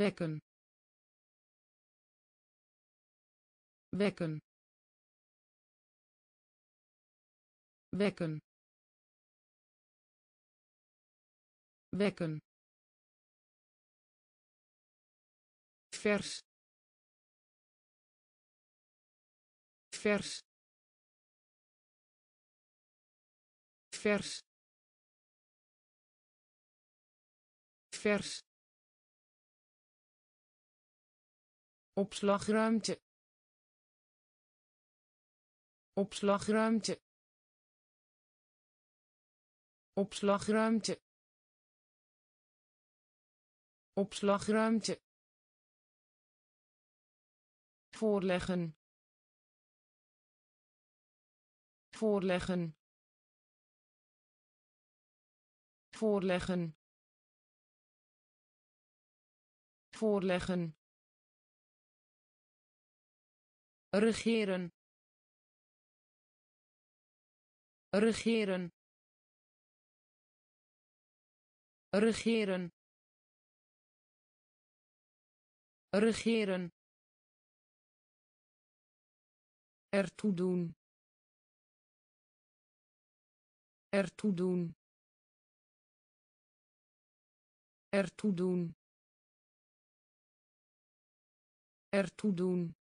wekken. Wekken. Wekken. Wekken. Vers. Vers. Vers. Vers opslagruimte. Opslagruimte. Opslagruimte. Opslagruimte. Voorleggen. Voorleggen. Voorleggen. Voorleggen regeren. Regeren. Regeren. Regeren. Ertoe doen. Ertoe doen. Ertoe doen. Ertoe doen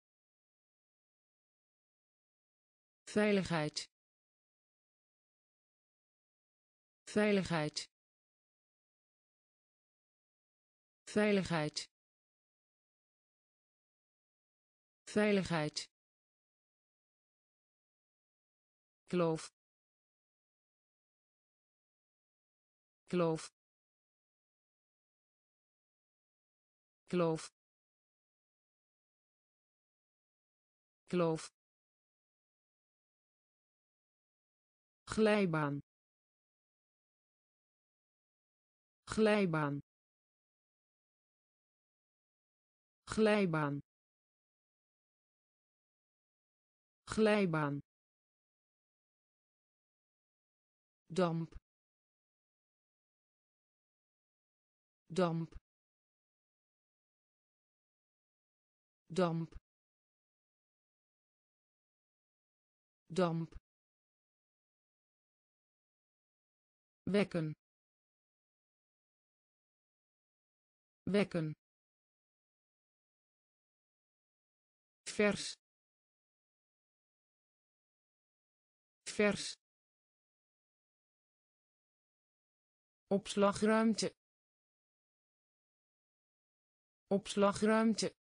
veiligheid. Veiligheid. Veiligheid. Veiligheid. Kloof. Kloof. Kloof. Kloof glijbaan. Glijbaan. Glijbaan. Glijbaan. Damp. Damp. Damp. Damp wekken. Wekken. Vers. Vers. Opslagruimte. Opslagruimte.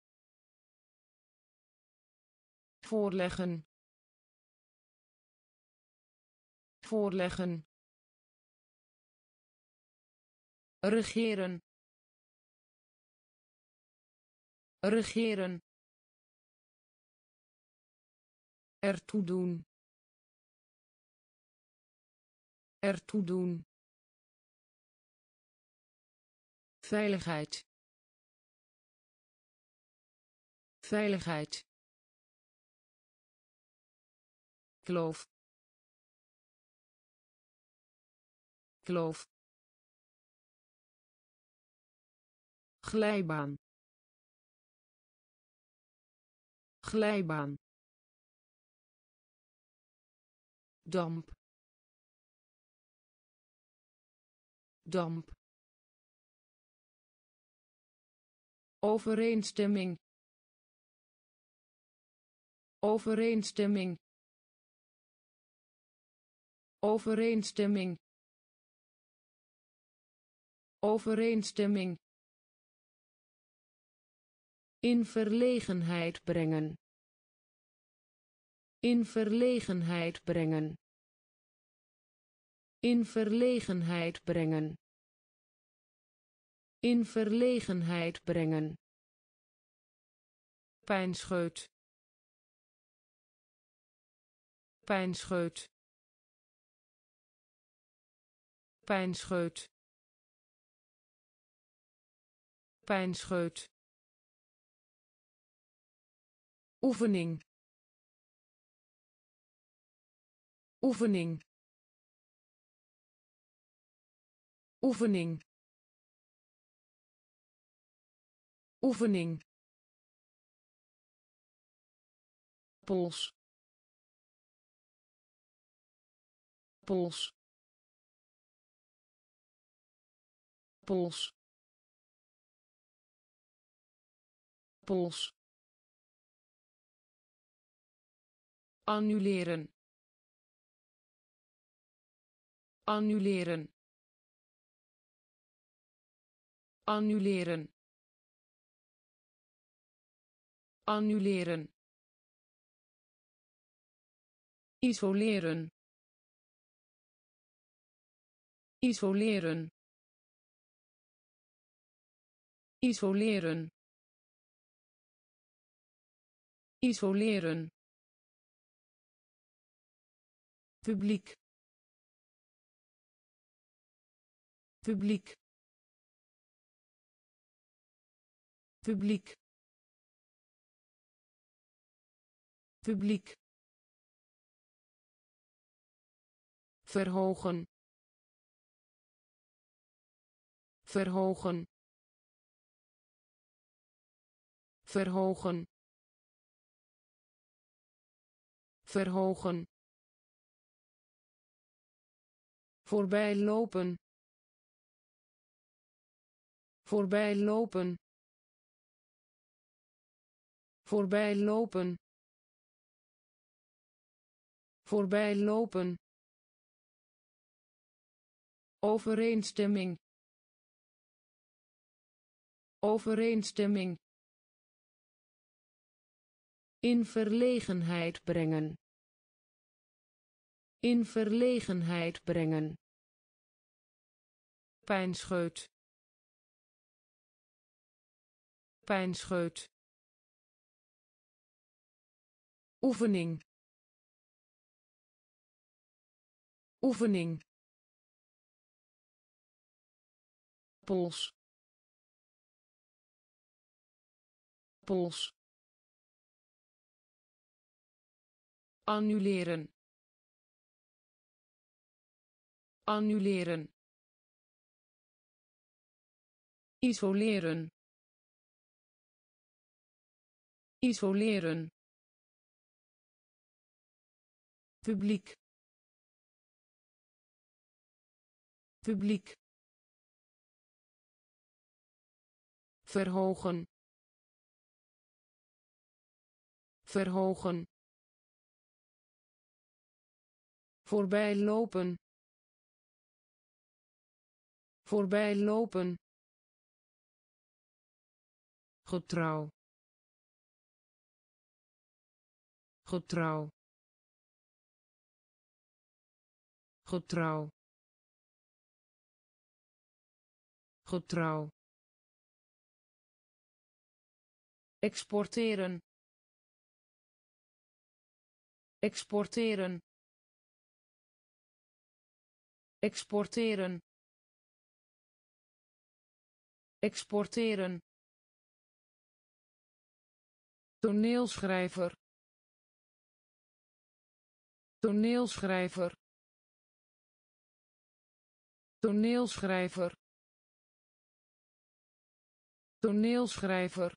Voorleggen. Voorleggen regeren. Regeren. Ertoe doen. Ertoe doen. Veiligheid. Veiligheid. Kloof. Kloof glijbaan. Glijbaan. Damp. Damp. Overeenstemming. Overeenstemming. Overeenstemming. Overeenstemming in verlegenheid brengen. In verlegenheid brengen. In verlegenheid brengen. In verlegenheid brengen. Pijnscheut. Pijnscheut. Pijnscheut. Pijnscheut oefening oefening oefening oefening. Pols pols pols. Pols annuleren. Annuleren. Annuleren. Annuleren. Isoleren. Isoleren. Isoleren. Isoleren publiek. Publiek. Publiek. Publiek. Verhogen. Verhogen. Verhogen. Verhogen voorbij lopen. Voorbij lopen. Voorbij lopen. Voorbij lopen. Overeenstemming. Overeenstemming. In verlegenheid brengen. In verlegenheid brengen pijnscheut. Pijnscheut. Oefening. Oefening. Pols. Pols. Annuleren. Annuleren isoleren. Isoleren. Publiek. Publiek. Verhogen. Verhogen. Voorbij lopen. Voorbij lopen getrouw. Getrouw. Getrouw. Getrouw. Exporteren. Exporteren. Exporteren. Exporteren toneelschrijver. Toneelschrijver. Toneelschrijver. Toneelschrijver.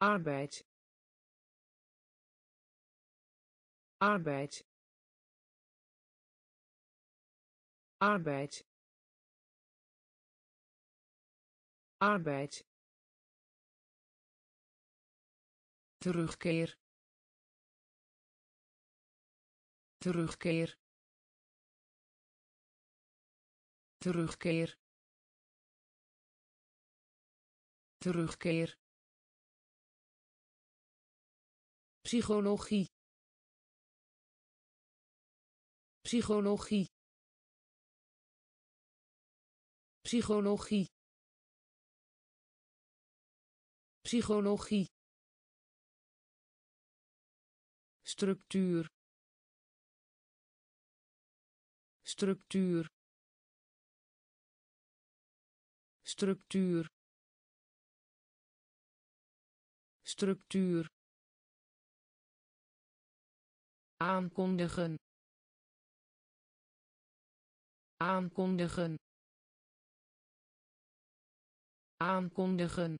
Arbeid. Arbeid. Arbeid. Arbeid terugkeer. Terugkeer. Terugkeer. Terugkeer. Psychologie. Psychologie. Psychologie. Psychologie structuur. Structuur. Structuur. Structuur. Aankondigen. Aankondigen. Aankondigen.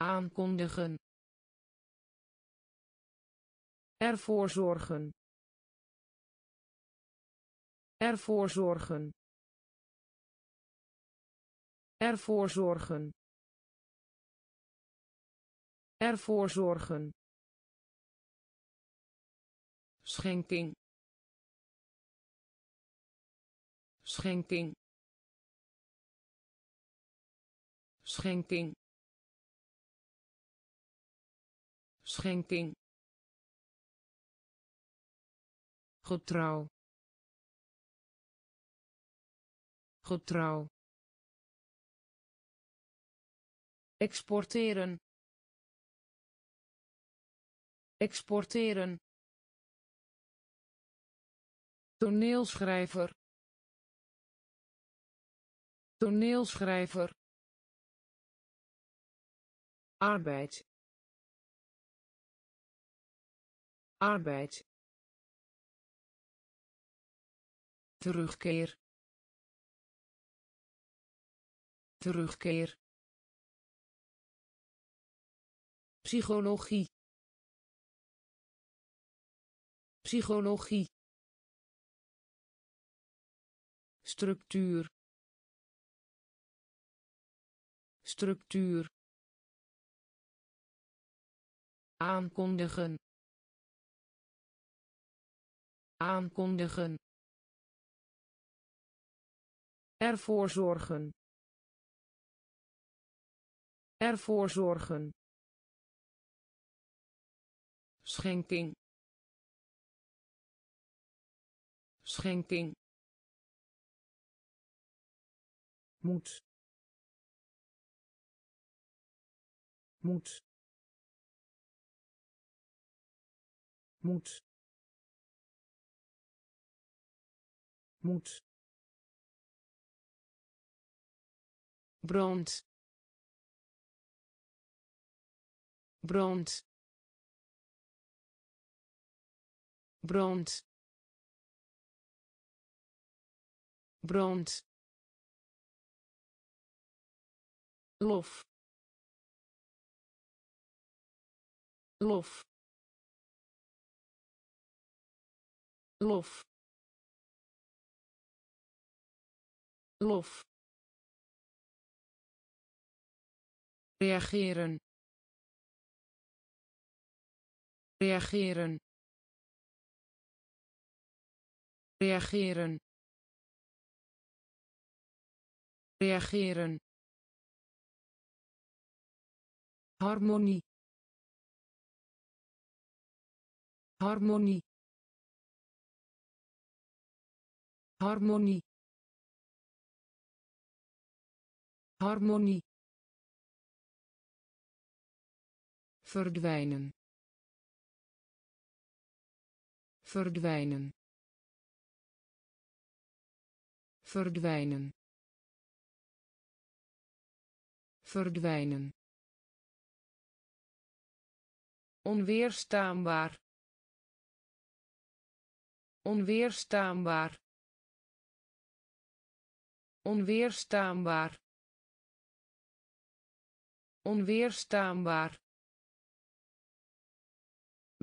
Aankondigen ervoor zorgen. Ervoor zorgen. Ervoor zorgen. Ervoor zorgen. Schenking. Schenking. Schenking. Schenking getrouw. Getrouw. Exporteren. Exporteren. Toneelschrijver. Toneelschrijver. Arbeid. Arbeid terugkeer. Terugkeer. Psychologie. Psychologie. Structuur. Structuur. Aankondigen. Aankondigen ervoor zorgen. Ervoor zorgen. Schenking. Schenking. Moet. Moet. Moet. Moet brand. Brand. Brand. Brand. Lof. Lof. Lof. Lof reageren. Reageren. Reageren. Reageren. Harmonie. Harmonie. Harmonie. Harmonie verdwijnen. Verdwijnen. Verdwijnen. Verdwijnen. Onweerstaanbaar. Onweerstaanbaar. Onweerstaanbaar. Onweerstaanbaar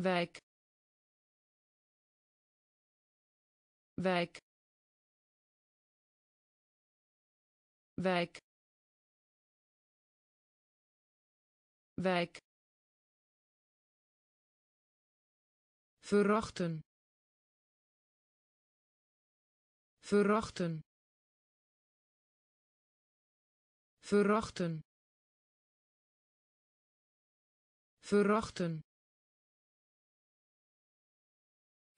wijk. Wijk. Wijk. Wijk. Verachten verachten verachten verachten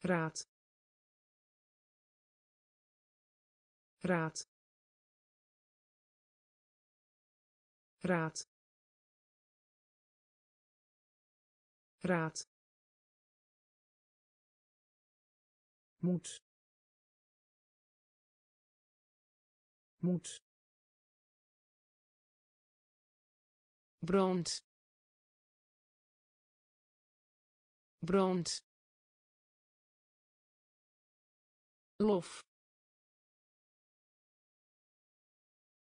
raad. Raad. Raad. Raad. Moet. Moet. Brand. Brand lof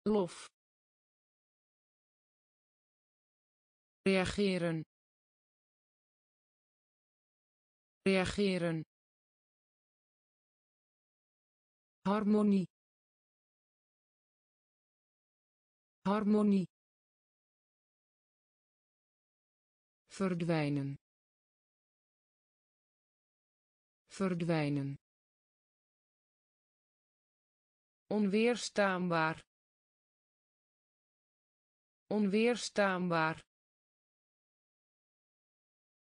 lof reageren reageren harmonie harmonie verdwijnen verdwijnen onweerstaanbaar. Onweerstaanbaar.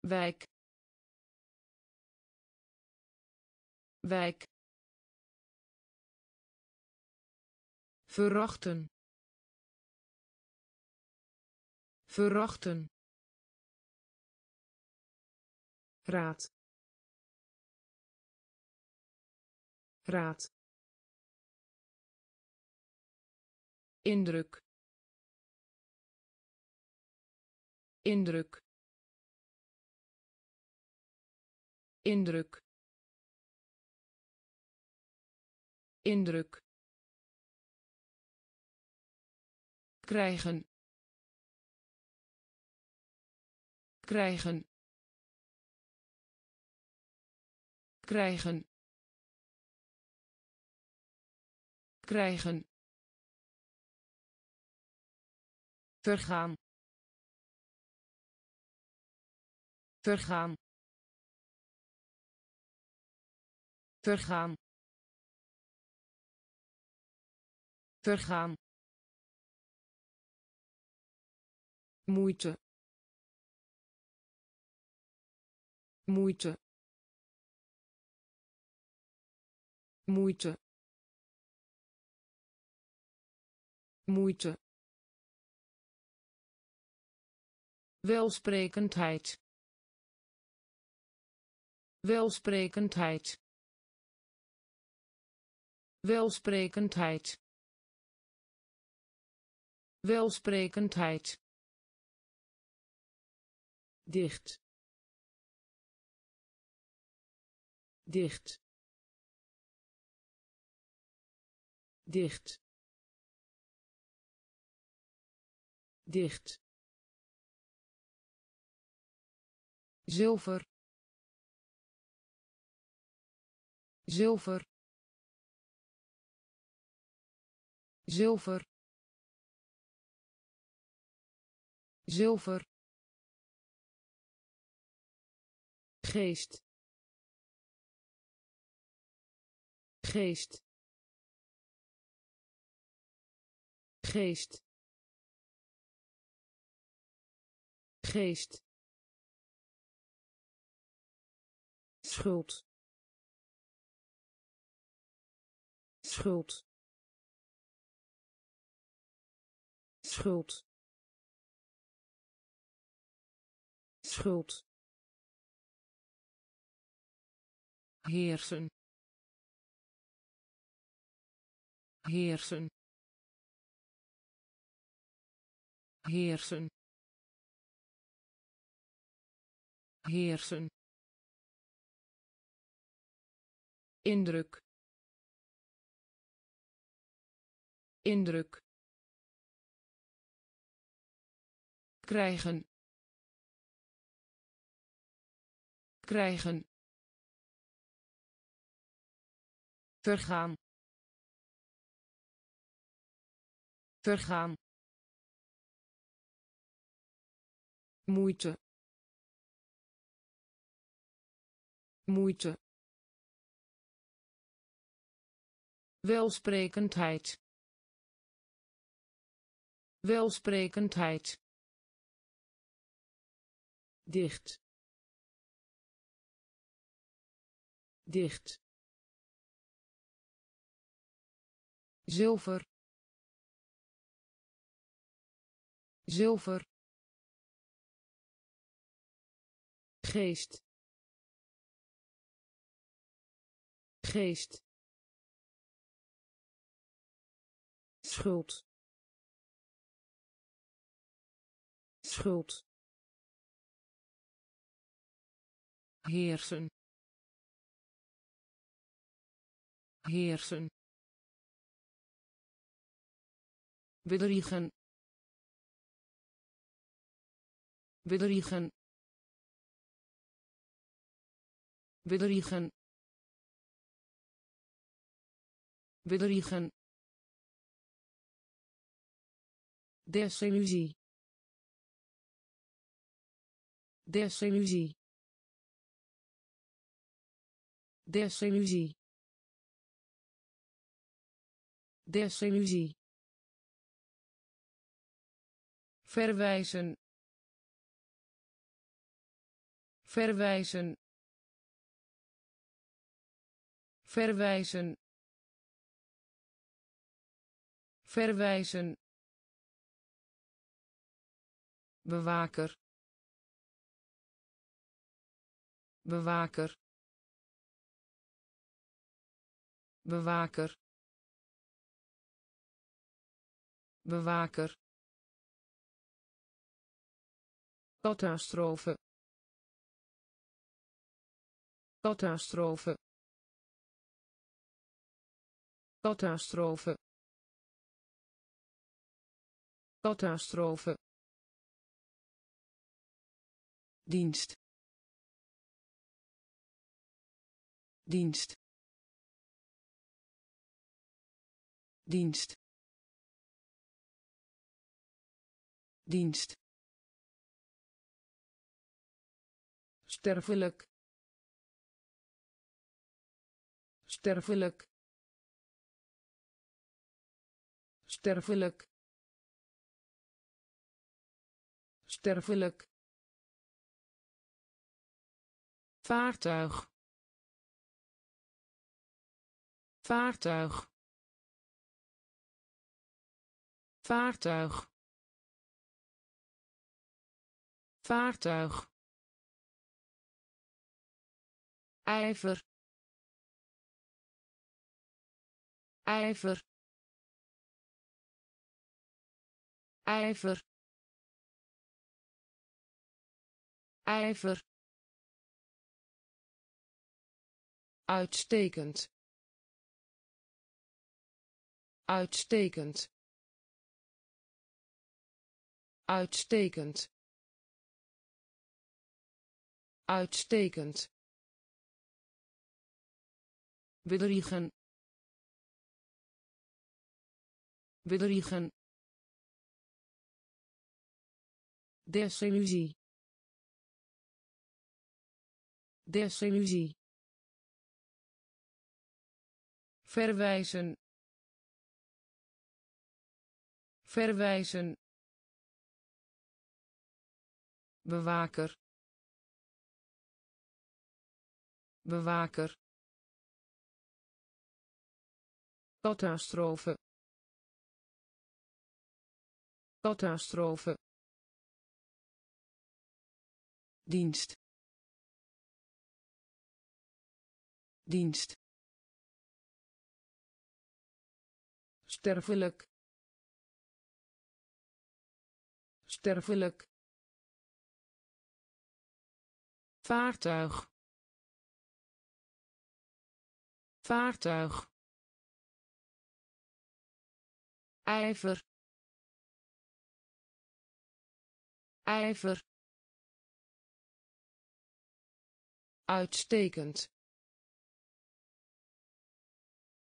Wijk. Wijk. Verachten. Verachten. Raad. Raad indruk. Indruk. Indruk. Indruk. Krijgen. Krijgen. Krijgen. Krijgen vergaan. Vergaan. Vergaan. Vergaan. Moeite. Moeite. Moeite. Moeite welsprekendheid. Welsprekendheid. Welsprekendheid. Welsprekendheid. Dicht. Dicht. Dicht. Dicht zilver. Zilver. Zilver. Zilver. Geest. Geest. Geest. Geest schuld. Schuld. Schuld. Schuld. Heersen. Heersen. Heersen. Heersen indruk. Indruk. Krijgen. Krijgen. Vergaan. Vergaan. Moeite. Moeite welsprekendheid. Welsprekendheid. Dicht. Dicht. Zilver. Zilver. Geest. Geest schuld. Schuld. Heersen. Heersen. Bedriegen. Bedriegen. Bedriegen. Bedriegen desillusie. Desillusie. Desillusie. Desillusie. Verwijzen. Verwijzen. Verwijzen. Verwijzen bewaker bewaker bewaker bewaker. Catastrofe. Catastrofe. Catastrofe. Catastrofe dienst. Dienst. Dienst. Dienst. Sterfelijk. Sterfelijk. Sterfelijk. Sterfelijk vaartuig. Vaartuig. Vaartuig. Vaartuig. Ijver. Ijver. Ijver. Ijver uitstekend. Uitstekend. Uitstekend. Uitstekend. Bedriegen. Bedriegen. Desillusie. Desillusie verwijzen verwijzen bewaker bewaker catastrofe catastrofe dienst dienst sterfelijk. Sterfelijk. Vaartuig. Vaartuig. Ijver. Ijver. Uitstekend.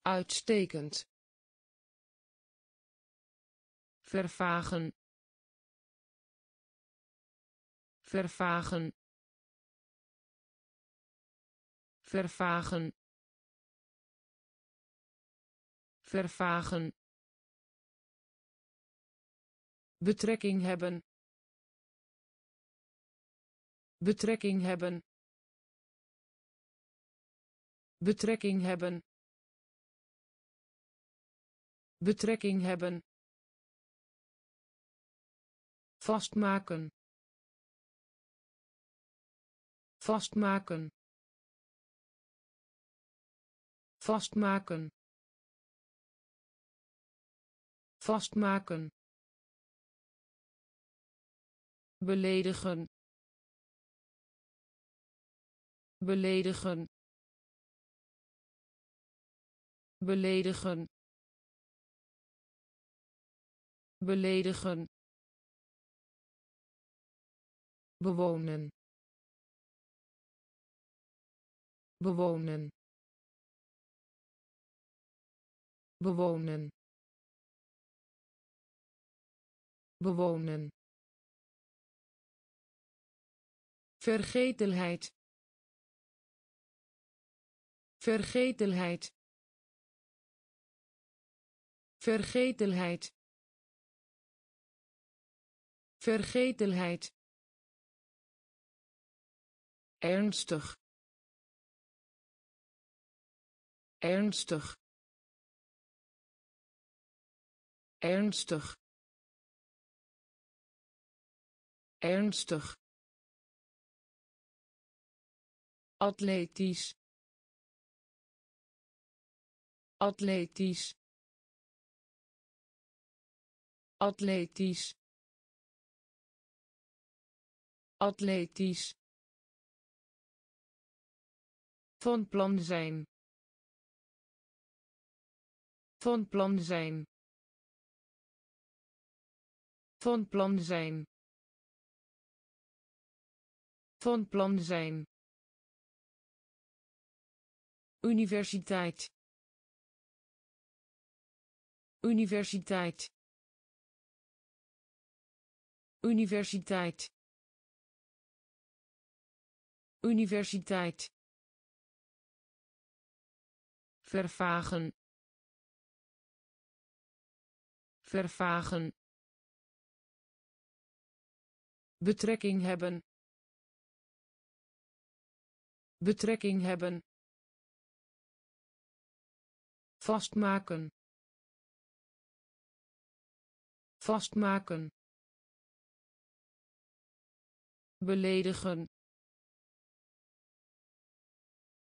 Uitstekend vervagen. Vervagen. Vervagen. Vervagen. Betrekking hebben. Betrekking hebben. Betrekking hebben. Betrekking hebben vastmaken. Vastmaken. Vastmaken. Vastmaken. Beledigen. Beledigen. Beledigen. Beledigen bewonen. Bewonen. Bewonen. Bewonen. Vergetelheid. Vergetelheid. Vergetelheid. Vergetelheid ernstig. Ernstig. Ernstig. Ernstig. Atletisch. Atletisch. Atletisch. Atletisch van plan zijn. Van plan zijn. Van plan zijn. Van plan zijn. Universiteit. Universiteit. Universiteit. Universiteit vervagen. Vervagen. Betrekking hebben. Betrekking hebben. Vastmaken. Vastmaken. Beledigen.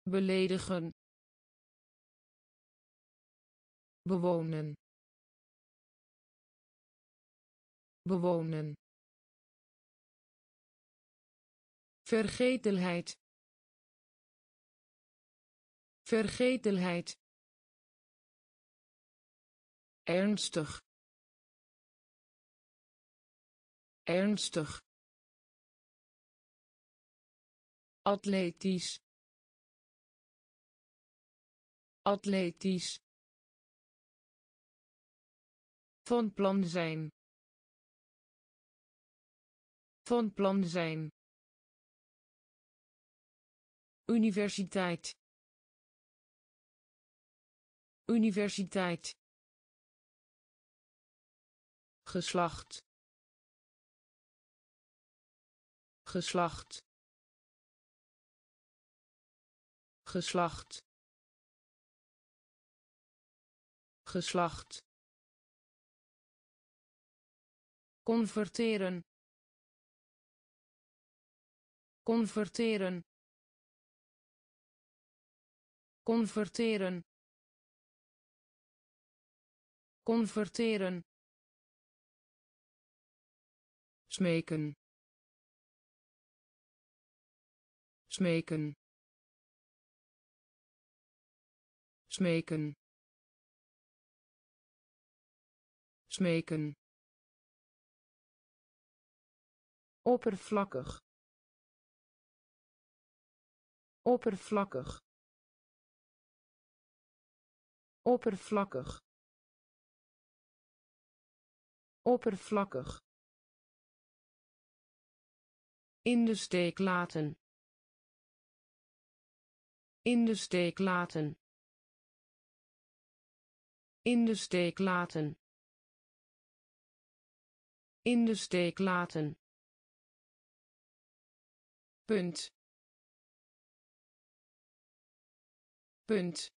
Beledigen bewonen. Bewonen. Vergetelheid. Vergetelheid. Ernstig. Ernstig. Atletisch. Atletisch van plan zijn. Van plan zijn. Universiteit. Universiteit. Geslacht. Geslacht. Geslacht. Geslacht converteren. Converteren. Converteren. Converteren. Smeken. Smeken. Smeken. Smeken oppervlakkig. Oppervlakkig. Oppervlakkig. Oppervlakkig. In de steek laten. In de steek laten. In de steek laten. In de steek laten punt. Punt.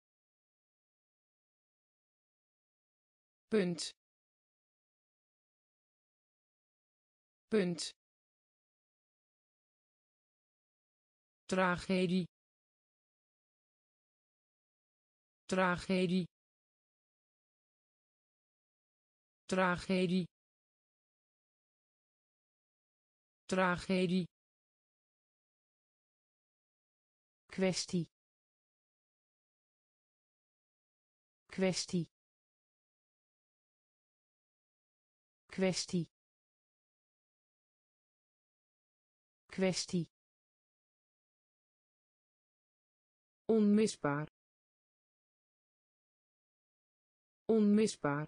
Punt. Punt. Tragedie. Tragedie. Tragedie. Tragedie kwestie. Kwestie. Kwestie. Kwestie. Onmisbaar. Onmisbaar.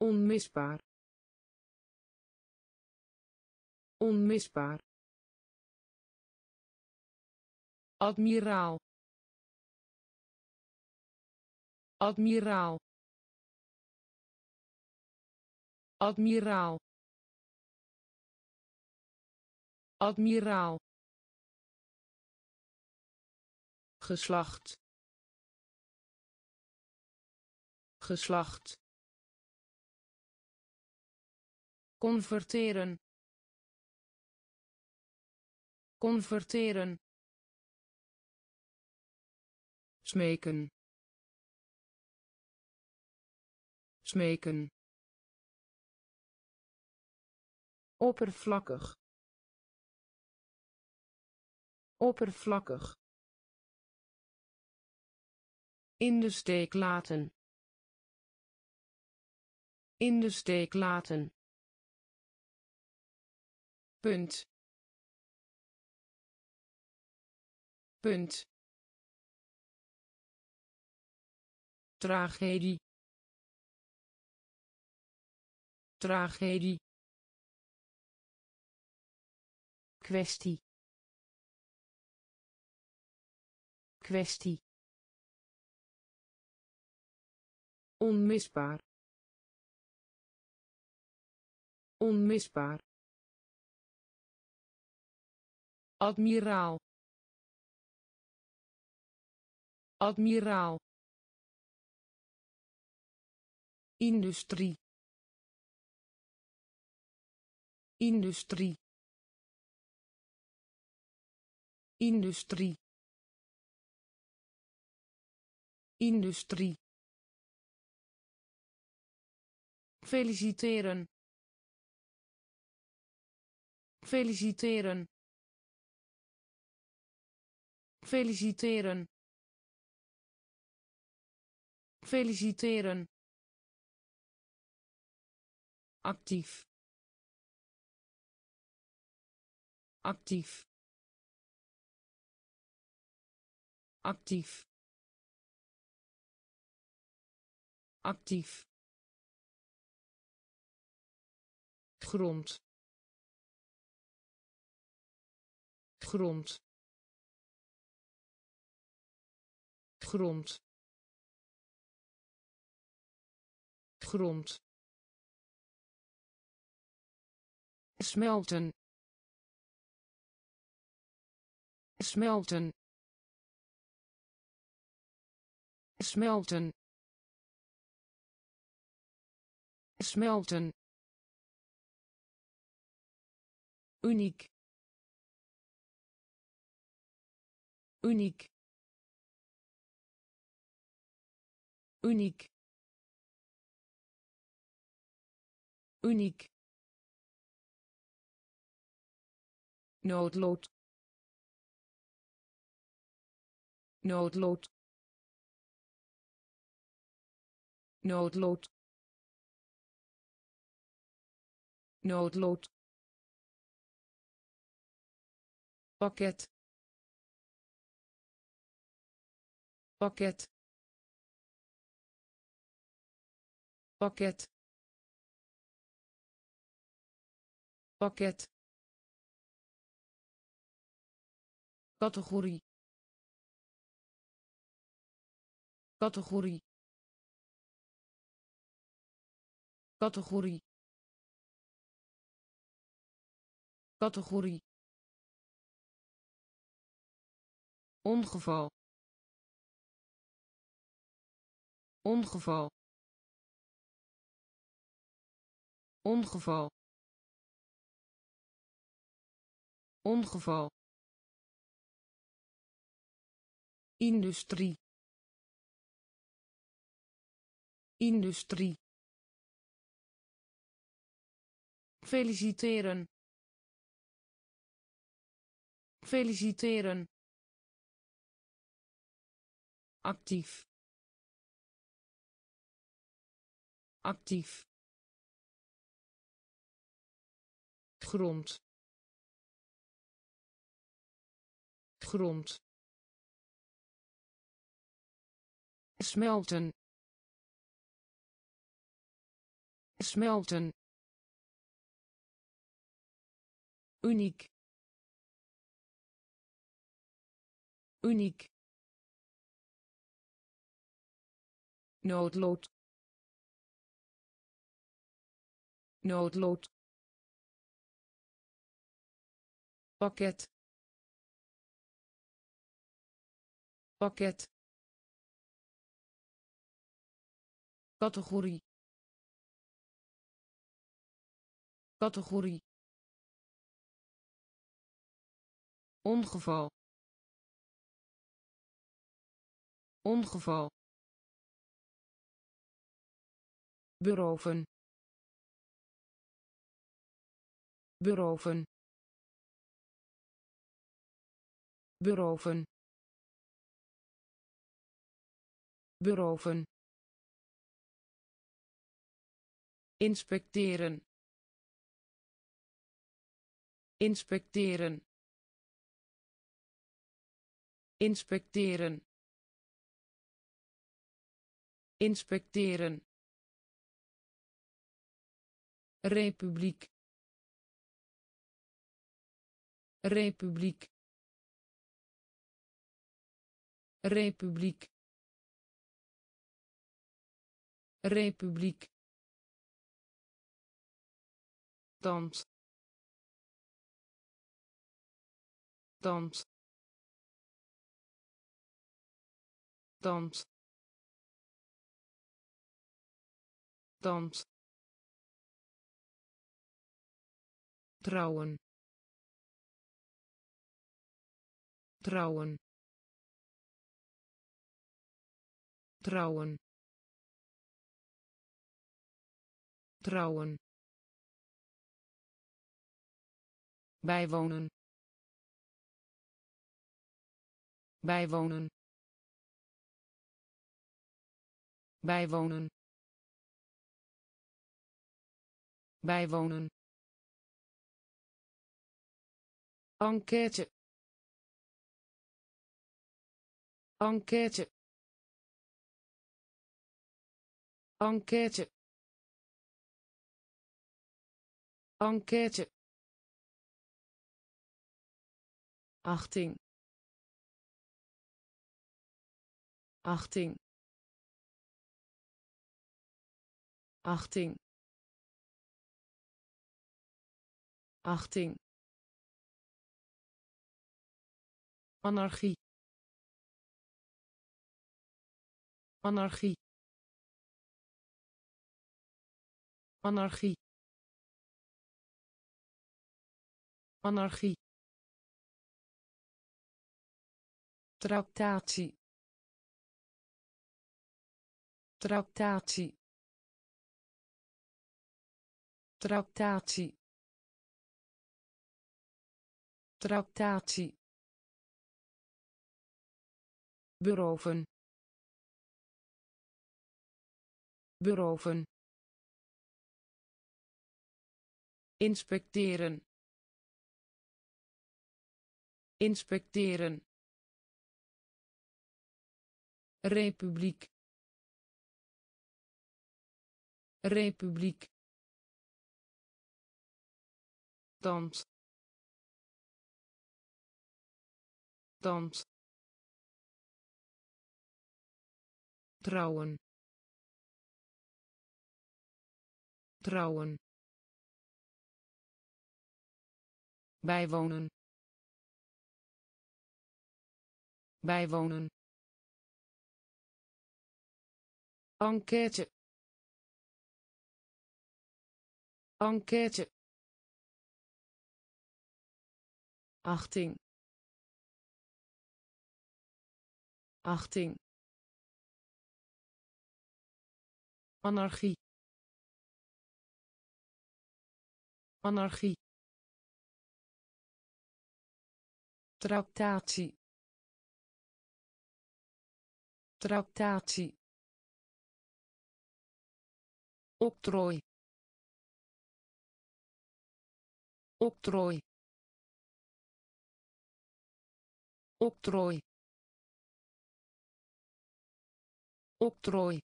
Onmisbaar. Onmisbaar admiraal. Admiraal. Admiraal. Admiraal. Geslacht. Geslacht. Converteren. Converteren smeken. Smeken. Oppervlakkig. Oppervlakkig. In de steek laten. In de steek laten. Punt. Punt tragedie. Tragedie. Kwestie. Kwestie. Onmisbaar. Onmisbaar. Admiraal. Admiraal industrie. Industrie. Industrie. Industrie. Feliciteren. Feliciteren. Feliciteren. Feliciteren actief. Actief. Actief. Actief. Grond. Grond. Grond. Grond smelten. Smelten. Smelten. Smelten. Uniek. Uniek. Uniek. Uniek noodlot noodlot noodlot noodlot pakket. Pakket. Pakket. Pakket categorie. Categorie. Categorie. Categorie. Ongeval. Ongeval. Ongeval. Ongeval industrie. Industrie. Feliciteren. Feliciteren. Actief. Actief. Grond. Grond smelten. Smelten. Uniek. Uniek. Noodlood noodlood pakket. Pakket categorie. Categorie. Ongeval. Ongeval. Beroven. Beroven. Beroven. Beroven inspecteren. Inspecteren. Inspecteren. Inspecteren. Republiek. Republiek. Republiek. Republiek dans. Dans. Dans. Dans. Trouwen. Trouwen. Trouwen. Trouwen bijwonen. Bijwonen. Bijwonen. Bijwonen. Enquête. Enquête. Enquête. Enquête achting achting achting achting anarchie. Anarchie. Anarchie. Anarchie tractatie. Tractatie. Tractatie. Tractatie. Beroven. Beroven. Inspecteren. Inspecteren republiek. Republiek. Dans. Dans. Trouwen. Trouwen. Bijwonen. Bijwonen enquête. Enquête. Achting. Achting. Anarchie. Anarchie. Tractatie. Tractatie octrooi. Octrooi. Octrooi. Octrooi.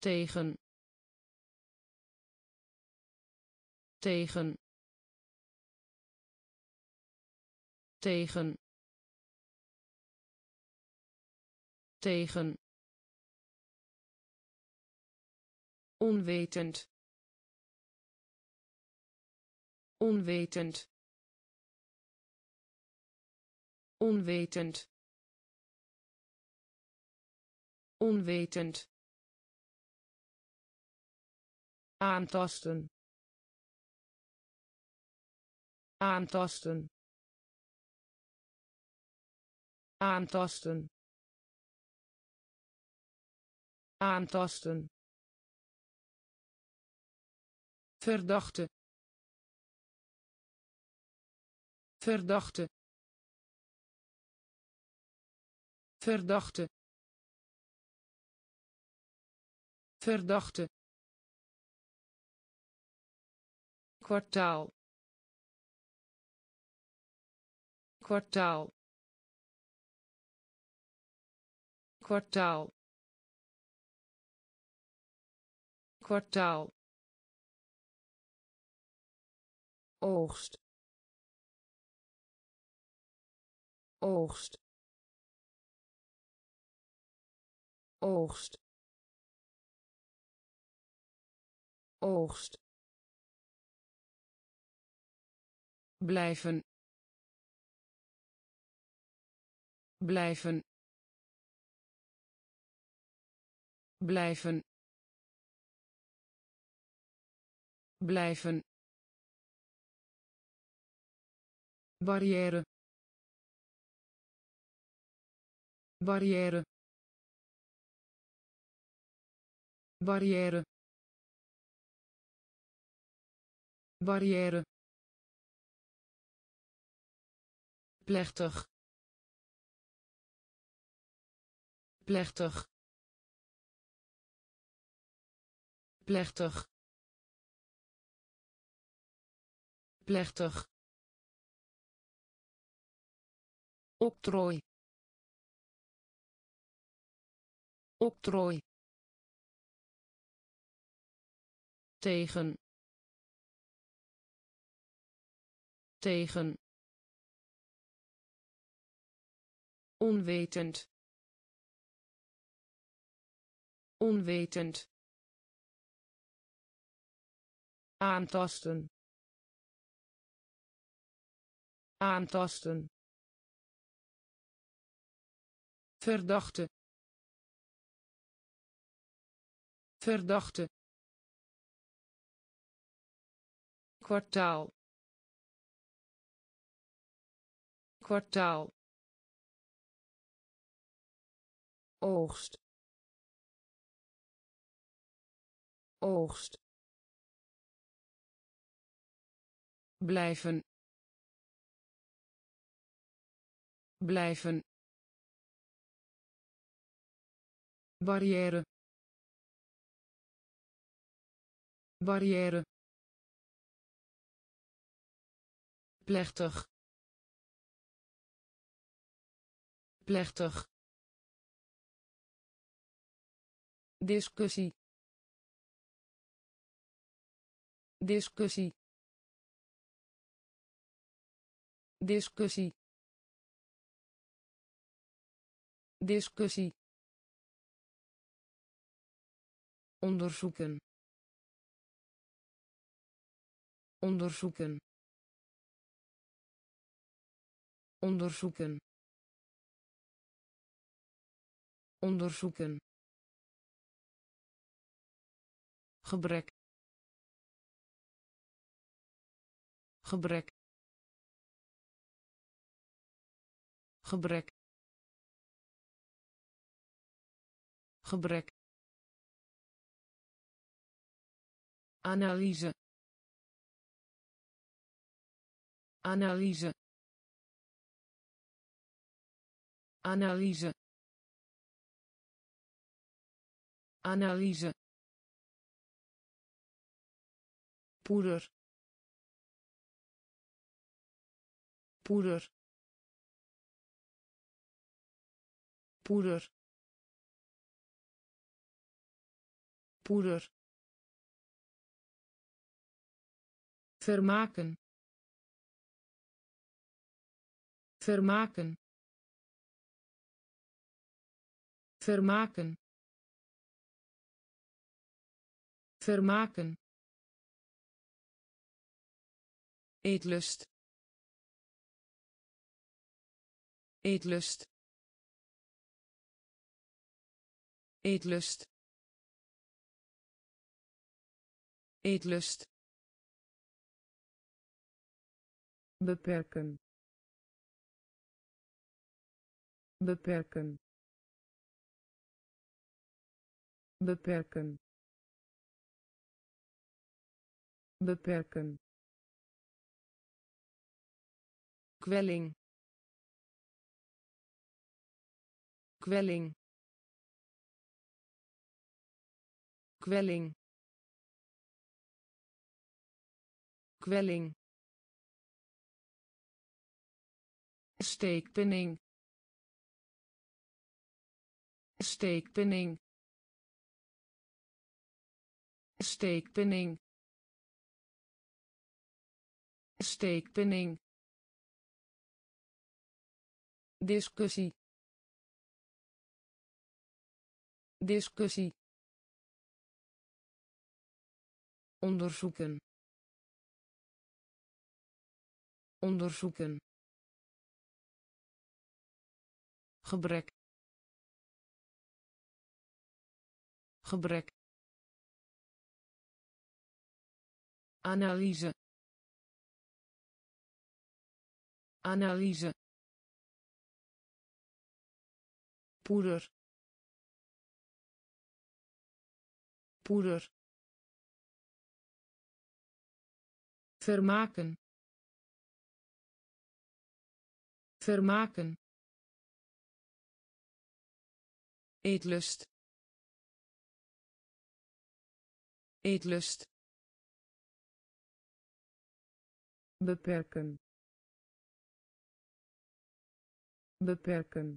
Tegen. Tegen. Tegen. Tegen onwetend. Onwetend. Onwetend. Onwetend. Aantasten. Aantasten. Aantasten. Aantasten verdachte. Verdachte. Verdachte. Verdachte. Kwartaal. Kwartaal. Kwartaal. Kwartaal oogst oogst oogst oogst. Blijven blijven blijven. Blijven barrière barrière barrière barrière plechtig. Plechtig. Plechtig. Plechtig octrooi. Octrooi. Tegen. Tegen. Onwetend. Onwetend. Aantasten. Aantasten verdachte. Verdachte. Kwartaal. Kwartaal. Oogst. Oogst. Blijven. Blijven barrière barrière plechtig. Plechtig. Discussie. Discussie. Discussie. Discussie onderzoeken. Onderzoeken. Onderzoeken. Onderzoeken. Gebrek. Gebrek. Gebrek. Gebrek analyse. Analyse. Analyse. Analyse. Poeder. Poeder. Poeder. Poeder vermaken. Vermaken. Vermaken. Vermaken. Eetlust. Eetlust. Eetlust. Eetlust beperken. Beperken. Beperken. Beperken. Kwelling. Kwelling. Kwelling. Kwelling steekpenning. Steekpenning. Steekpenning. Steekpenning. Discussie. Discussie. Onderzoeken. Onderzoeken gebrek. Gebrek. Analyse. Analyse. Poeder. Poeder. Vermaken. Vermaken eetlust. Eetlust. Beperken. Beperken.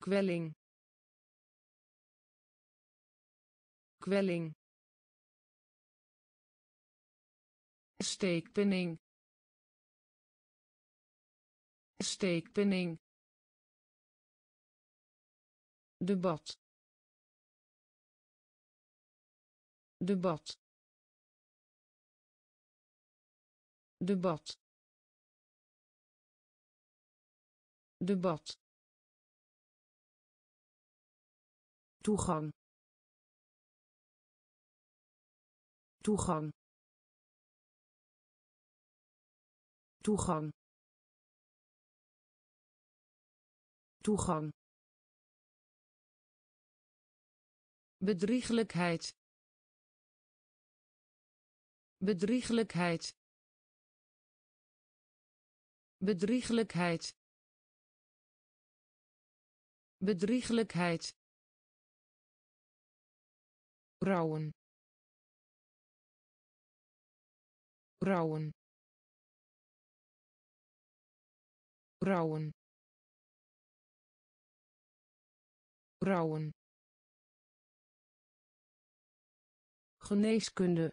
Kwelling. Kwelling. Steekpenning. Steekpenning debat. Debat. Debat. Debat. Toegang. Toegang. Toegang. Toegang bedrieglijkheid. Bedrieglijkheid. Bedrieglijkheid. Bedrieglijkheid. Rouwen. Rouwen. Rouwen. Rouwen geneeskunde.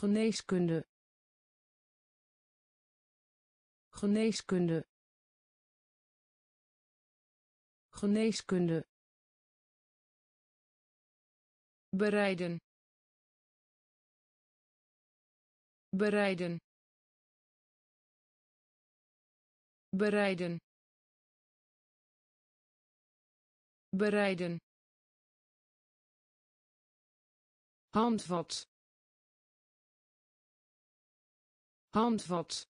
Geneeskunde. Geneeskunde. Geneeskunde. Bereiden. Bereiden. Bereiden. Bereiden handvat. Handvat.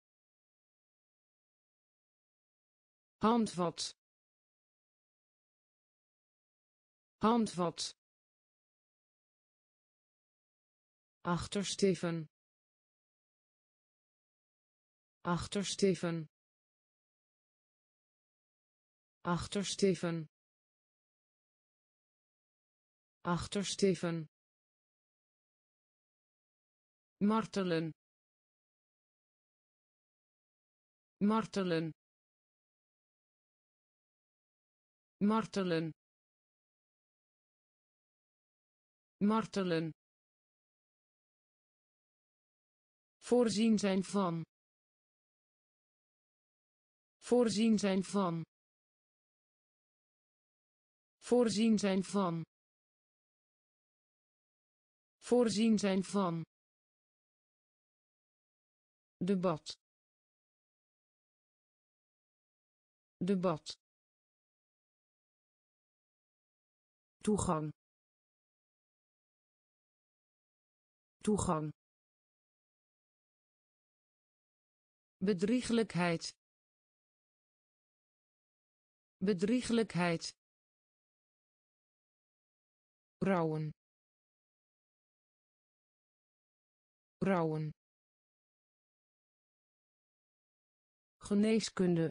Handvat. Handvat. Achtersteven. Achtersteven. Achtersteven. Achtersteven martelen martelen martelen martelen. Voorzien zijn van. Voorzien zijn van. Voorzien zijn van. Voorzien zijn van debat. Debat. Toegang. Toegang. Bedrieglijkheid. Bedrieglijkheid. Rouwen. Rouwen geneeskunde.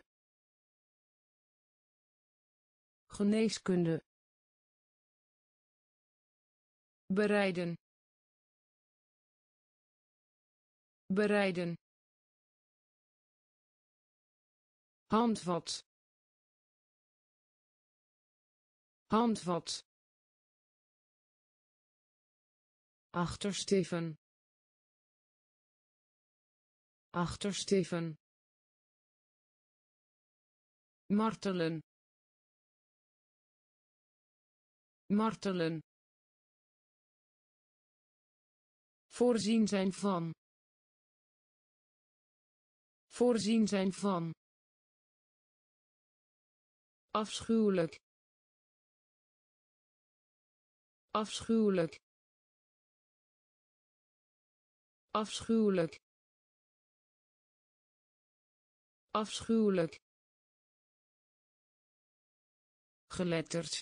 Geneeskunde. Bereiden. Bereiden. Handvat. Handvat. Achtersteven. Achtersteven martelen martelen voorzien zijn van voorzien zijn van afschuwelijk afschuwelijk afschuwelijk afschuwelijk geletterd.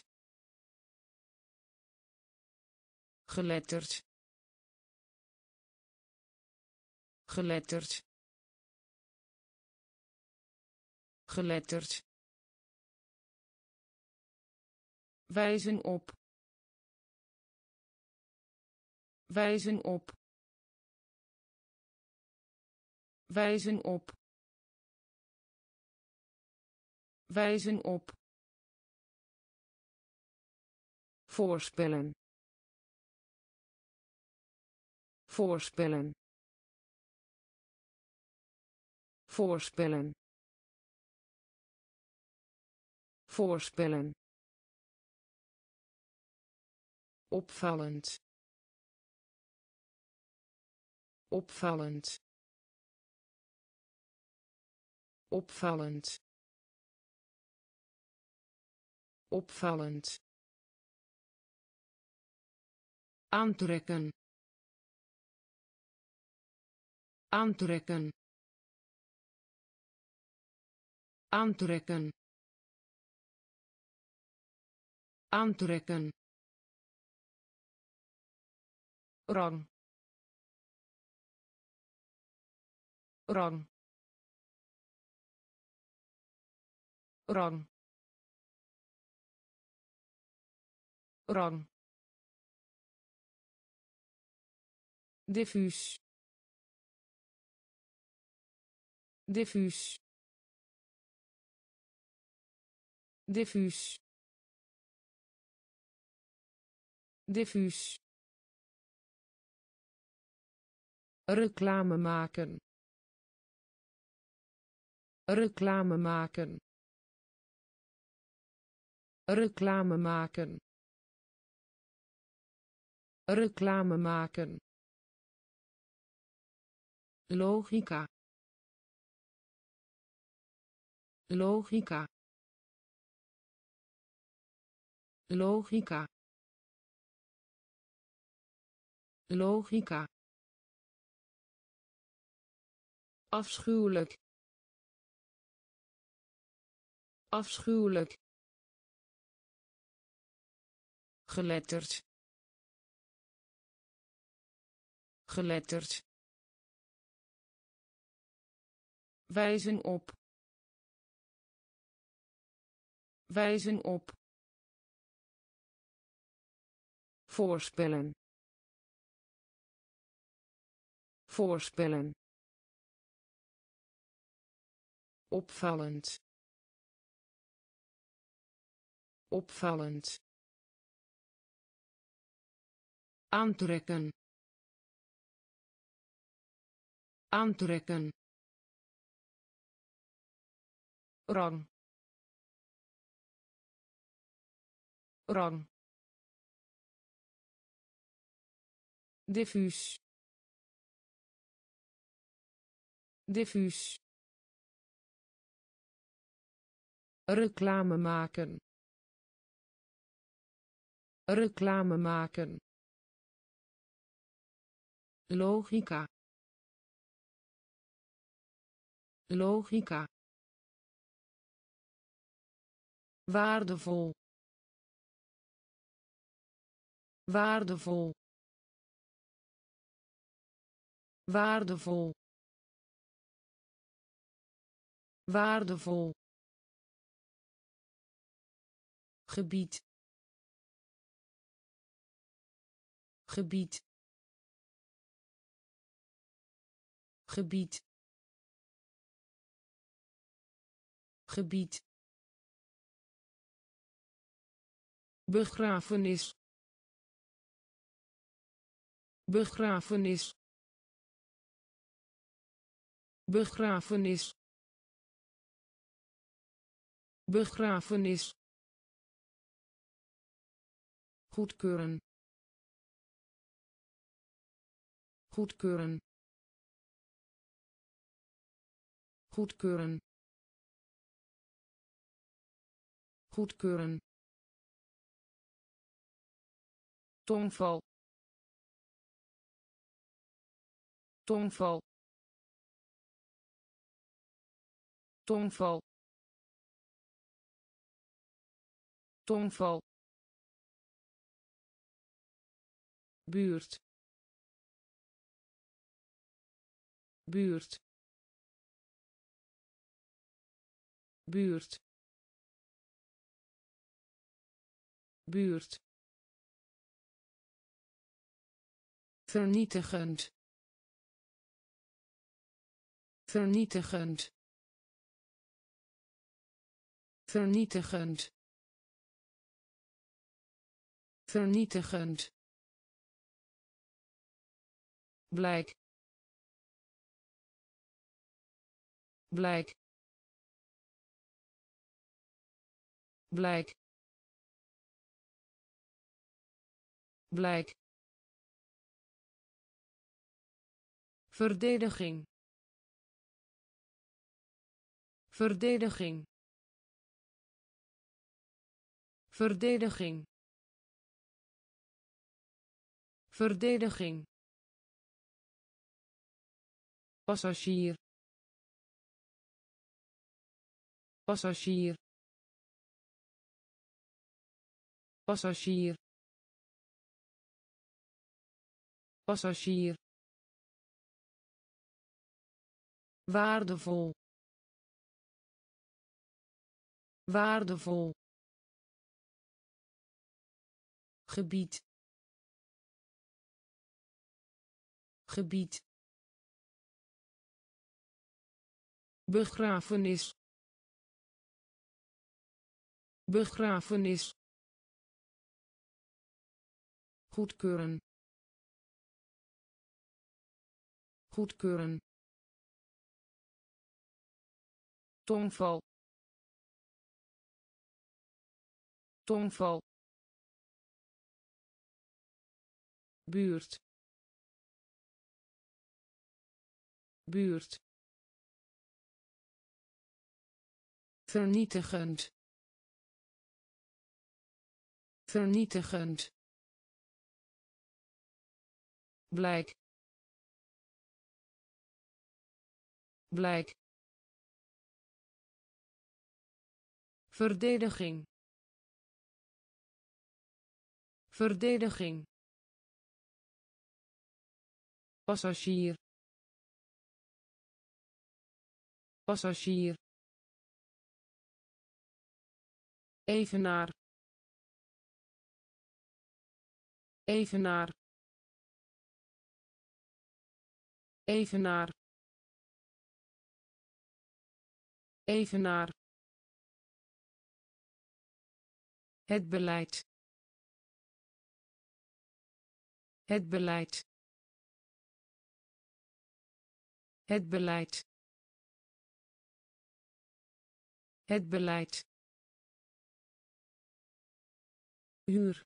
Geletterd. Geletterd. Geletterd. Wijzen op. Wijzen op. Wijzen op. Wijzen op voorspellen. Voorspellen. Voorspellen. Voorspellen. Opvallend. Opvallend. Opvallend. Opvallend aantrekken. Aantrekken. Aantrekken. Aantrekken. Rang. Rang. Rang. Rang diffuus diffuus diffuus diffuus. Reclame maken. Reclame maken. Reclame maken. Reclame maken logica. Logica. Logica. Logica. Afschuwelijk. Afschuwelijk. Geletterd. Geletterd wijzen op wijzen op voorspellen voorspellen opvallend opvallend aantrekken aantrekken rang rang diffuus. Diffuus. Reclame maken. Reclame maken. Logica. Logica waardevol. Waardevol. Waardevol. Waardevol. Gebied. Gebied. Gebied. Gebied begrafenis begrafenis begrafenis begrafenis. Goedkeuren goedkeuren goedkeuren. Goedkeuren tongval tongval tongval tongval. Buurt. Buurt. Buurt. Buurt vernietigend. Vernietigend. Vernietigend. Vernietigend. Blijk. Blijk. Blijk. Blijk verdediging. Verdediging. Verdediging. Verdediging. Passagier. Passagier. Passagier. Passagier waardevol. Waardevol. Gebied. Gebied. Begrafenis. Begrafenis. Goedkeuren. Goedkeuren tongval tongval buurt buurt vernietigend vernietigend blijk blijk verdediging. Verdediging. Passagier. Passagier. Evenaar. Evenaar. Evenaar. Evenaar het beleid. Het beleid. Het beleid. Het beleid. Huur.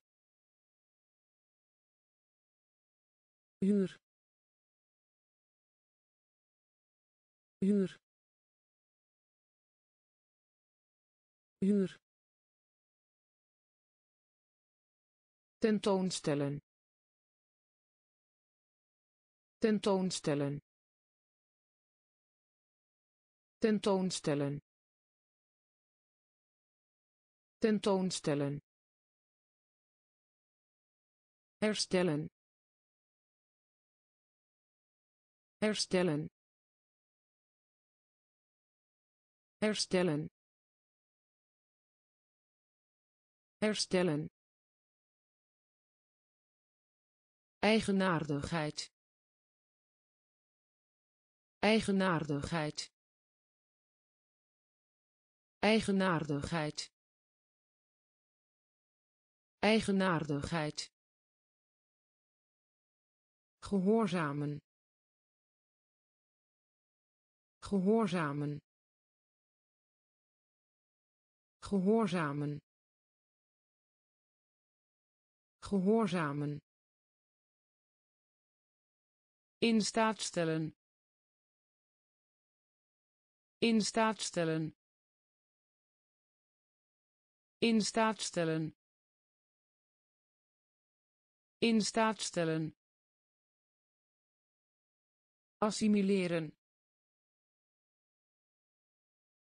Huur. Huur. Huur tentoonstellen. Tentoonstellen. Tentoonstellen. Tentoonstellen. Herstellen. Herstellen. Herstellen. Herstellen eigenaardigheid. Eigenaardigheid. Eigenaardigheid. Eigenaardigheid. Gehoorzamen. Gehoorzamen. Gehoorzamen. Gehoorzamen in staat stellen. In staat stellen. In staat stellen. In staat stellen. Assimileren.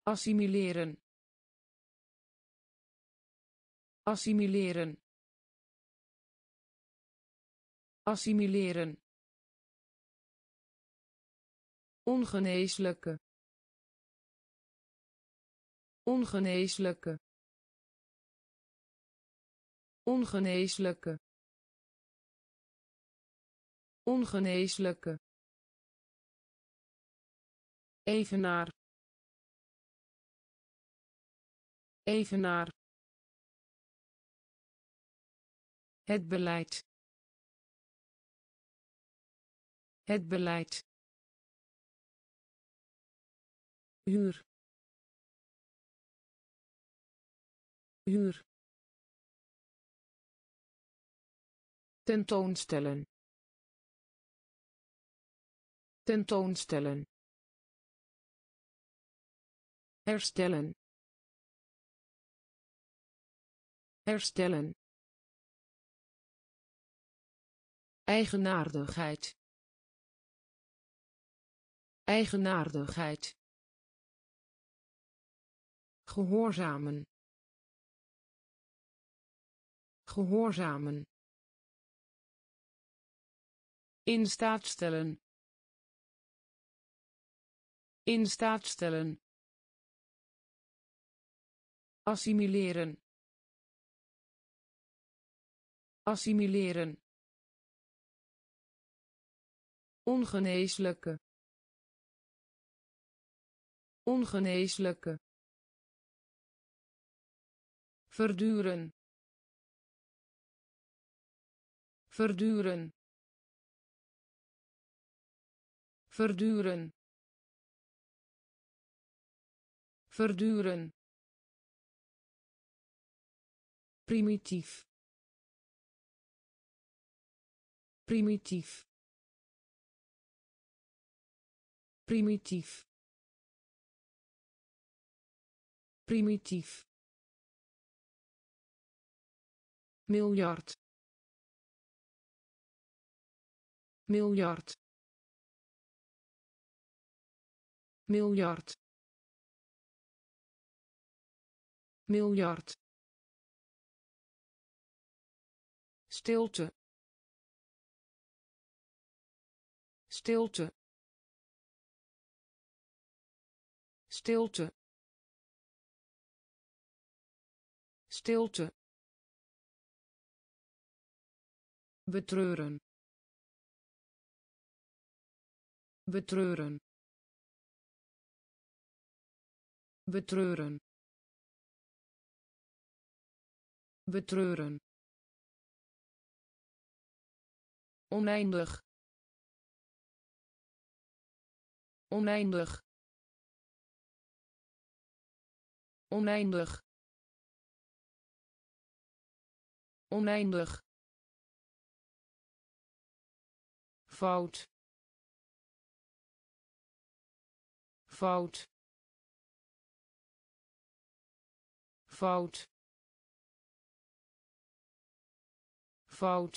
Assimileren. Assimileren. Assimileren ongeneeslijke ongeneeslijke ongeneeslijke ongeneeslijke. Evenaar evenaar. Het beleid het beleid huur. Huur. Tentoonstellen. Tentoonstellen. Herstellen. Herstellen. Eigenaardigheid. Eigenaardigheid gehoorzamen. Gehoorzamen. In staat stellen. In staat stellen. Assimileren. Assimileren. Ongeneeslijke. Ongeneeslijke verduren. Verduren. Verduren. Verduren. Primitief. Primitief. Primitief. Primitief miljard. Miljard. Miljard. Miljard. Stilte. Stilte. Stilte. Stilte betreuren. Betreuren. Betreuren. Betreuren. Oneindig. Oneindig. Oneindig. Oneindig fout. Fout. Fout. Fout.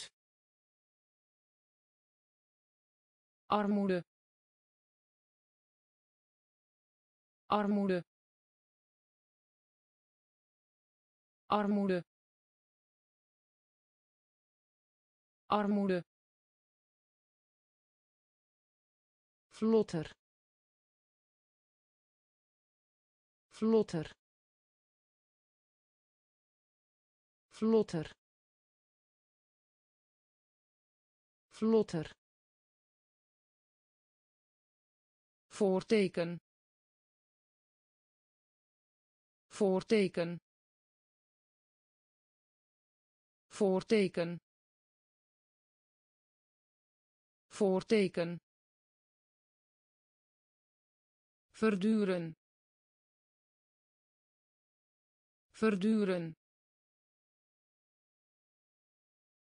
Armoede. Armoede. Armoede. Armoede vlotter. Vlotter. Vlotter. Vlotter. Voorteken. Voorteken. Voorteken. Voorteken verduren. Verduren.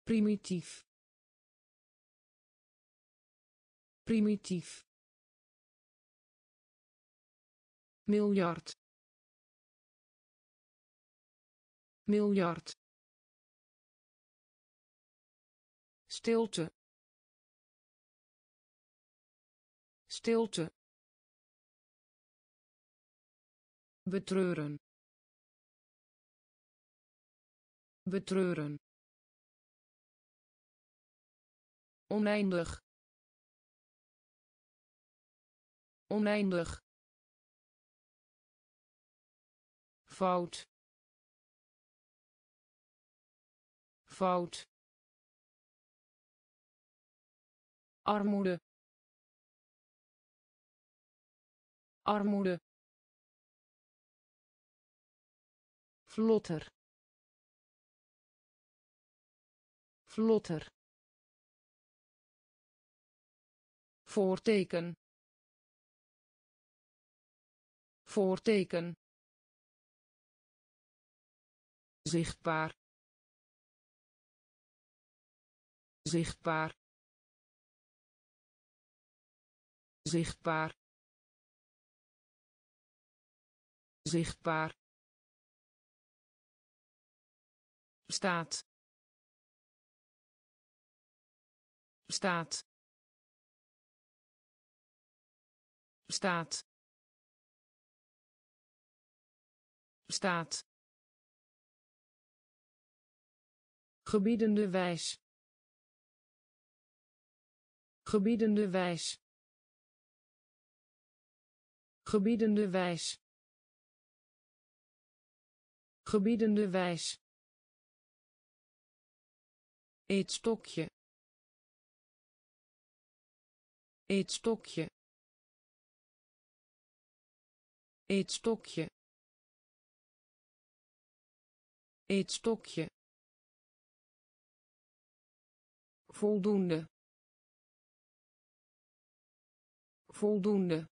Primitief. Primitief. Miljard. Miljard. Stilte. Stilte betreuren. Betreuren. Oneindig. Oneindig. Fout. Fout. Armoede. Armoede vlotter. Vlotter. Voorteken. Voorteken. Zichtbaar. Zichtbaar. Zichtbaar. Zichtbaar staat. Staat. Staat. Staat. Gebiedende wijs. Gebiedende wijs. Gebiedende wijs. Gebiedende wijs eetstokje eetstokje eetstokje eetstokje voldoende. Voldoende.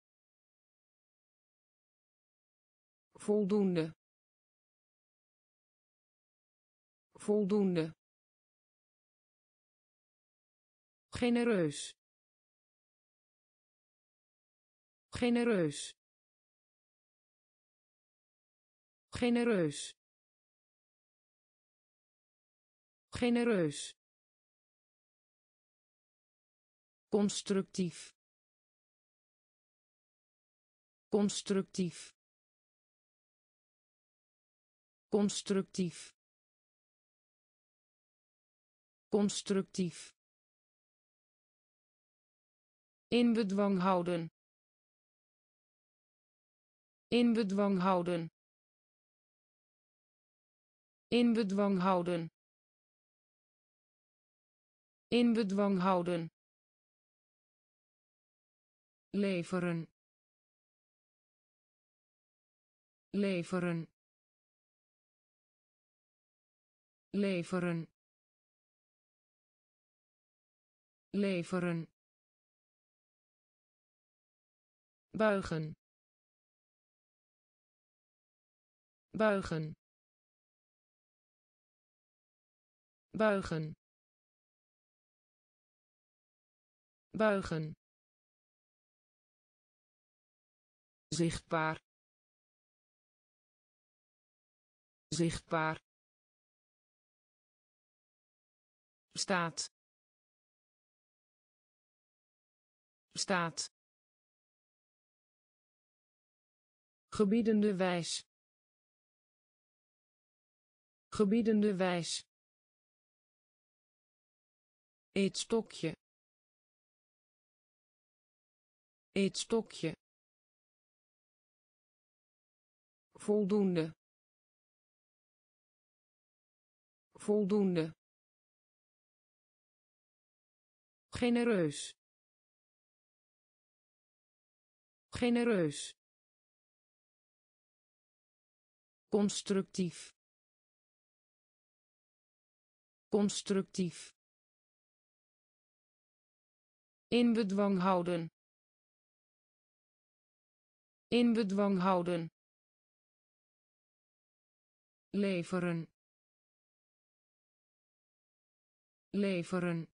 Voldoende. Voldoende genereus. Genereus. Genereus. Genereus. Constructief. Constructief. Constructief. Constructief in bedwang houden in bedwang houden In bedwang houden. In bedwang houden. Leveren. Leveren. Leveren. Leveren. Buigen. Buigen. Buigen. Buigen. Zichtbaar. Zichtbaar. Staat. Staat gebiedende wijs. Gebiedende wijs. Eetstokje. Eetstokje. Voldoende. Voldoende. Genereus. Genereus constructief. Constructief. In bedwang houden. In bedwang houden. Leveren. Leveren.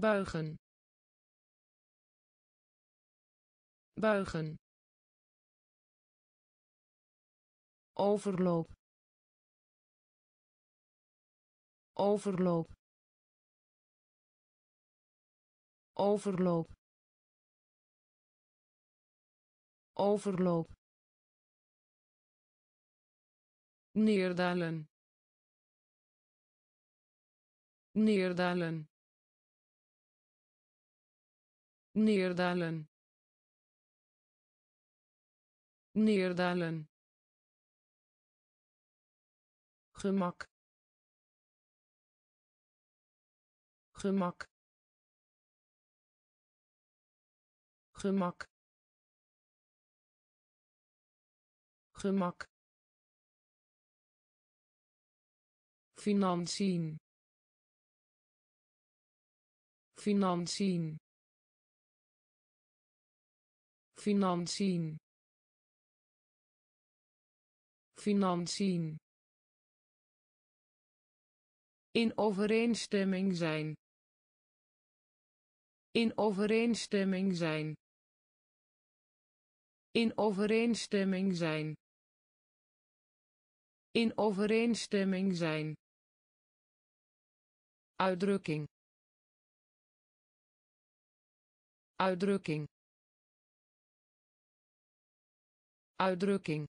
Buigen. Buigen overloop. Overloop. Overloop. Overloop. Neerdalen. Neerdalen. Neerdalen. Neerdalen gemak. Gemak. Gemak. Gemak. Financiën. Financiën. Financiën. Financiën in overeenstemming zijn. In overeenstemming zijn. In overeenstemming zijn. In overeenstemming zijn. Uitdrukking. Uitdrukking. Uitdrukking.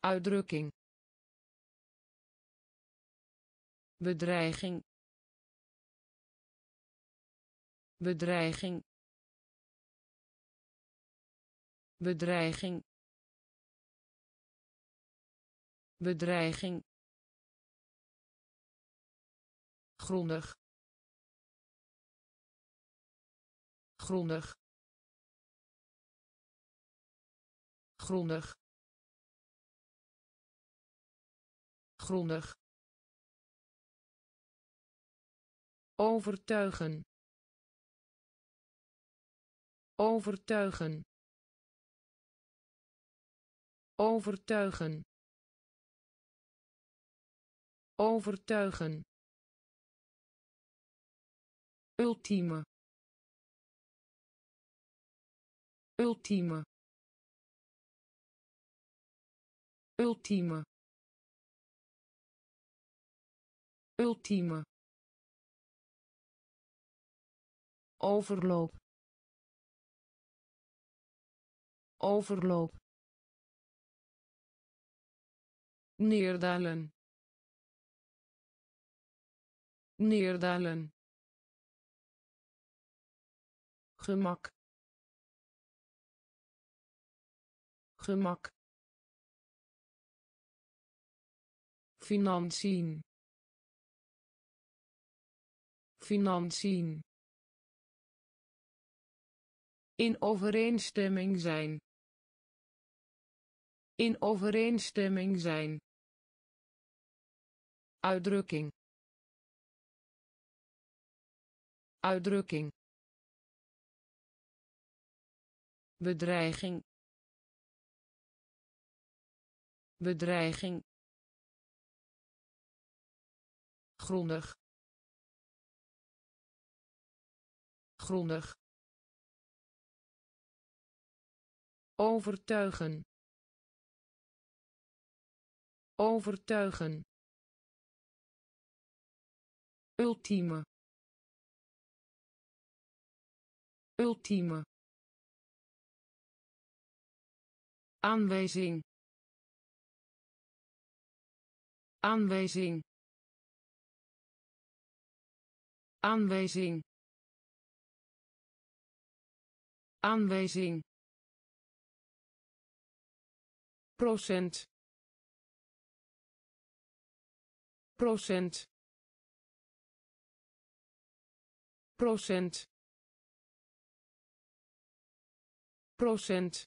Uitdrukking bedreiging. Bedreiging. Bedreiging. Bedreiging. Grondig. Grondig. Grondig. Grondig overtuigen. Overtuigen. Overtuigen. Overtuigen. Ultieme. Ultieme. Ultieme. Ultieme overloop. Overloop. Neerdalen. Neerdalen. Gemak. Gemak. Financiën. Financiën in overeenstemming zijn. In overeenstemming zijn. Uitdrukking. Uitdrukking. Bedreiging. Bedreiging. Grondig. Grondig overtuigen. Overtuigen. Ultieme. Ultieme. Aanwijzing. Aanwijzing. Aanwijzing. Aanwijzing procent procent procent procent.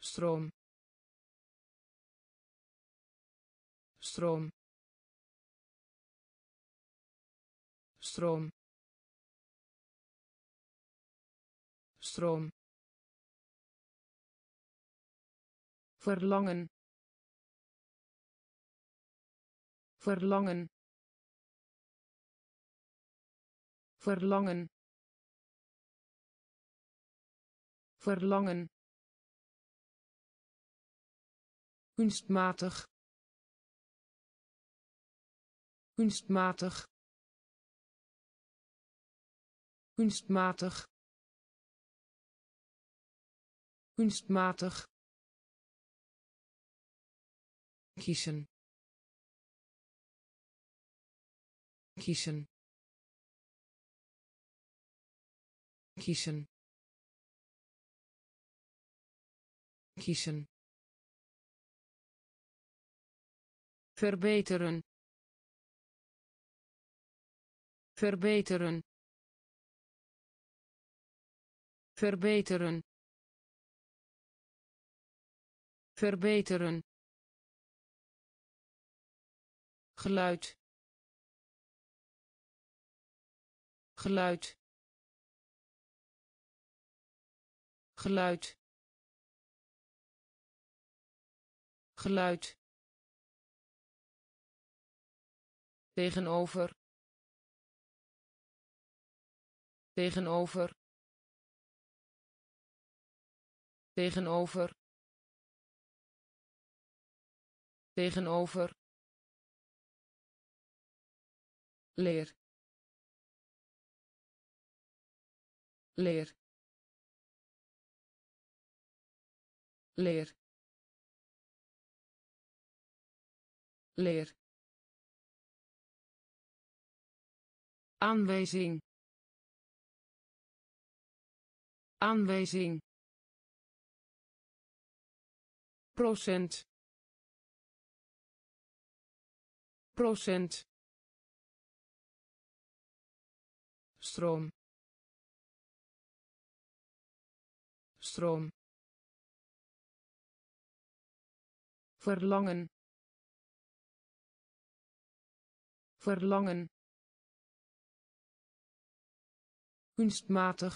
Stroom. Stroom. Stroom. Stroom verlangen. Verlangen. Verlangen. Verlangen. Kunstmatig. Kunstmatig. Kunstmatig. Kunstmatig kiezen. Kiezen. Kiezen. Kiezen. Verbeteren. Verbeteren. Verbeteren. Verbeteren geluid. Geluid. Geluid. Geluid. Tegenover. Tegenover. Tegenover. Tegenover leer. Leer. Leer. Leer. Aanwijzing. Aanwijzing. Procent. Procent stroom. Stroom. Verlangen. Verlangen. Kunstmatig.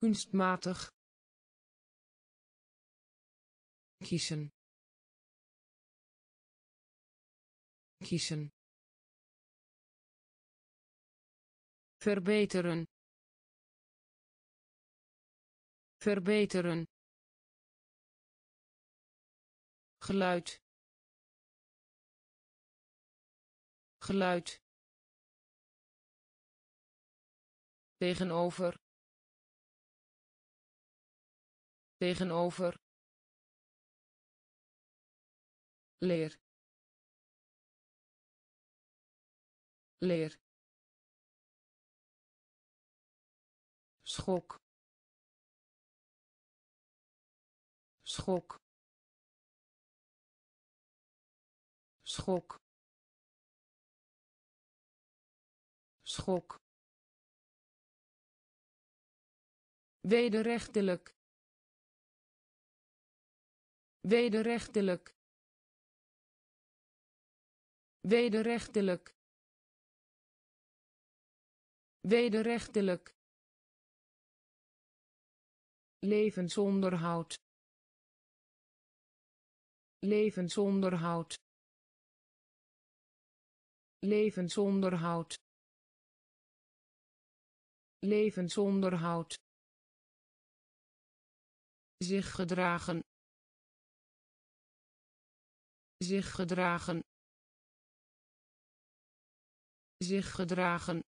Kunstmatig. Kiezen. Kiezen verbeteren. Verbeteren. Geluid. Geluid. Tegenover. Tegenover. Leer. Leer schok. Schok. Schok. Schok. Wederrechtelijk. Wederrechtelijk. Wederrechtelijk. Wederrechtelijk levensonderhoud. Levensonderhoud. Levensonderhoud. Levensonderhoud. Zich gedragen. Zich gedragen. Zich gedragen.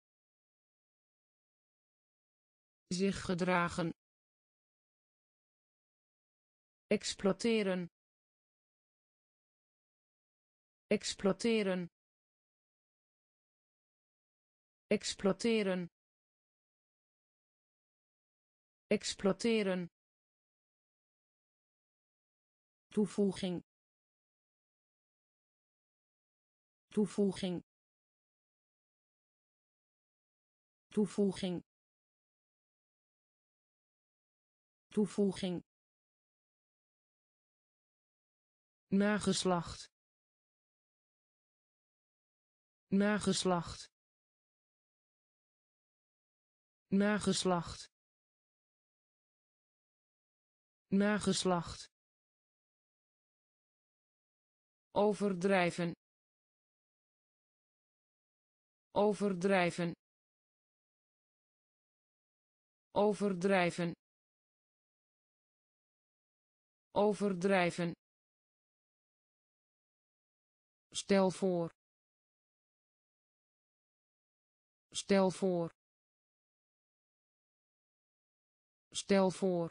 Zich gedragen exploiteren. Exploiteren. Exploiteren. Exploiteren. Toevoeging. Toevoeging. Toevoeging. Toevoeging nageslacht. Nageslacht. Nageslacht. Nageslacht. Overdrijven. Overdrijven. Overdrijven. Overdrijven stel voor. Stel voor. Stel voor.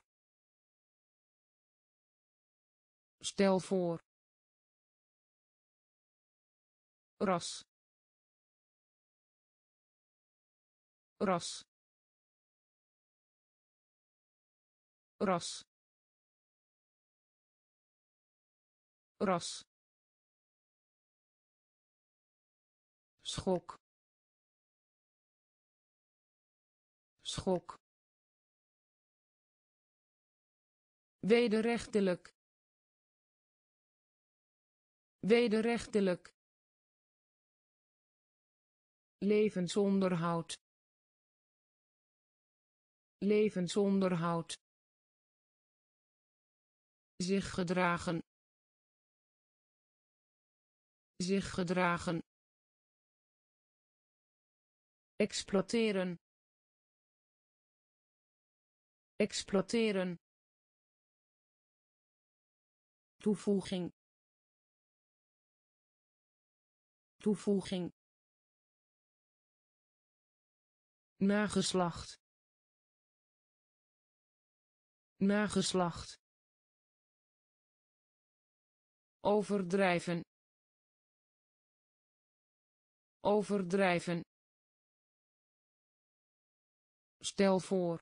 Stel voor. Ras. Ras. Ras. Ras schok. Schok. Wederrechtelijk. Wederrechtelijk. Levensonderhoud. Levensonderhoud. Zich gedragen. Zich gedragen exploiteren. Exploiteren. Toevoeging. Toevoeging. Nageslacht. Nageslacht. Overdrijven. Overdrijven stel voor.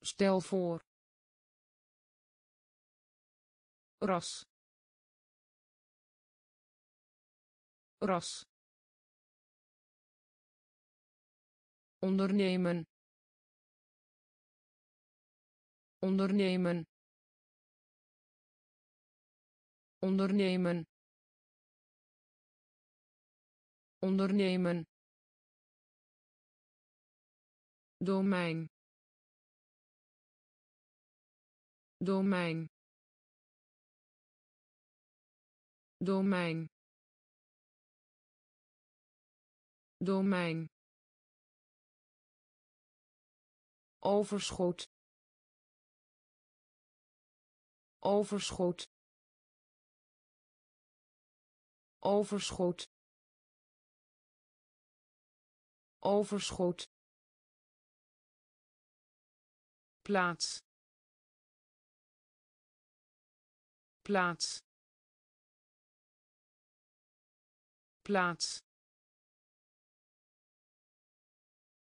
Stel voor. Ras. Ras. Ondernemen. Ondernemen. Ondernemen. Ondernemen domein domein domein domein. Overschot overschot overschot. Overschot plaats. Plaats. Plaats.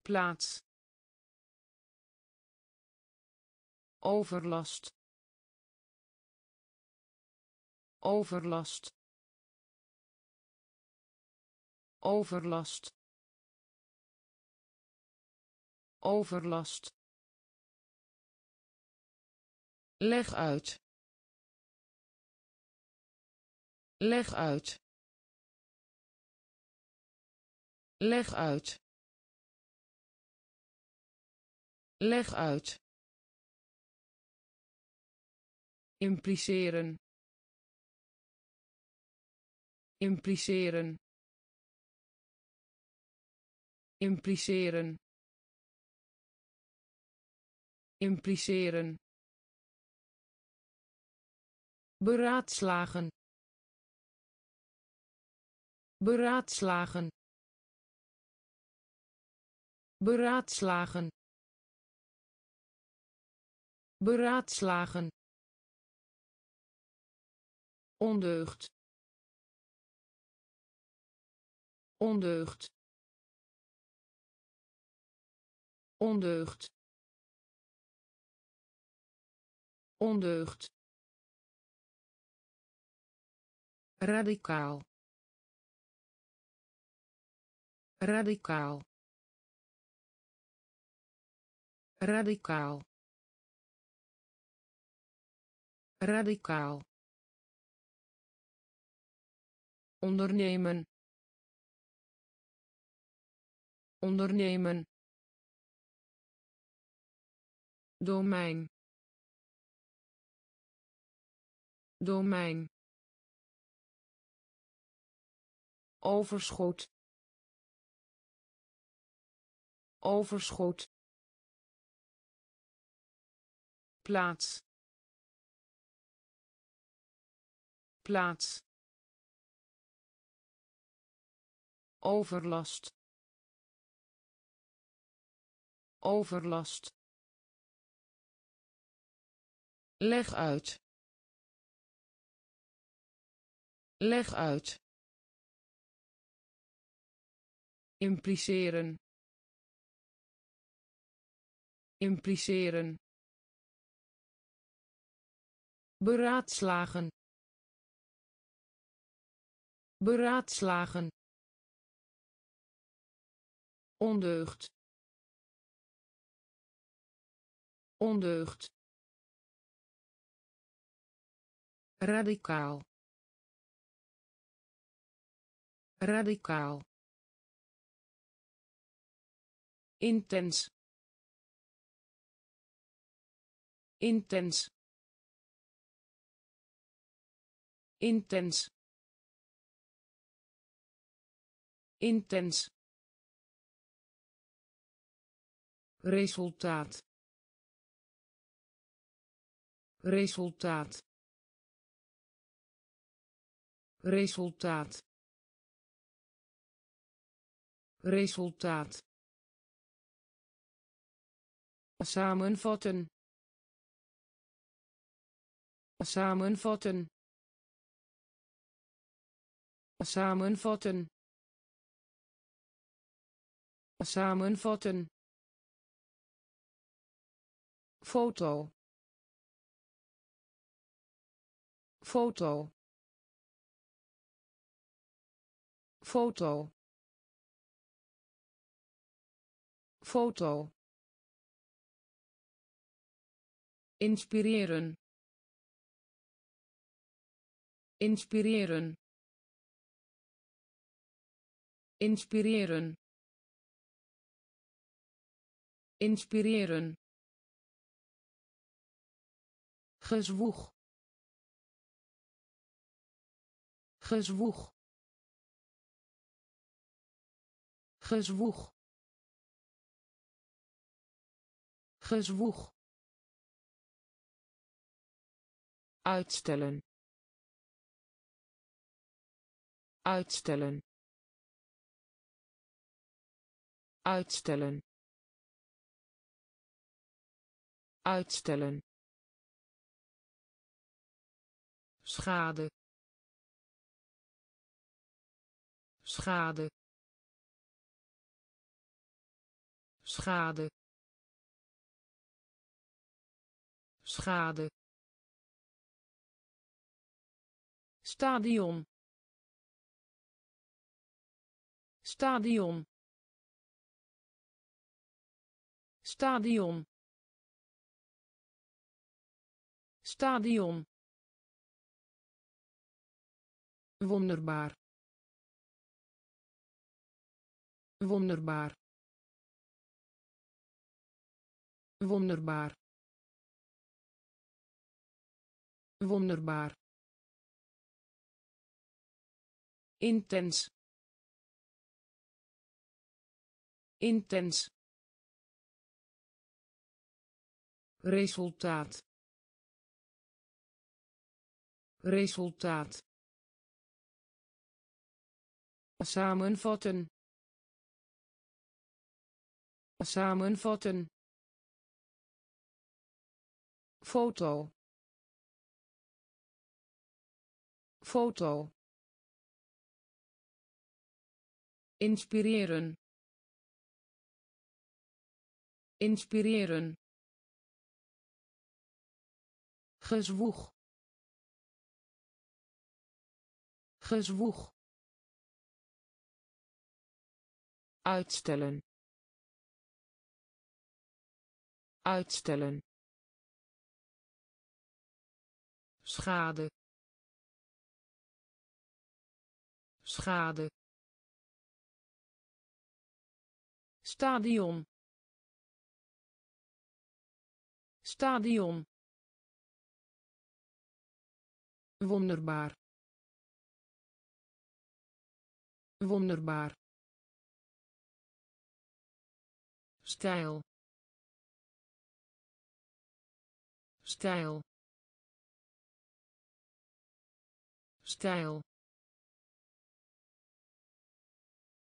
Plaats. Overlast. Overlast. Overlast. Overlast leg uit. Leg uit. Leg uit. Leg uit. Impliceren. Impliceren. Impliceren. Impliceren beraadslagen. Beraadslagen. Beraadslagen. Beraadslagen. Ondeugd. Ondeugd. Ondeugd. Ondeugd radicaal. Radicaal. Radicaal. Radicaal. Ondernemen. Ondernemen. Domein. Domein overschot. Overschot. Plaats. Plaats. Overlast. Overlast. Leg uit. Leg uit impliceren. Impliceren. Beraadslagen. Beraadslagen. Ondeugd. Ondeugd. Radicaal. Radicaal intens. Intens. Intens. Intens. Resultaat. Resultaat. Resultaat. Resultaat samenvatten. Samenvatten. Samenvatten. Samenvatten. Foto. Foto. Foto. Foto inspireren. Inspireren. Inspireren. Inspireren. Gezwoeg. Gezwoeg. Gezwoeg. Gezwoeg uitstellen. Uitstellen. Uitstellen. Uitstellen. Schade. Schade. Schade. Schade stadion. Stadion. Stadion. Stadion. Wonderbaar. Wonderbaar. Wonderbaar. Wonderbaar intens. Intens. Resultaat. Resultaat. Samenvatten. Samenvatten. Foto. Foto inspireren. Inspireren. Gezwoeg. Gezwoeg. Uitstellen. Uitstellen. Schade. Schade stadion. Stadion. Wonderbaar. Wonderbaar. Stijl. Stijl. Stijl.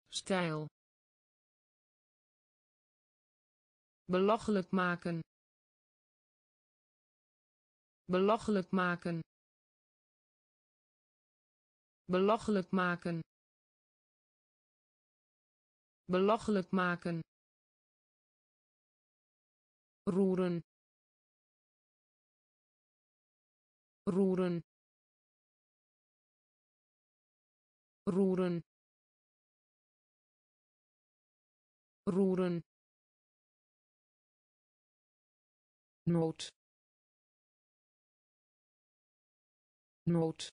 Stijl belachelijk maken. Belachelijk maken. Belachelijk maken. Belachelijk maken. Roeren. Roeren. Roeren. Roeren nood. Nood.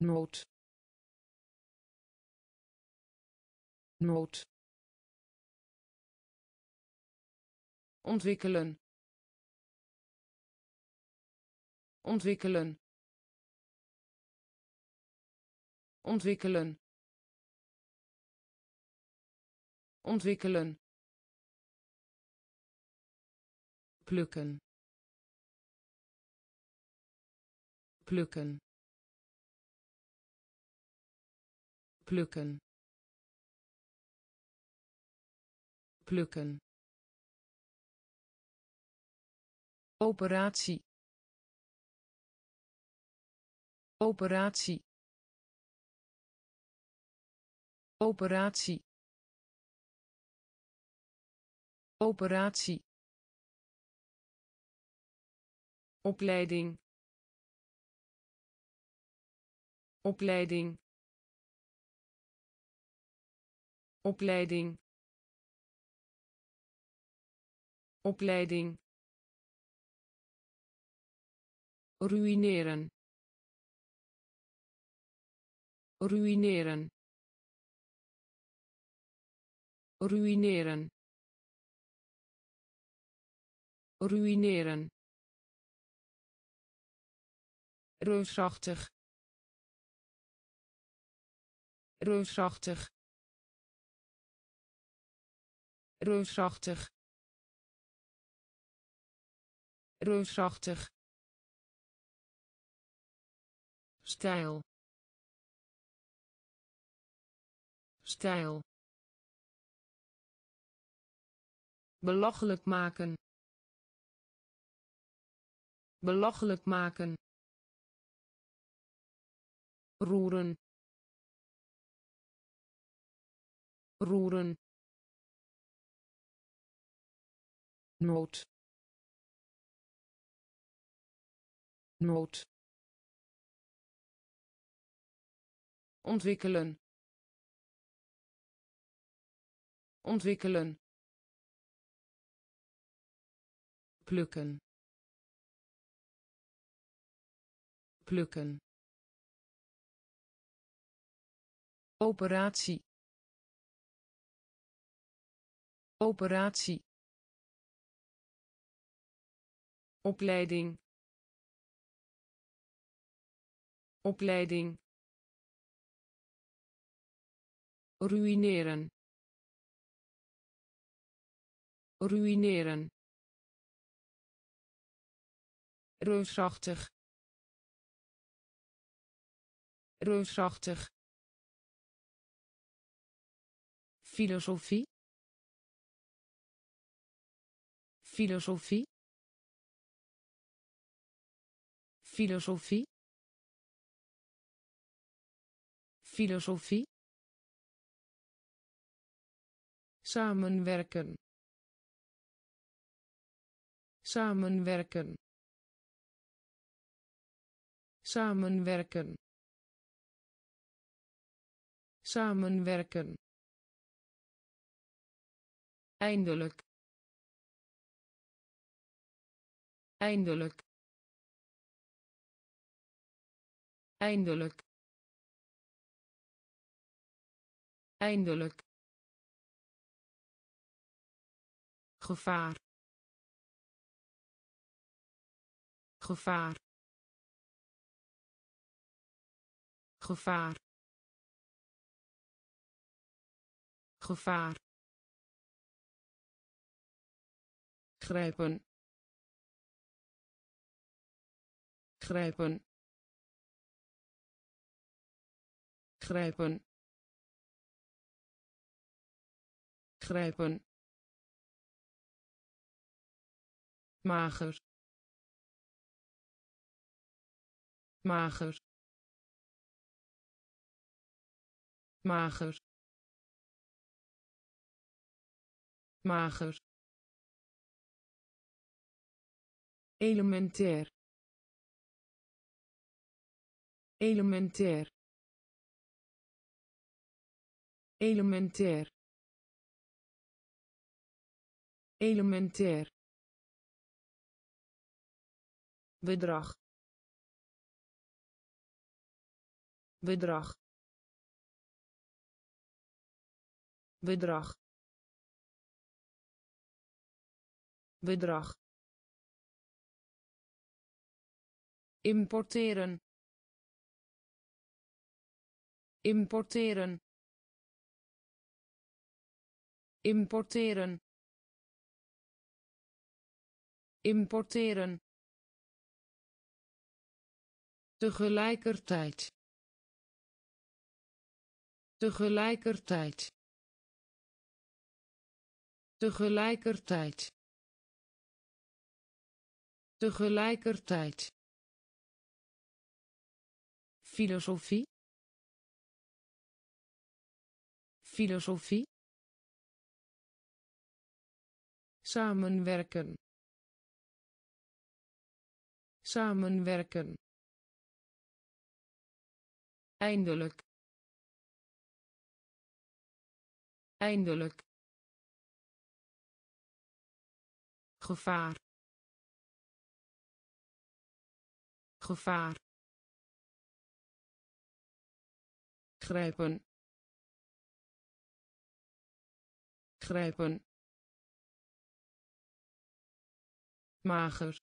Nood. Nood. Ontwikkelen. Ontwikkelen. Ontwikkelen. Ontwikkelen plukken. Plukken. Plukken. Plukken. Operatie. Operatie. Operatie. Operatie opleiding. Opleiding. Opleiding. Opleiding. Ruïneren. Ruïneren. Ruïneren. Ruïneren reusachtig reusachtig reusachtig reusachtig stijl. Stijl. Belachelijk maken. Belachelijk maken roeren. Roeren. Nood. Nood. Ontwikkelen. Ontwikkelen. Plukken. Plukken operatie. Operatie. Opleiding. Opleiding. Ruïneren. Ruïneren. Reusachtig. Reusachtig filosofie. Filosofie. Filosofie. Filosofie. Samenwerken. Samenwerken. Samenwerken. Samenwerken eindelijk. Eindelijk. Eindelijk. Eindelijk. Gevaar. Gevaar. Gevaar. Gevaar grijpen. Grijpen. Grijpen. Grijpen. Mager. Mager. Mager. Mager elementair elementair elementair elementair bedrag. Bedrag. Bedrag. Bedrag importeren. Importeren. Importeren. Importeren. Tegelijkertijd. Tegelijkertijd. Tegelijkertijd. Tegelijkertijd filosofie. Filosofie. Samenwerken. Samenwerken. Eindelijk. Eindelijk. Gevaar. Gevaar grijpen. Grijpen. Mager.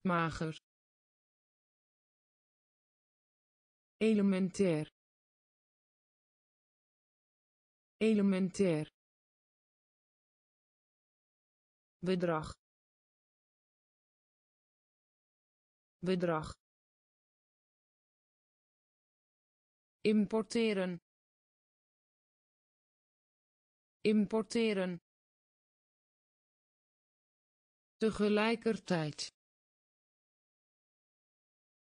Mager. Elementair. Elementair. Bedrag. Bedrag importeren. Importeren. Tegelijkertijd.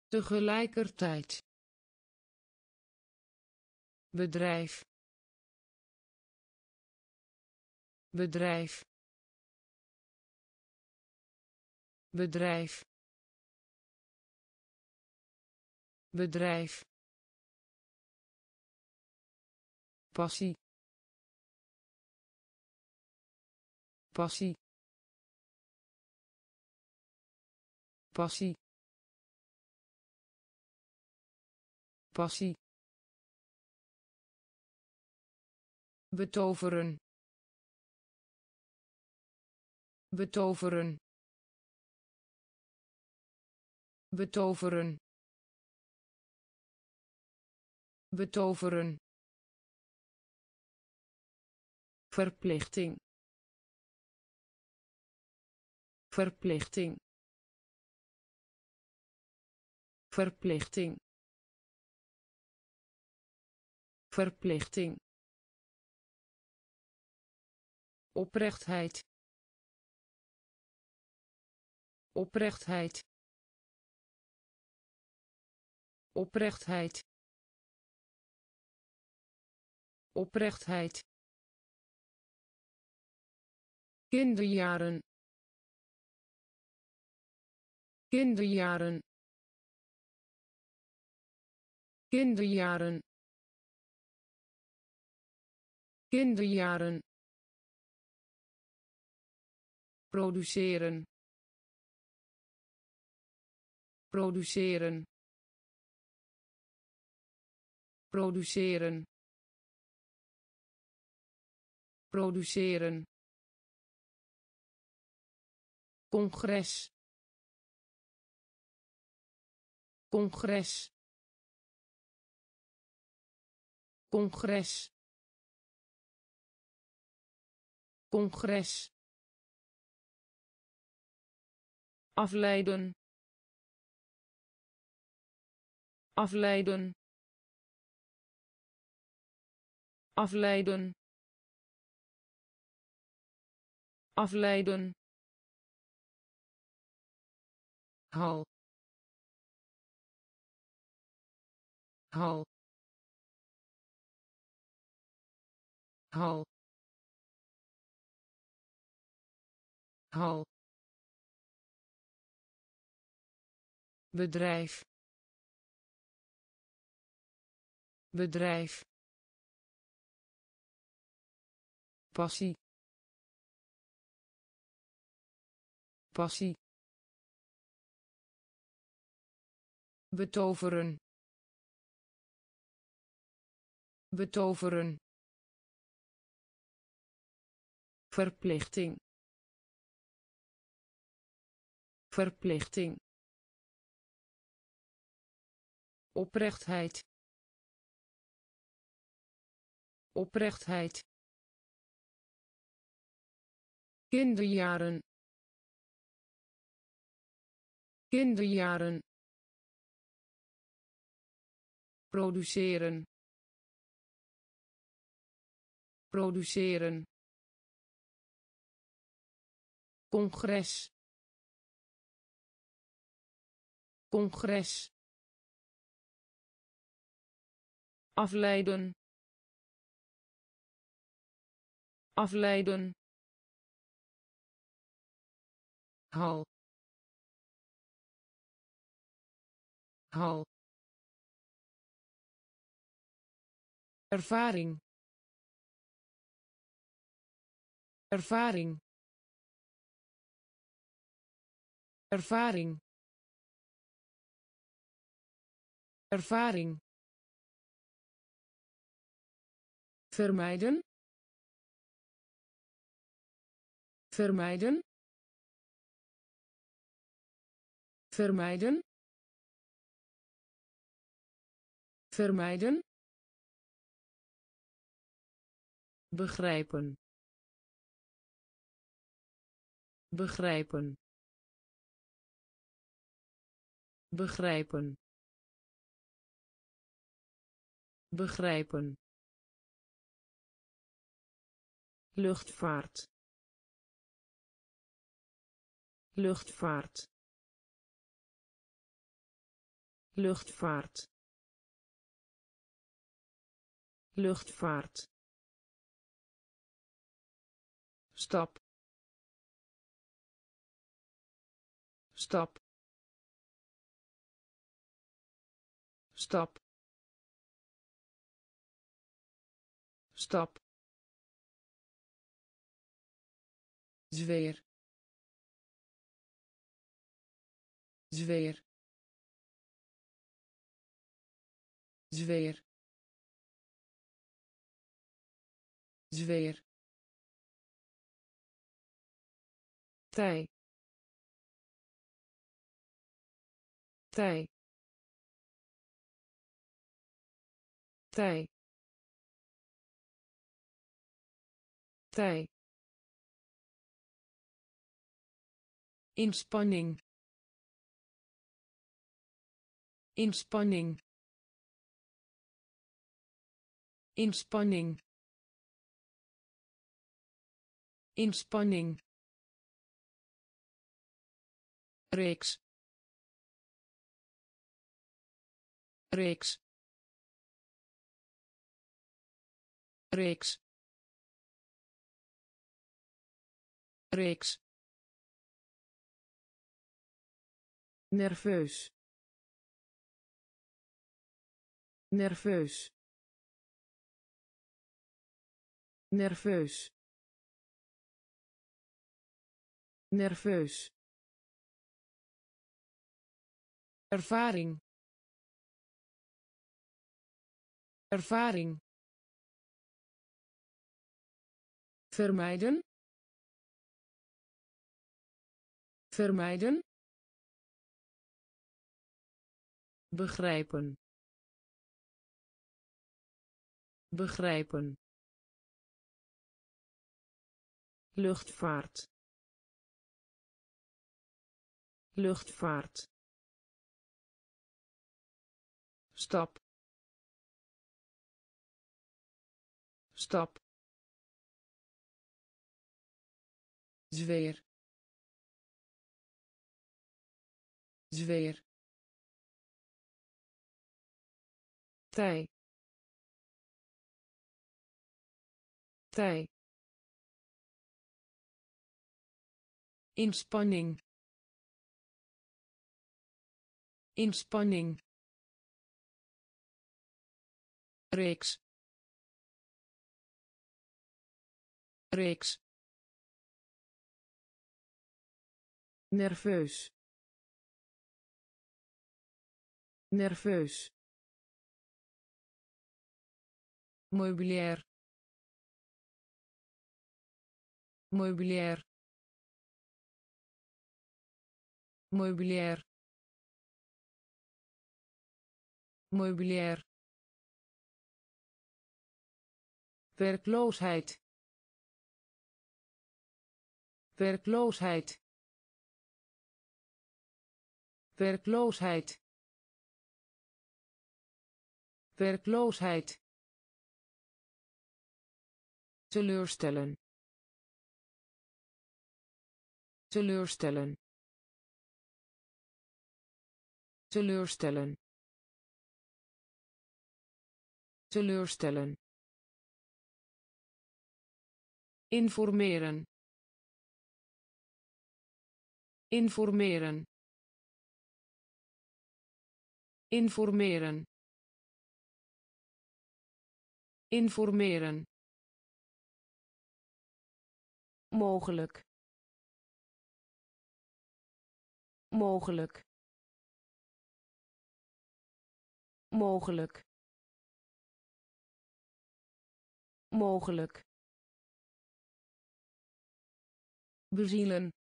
Tegelijkertijd. Bedrijf. Bedrijf. Bedrijf. Bedrijf passie. Passie. Passie. Passie. Betoveren. Betoveren. Betoveren. Betoveren verplichting. Verplichting. Verplichting. Verplichting. Oprechtheid. Oprechtheid. Oprechtheid. Oprechtheid kinderjaren. Kinderjaren. Kinderjaren. Kinderjaren. Produceren. Produceren. Produceren. Produceren congres. Congres. Congres. Congres. Afleiden. Afleiden. Afleiden. Afleiden hal. Hal. Hal. Hal. Bedrijf. Bedrijf. Passie. Passie betoveren. Betoveren. Verplichting. Verplichting. Oprechtheid. Oprechtheid. Kinderjaren. Kinderjaren produceren. Produceren. Congres. Congres. Afleiden. Afleiden. Hal. Hal ervaring. Ervaring. Ervaring. Ervaring. Vermijden. Vermijden. Vermijden. Vermijden begrijpen. Begrijpen. Begrijpen. Begrijpen. Luchtvaart. Luchtvaart. Luchtvaart. Luchtvaart stap stap stap stap zweer. Zweer. Zweer. Zweer tij tij tij tij inspanning. Inspanning. Inspanning. Inspanning reeks. Reeks. Reeks. Reeks. Nerveus. Nerveus. Nerveus. Nerveus ervaring. Ervaring. Vermijden. Vermijden. Begrijpen. Begrijpen. Luchtvaart. Luchtvaart stap stap zweer. Zweer. Tij. Tij. Inspanning. Inspanning reeks. Reeks. Nerveus. Nerveus. Meubilair. Meubilair. Meubilair. Meubilair werkloosheid. Werkloosheid. Werkloosheid. Werkloosheid. Teleurstellen. Teleurstellen. Teleurstellen. Teleurstellen informeren. Informeren. Informeren. Informeren. Mogelijk. Mogelijk. Mogelijk. Mogelijk bezielen.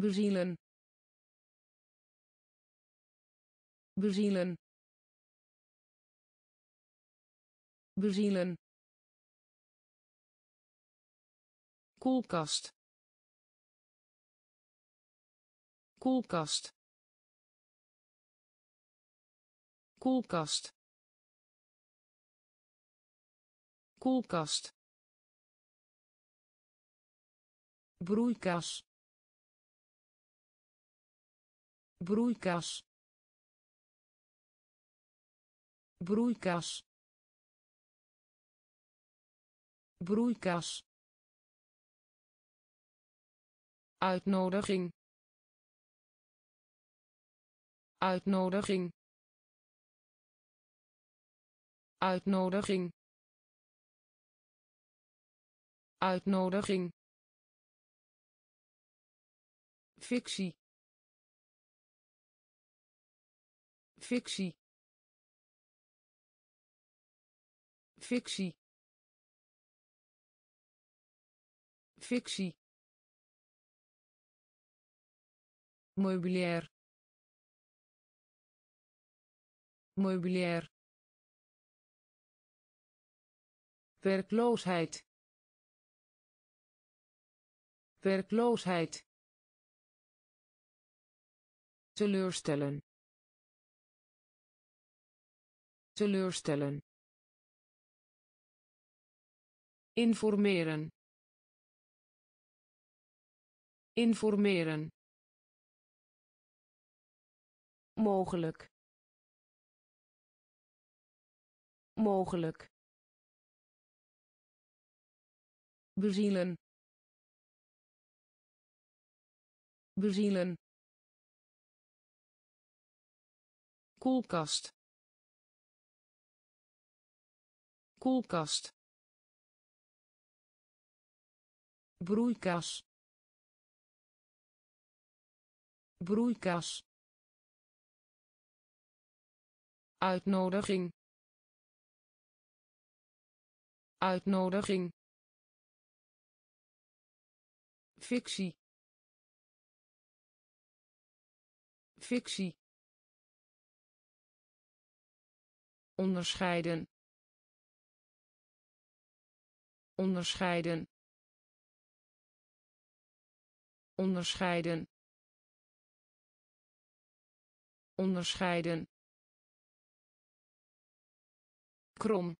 Bezielen. Bezielen. Bezielen. Koelkast. Koelkast. Koelkast. Koelkast broeikas. Broeikas. Broeikas. Broeikas. Uitnodiging. Uitnodiging. Uitnodiging. Uitnodiging fictie. Fictie. Fictie. Fictie. Meubilair. Meubilair. Werkloosheid. Werkloosheid teleurstellen. Teleurstellen. Informeren. Informeren. Mogelijk. Mogelijk. Bezielen. Bezielen koelkast. Koelkast. Broeikas. Broeikas. Uitnodiging. Uitnodiging. Fictie. Fictie onderscheiden. Onderscheiden. Onderscheiden. Onderscheiden. Krom.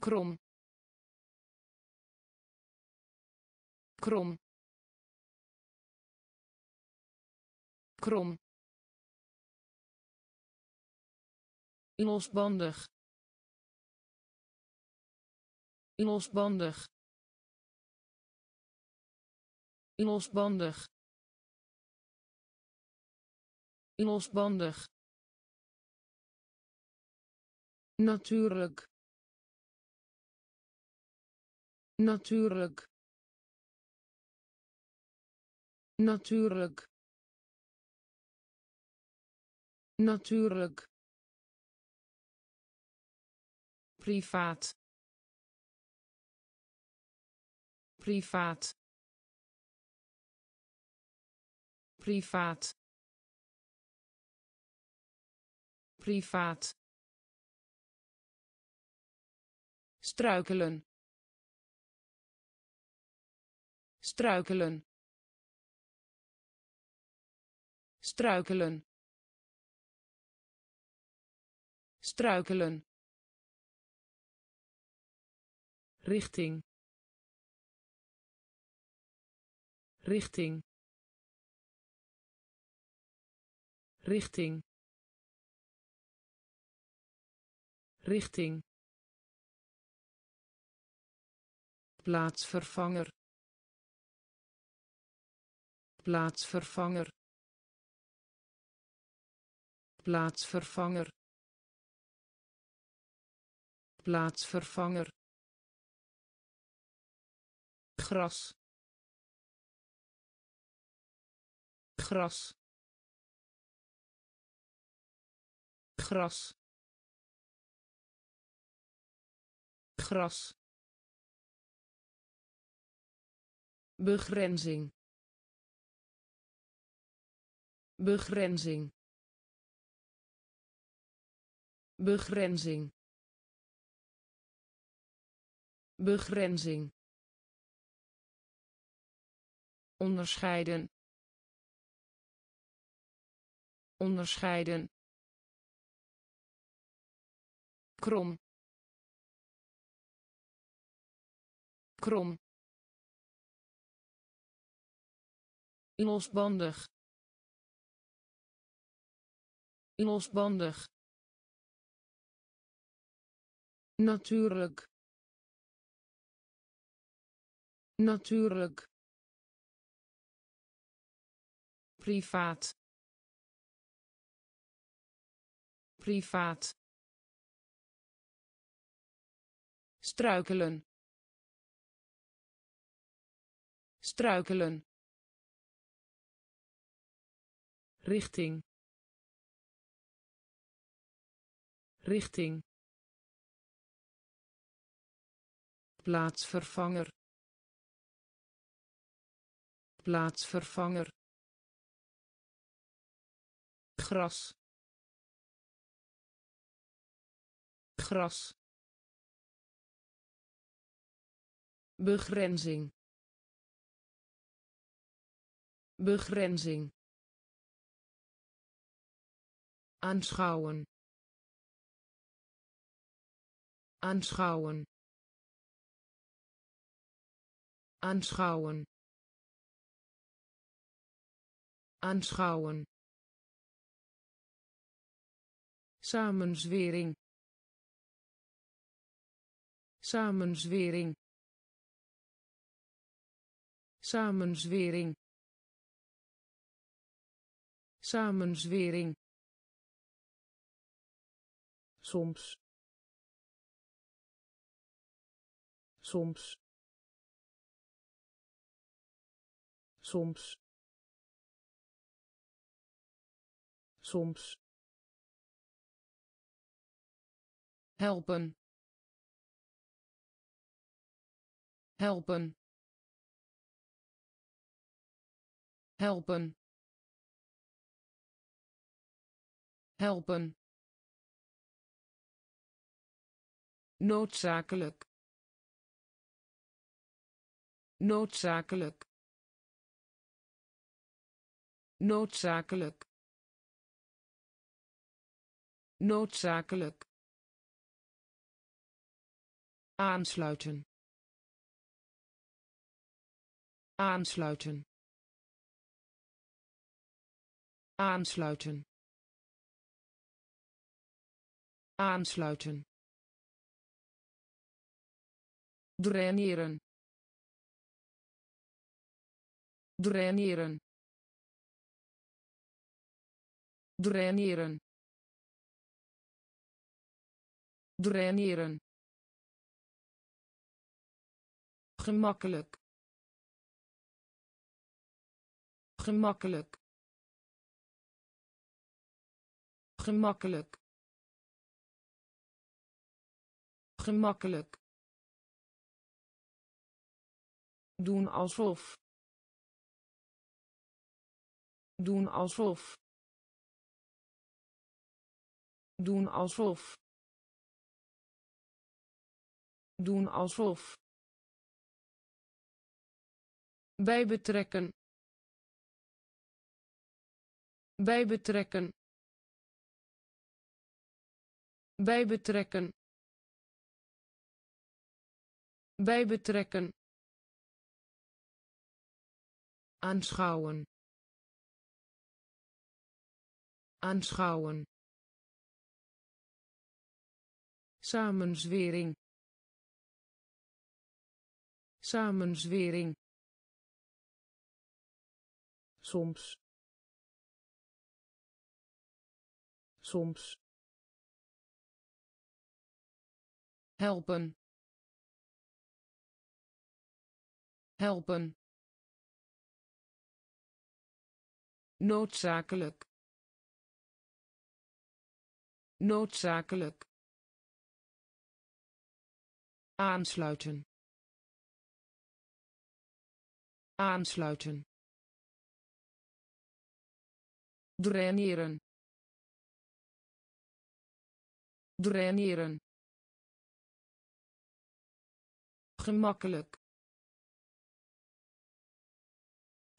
Krom. Krom. Krom losbandig losbandig losbandig losbandig. Natuurlijk. Natuurlijk. Natuurlijk. Natuurlijk privaat. Privaat. Privaat. Privaat. Struikelen. Struikelen. Struikelen. Struikelen richting. Richting. Richting. Richting. Plaatsvervanger. Plaatsvervanger. Plaatsvervanger. Plaatsvervanger gras. Gras. Gras. Gras. Begrenzing. Begrenzing. Begrenzing. Begrenzing onderscheiden. Onderscheiden. Krom. Krom. Losbandig. Losbandig. Natuurlijk. Natuurlijk privaat. Privaat. Struikelen. Struikelen. Richting. Richting. Plaatsvervanger. Plaatsvervanger gras. Gras. Begrenzing. Begrenzing. Aanschouwen. Aanschouwen. Aanschouwen. Aanschouwen samenzwering. Samenzwering. Samenzwering. Samenzwering. Soms. Soms. Soms. Soms helpen. Helpen. Helpen. Helpen. Noodzakelijk. Noodzakelijk. Noodzakelijk. Noodzakelijk aansluiten. Aansluiten. Aansluiten. Aansluiten. Draineren. Draineren. Draineren. Draineren gemakkelijk. Gemakkelijk. Gemakkelijk. Gemakkelijk. Doen alsof. Doen alsof. Doen alsof. Doen alsof bij betrekken. Bij betrekken. Bij betrekken. Bij betrekken. Aanschouwen. Aanschouwen. Samenzwering. Samenzwering soms. Soms. Helpen. Helpen. Noodzakelijk. Noodzakelijk. Aansluiten. Aansluiten draineren draineren gemakkelijk.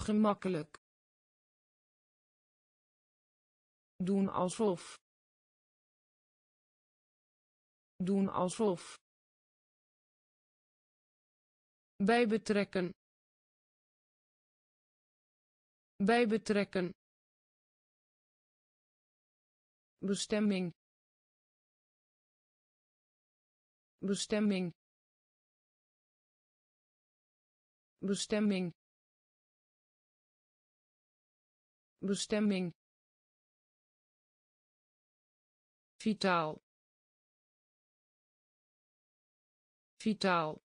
Gemakkelijk. Doen alsof. Doen alsof. Bij betrekken betrekken bestemming. Bestemming. Bestemming. Bestemming. Vitaal. Vitaal.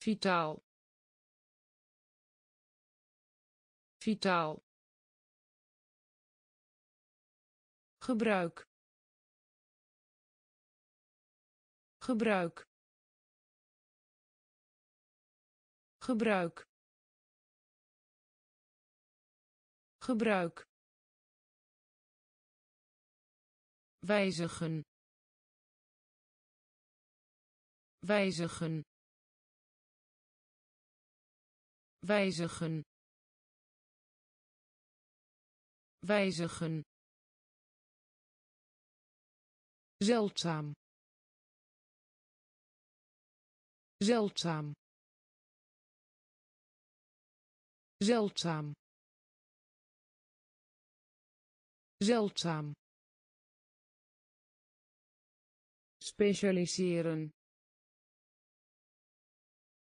Vitaal. Vitaal gebruik. Gebruik. Gebruik. Gebruik. Wijzigen. Wijzigen. Wijzigen. Wijzigen zeldzaam. Zeldzaam. Zeldzaam. Zeldzaam. Specialiseren.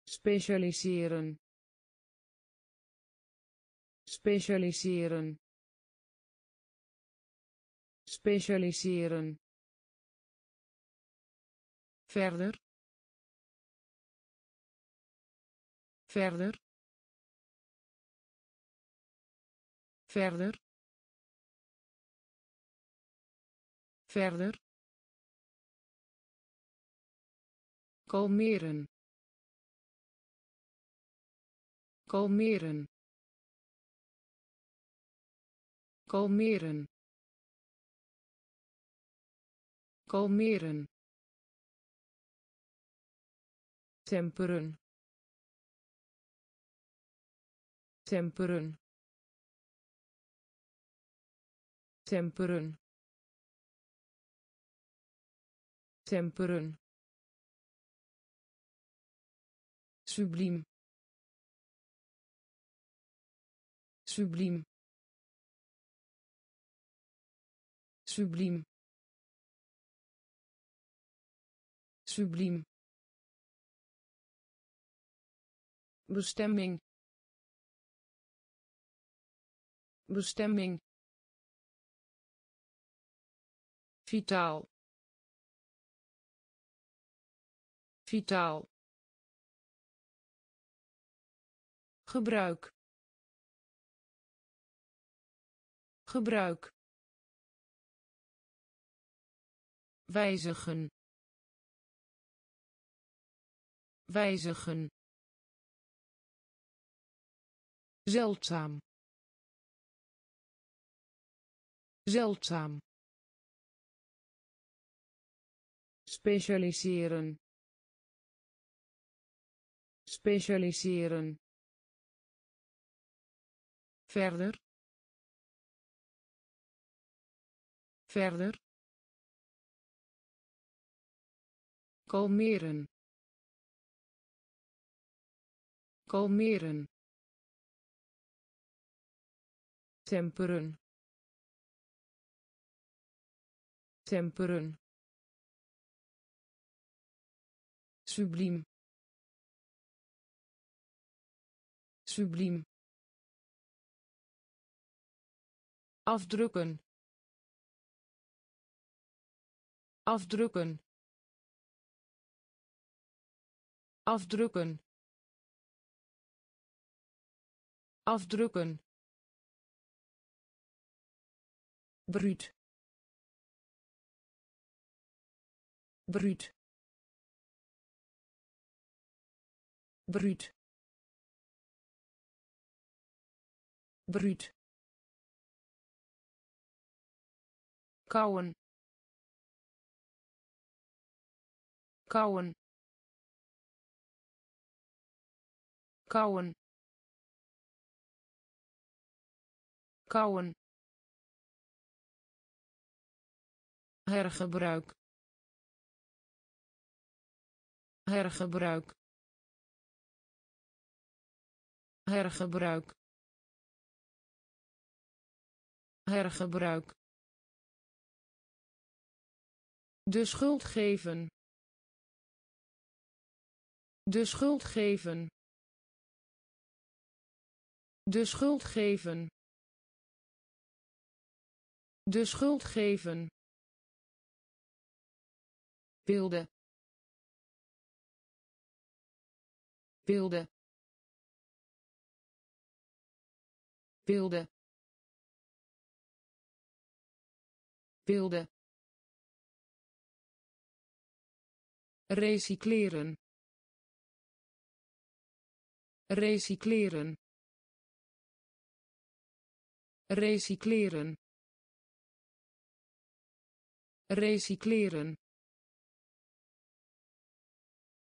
Specialiseren. Specialiseren. Specialiseren verder. Verder. Verder. Verder. Kalmeren. Kalmeren. Kalmeren. Kalmeren temperen. Temperen. Temperen. Temperen. Subliem. Subliem. Subliem. Subliem bestemming. Bestemming. Vitaal. Vitaal. Gebruik. Gebruik. Wijzigen. Wijzigen zeldzaam. Zeldzaam. Specialiseren. Specialiseren. Verder. Verder. Kalmeren. Kalmeren temperen. Temperen. Subliem. Subliem. Afdrukken. Afdrukken. Afdrukken. Afdrukken bruut. Bruut. Bruut. Bruut. Kauwen kauwen kauwen kauwen hergebruik. Hergebruik. Hergebruik. Hergebruik. De schuld geven. De schuld geven. De schuld geven. De schuld geven beelden beelden beelden beelden recycleren. Recycleren. Recycleren. Recycleren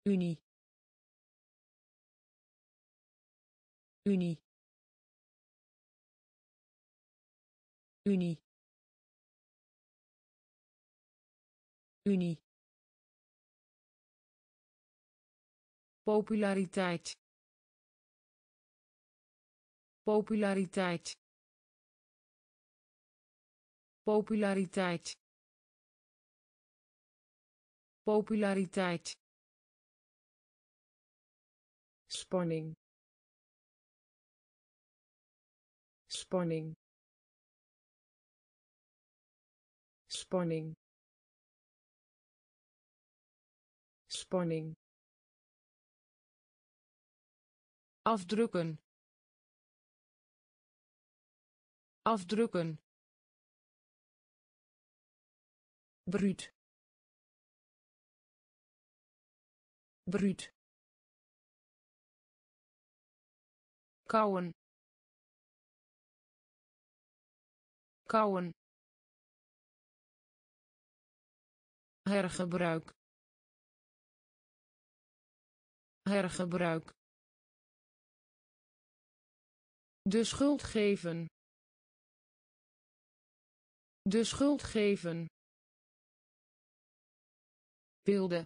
Unie. Unie. Unie. Unie. Populariteit. Populariteit. Populariteit. Populariteit. Spanning. Spanning. Spanning. Spanning. Afdrukken. Afdrukken. Bruut. Bruut kauwen. Kauwen. Hergebruik. Hergebruik. De schuld geven. De schuld geven. Beelden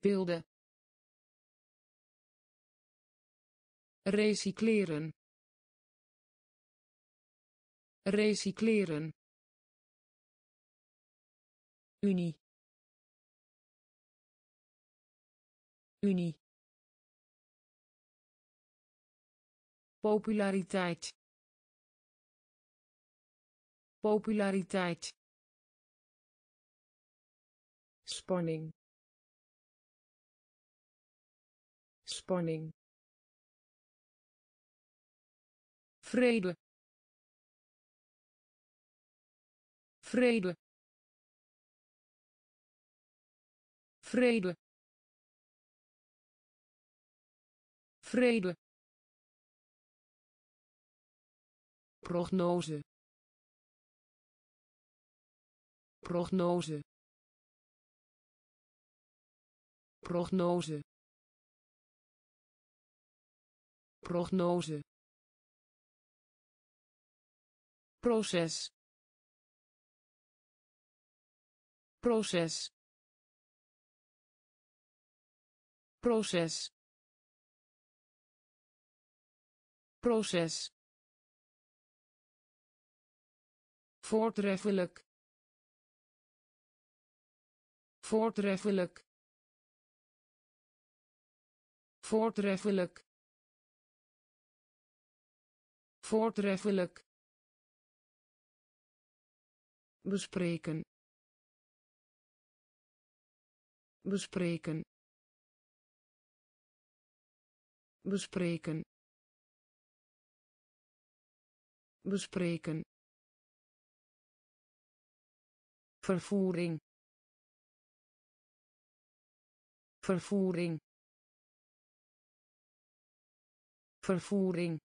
beelden recycleren recycleren Unie. Unie. Populariteit. Populariteit. Spanning. Spanning. Vrede. Vrede. Vrede. Vrede. Prognose. Prognose. Prognose. Prognose proces. Proces. Proces. Proces. Voortreffelijk. Voortreffelijk. Voortreffelijk. Voortreffelijk bespreken. Bespreken. Bespreken. Bespreken. Vervoering. Vervoering. Vervoering.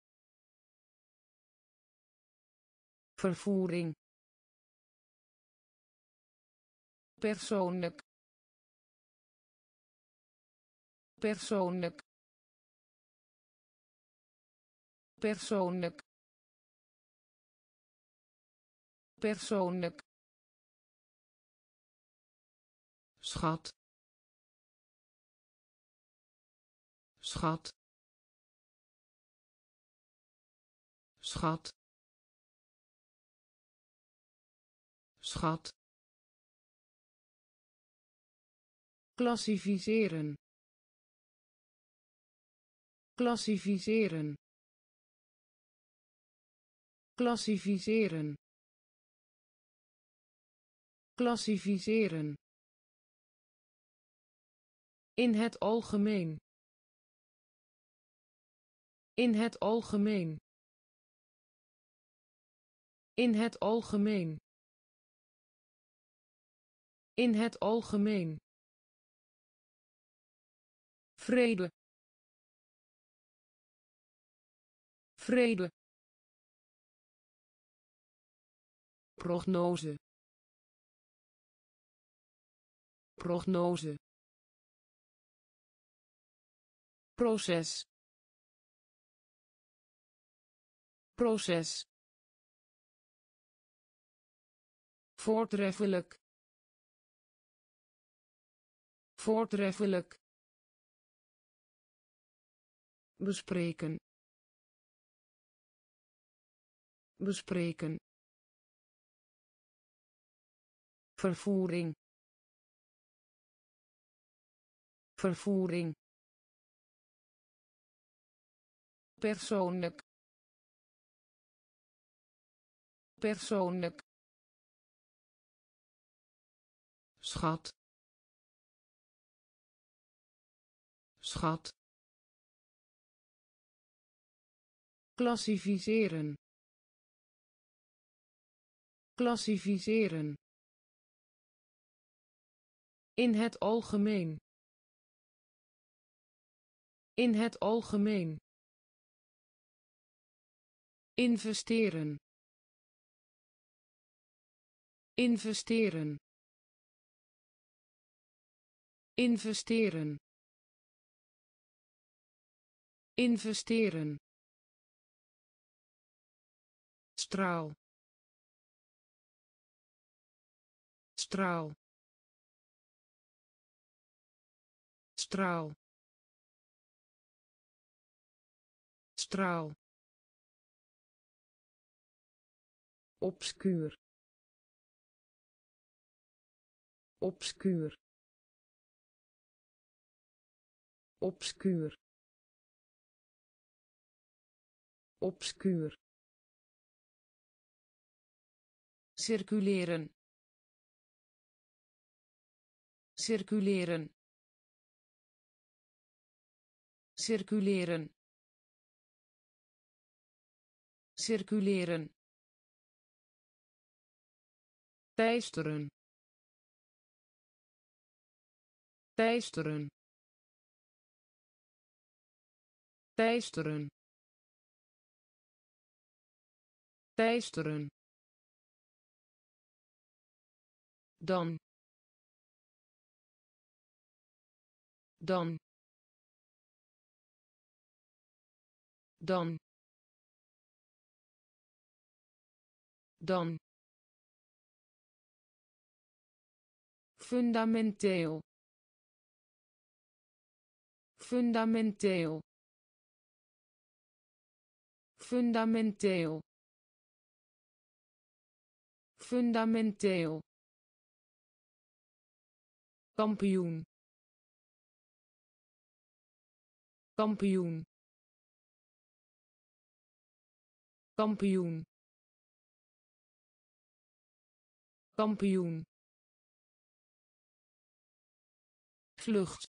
Vervoering persoonlijk. Persoonlijk. Persoonlijk. Persoonlijk. Schat. Schat. Schat. Schat klassificeren klassificeren klassificeren klassificeren in het algemeen. In het algemeen. In het algemeen. In het algemeen vrede. Vrede. Prognose. Prognose. Proces. Proces. Voortreffelijk. Voortreffelijk bespreken. Bespreken. Vervoering. Vervoering. Persoonlijk. Persoonlijk. Schat. Schat klassificeren klassificeren in het algemeen. In het algemeen. Investeren. Investeren. Investeren. Investeren straal. Straal. Straal. Straal. Obscuur. Obscuur. Obscuur. Obscuur circuleren. Circuleren. Circuleren. Circuleren. Teisteren. Teisteren. Teisteren. Teisteren dan. Dan. Dan. Dan. Fundamenteel. Fundamenteel. Fundamenteel. Fundamenteel kampioen. Kampioen. Kampioen. Kampioen. Vlucht.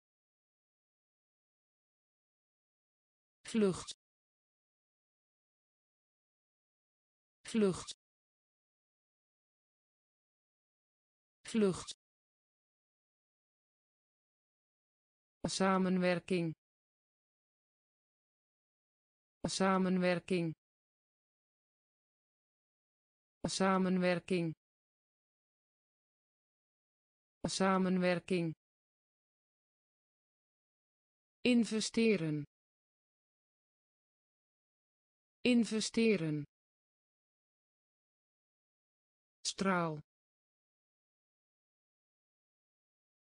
Vlucht. Vlucht. Vlucht samenwerking. samenwerking. samenwerking. samenwerking. investeren. investeren. straal.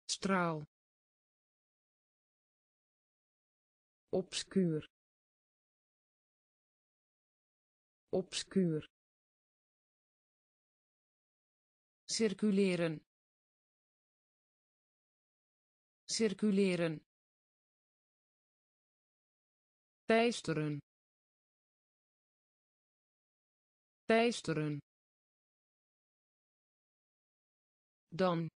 straal obscuur. Obscuur. Circuleren. Circuleren. Teisteren. Teisteren. Dan.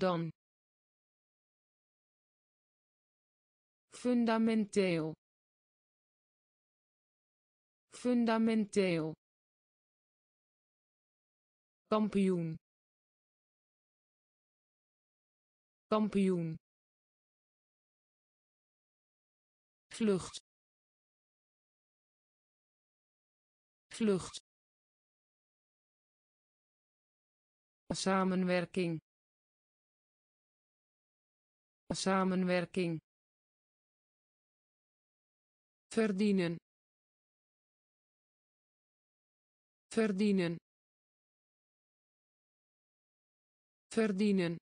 Dan fundamenteel. Fundamenteel. Kampioen. Kampioen. Vlucht. Vlucht. Samenwerking. Samenwerking verdienen. Verdienen. Verdienen.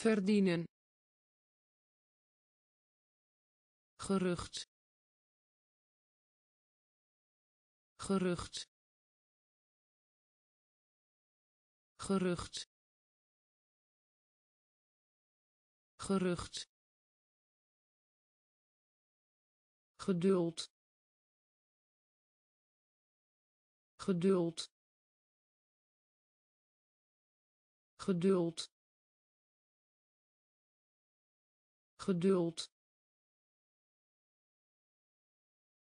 Verdienen. Gerucht. Gerucht. Gerucht. Gerucht geduld. Geduld. Geduld. Geduld.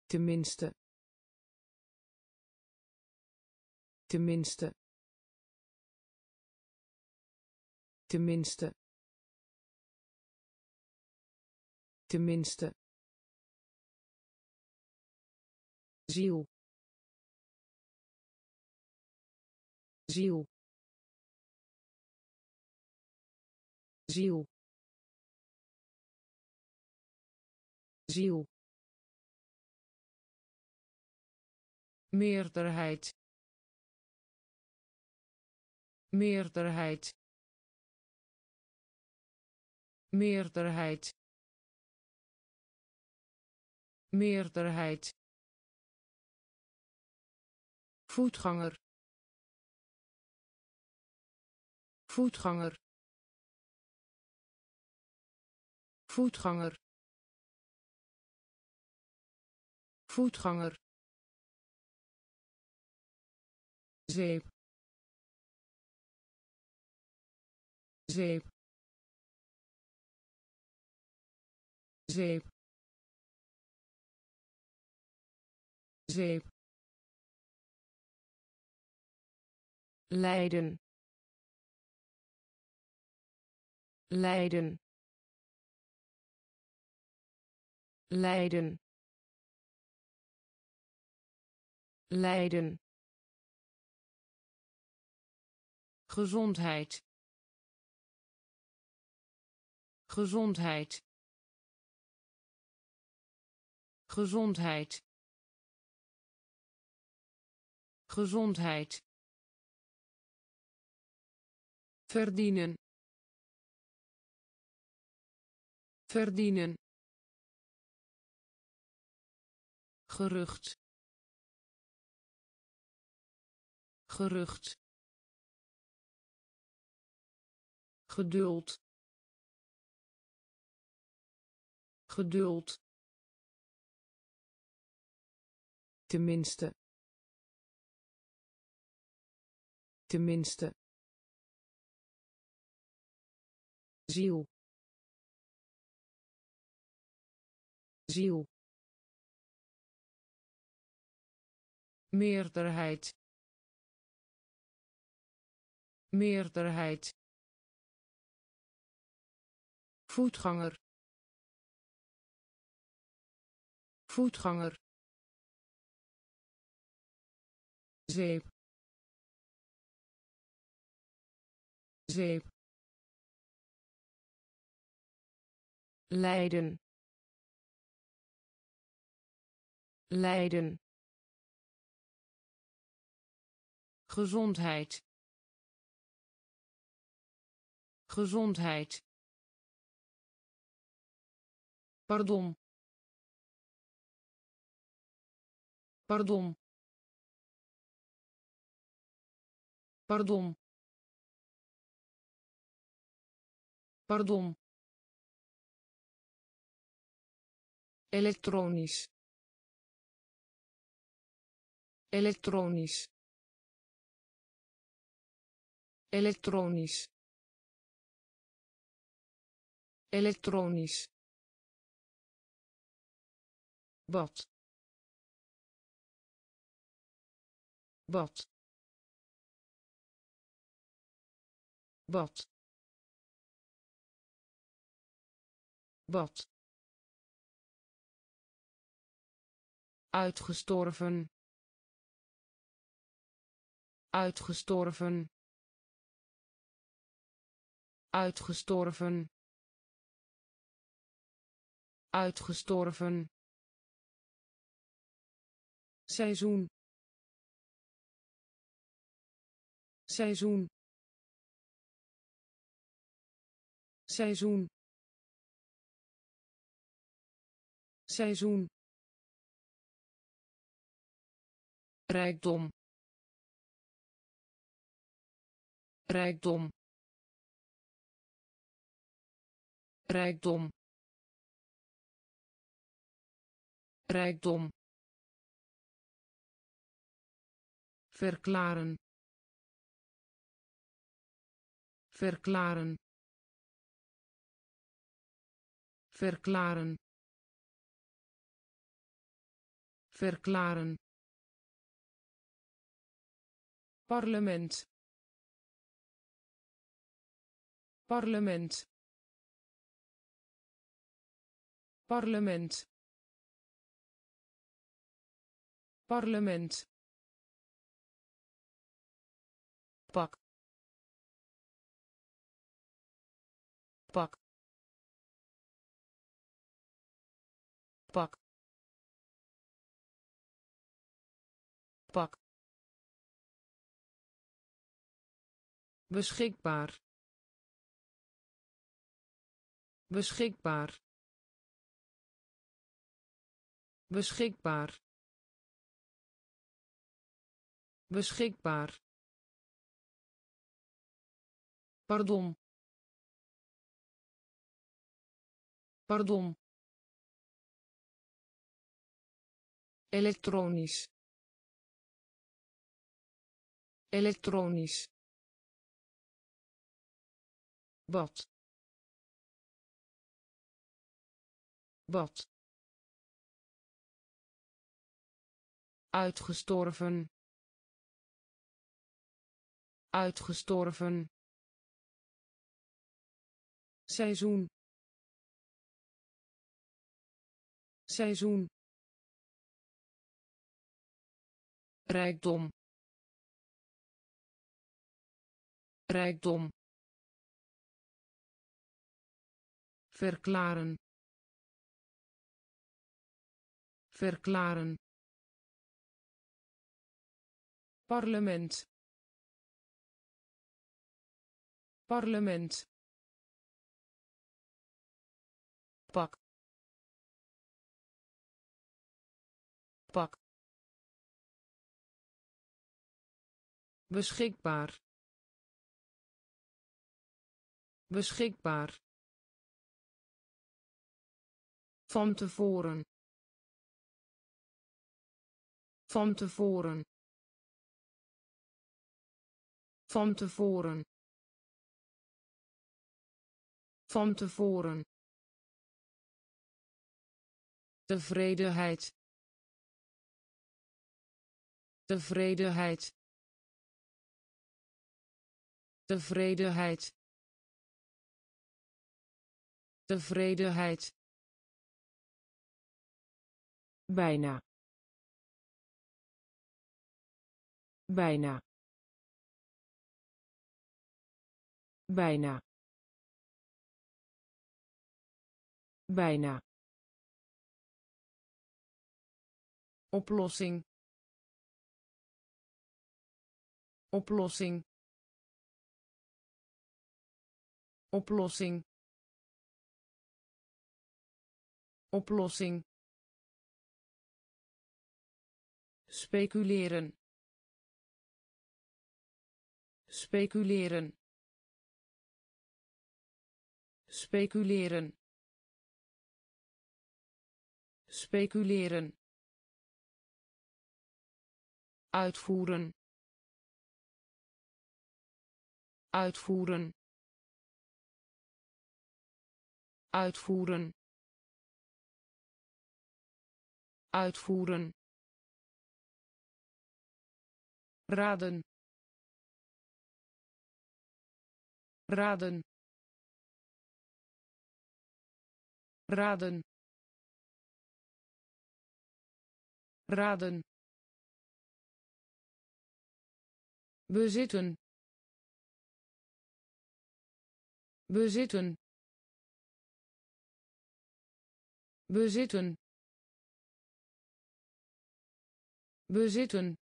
Tenminste. Tenminste. Tenminste. Tenminste ziel ziel ziel ziel meerderheid. Meerderheid. Meerderheid. Meerderheid voetganger. Voetganger. Voetganger. Voetganger. Zeep zeep zeep zeep Leiden. Leiden. Leiden. Leiden. Gezondheid. Gezondheid. Gezondheid. Gezondheid verdienen. Verdienen. Gerucht. Gerucht. Geduld. Geduld. Tenminste. Tenminste ziel meerderheid. Meerderheid. Voetganger. Voetganger. Zeep. Zeep Leiden Leiden gezondheid gezondheid Pardon. Pardon. Pardon. Pardon. Elektronisch. Elektronisch. Elektronisch. Elektronisch. Bad. Bad. Bad. Bad uitgestorven. Uitgestorven. Uitgestorven. Uitgestorven. Seizoen. Seizoen. Seizoen. Seizoen rijkdom. Rijkdom. Rijkdom. Rijkdom. Verklaren. Verklaren. Verklaren. Verklaren parlement. Parlement. Parlement. Parlement. Pak. Pak. Pak. Pak beschikbaar. Beschikbaar. Beschikbaar. Beschikbaar. Pardon. Pardon. Elektronisch. Elektronisch bad bad uitgestorven. Uitgestorven. Seizoen. Seizoen. Rijkdom. Rijkdom verklaren. Verklaren. Parlement. Parlement. Pak. Pak. Beschikbaar. Beschikbaar Van tevoren. Van tevoren. Van tevoren. Van tevoren. Tevredenheid. Tevredenheid. Tevredenheid. Tevredenheid bijna. Bijna. Bijna. Bijna. Oplossing. Oplossing. Oplossing. Oplossing speculeren. Speculeren. Speculeren. Speculeren. Uitvoeren. Uitvoeren. Uitvoeren. Uitvoeren raden. Raden. Raden. Raden. Bezitten bezitten bezitten bezitten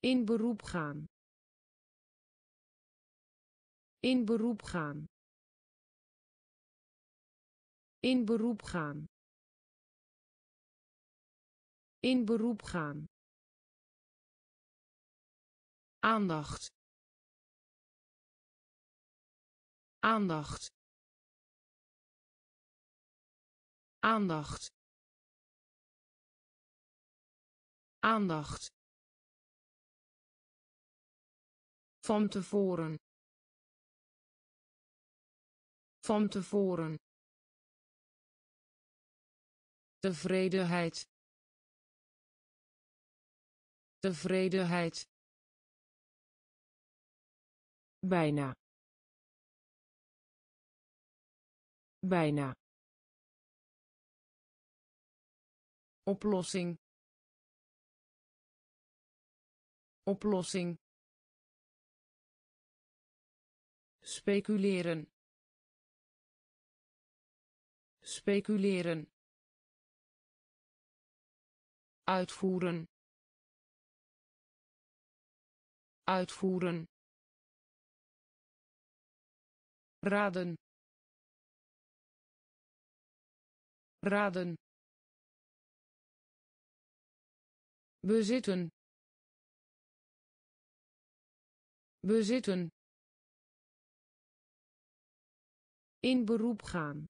in beroep gaan. In beroep gaan. In beroep gaan. In beroep gaan. Aandacht. Aandacht. Aandacht. Aandacht van tevoren. Van tevoren. Tevredenheid. Tevredenheid. Bijna. Bijna. Oplossing. Oplossing speculeren. Speculeren. Uitvoeren. Uitvoeren. Raden. Raden. Bezitten. Bezitten in beroep gaan.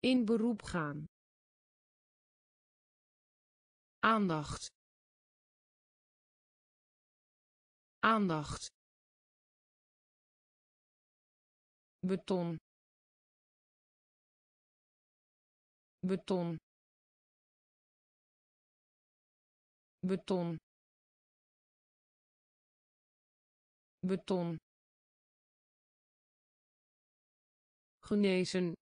In beroep gaan. Aandacht. Aandacht. Beton. Beton. Beton. Beton genezen.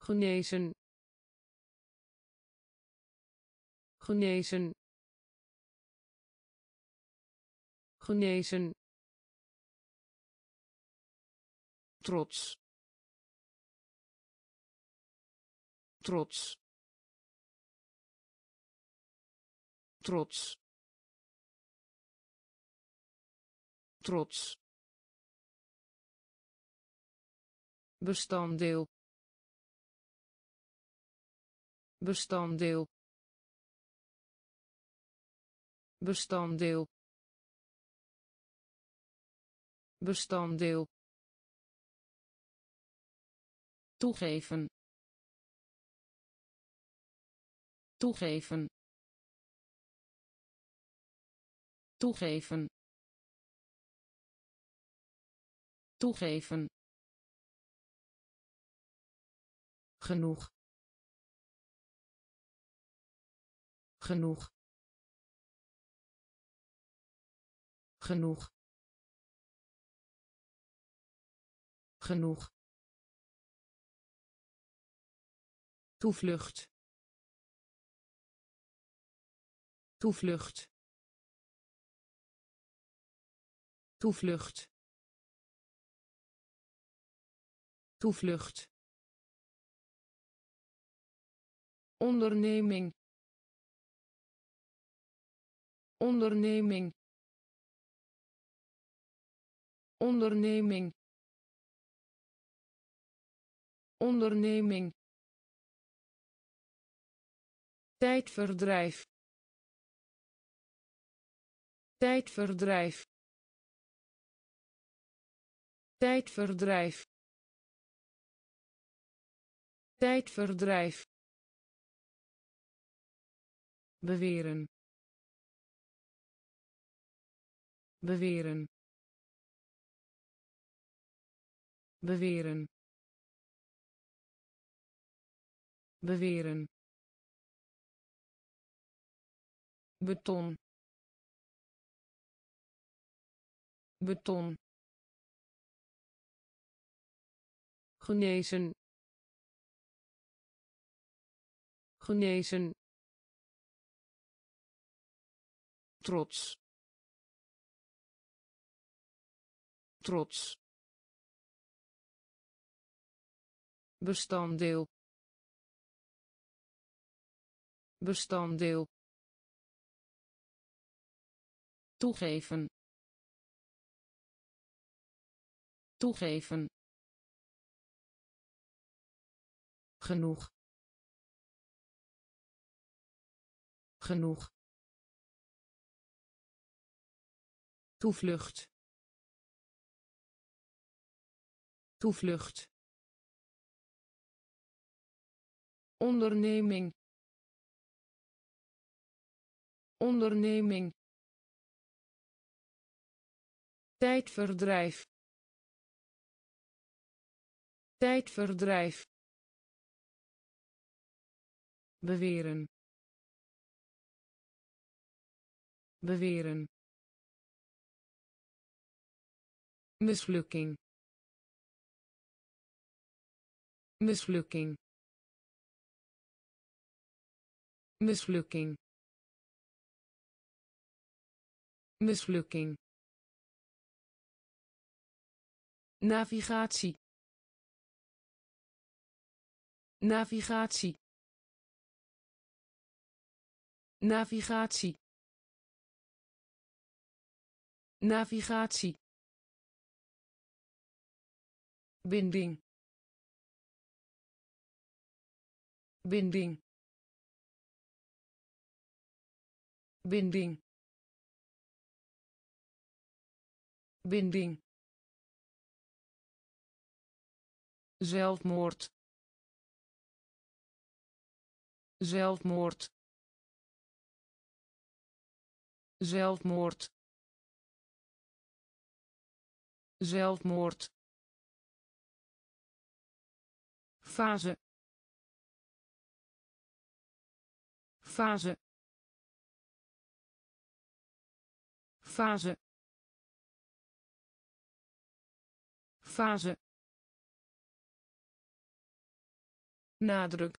Genezen. Genezen. Genezen. Trots. Trots. Trots. Trots bestanddeel bestanddeel bestanddeel bestanddeel. Toegeven. Toegeven. Toegeven. Toegeven genoeg. Genoeg. Genoeg. Genoeg. Toevlucht. Toevlucht. Toevlucht. Toevlucht onderneming. Onderneming. Onderneming. Onderneming. Tijdverdrijf. Tijdverdrijf. Tijdverdrijf. Tijdverdrijf beweren. Beweren. Beweren. Beweren. Beton. Beton. Genezen. Genezen trots. Trots. Bestanddeel. Bestanddeel. Toegeven. Toegeven. Genoeg. Genoeg toevlucht. Toevlucht. Onderneming. Onderneming. Tijdverdrijf. Tijdverdrijf. Beweren. Beweren mislukking mislukking mislukking mislukking navigatie navigatie navigatie navigatie binding. Binding. Binding. Binding. Zelfmoord. Zelfmoord. Zelfmoord. Zelfmoord fase. Fase. Fase. Fase. Nadruk.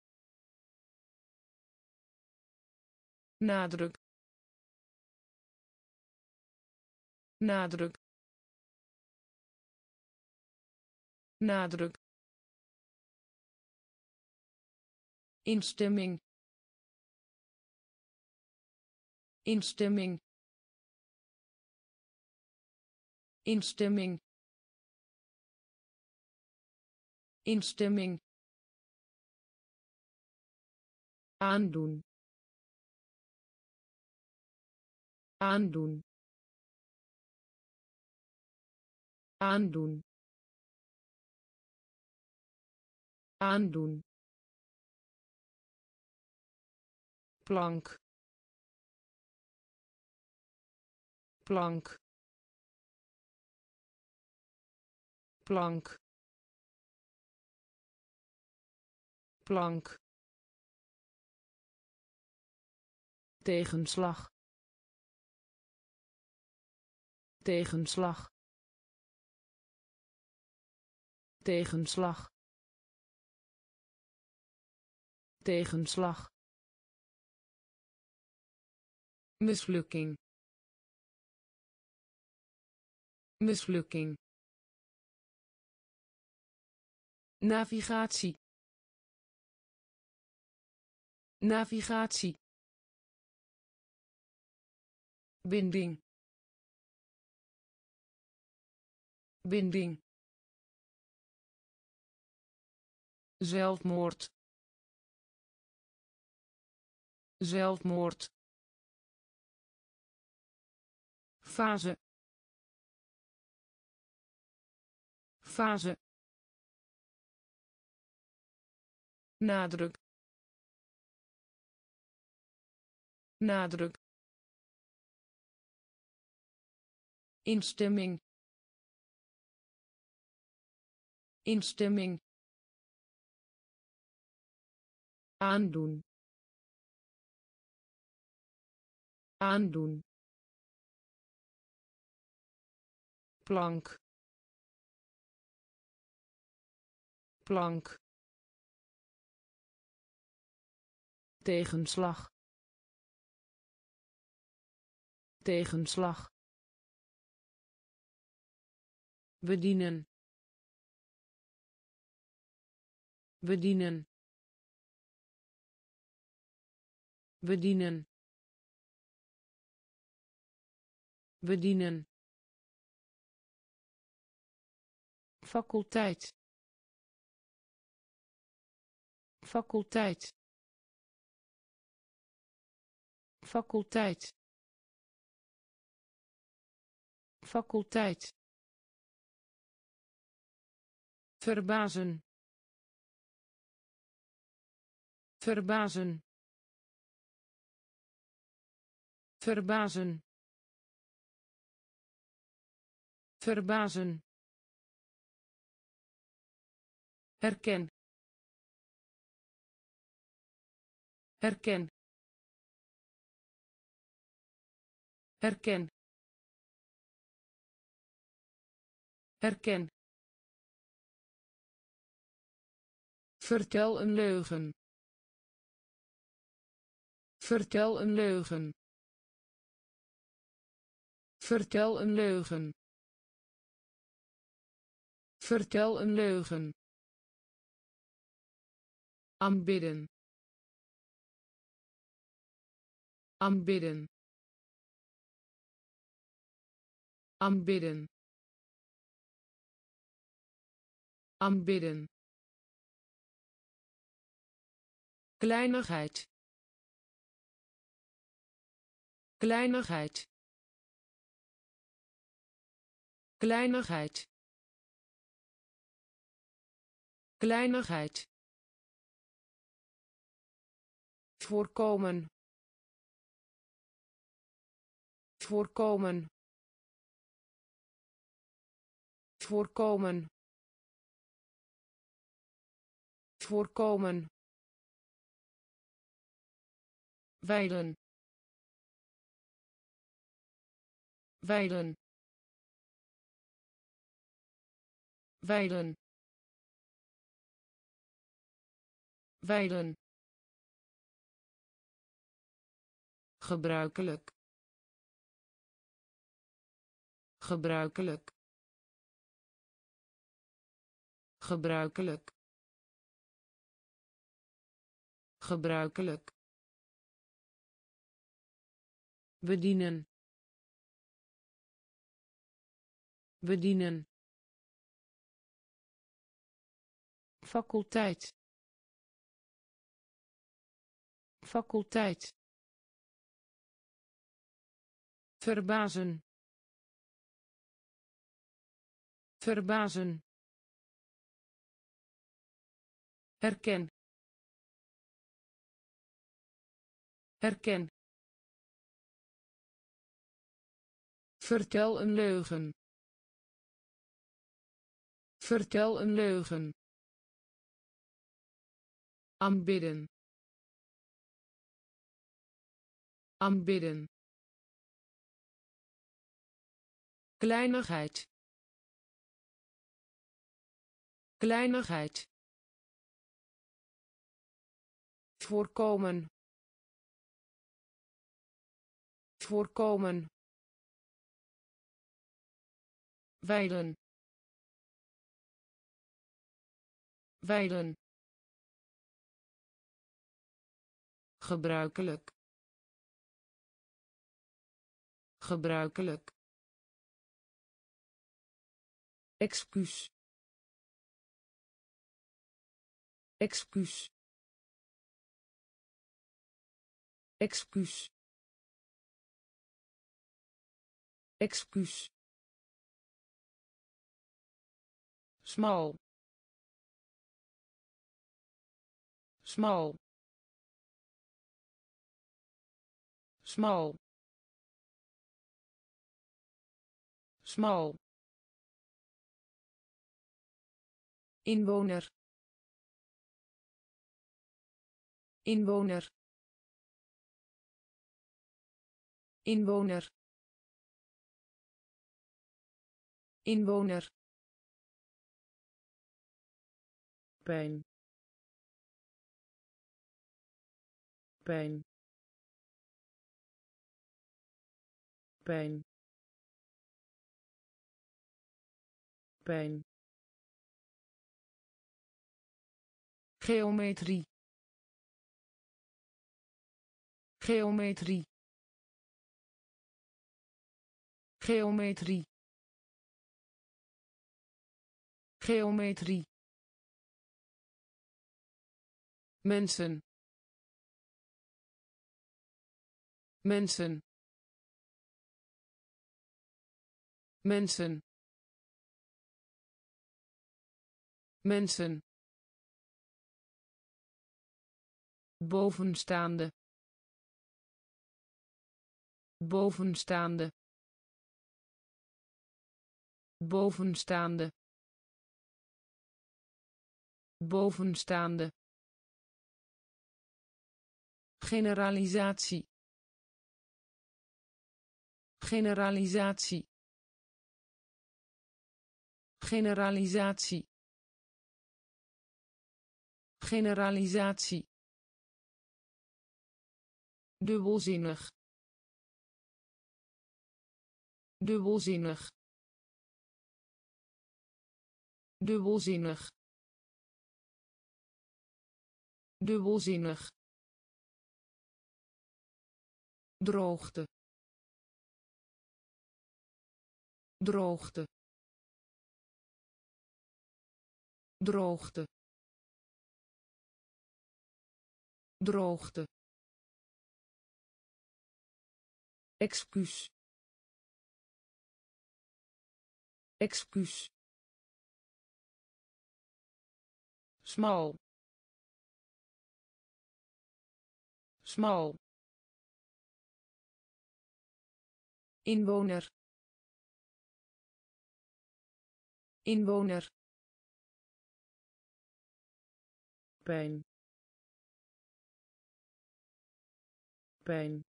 Nadruk. Nadruk. Nadruk instemming instemming instemming instemming. Aandoen. Aandoen. Aandoen. Aandoen plank. Plank. Plank. Plank. Tegenslag. Tegenslag. Tegenslag. Tegenslag mislukking mislukking navigatie navigatie binding binding zelfmoord zelfmoord fase. Fase. Nadruk. Nadruk. Instemming. Instemming. Aandoen. Aandoen plank. Plank. Tegenslag. Tegenslag. Bedienen. Bedienen. Bedienen. Bedienen faculteit. Faculteit. Faculteit. Faculteit. Verbazen. Verbazen. Verbazen. Verbazen herken. Herken. Herken. Herken. Vertel een leugen. Vertel een leugen. Vertel een leugen. Vertel een leugen aanbidden. Aanbidden. Aanbidden. Aanbidden. Kleinigheid. Kleinigheid. Kleinigheid. Kleinigheid voorkomen. Voorkomen. Voorkomen. Voorkomen. Wijlen wijlen wijlen wijlen gebruikelijk. Gebruikelijk. Gebruikelijk. Gebruikelijk. Bedienen. Bedienen. Faculteit. Faculteit verbazen. Verbazen. Herken. Herken. Vertel een leugen. Vertel een leugen. Aanbidden. Aanbidden kleinigheid. Kleinigheid. Voorkomen. Voorkomen. Wijlen wijlen gebruikelijk. Gebruikelijk excuus. Excuus. Excuus. Excuus. Smal. Smal. Smal. Smal inwoner. Inwoner. Inwoner. Inwoner. Pijn. Pijn. Pijn. Pijn geometrie. Geometrie. Geometrie. Geometrie. Mensen. Mensen. Mensen. Mensen bovenstaande bovenstaande bovenstaande bovenstaande. Generalisatie. Generalisatie. Generalisatie. Generalisatie dubbelzinnig dubbelzinnig dubbelzinnig dubbelzinnig droogte droogte droogte droogte excuus. Excuus. Smal. Smal. Inwoner. Inwoner. Pijn. Pijn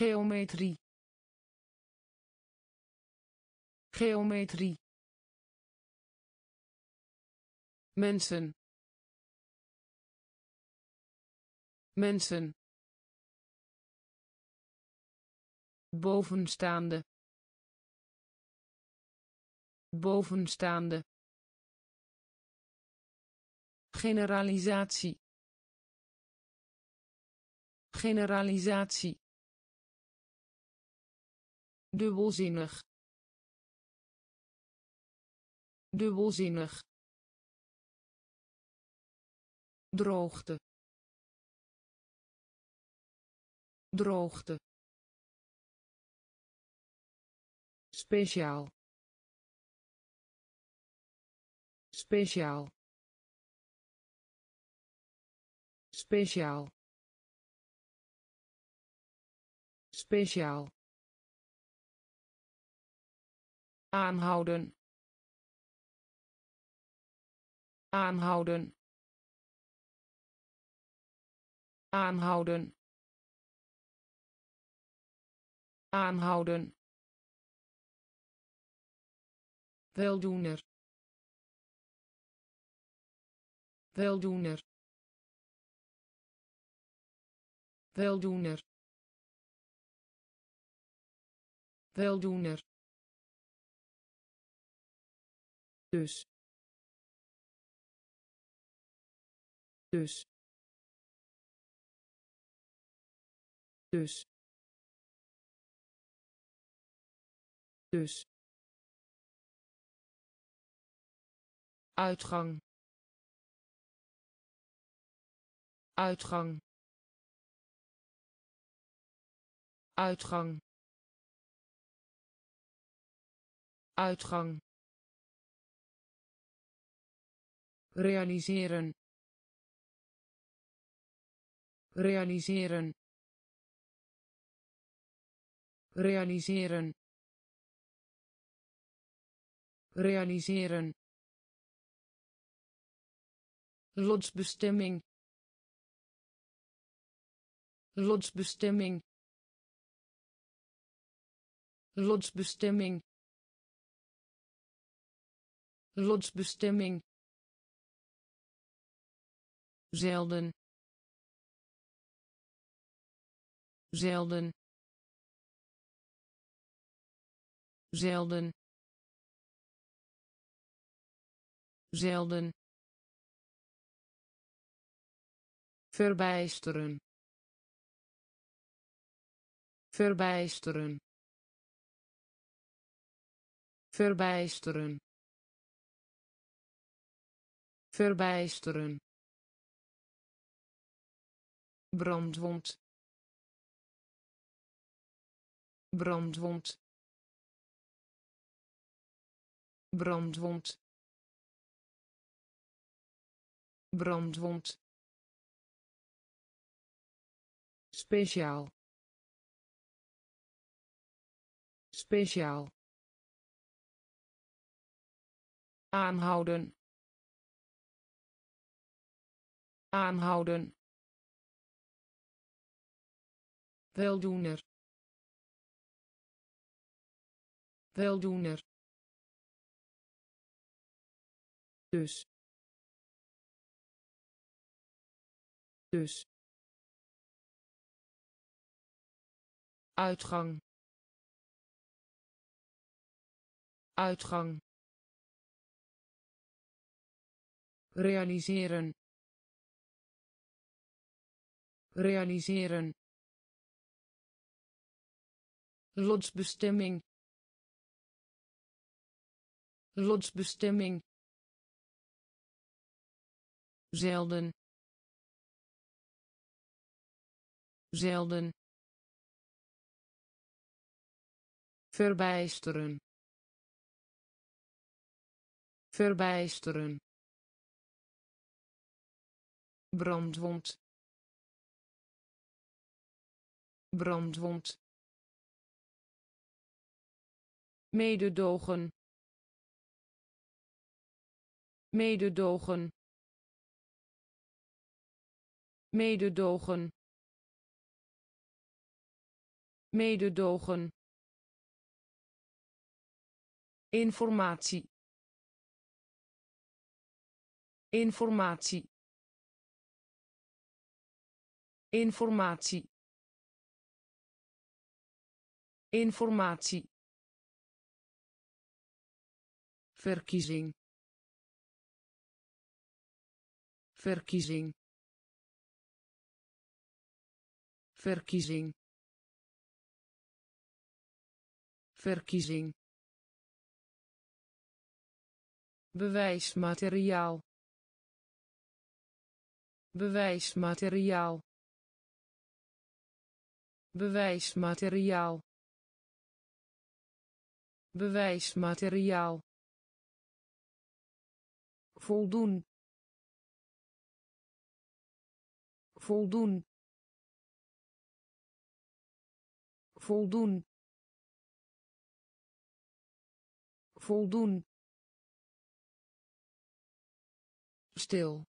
geometrie. Geometrie. Mensen. Mensen. Bovenstaande. Bovenstaande. Generalisatie. Generalisatie dubbelzinnig dubbelzinnig droogte droogte speciaal speciaal speciaal speciaal aanhouden. Aanhouden. Aanhouden. Aanhouden. Weldoener. Weldoener. Weldoener. Weldoener dus. Dus. Dus. Dus. Uitgang. Uitgang. Uitgang. Uitgang realiseren. Realiseren. Realiseren. Realiseren. Lotsbestemming. Lotsbestemming. Lotsbestemming. Lotsbestemming zelden zelden zelden zelden. Verbijsteren. Verbijsteren. Verbijsteren. Verbijsteren brandwond. Brandwond. Brandwond. Brandwond. Speciaal. Speciaal. Aanhouden. Aanhouden weldoener. Weldoener. Dus. Dus. Uitgang. Uitgang. Realiseren. Realiseren lotsbestemming lotsbestemming. Zelden. Zelden. Verbijsteren. Verbijsteren. Brandwond. Brandwond mededogen mededogen mededogen mededogen. Informatie. Informatie. Informatie. Informatie verkiezing. Verkiezing. Verkiezing. Verkiezing. Bewijsmateriaal. Bewijsmateriaal. Bewijsmateriaal. Bewijsmateriaal voldoen. Voldoen. Voldoen. Voldoen. Stil.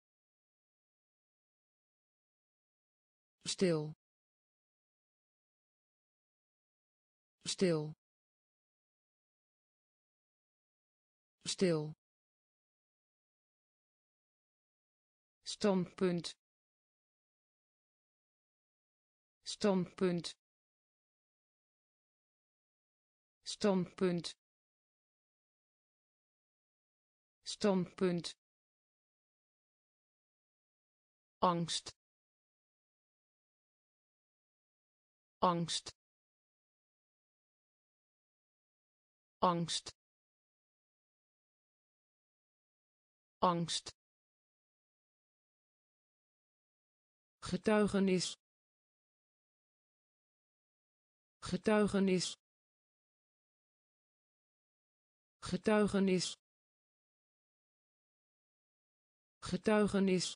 Stil. Stil. Stil standpunt. Standpunt. Standpunt. Standpunt. Angst. Angst. Angst. Angst getuigenis. Getuigenis. Getuigenis. Getuigenis.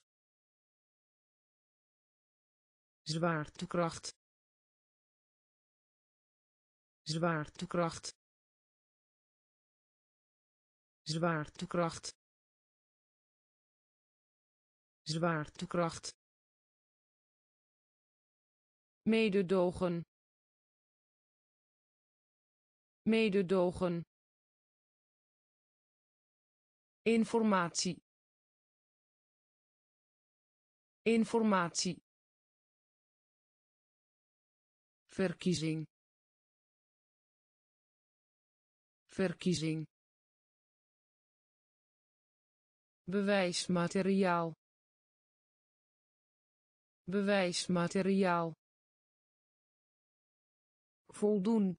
Zwaartekracht zwaartekracht zwaartekracht zwaartekracht mededogen mededogen informatie informatie verkiezing verkiezing bewijsmateriaal bewijsmateriaal voldoen.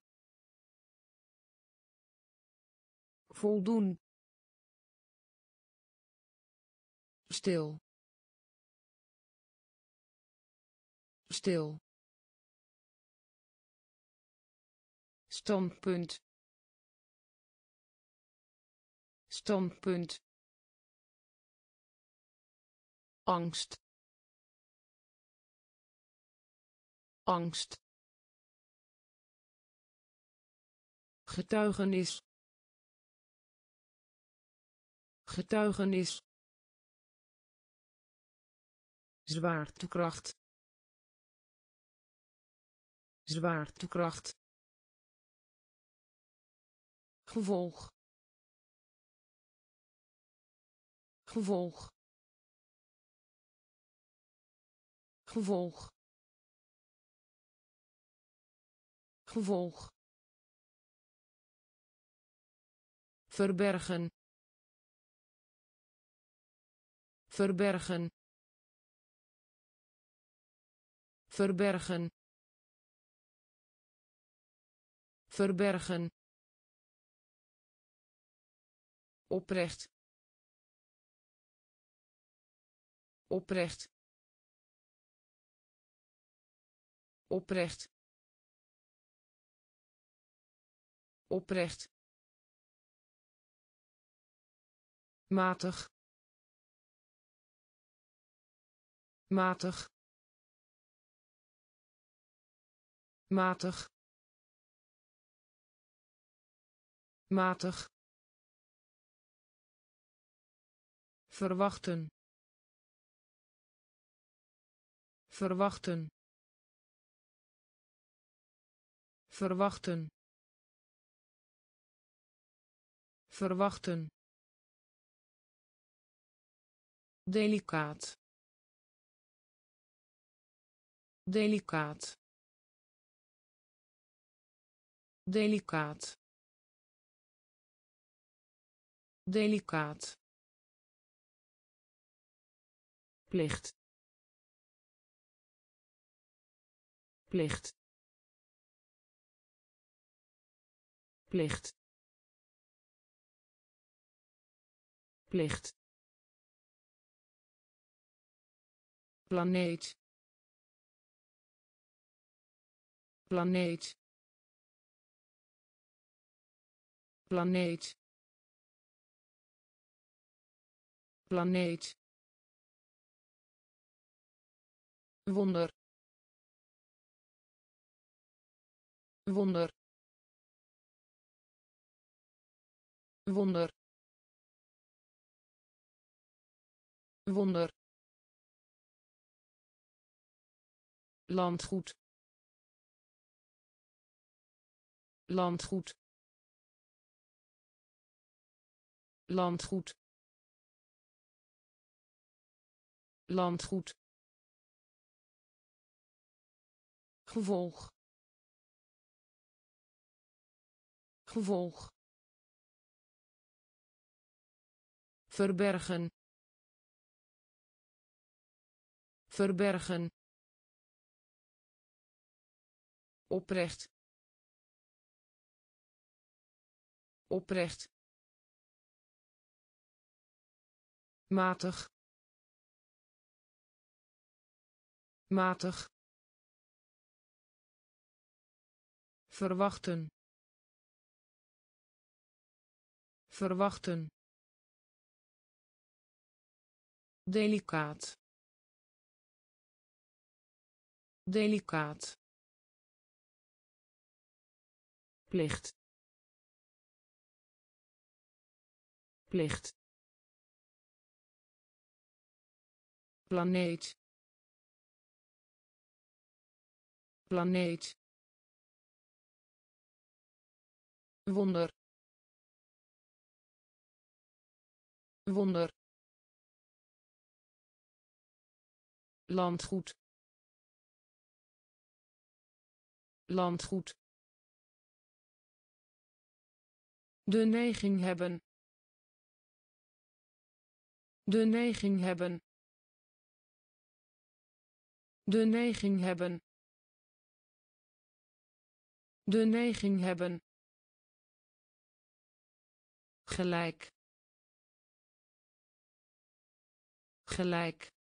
Voldoen. Stil. Stil. Standpunt. Standpunt. Angst. Angst getuigenis. Getuigenis. Zwaartekracht zwaartekracht gevolg. Gevolg. Gevolg. Gevolg verbergen verbergen verbergen verbergen oprecht oprecht oprecht oprecht matig. Matig. Matig. Matig. Verwachten. Verwachten. Verwachten. Verwachten delicaat. Delicaat. Delicaat. Delicaat. Plicht. Plicht. Plicht. Plicht planeet. Planeet. Planeet. Planeet. Wonder. Wonder. Wonder. Wonder landgoed. Landgoed. Landgoed. Landgoed. Gevolg. Gevolg. Verbergen. Verbergen oprecht. Oprecht. Matig. Matig. Verwachten. Verwachten. Delicaat. Delicaat plicht. Plicht. Planeet. Planeet. Wonder. Wonder. Landgoed. Landgoed de neiging hebben. De neiging hebben. De neiging hebben. De neiging hebben. Gelijk. Gelijk.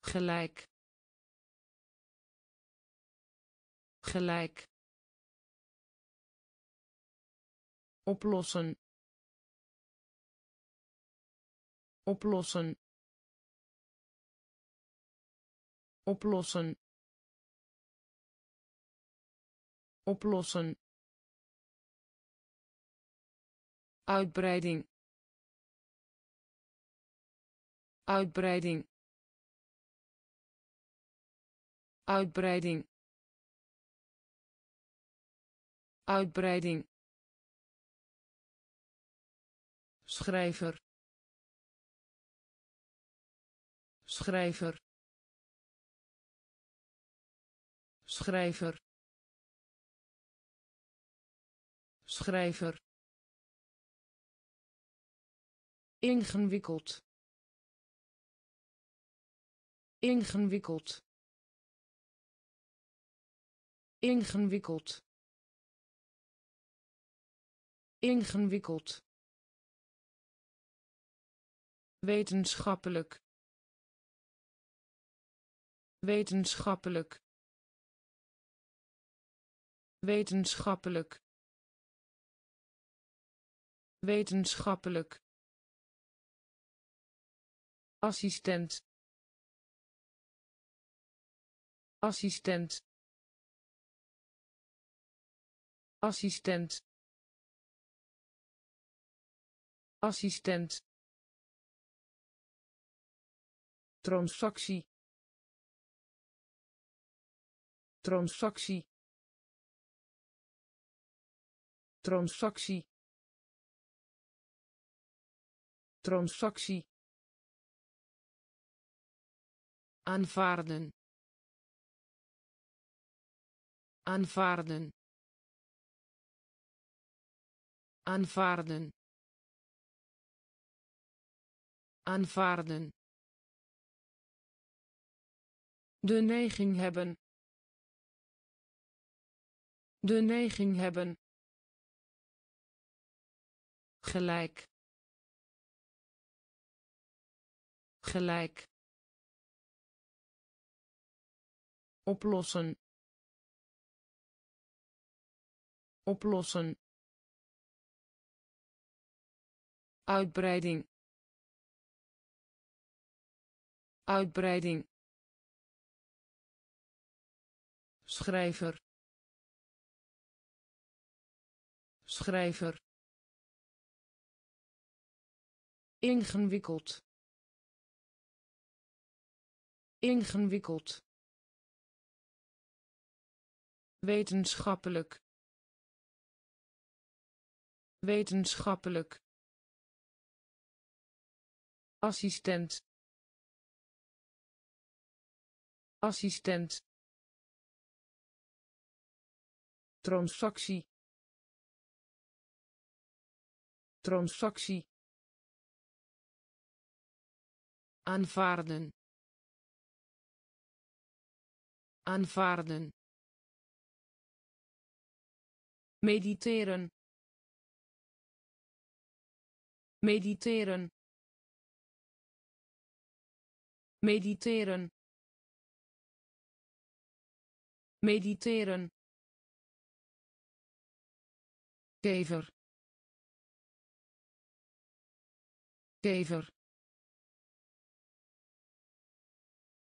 Gelijk. Gelijk oplossen. Oplossen. Oplossen. Oplossen. Uitbreiding. Uitbreiding. Uitbreiding. Uitbreiding schrijver. Schrijver. Schrijver. Schrijver. Ingewikkeld. Ingewikkeld. Ingewikkeld. Ingewikkeld wetenschappelijk. Wetenschappelijk. Wetenschappelijk. Wetenschappelijk. Assistent. Assistent. Assistent. Assistent transactie. Transactie. Transactie. Transactie. Aanvaarden. Aanvaarden. Aanvaarden. Aanvaarden de neiging hebben. De neiging hebben. Gelijk. Gelijk. Oplossen. Oplossen. Uitbreiding. Uitbreiding schrijver. Schrijver. Ingewikkeld. Ingewikkeld. Wetenschappelijk. Wetenschappelijk. Assistent. Assistent transactie. Transactie. Aanvaarden. Aanvaarden. Mediteren. Mediteren. Mediteren. Mediteren kever. Kever.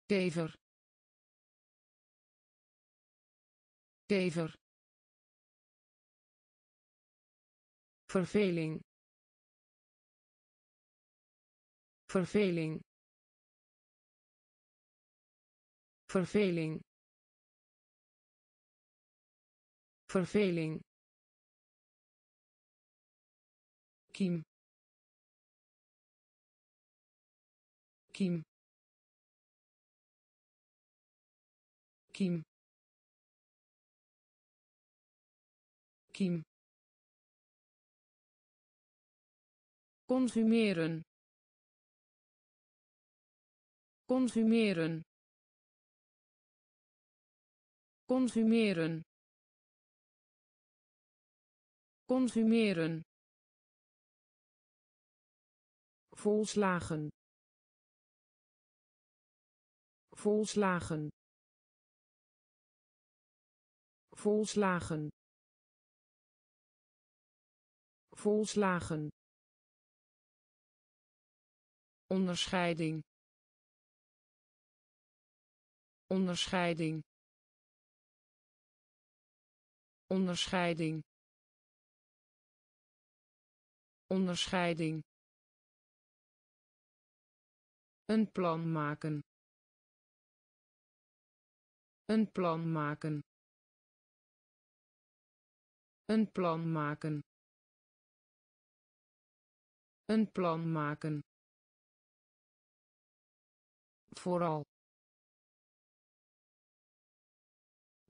Kever. Kever. Verveling. Verveling. Verveling. Verveling kiem kiem kiem kiem consumeren. Consumeren. Consumeren. Consumeren volslagen. Volslagen. Volslagen. Volslagen. Onderscheiding. Onderscheiding. Onderscheiding. Onderscheiding een plan maken. Een plan maken. Een plan maken. Een plan maken. Vooral.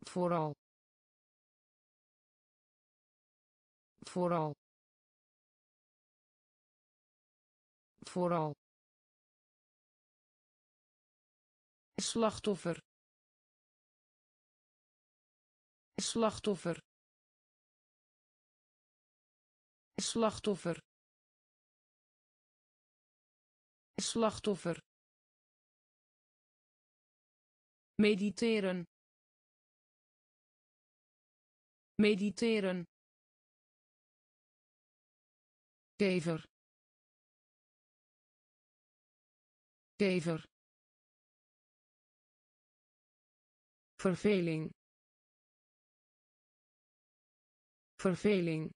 Vooral. Vooral. Vooral slachtoffer. Slachtoffer. Slachtoffer. Slachtoffer. Mediteren. Mediteren. Kever. Kever verveling. Verveling.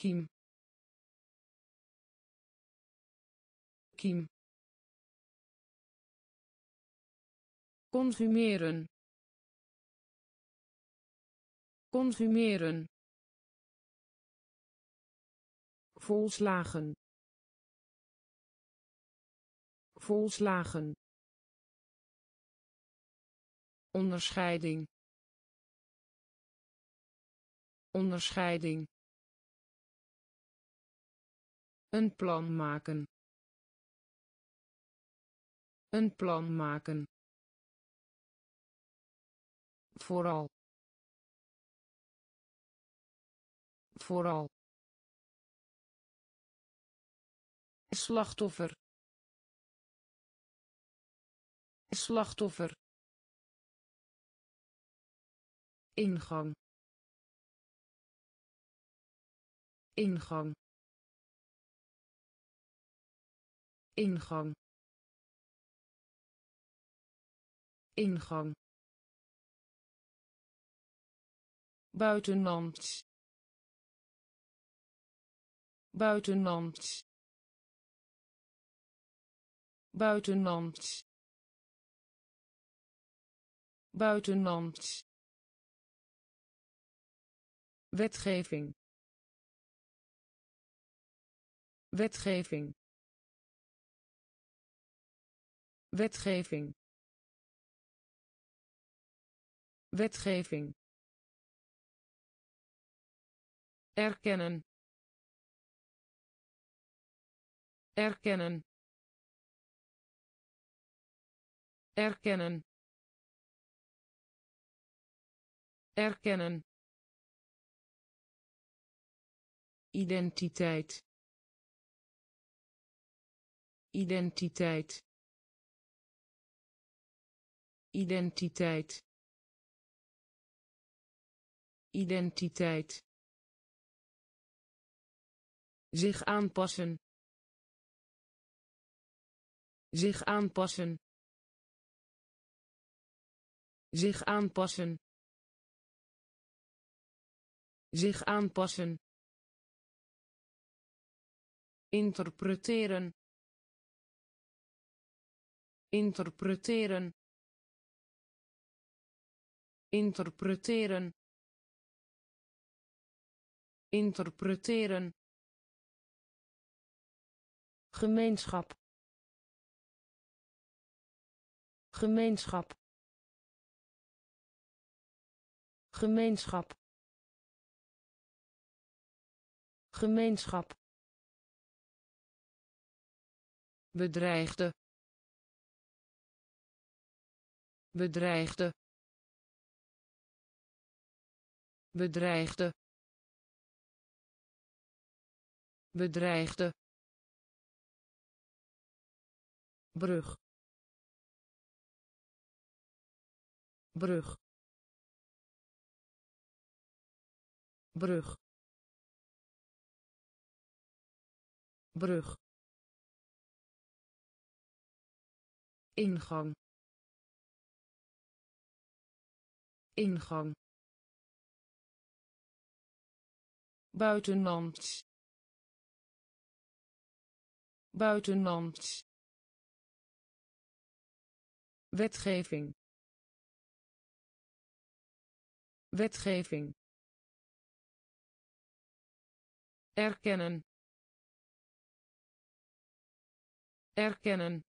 Kiem kiem consumeren. Consumeren. Volslagen. Volslagen onderscheiding. Onderscheiding. Een plan maken. Een plan maken. Vooral. Vooral. Slachtoffer. Slachtoffer ingang. Ingang. Ingang. Ingang. Buitenland buitenland buitenland buitenland wetgeving. Wetgeving. Wetgeving. Wetgeving. Erkennen. Erkennen. Erkennen. Erkennen identiteit. Identiteit. Identiteit. Identiteit. Zich aanpassen. Zich aanpassen. Zich aanpassen. Zich aanpassen interpreteren. Interpreteren. Interpreteren. Interpreteren. Gemeenschap. Gemeenschap. Gemeenschap. Gemeenschap bedreigde bedreigde bedreigde bedreigde. Brug. Brug. Brug. Brug ingang. Ingang. Buitenland buitenland wetgeving. Wetgeving. Erkennen. Erkennen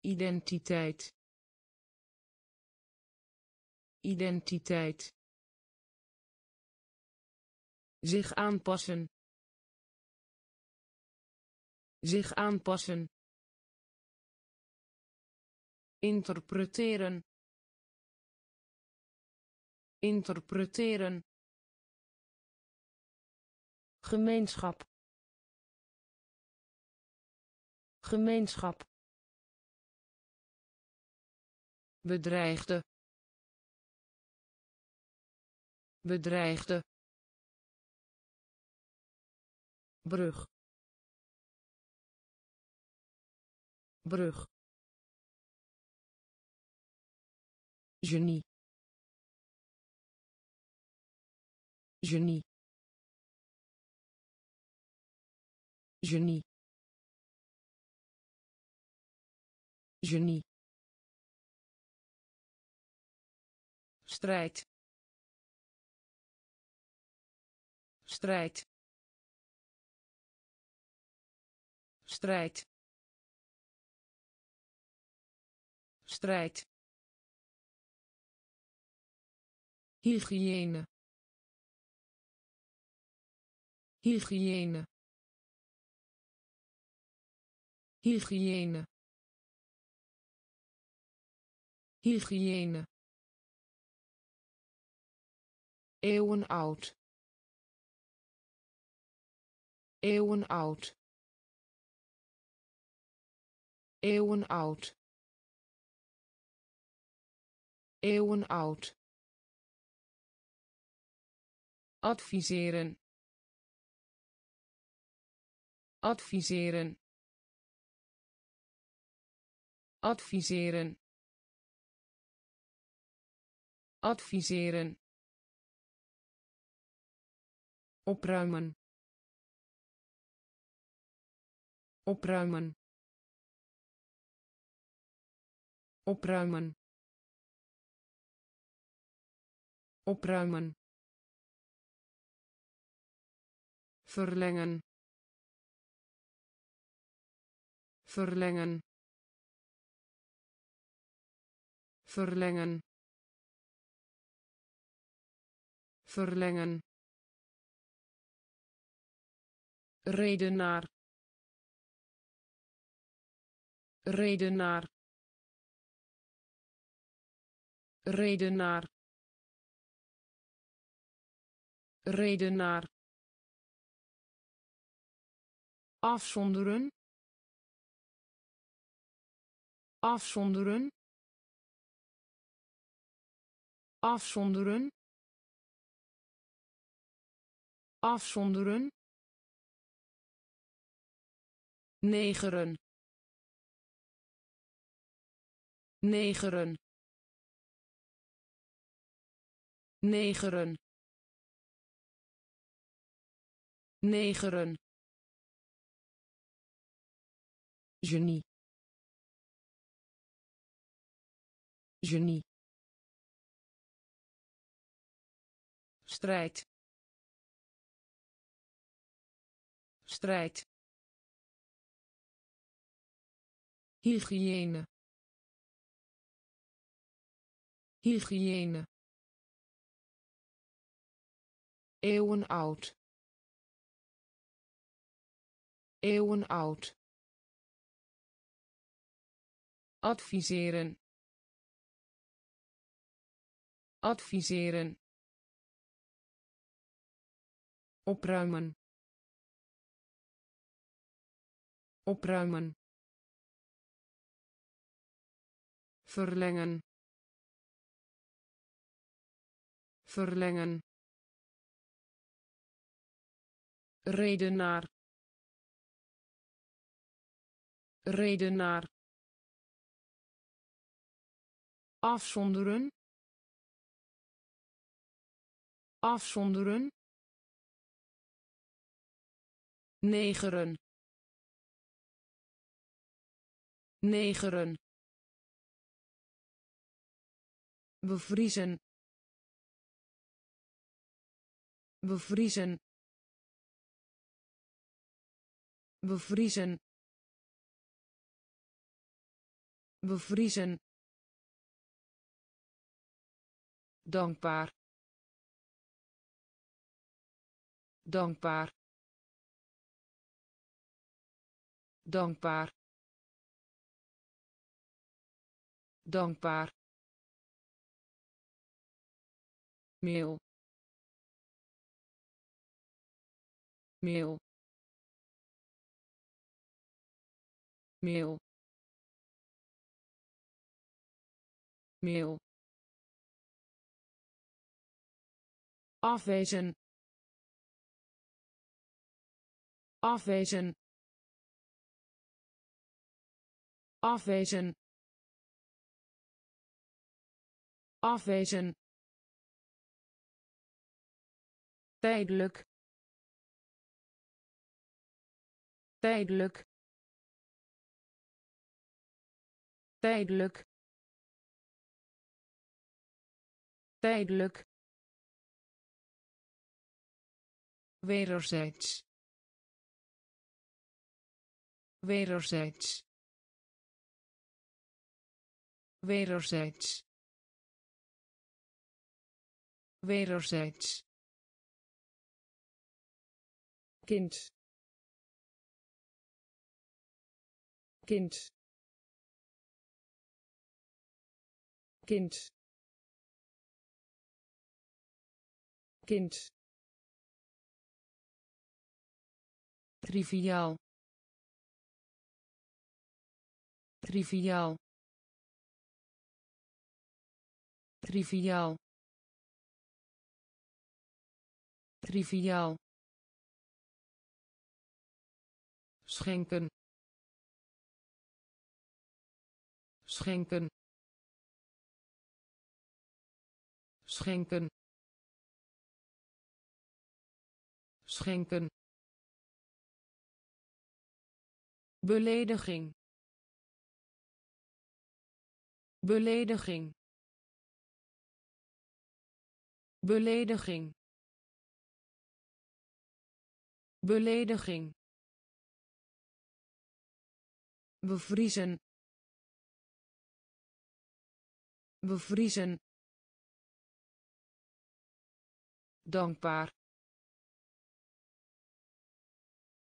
identiteit. Identiteit. Zich aanpassen. Zich aanpassen. Interpreteren. Interpreteren. Gemeenschap. Gemeenschap bedreigde bedreigde brug brug genie genie genie genie strijd. Strijd. Strijd. Strijd. Hygiëne. Hygiëne. Hygiëne. Hygiëne eeuwenoud eeuwenoud eeuwenoud eeuwenoud adviseren. Adviseren. Adviseren. Adviseren opruimen. Opruimen. Opruimen. Opruimen. Verlengen. Verlengen. Verlengen. Verlengen redenaar. Redenaar. Redenaar. Redenaar. Afzonderen. Afzonderen. Afzonderen. Afzonderen negeren. Negeren. Negeren. Negeren. Genie. Genie. Strijd. Strijd hygiëne. Hygiëne. Eeuwenoud eeuwenoud adviseren. Adviseren. Opruimen. Opruimen verlengen. Verlengen. Redenaar. Redenaar. Afzonderen. Afzonderen. Negeren. Negeren bevriezen. Bevriezen. Bevriezen. Bevriezen. Dankbaar. Dankbaar. Dankbaar. Dankbaar mail. Mail. Mail. Mail. Afwezen. Afwezen. Afwezen. Afwezen tijdelijk. Tijdelijk. Tijdelijk. Tijdelijk. Wederzijds. Wederzijds. Wederzijds. Wederzijds kind. Kind. Kind. Kind. Triviaal. Triviaal. Triviaal. Triviaal schenken. Schenken. Schenken. Schenken. Belediging. Belediging. Belediging. Belediging bevriezen. Bevriezen. Dankbaar.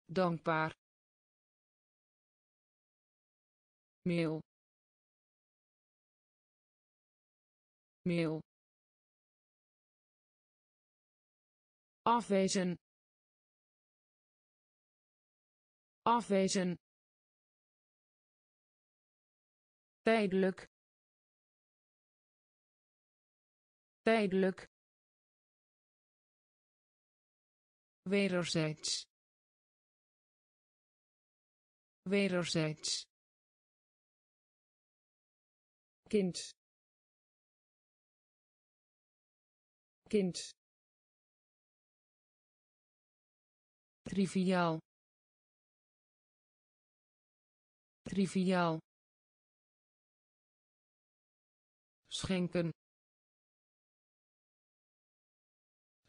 Dankbaar. Mail. Meel afwezen. Afwezen tijdelijk. Tijdelijk. Wederzijds. Wederzijds. Kind. Kind. Triviaal. Triviaal schenken.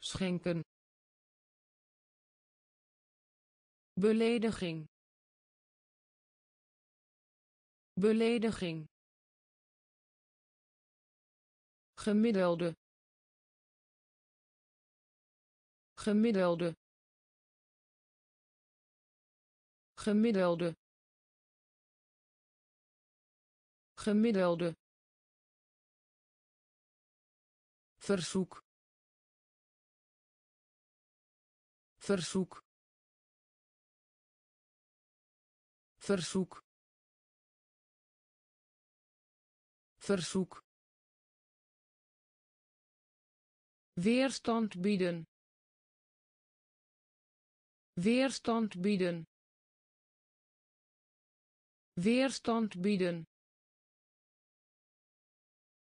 Schenken. Belediging. Belediging. Gemiddelde. Gemiddelde. Gemiddelde. Gemiddelde verzoek. Verzoek. Verzoek. Verzoek. Weerstand bieden. Weerstand bieden. Weerstand bieden.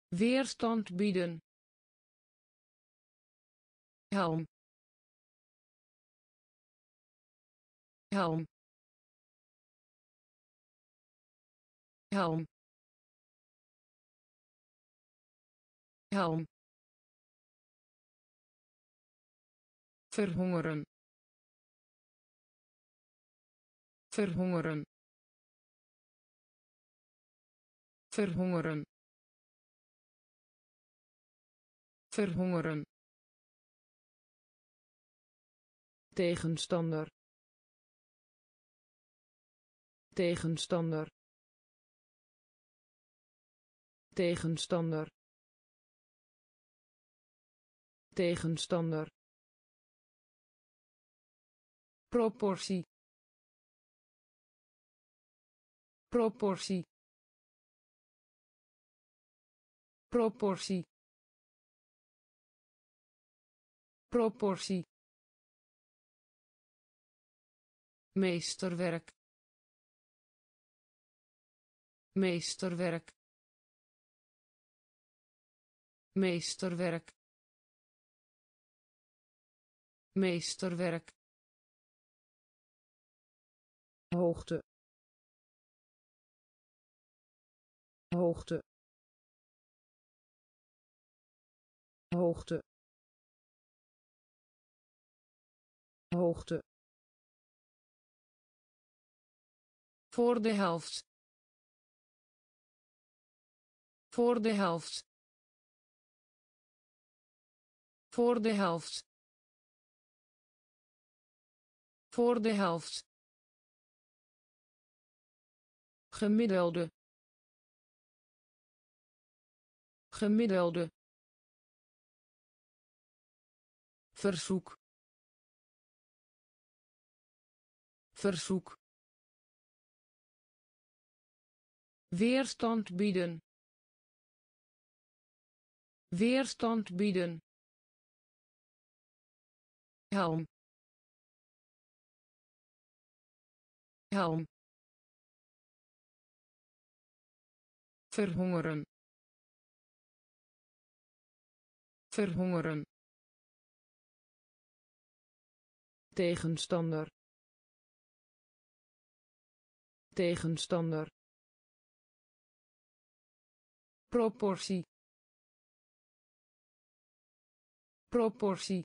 Weerstand bieden helm. Helm. Helm. Helm. Verhongeren. Verhongeren. Verhongeren. Verhongeren tegenstander. Tegenstander. Tegenstander. Tegenstander. Proportie. Proportie. Proportie. Proportie meesterwerk. Meesterwerk. Meesterwerk. Meesterwerk. Hoogte. Hoogte. Hoogte. Hoogte voor de helft. Voor de helft. Voor de helft. Voor de helft. Gemiddelde. Gemiddelde. Verzoek. Verzoek weerstand bieden. Weerstand bieden. Helm. Helm. Verhongeren. Verhongeren. Tegenstander. Tegenstander proportie. Proportie.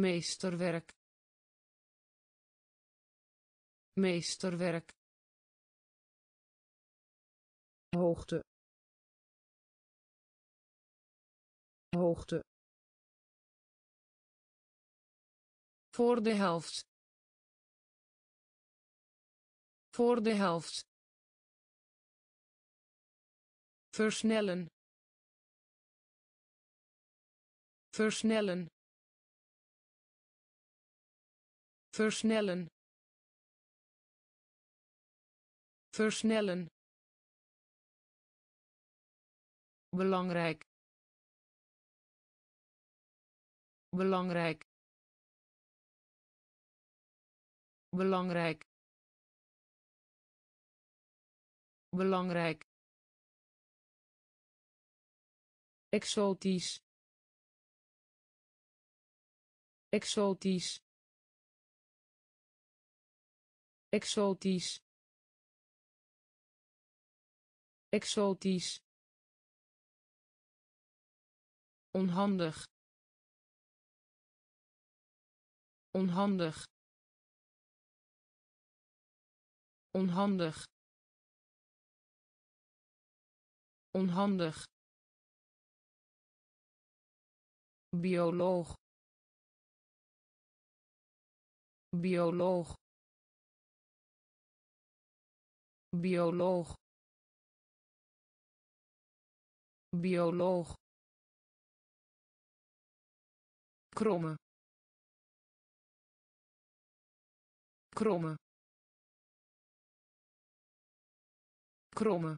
Meesterwerk. Meesterwerk. Hoogte. Hoogte. Voor de helft. Voor de helft versnellen. Versnellen. Versnellen. Versnellen. Belangrijk. Belangrijk. Belangrijk. Belangrijk exotisch. Exotisch. Exotisch. Exotisch. Onhandig. Onhandig. Onhandig. Onhandig bioloog. Bioloog. Bioloog. Bioloog. Kromme. Kromme. Kromme.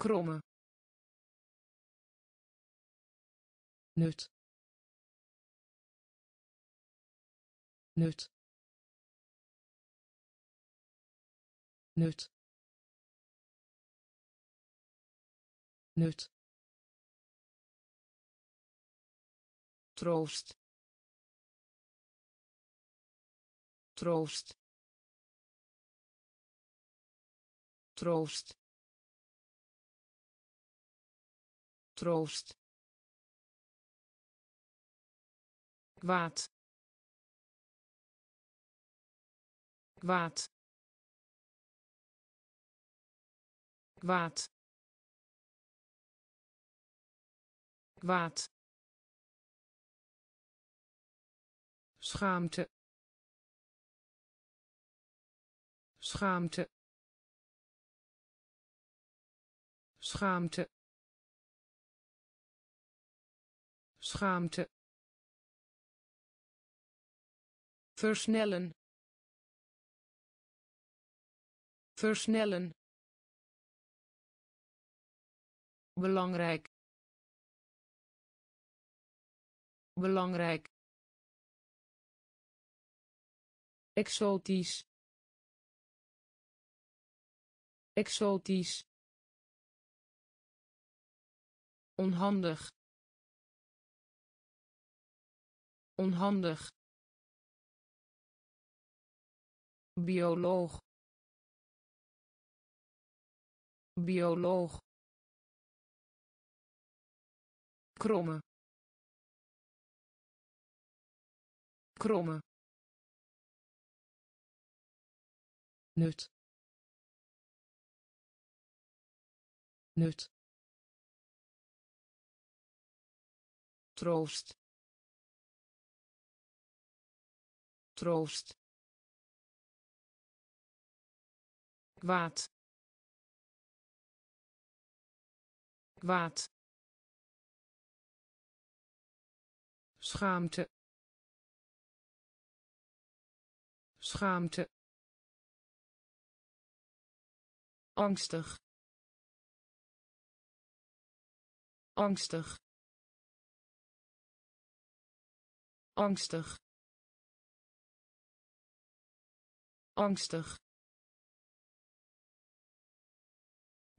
Kromme nut. Nut. Nut. Nut. Troost. Troost. Troost. Troost kwaad. Kwaad. Kwaad. Kwaad. Schaamte. Schaamte. Schaamte. Schaamte versnellen. Versnellen. Belangrijk. Belangrijk. Exotisch. Exotisch. Onhandig. Onhandig bioloog. Bioloog. Kromme. Kromme. Nut. Nut. Troost. Troost kwaad. Kwaad. Schaamte. Schaamte. Angstig. Angstig. Angstig. Angstig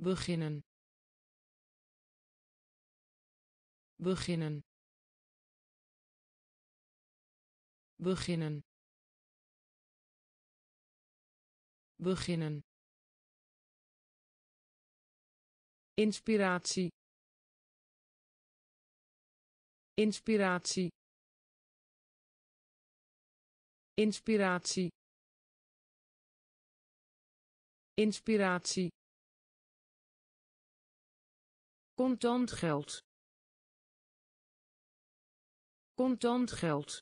beginnen. Beginnen. Beginnen. Beginnen. Inspiratie. Inspiratie. Inspiratie. Inspiratie contant geld. Contant geld.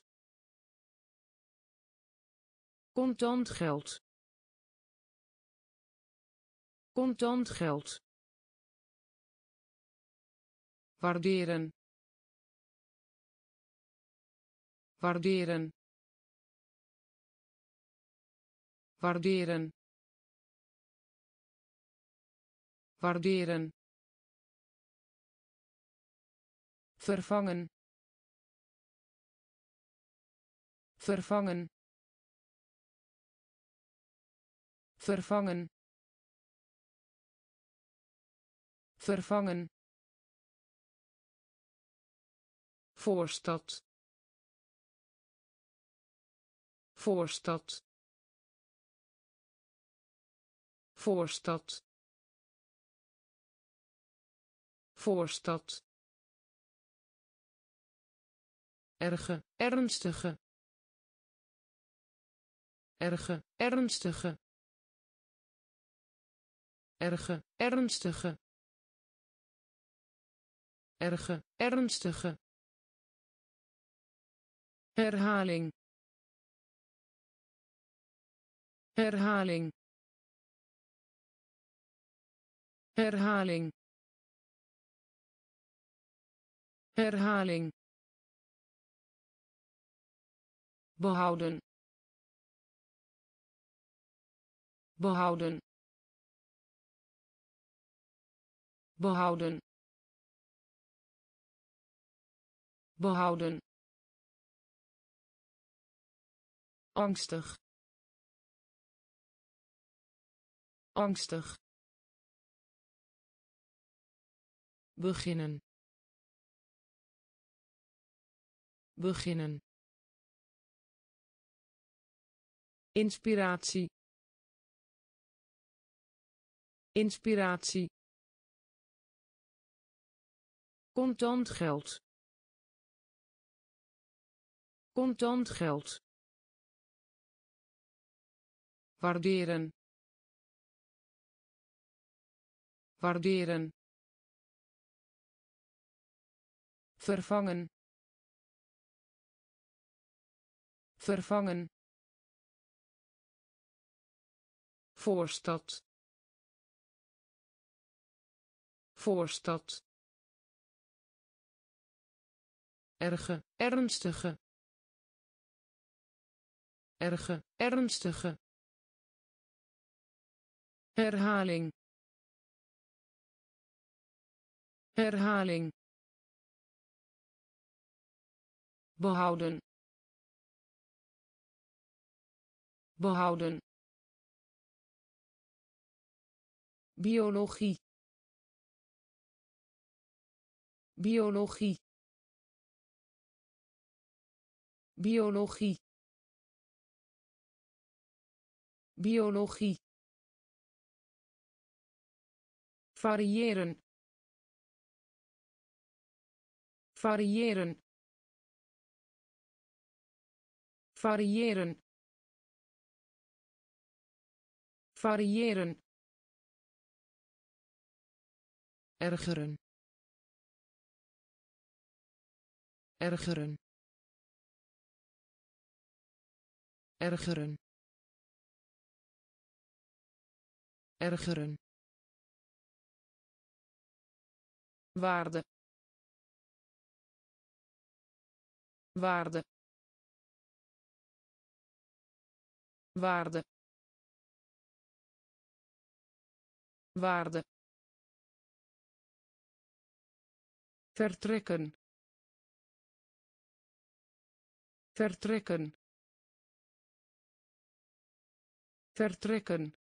Contant geld. Contant geld. Waarderen. Waarderen. Waarderen. Waarderen vervangen. Vervangen. Vervangen. Vervangen. Voorstad. Voorstad. Voorstad. Voorstad erge ernstige. Erge ernstige. Erge ernstige. Erge ernstige. Herhaling. Herhaling. Herhaling. Herhaling behouden. Behouden. Behouden. Behouden. Angstig. Angstig. Beginnen. Beginnen inspiratie. Inspiratie. Contant geld. Contant geld. Waarderen. Waarderen. Vervangen. Vervangen voorstad. Voorstad. Erge ernstige. Erge ernstige. Herhaling. Herhaling. Behouden. Behouden biologie. Biologie. Biologie. Biologie. Variëren. Variëren. Variëren. Variëren ergeren. Ergeren. Ergeren. Ergeren. Waarde. Waarde. Waarde. Waarde vertrekken. Vertrekken. Vertrekken.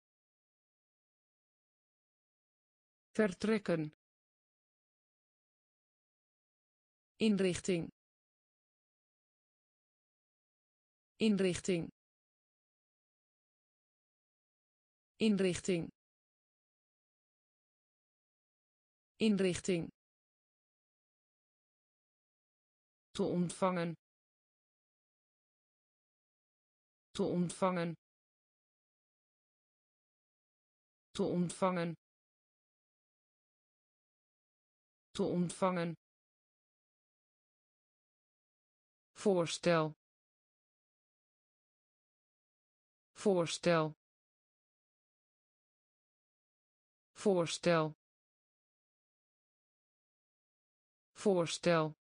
Vertrekken. Inrichting. Inrichting. Inrichting. Inrichting te ontvangen. Te ontvangen. Te ontvangen. Te ontvangen. Voorstel. Voorstel. Voorstel. Voorstel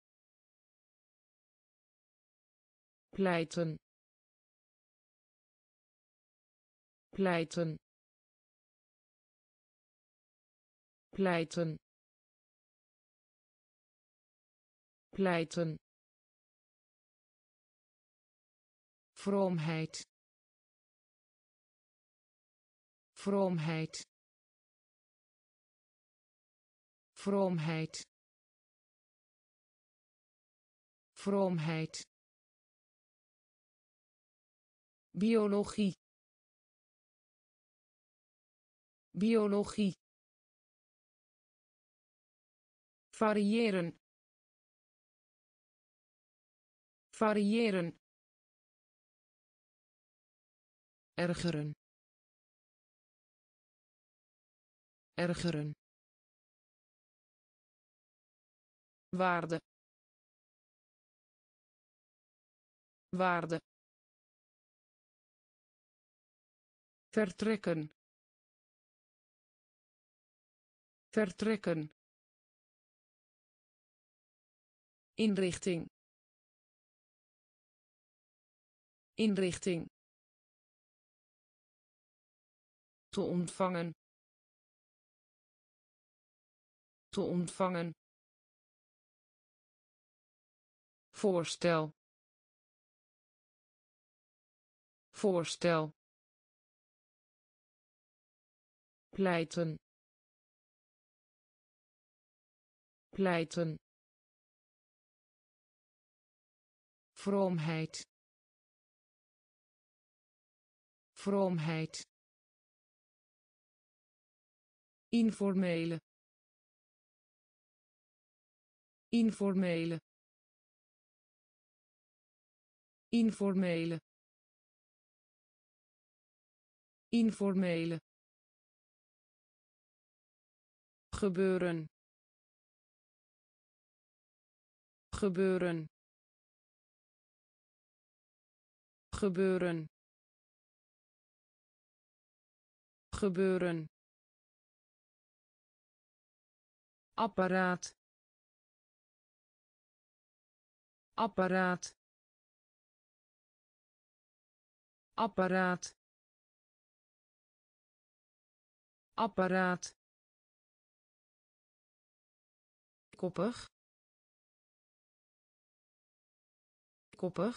pleiten. Pleiten. Pleiten. Pleiten. Vroomheid. Vroomheid. Vroomheid. Vroomheid biologie. Biologie. Variëren. Variëren. Ergeren. Ergeren. Waarde. Waarde vertrekken. Vertrekken. Inrichting. Inrichting. Te ontvangen. Te ontvangen. Voorstel. Voorstel pleiten. Pleiten. Vroomheid. Vroomheid. Informele. Informele. Informele. Informele gebeuren. Gebeuren. Gebeuren. Gebeuren. Apparaat. Apparaat. Apparaat. Apparaat koppig. Koppig.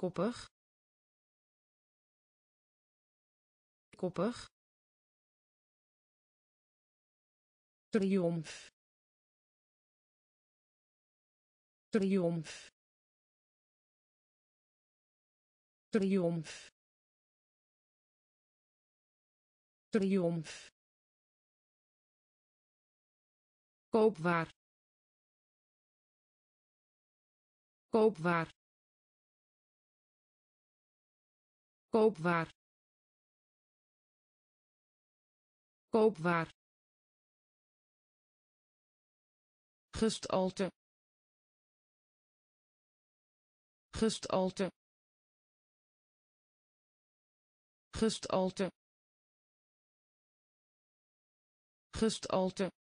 Koppig. Koppig. Triomf. Triomf. Triomf. Triomf koopwaar. Koopwaar. Koopwaar. Koopwaar. Gestalte. Gestalte. Gestalte. Gestalte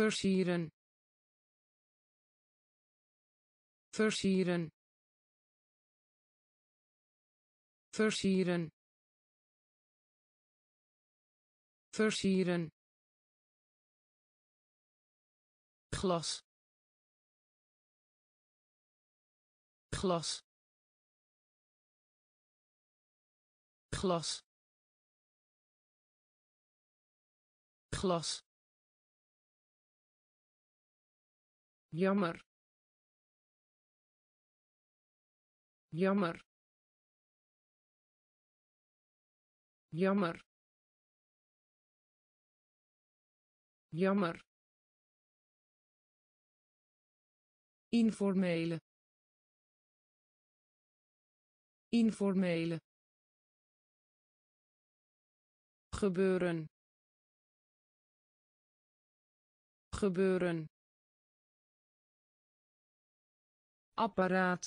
versieren. Versieren. Versieren. Versieren. Glas. Glas. Glas. Glas jammer. Jammer. Jammer. Jammer. Informele. Informele. Gebeuren. Gebeuren apparaat.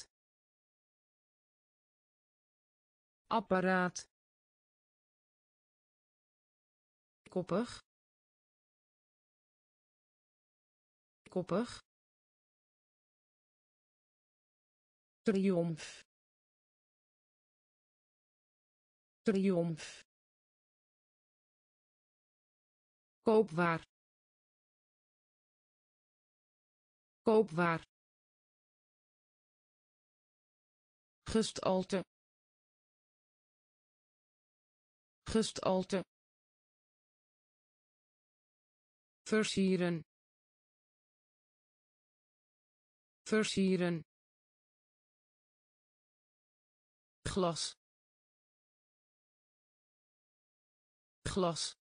Apparaat. Koppig. Koppig. Triomf. Triomf. Koopwaar. Koopwaar gestalte gestalte versieren. Versieren. Glas. Glas.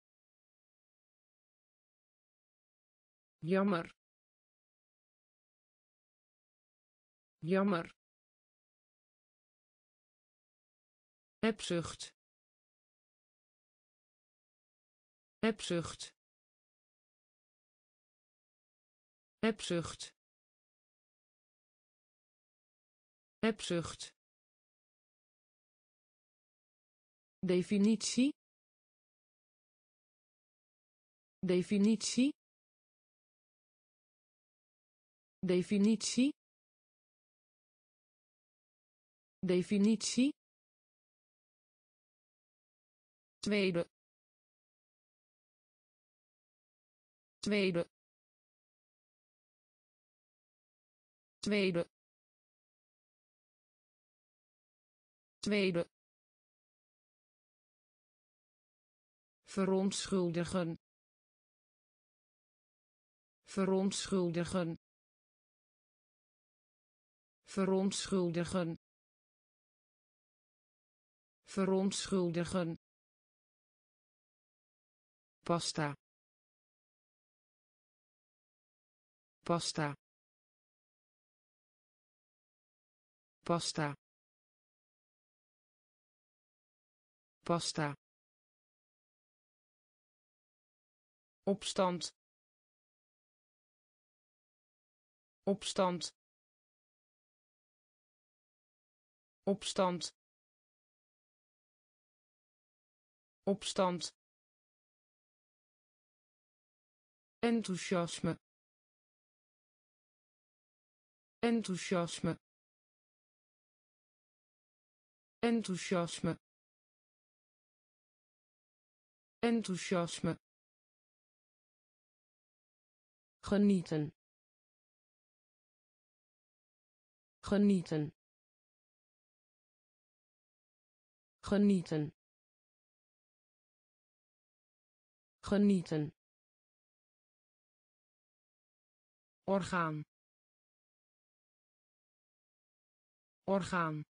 Jammer. Jammer hebzucht. Hebzucht. Hebzucht. Hebzucht. Definitie. Definitie. Definitie. Definitie tweede. Tweede. Tweede. Tweede. Verontschuldigen. Verontschuldigen. Verontschuldigen. Verontschuldigen pasta. Pasta. Pasta. Pasta. Opstand. Opstand. Opstand. Opstand enthousiasme. Enthousiasme. Enthousiasme. Enthousiasme. Genieten. Genieten. Genieten. Genieten orgaan. Orgaan.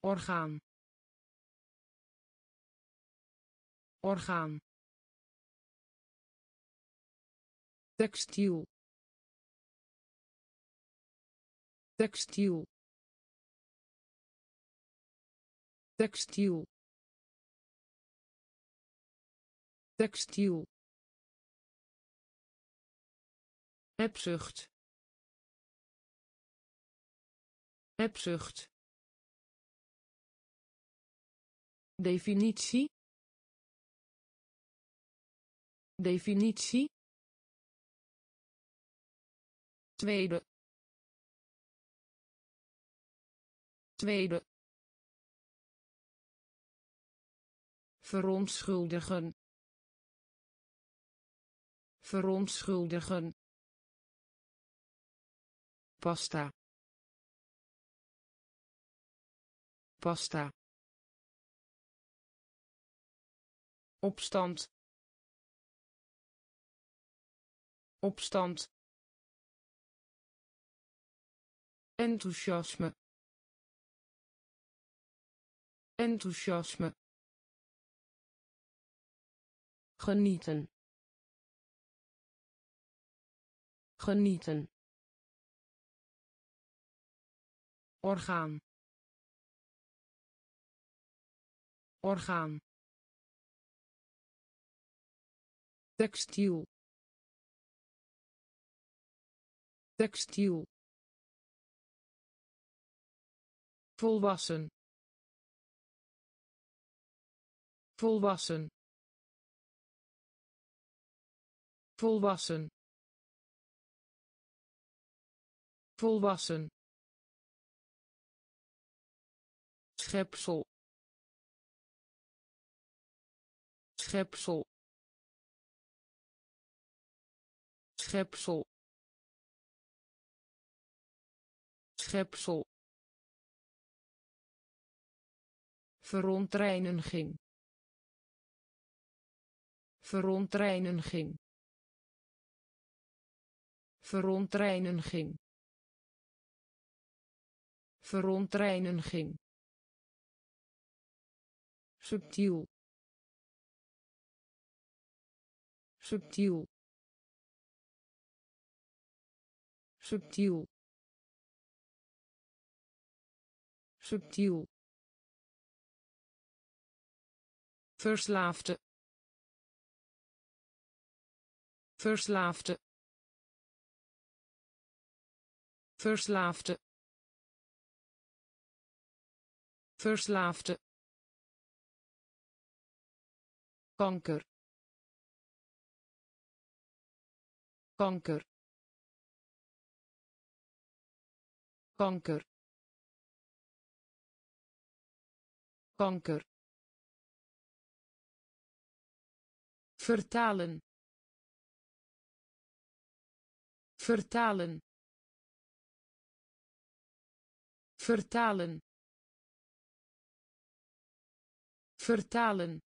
Orgaan. Orgaan. Textiel. Textiel. Textiel. Textiel hebzucht. Hebzucht. Definitie. Definitie. Tweede. Tweede. Verontschuldigen. Verontschuldigen pasta. Pasta. Opstand. Opstand. Enthousiasme. Enthousiasme. Genieten. Genieten orgaan. Orgaan. Textiel. Textiel. Volwassen. Volwassen. Volwassen. Volwassen schepsel. Schepsel. Schepsel. Schepsel. Verontreiniging. Verontreiniging. Verontreiniging. Verontreiniging subtiel. Subtiel. Subtiel. Subtiel. Verslaafde. Verslaafde. Verslaafde. Verslaafde kanker. Kanker. Kanker. Kanker. Vertalen. Vertalen. Vertalen. Vertalen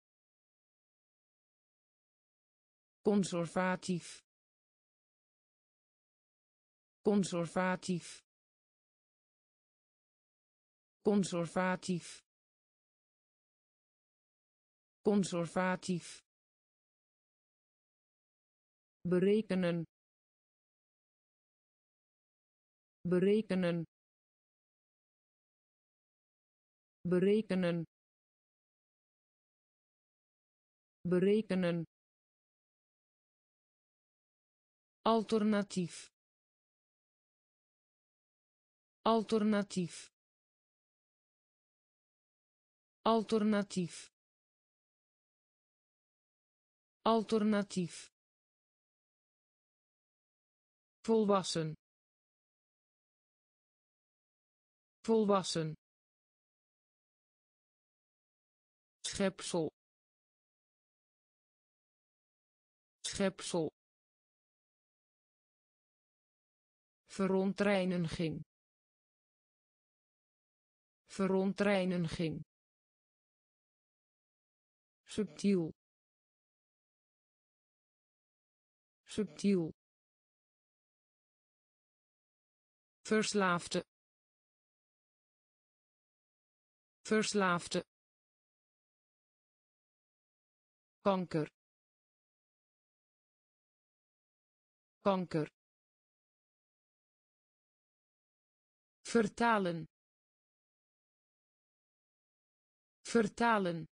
conservatief. Conservatief. Conservatief. Conservatief. Berekenen. Berekenen. Berekenen. Berekenen alternatief. Alternatief. Alternatief. Alternatief. Volwassen. Volwassen. Schepsel. Schepsel verontreiniging verontreiniging subtiel. Subtiel. Verslaafde. Verslaafde. Kanker. Kanker vertalen. Vertalen.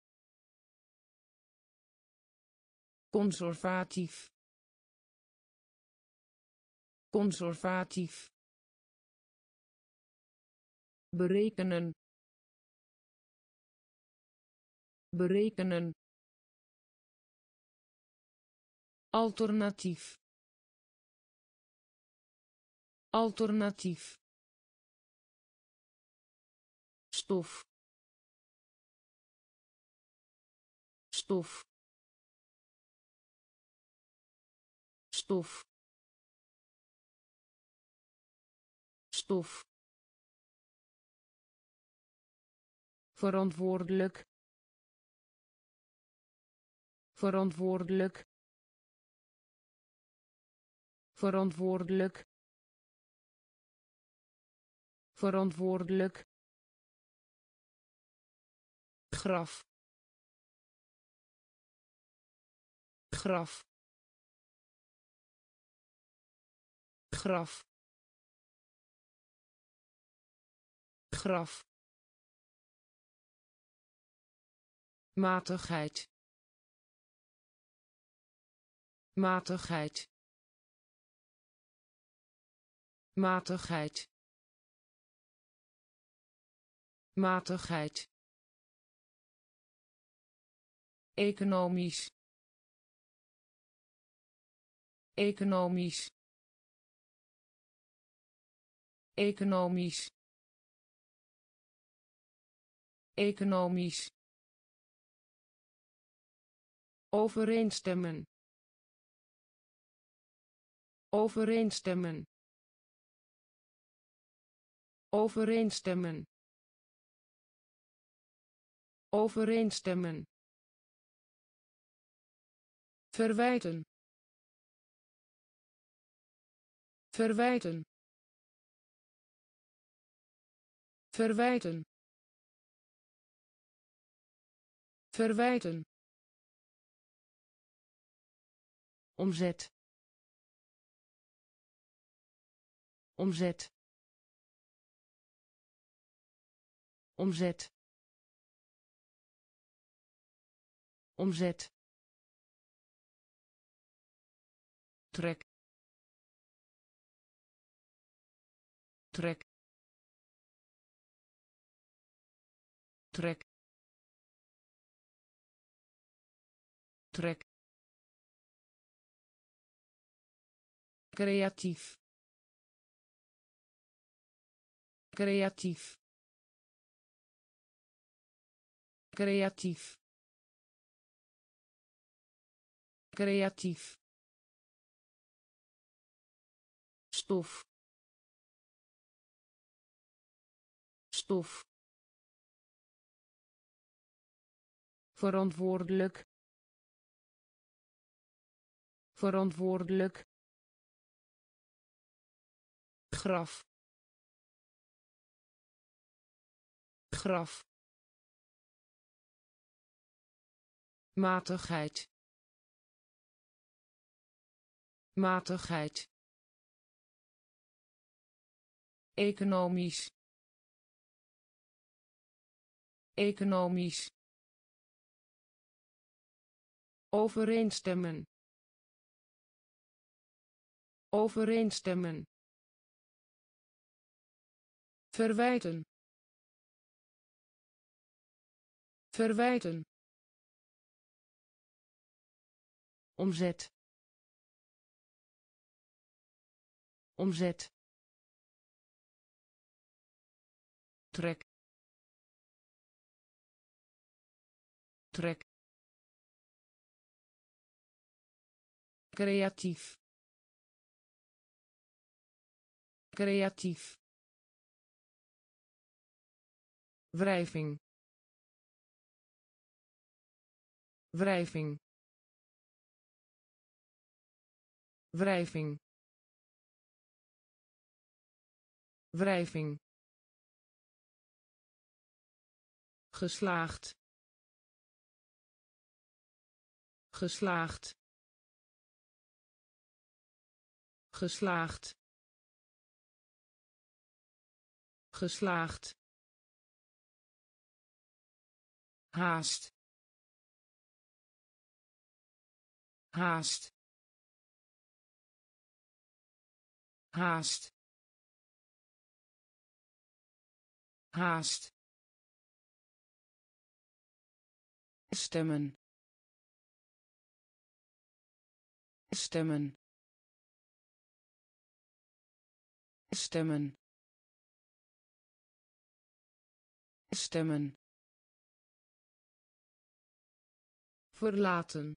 Conservatief. Conservatief. Berekenen. Berekenen. Alternatief. Alternatief stof. Stof. Stof. Stof. Verantwoordelijk. Verantwoordelijk. Verantwoordelijk. Verantwoordelijk graf. Graf. Graf. Graf. Matigheid. Matigheid. Matigheid. Matigheid economisch. Economisch. Economisch. Economisch. Overeenstemmen. Overeenstemmen. Overeenstemmen. Overeenstemmen verwijten. Verwijten. Verwijten. Verwijten. Omzet. Omzet. Omzet. Omzet trek. Trek. Trek. Trek. Creatief. Creatief. Creatief. Creatief stof. Stof. Verantwoordelijk. Verantwoordelijk. Graf. Graf. Matigheid. Matigheid economisch. Economisch. Overeenstemmen. Overeenstemmen. Verwijten. Verwijten. Omzet. Omzet trek. Trek. Creatief. Creatief. Wrijving. Wrijving. Wrijving. Wrijving geslaagd. Geslaagd. Geslaagd. Geslaagd. Haast. Haast. Haast. Haast stemmen. Stemmen. Stemmen. Stemmen. Verlaten.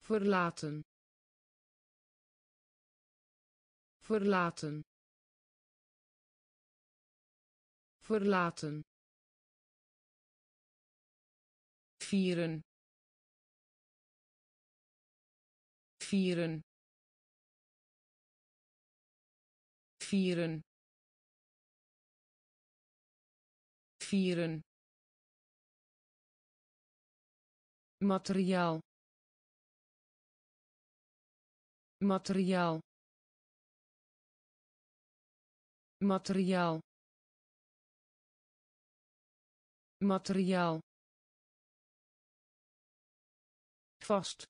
Verlaten. Verlaten. Verlaten vieren. Vieren. Vieren. Vieren. Materiaal. Materiaal. Materiaal. Materiaal vast.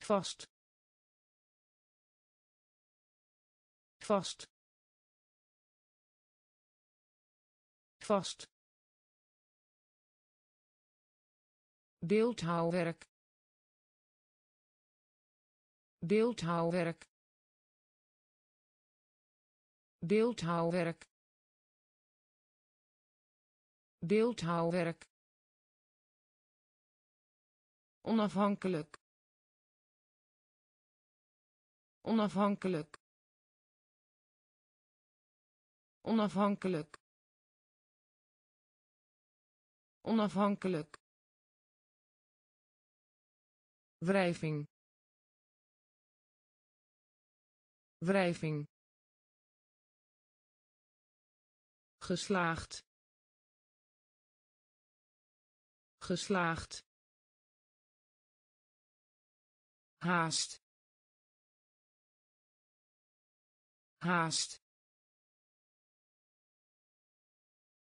Vast. Vast. Vast. Beeldhouwwerk. Beeldhouwwerk. Beeldhouwwerk. Beeldhouwwerk onafhankelijk. Onafhankelijk. Onafhankelijk. Onafhankelijk. Wrijving. Wrijving. Geslaagd. Geslaagd haast. Haast.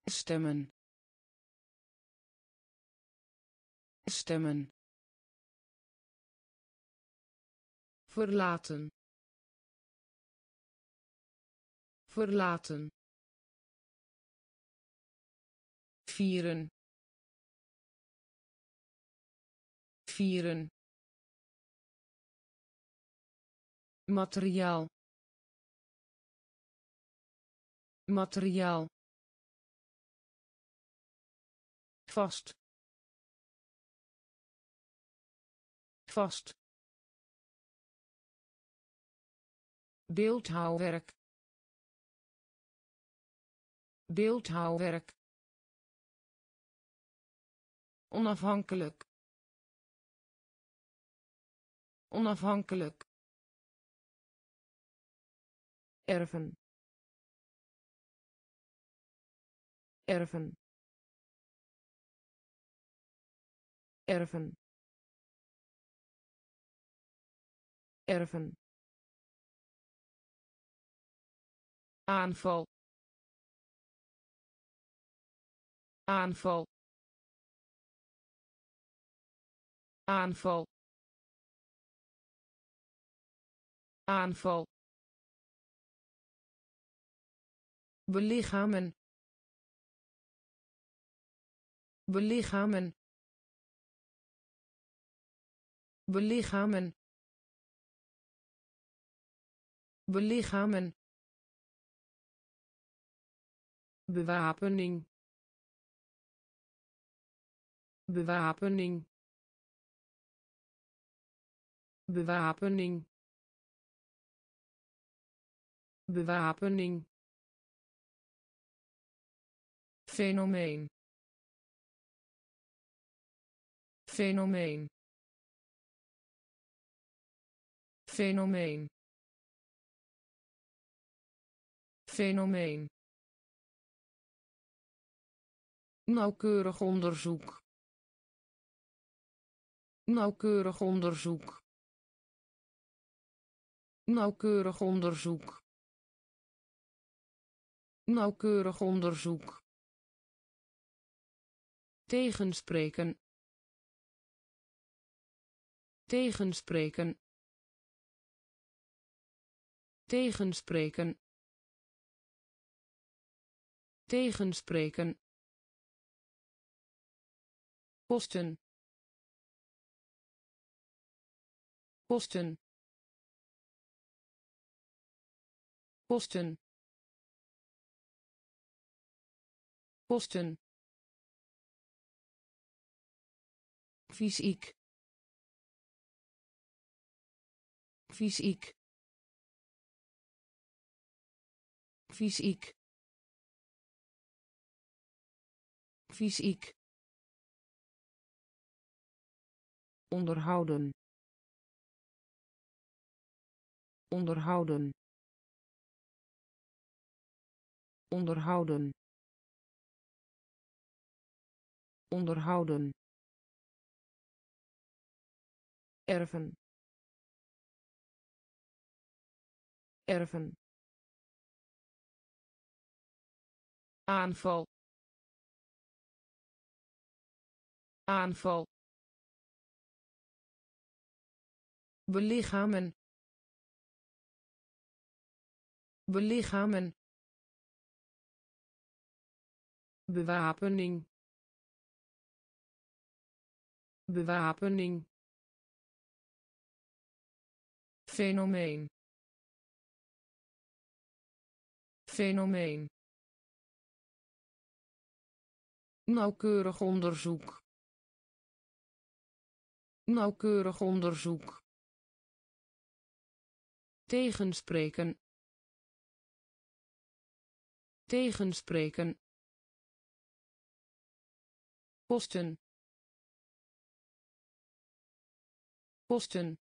Stemmen. Stemmen. Verlaten. Verlaten. Vieren. Vieren materiaal. Materiaal. Vast. Vast. Beeldhouwwerk. Beeldhouwwerk. Onafhankelijk. Onafhankelijk erven. Erven. Erven. Erven. Aanval. Aanval. Aanval. Aanval belichamen belichamen belichamen belichamen bewapening. Bewapening. Bewapening. Bewapening fenomeen. Fenomeen. Fenomeen. Fenomeen. Nauwkeurig onderzoek. Nauwkeurig onderzoek. Nauwkeurig onderzoek. Nauwkeurig onderzoek tegenspreken. Tegenspreken. Tegenspreken. Tegenspreken. Kosten. Kosten. Kosten. Kosten fysiek. Fysiek. Fysiek. Fysiek. Onderhouden. Onderhouden. Onderhouden. Onderhouden erven. Erven. Aanval. Aanval. Belichamen. Belichamen. Bewapening. Bewapening fenomeen. Fenomeen. Nauwkeurig onderzoek. Nauwkeurig onderzoek. Tegenspreken. Tegenspreken. Kosten. Kosten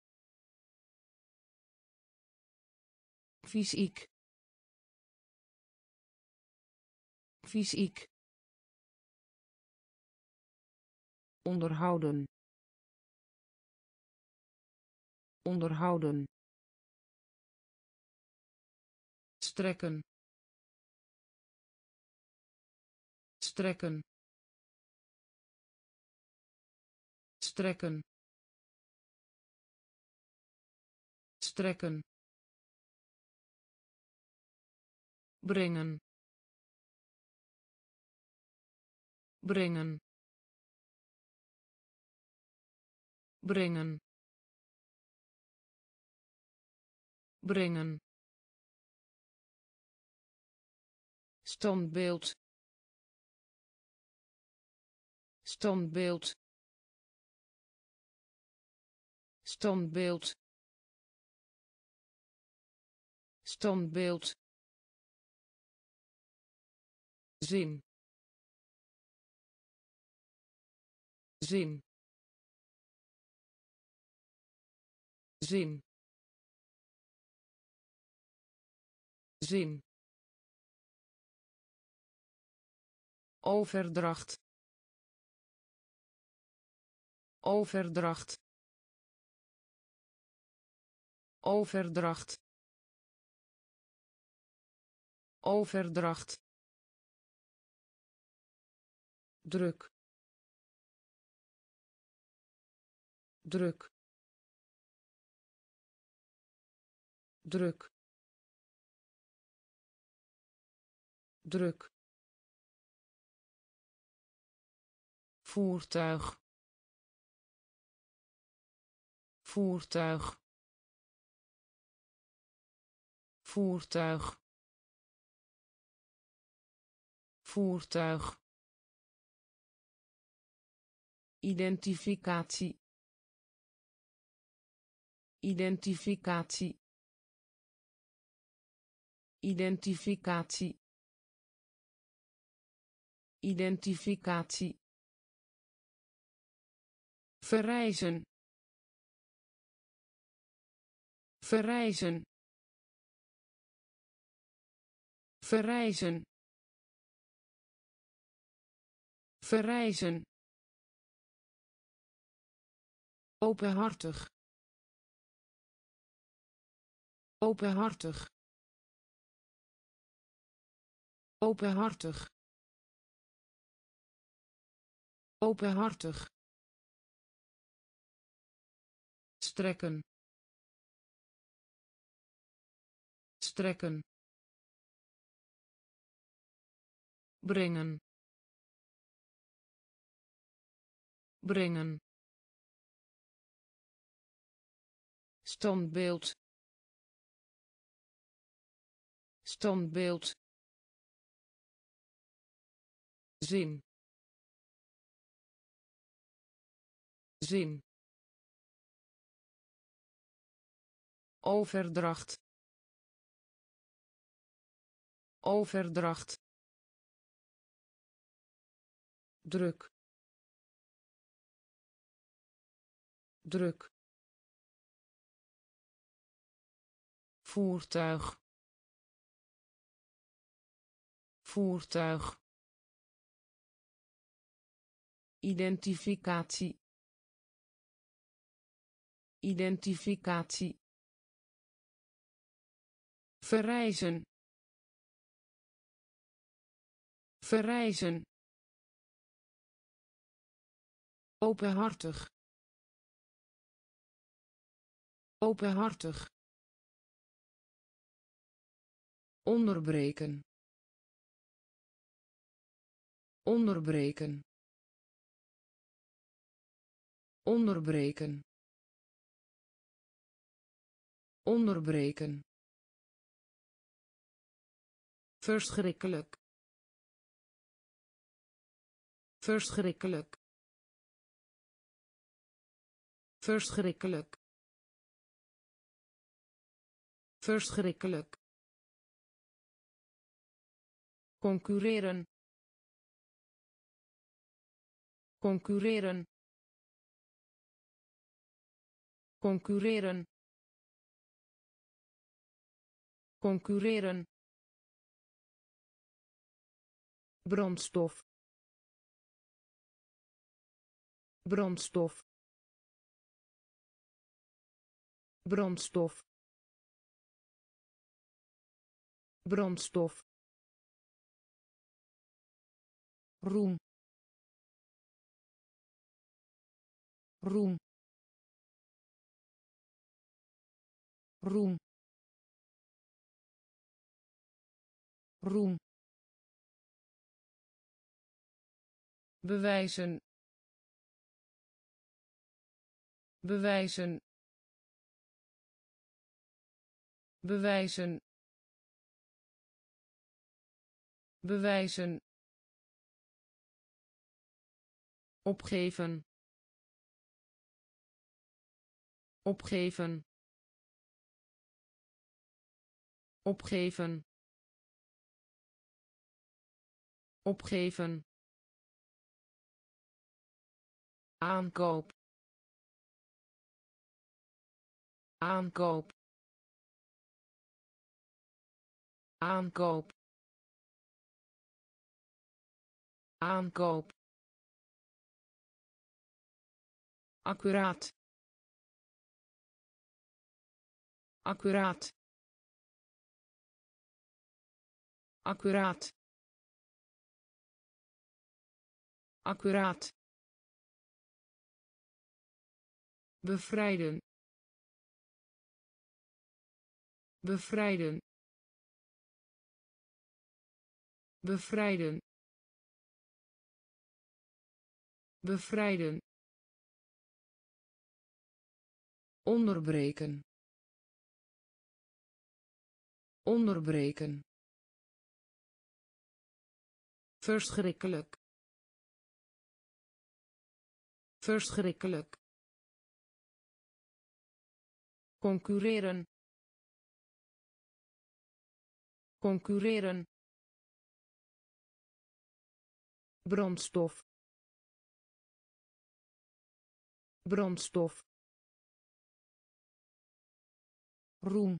fysiek. Fysiek. Onderhouden. Onderhouden. Strekken. Strekken. Strekken. Strekken brengen. Brengen. Brengen. Brengen. Standbeeld. Standbeeld. Standbeeld. Standbeeld zin. Zin. Zin. Zin. Overdracht. Overdracht. Overdracht. Overdracht druk. Druk. Druk. Druk. Voertuig. Voertuig. Voertuig. Voertuig identificatie identificatie identificatie identificatie. Verrijzen. Verrijzen. Verrijzen. Verrijzen openhartig. Openhartig. Openhartig. Openhartig. Strekken. Strekken. Brengen. Brengen standbeeld. Standbeeld. Zin. Zin. Overdracht. Overdracht. Druk. Druk voertuig. Voertuig. Identificatie. Identificatie. Verrijzen verrijzen openhartig. Openhartig onderbreken. Onderbreken. Onderbreken. Onderbreken. Verschrikkelijk. Verschrikkelijk. Verschrikkelijk. Verschrikkelijk concurreren. Concurreren. Concurreren. Concurreren. Brandstof. Brandstof. Brandstof. Brandstof roem. Roem. Roem. Roem. Bewijzen. Bewijzen. Bewijzen. Bewijzen opgeven. Opgeven. Opgeven. Opgeven. Aankoop. Aankoop. Aankoop. Aankoop accuraat. Accuraat. Accuraat. Accuraat. Bevrijden. Bevrijden. Bevrijden. Bevrijden onderbreken. Onderbreken. Verschrikkelijk. Verschrikkelijk. Concurreren. Concurreren. Brandstof. Brandstof roem.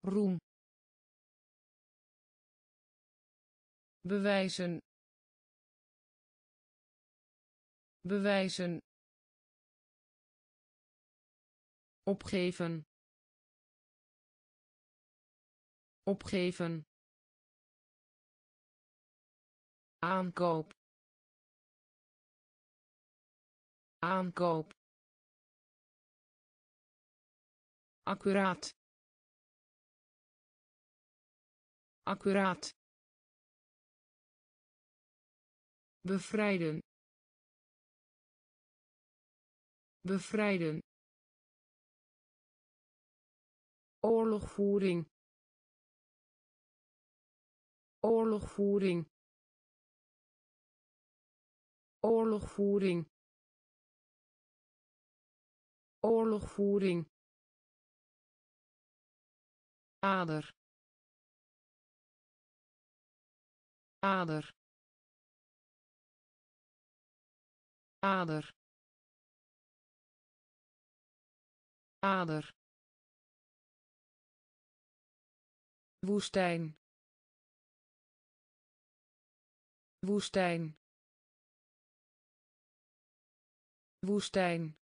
Roem. Bewijzen. Bewijzen. Opgeven. Opgeven. Aankoop. Aankoop accuraat. Accuraat. Bevrijden. Bevrijden. Oorlogvoering. Oorlogvoering. Oorlogvoering. Oorlogvoering ader. Ader. Ader. Ader. Woestijn. Woestijn. Woestijn.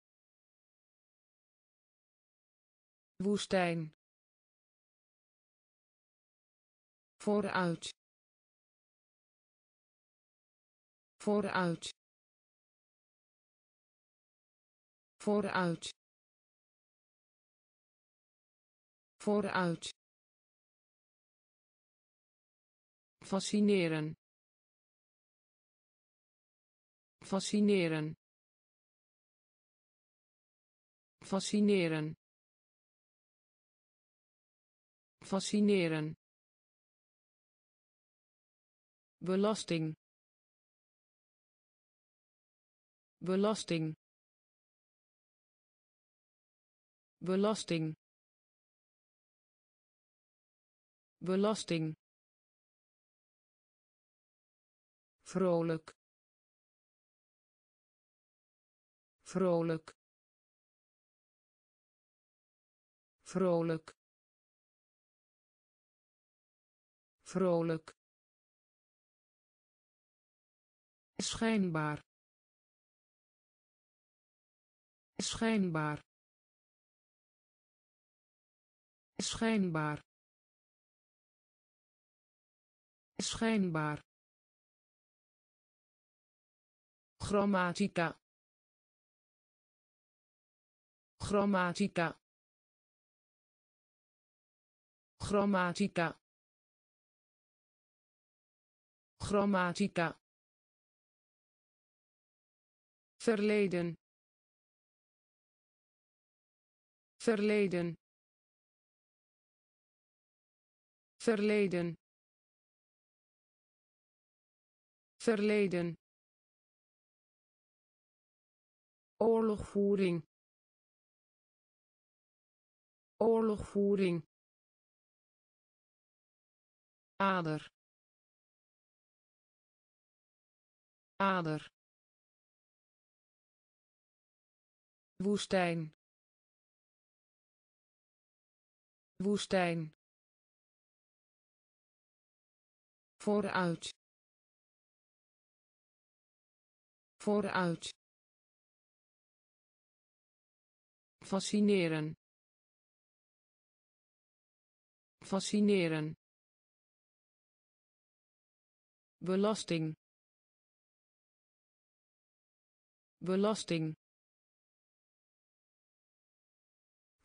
Woestijn vooruit. Vooruit. Vooruit. Vooruit. Fascineren. Fascineren. Fascineren. Fascineren belasting. Belasting. Belasting. Belasting. Vrolijk. Vrolijk. Vrolijk. Vrolijk schijnbaar. Schijnbaar. Schijnbaar. Schijnbaar. Grammatica. Grammatica. Grammatica. Grammatica verleden. Verleden. Verleden. Verleden. Oorlogvoering. Oorlogvoering. Ader. Ader woestijn. Woestijn. Vooruit. Vooruit. Fascineren. Fascineren. Belasting. Belasting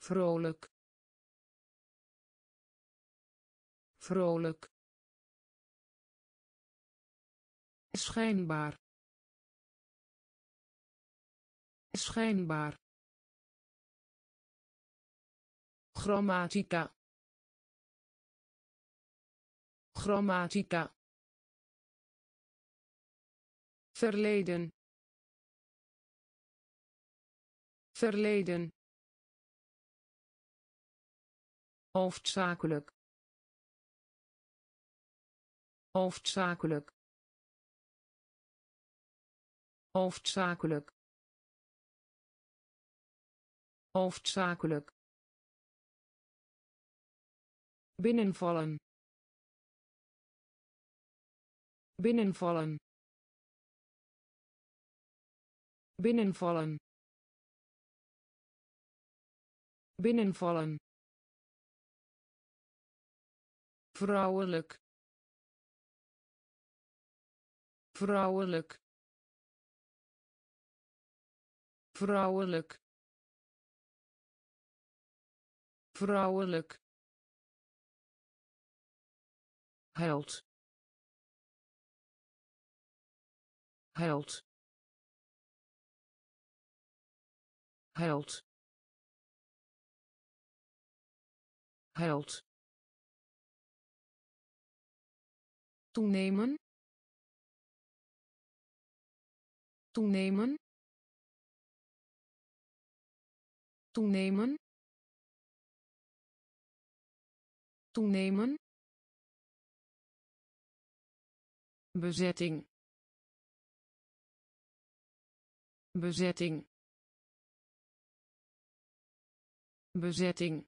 vrolijk. Vrolijk. Schijnbaar. Schijnbaar. Grammatica. Grammatica. Verleden. Verleden hoofdzakelijk. Hoofdzakelijk. Hoofdzakelijk. Hoofdzakelijk. Binnenvallen. Binnenvallen. Binnenvallen. Binnenvallen vrouwelijk. Vrouwelijk. Vrouwelijk. Vrouwelijk. Held. Held. Held. Held toenemen. Toenemen. Toenemen. Toenemen. Bezetting. Bezetting. Bezetting.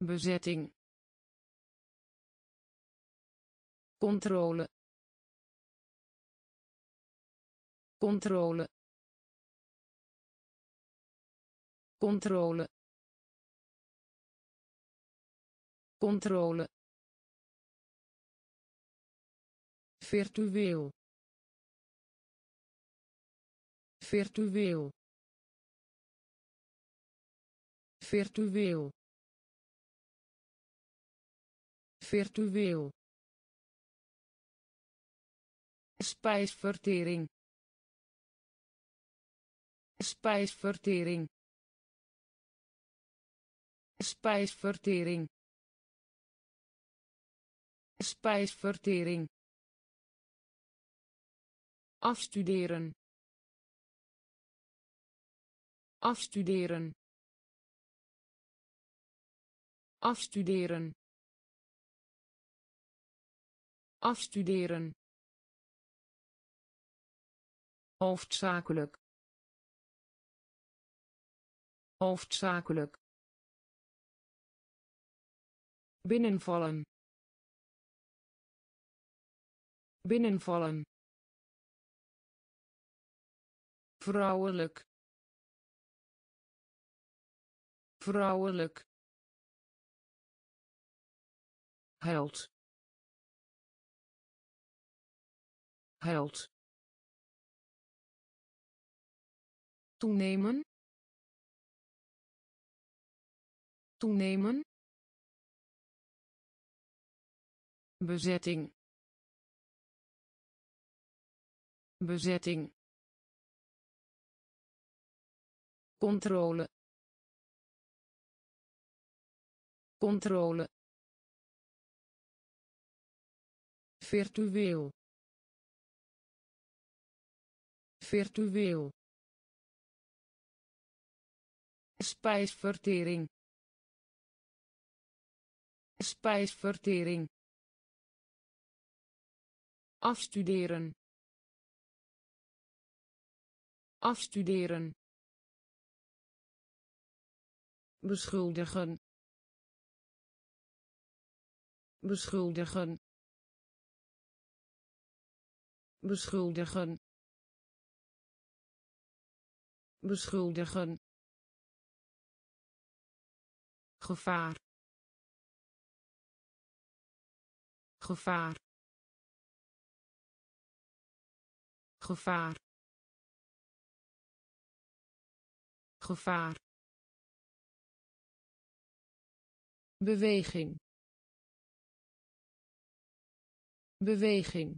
Bezetting controle. Controle. Controle. Controle. Virtueel. Virtueel. Virtueel. Virtueel spijsvertering. Spijsvertering. Spijsvertering. Spijsvertering. Afstuderen. Afstuderen. Afstuderen. Afstuderen hoofdzakelijk. Hoofdzakelijk. Binnenvallen. Binnenvallen. Vrouwelijk. Vrouwelijk. Held. Held toenemen. Toenemen. Bezetting. Bezetting. Controle. Controle. Virtueel. Virtueel spijsvertering. Spijsvertering. Afstuderen. Afstuderen. Beschuldigen. Beschuldigen. Beschuldigen. Beschuldigen gevaar. Gevaar. Gevaar. Gevaar. Beweging. Beweging.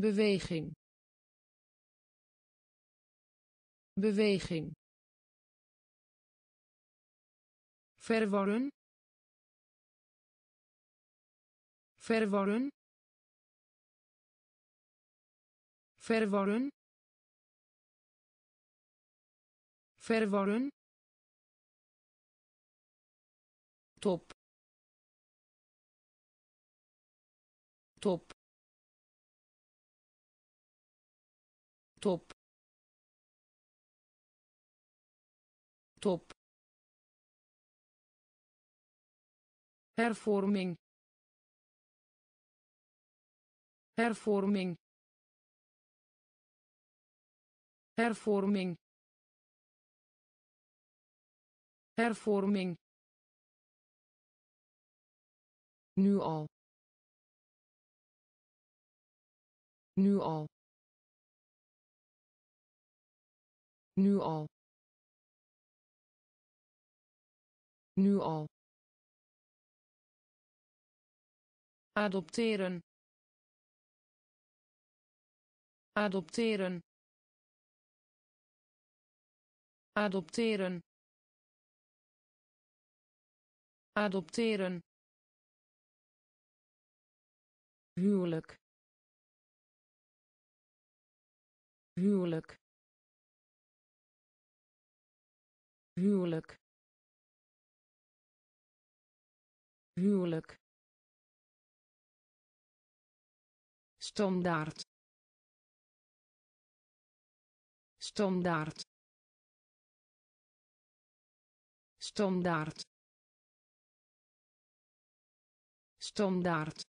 Beweging. Beweging verworren verworren verworren verworren top. Top. Top. Top hervorming. Hervorming. Hervorming. Hervorming. Nu al. Nu al. Nu al. Nu al adopteren. Adopteren. Adopteren. Adopteren. Huwelijk. Huwelijk. Huwelijk. Huwelijk standaard. Standaard. Standaard. Standaard.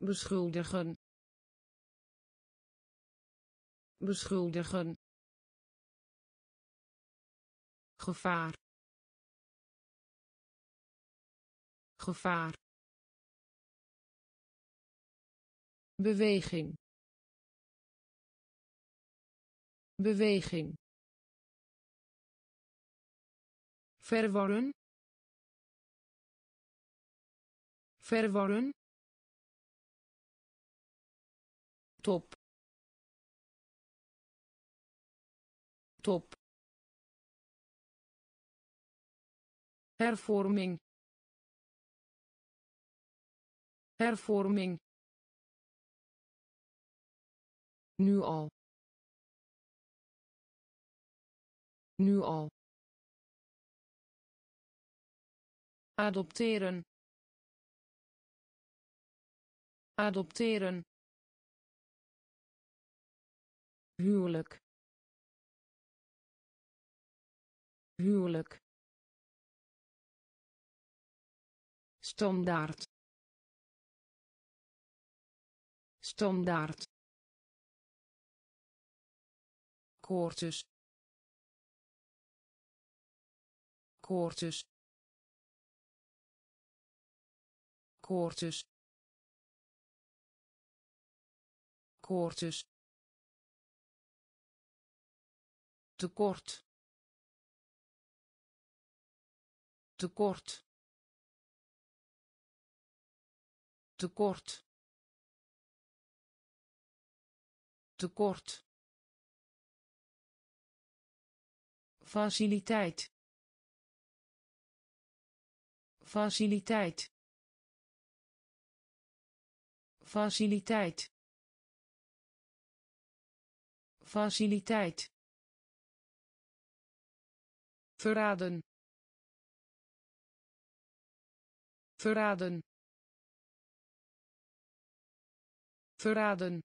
Beschuldigen. Beschuldigen. Gevaar. Gevaar beweging. Beweging. Verwarren. Verwarren. Top. Top. Hervorming. Hervorming nu al. Nu al. Adopteren. Adopteren. Huwelijk. Huwelijk. Standaard. Standaard koortjes. Koortjes. Koortjes. Koortjes. Tekort. Tekort. Tekort. Tekort faciliteit. Faciliteit. Faciliteit. Faciliteit. Verraden. Verraden. Verraden.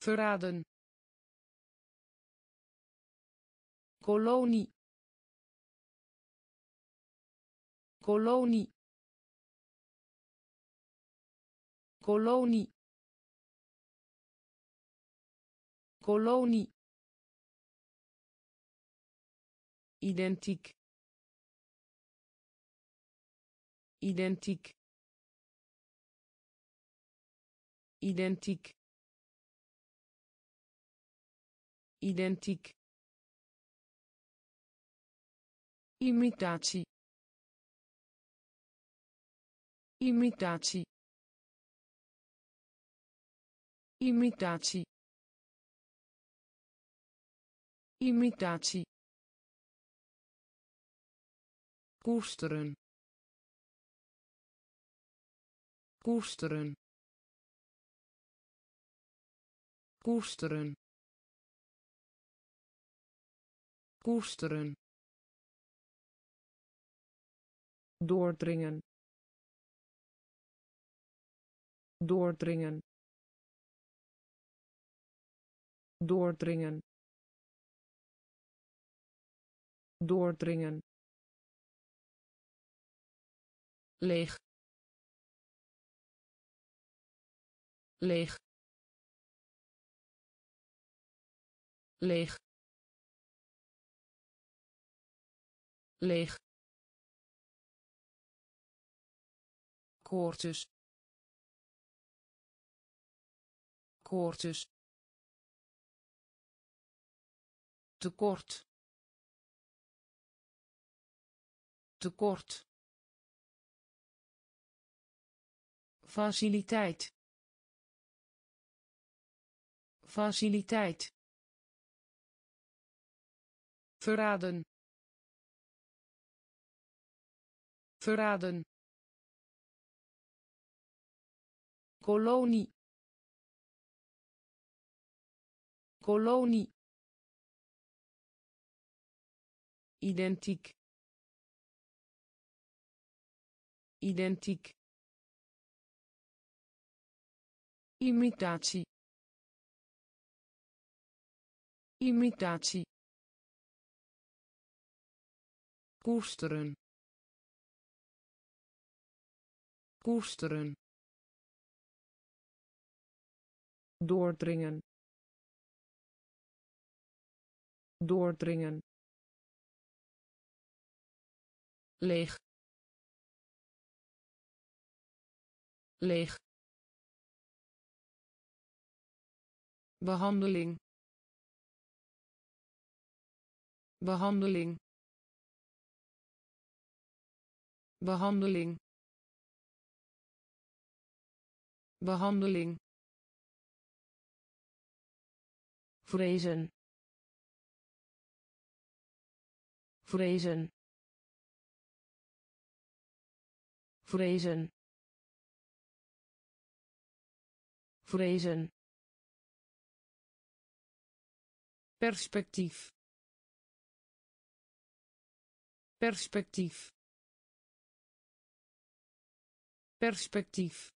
Verraden kolonie. Kolonie. Kolonie. Kolonie. Identiek. Identiek. Identiek. Identiek imitatie. Imitatie. Imitatie. Imitatie. Koesteren. Koesteren. Koesteren. Koesteren doordringen. Doordringen. Doordringen. Doordringen. Leeg. Leeg. Leeg. Leeg koortjes. Koortjes. Tekort. Tekort. Faciliteit. Faciliteit. Verraden. Verraden kolonie. Kolonie. Identiek. Identiek. Imitatie. Imitatie. Koesteren. Koesteren doordringen. Doordringen. Leeg. Leeg. Behandeling. Behandeling. Behandeling. Behandeling vrezen. Vrezen. Vrezen. Vrezen. Perspectief. Perspectief. Perspectief.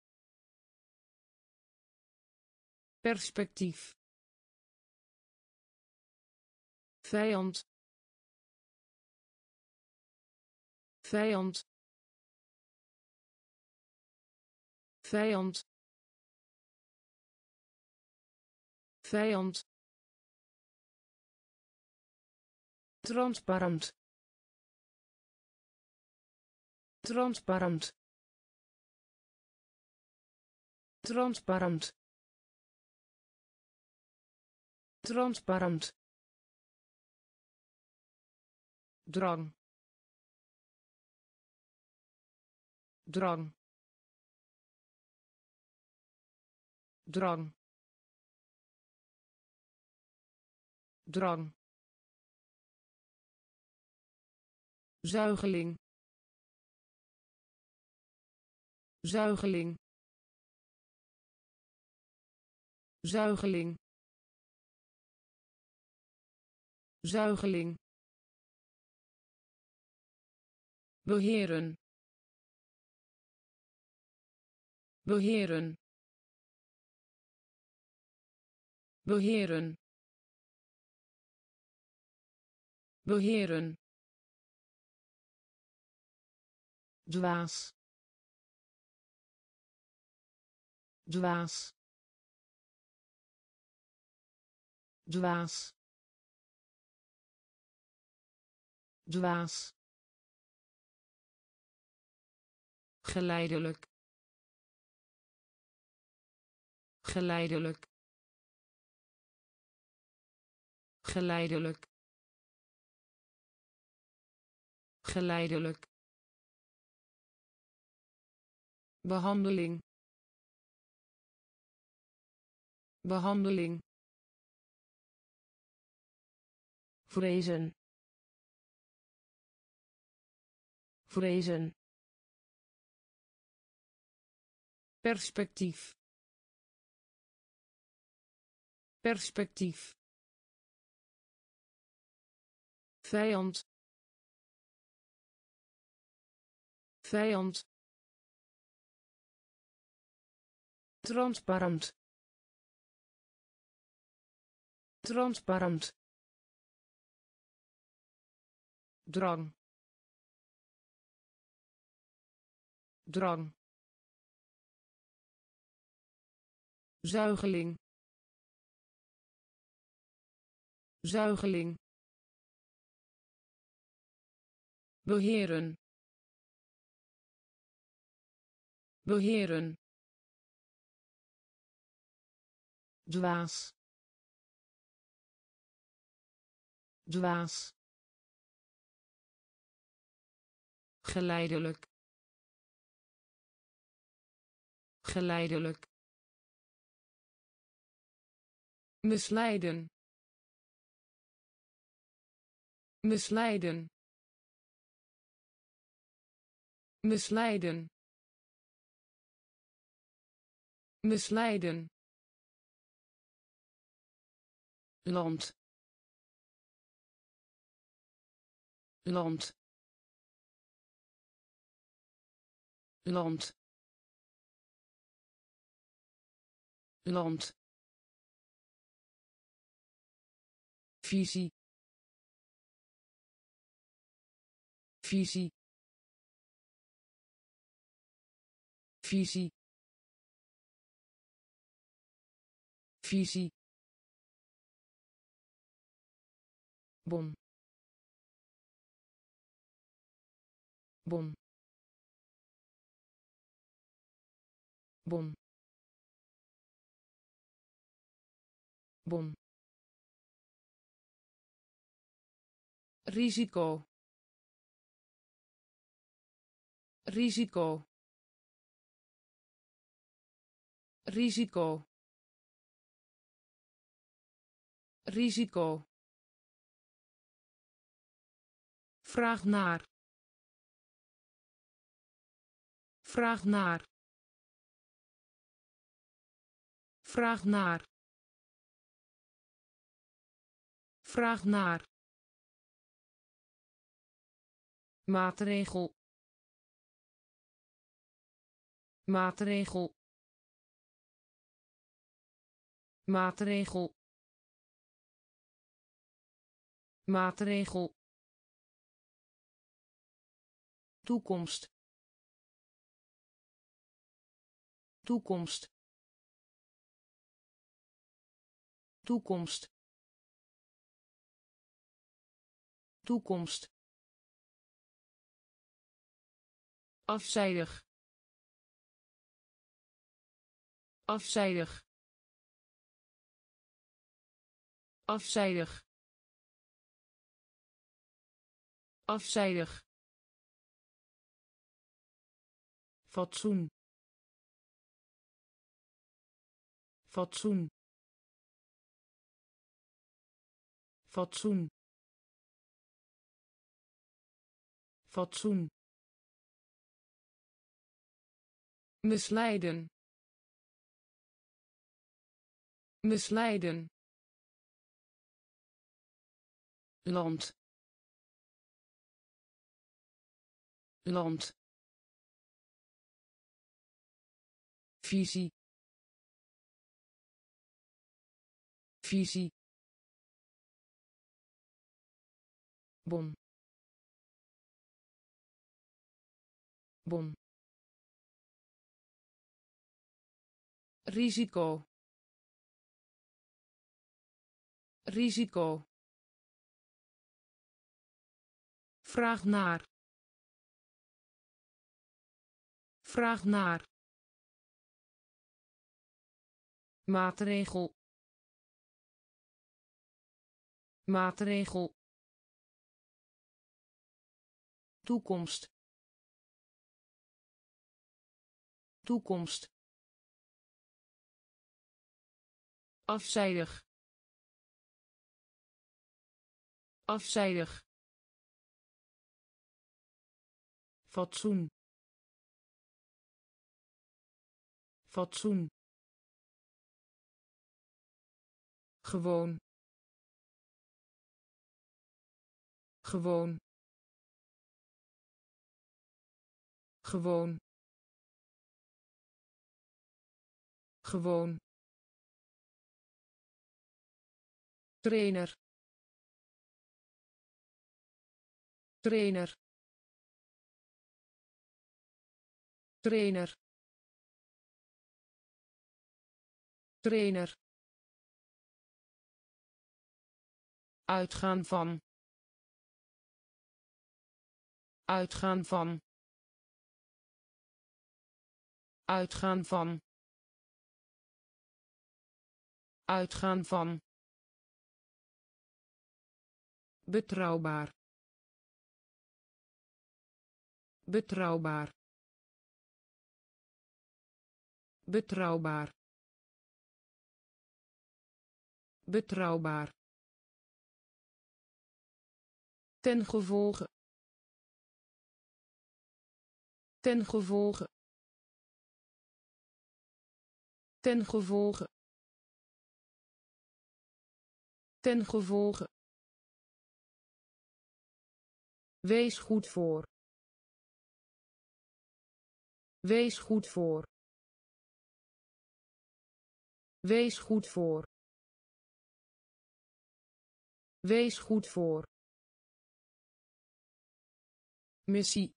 Perspectief vijand. Vijand. Vijand. Vijand. Transparant. Transparant. Transparant. Transparant drang. Drang. Drang. Drang. Zuigeling. Zuigeling. Zuigeling. Zuigeling beheren. Beheren. Beheren. Beheren. Dwaas. Dwaas. Dwaas. Dwaas geleidelijk geleidelijk geleidelijk geleidelijk. Behandeling. Behandeling. Vrezen. Vrezen perspectief. Perspectief. Vijand. Vijand. Transparant. Transparant. Drang. Drang zuigeling zuigeling beheren beheren dwaas dwaas geleidelijk geleidelijk misleiden misleiden misleiden misleiden. Land. Land. Land. Land visie visie visie visie bon bon bon bon risico. Risico. Risico. Risico. Vraag naar. Vraag naar. Vraag naar. Vraag naar maatregel maatregel maatregel maatregel. Toekomst. Toekomst. Toekomst. Toekomst afzijdig. Afzijdig. Afzijdig. Afzijdig. Fatsoen. Fatsoen. Fatsoen. Fatsoen misleiden misleiden land land visie visie bon bon risico. Risico. Vraag naar. Vraag naar. Maatregel. Maatregel. Toekomst. Toekomst afzijdig. Afzijdig. Fatsoen. Fatsoen. Gewoon. Gewoon. Gewoon. Gewoon trainer. Trainer. Trainer. Trainer. Uitgaan van. Uitgaan van. Uitgaan van. Uitgaan van betrouwbaar. Betrouwbaar. Betrouwbaar. Betrouwbaar. Ten gevolge. Ten gevolge. Ten gevolge. Ten gevolge Wees goed voor. Wees goed voor. Wees goed voor. Wees goed voor. Missie.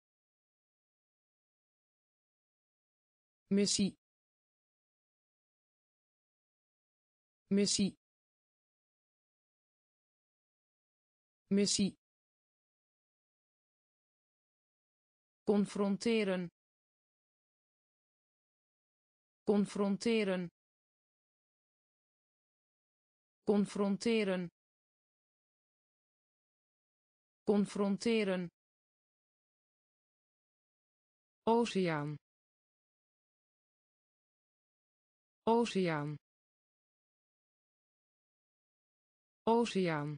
Missie. Missie. Missie. Confronteren. Confronteren. Confronteren. Confronteren. Oceaan. Oceaan. Oceaan.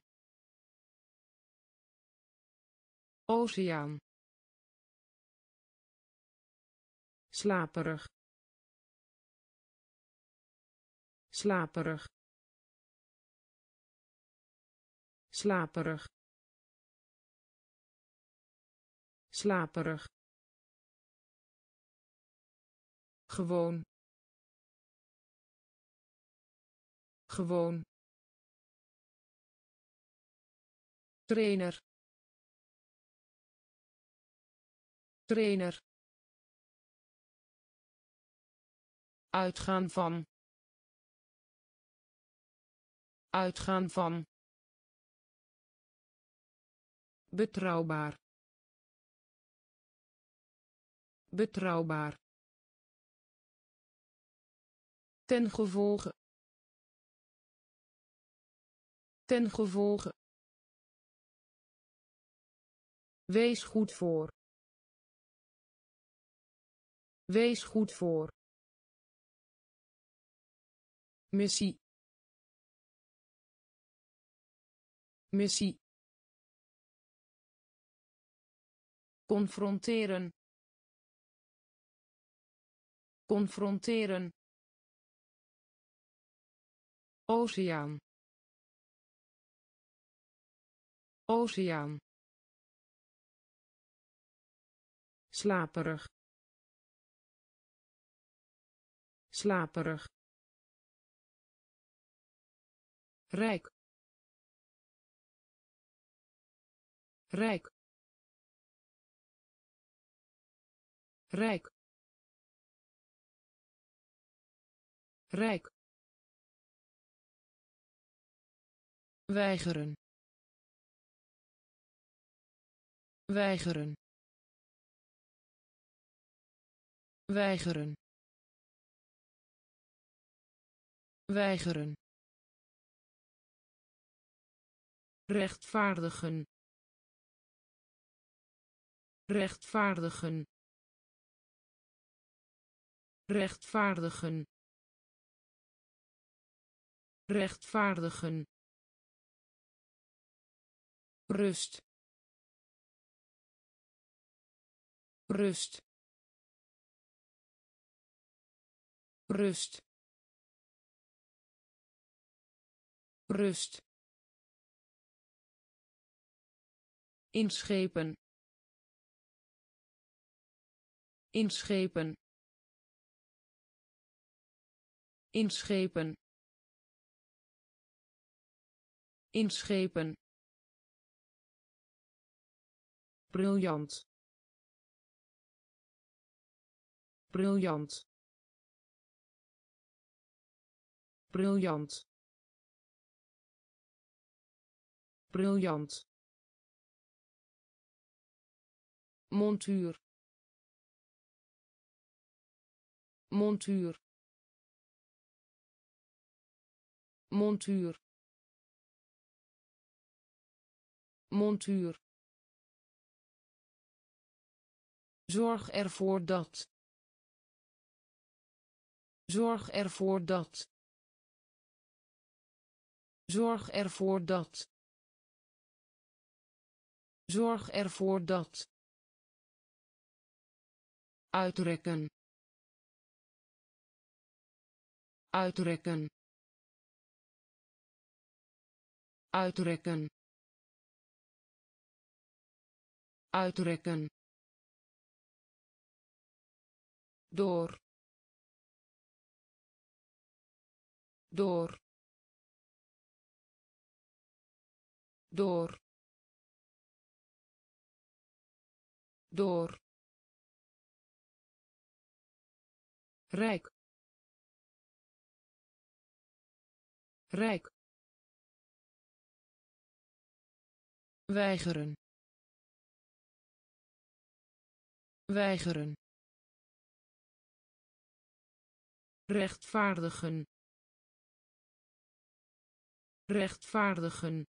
Oceaan slaperig. Slaperig. Slaperig. Slaperig. Gewoon. Gewoon. Trainer. Trainer uitgaan van uitgaan van betrouwbaar betrouwbaar ten gevolge ten gevolge. Wees goed voor. Wees goed voor missie missie confronteren. Confronteren. Oceaan. Oceaan. Slaperig. Slaperig rijk. Rijk. Rijk. Rijk. Weigeren. Weigeren. Weigeren. Weigeren rechtvaardigen. Rechtvaardigen. Rechtvaardigen. Rechtvaardigen. Rust. Rust. Rust. Rust inschepen. Inschepen. Inschepen. Inschepen. Briljant. Briljant. Briljant. Briljant montuur. Montuur. Montuur. Montuur. Zorg ervoor dat. Zorg ervoor dat. Zorg ervoor dat. Zorg ervoor dat uitrekken uitrekken uitrekken uitrekken door. Door. Door. Door rijk. Rijk. Weigeren. Weigeren. Rechtvaardigen. Rechtvaardigen.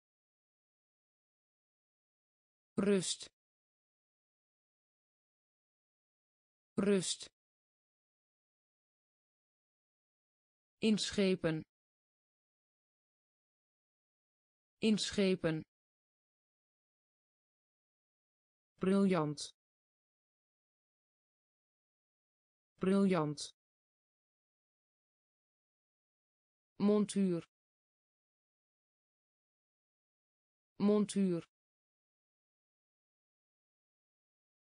Rust. Rust inschepen. Inschepen. Briljant. Briljant. Montuur. Montuur.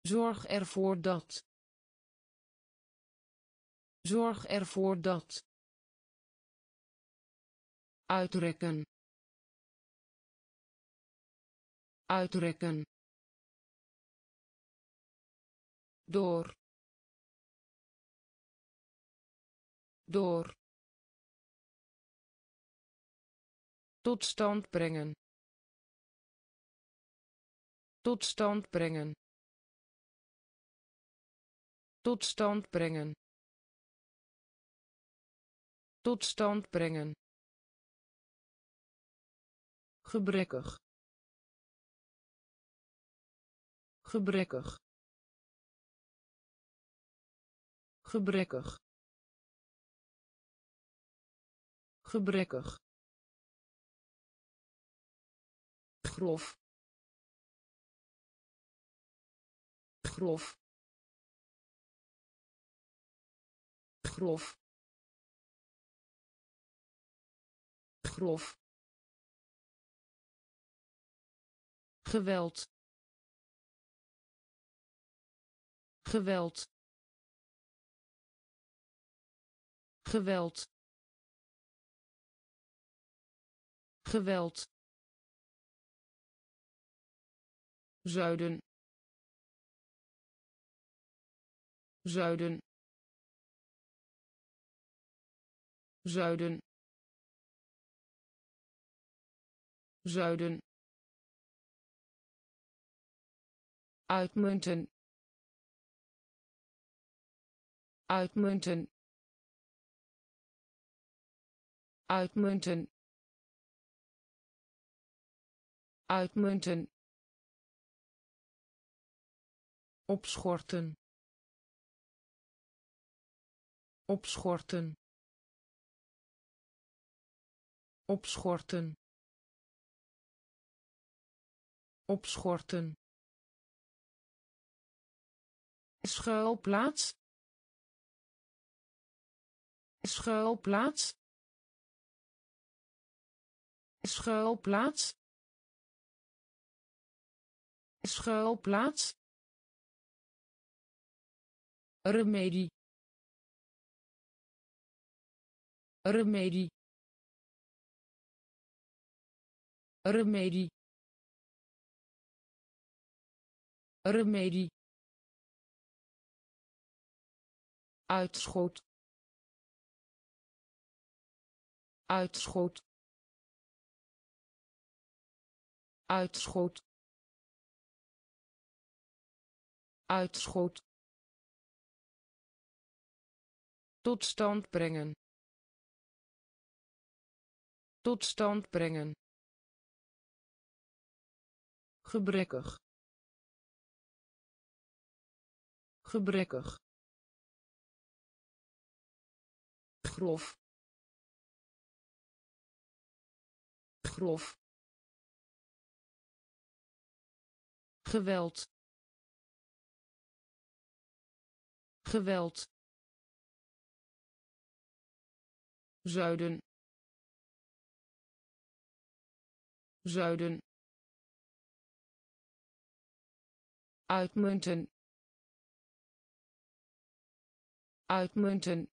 Zorg ervoor dat. Zorg ervoor dat uitrekken uitrekken door. Door. Tot stand brengen. Tot stand brengen. Tot stand brengen. Tot stand brengen gebrekkig. Gebrekkig. Gebrekkig. Gebrekkig. Grof. Grof. Grof. Grof geweld. Geweld. Geweld. Geweld. Zuiden. Zuiden. Zuiden. Zuiden uitmunten. Uitmunten. Uitmunten. Uitmunten. Opschorten. Opschorten. Opschorten. Opschorten schuilplaats schuilplaats schuilplaats schuilplaats. Remedie. Remedie. Remedie. Remedie uitschot. Uitschot. Uitschot. Uitschot. Tot stand brengen. Tot stand brengen. Gebrekkig. Gebrekkig grof. Grof. Geweld. Geweld. Zuiden. Zuiden. Uitmunten. Uitmunten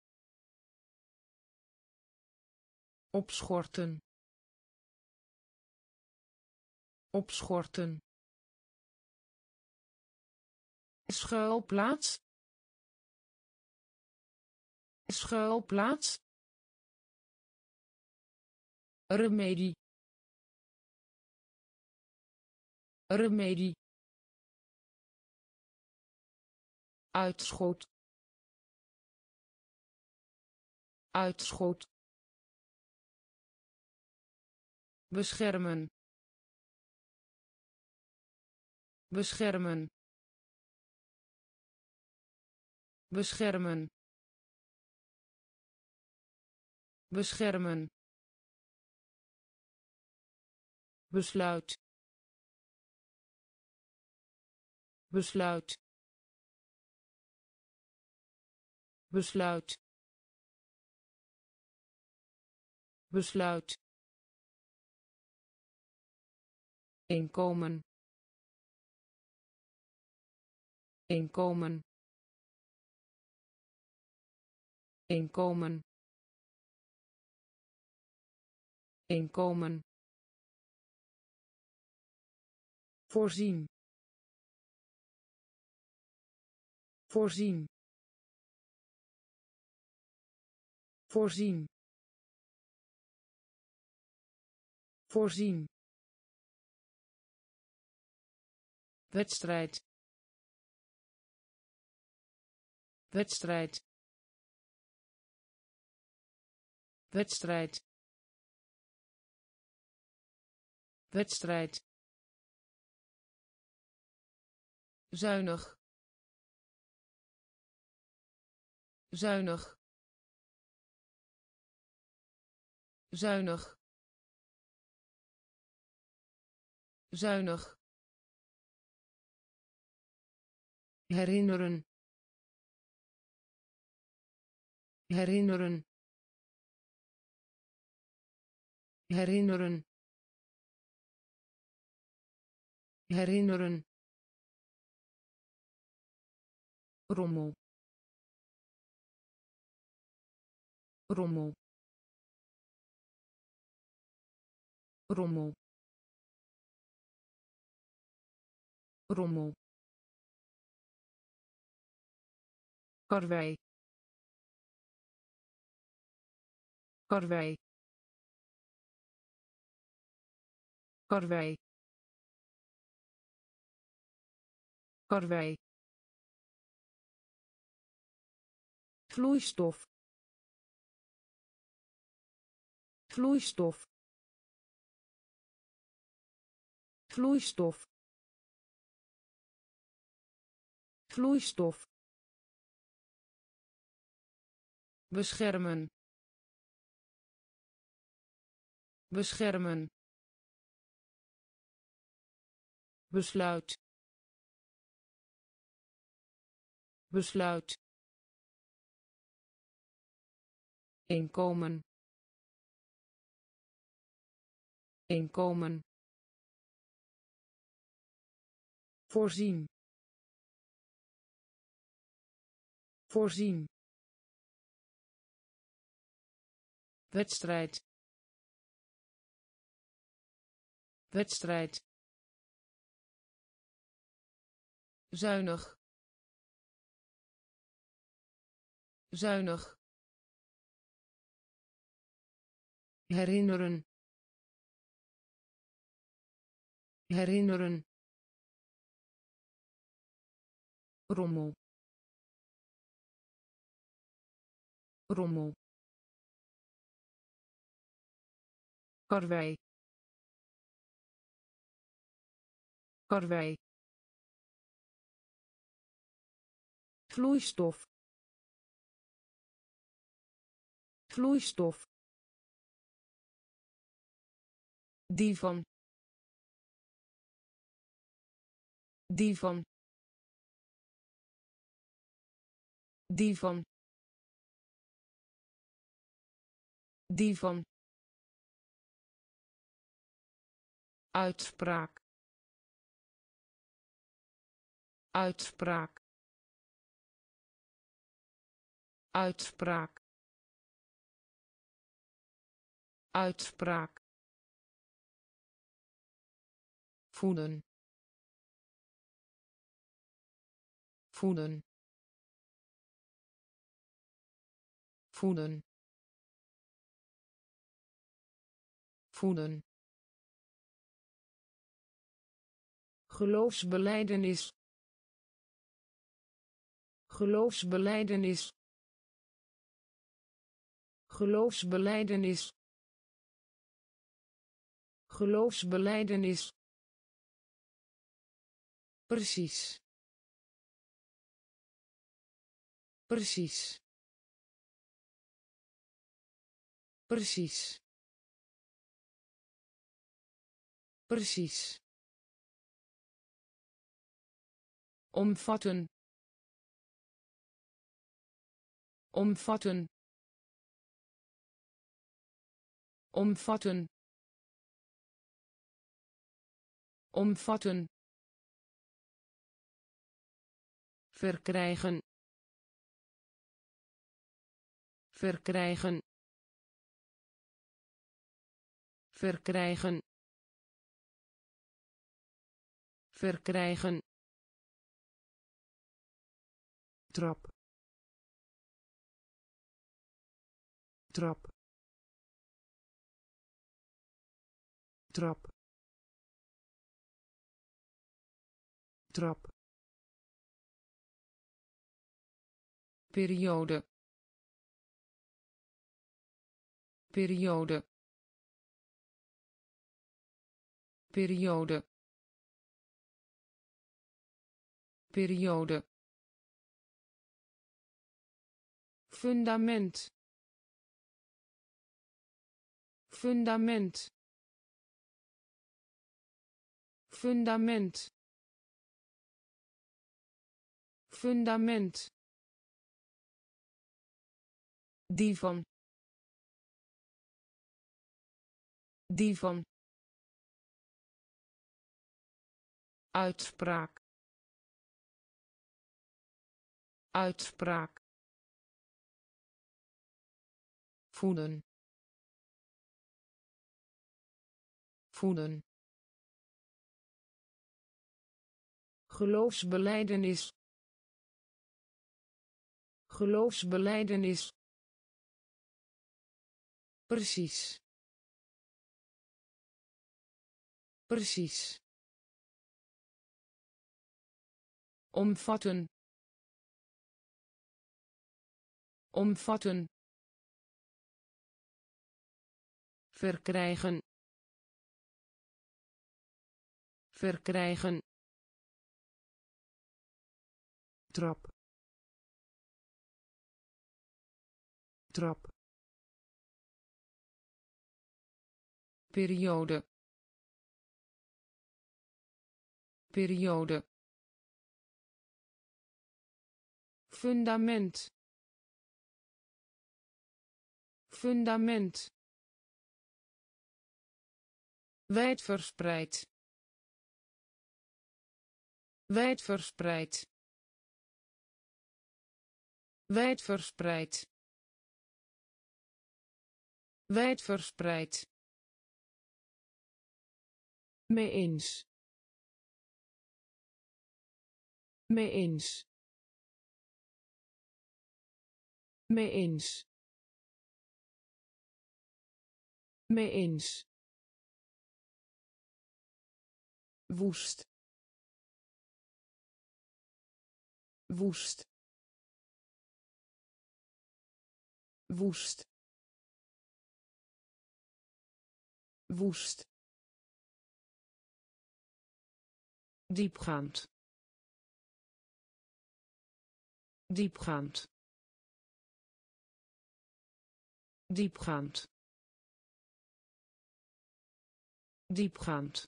opschorten. Opschorten. Schuilplaats schuilplaats remedie. Remedie. Uitschot. Uitschot beschermen. Beschermen. Beschermen. Beschermen. Besluit. Besluit. Besluit. Besluit inkomen. Inkomen. Inkomen. Inkomen. Voorzien. Voorzien. Voorzien. Voorzien wedstrijd. Wedstrijd. Wedstrijd. Wedstrijd. Zuinig. Zuinig. Zuinig. Zuinig herinneren. Herinneren. Herinneren. Herinneren. Rommel. Rommel. Rommel. Rommel karwei karwei karwei karwei vloeistof. Vloeistof. Vloeistof. Vloeistof beschermen. Beschermen. Besluit. Besluit. Inkomen. Inkomen. Voorzien. Voorzien wedstrijd. Wedstrijd. Zuinig. Zuinig. Herinneren. Herinneren. Rommel. Rommel karwei karwei vloeistof. Vloeistof. Die van die van die van die van uitspraak. Uitspraak. Uitspraak. Uitspraak. Voeden. Voeden. Voeden. Voeden geloofsbelijdenis geloofsbelijdenis geloofsbelijdenis geloofsbelijdenis precies. Precies. Precies. Precies omvatten. Omvatten. Omvatten. Omvatten. Verkrijgen. Verkrijgen. Verkrijgen. Verkrijgen trap. Trap. Trap. Trap. Periode. Periode. Periode. Periode fundament. Fundament. Fundament. Fundament. Die van die van uitspraak. Uitspraak voeden. Voeden. Geloofsbelijdenis geloofsbelijdenis precies. Precies. Omvatten. Omvatten verkrijgen. Verkrijgen. Trap. Trap. Periode. Periode. Fundament. Fundament wijdverspreid. Wijdverspreid. Wijdverspreid. Wijdverspreid. Mee eens. Mee eens. Mee eens. Mee eens woest. Woest. Woest. Woest. Diepgaand. Diepgaand. Diepgaand. Diepgaand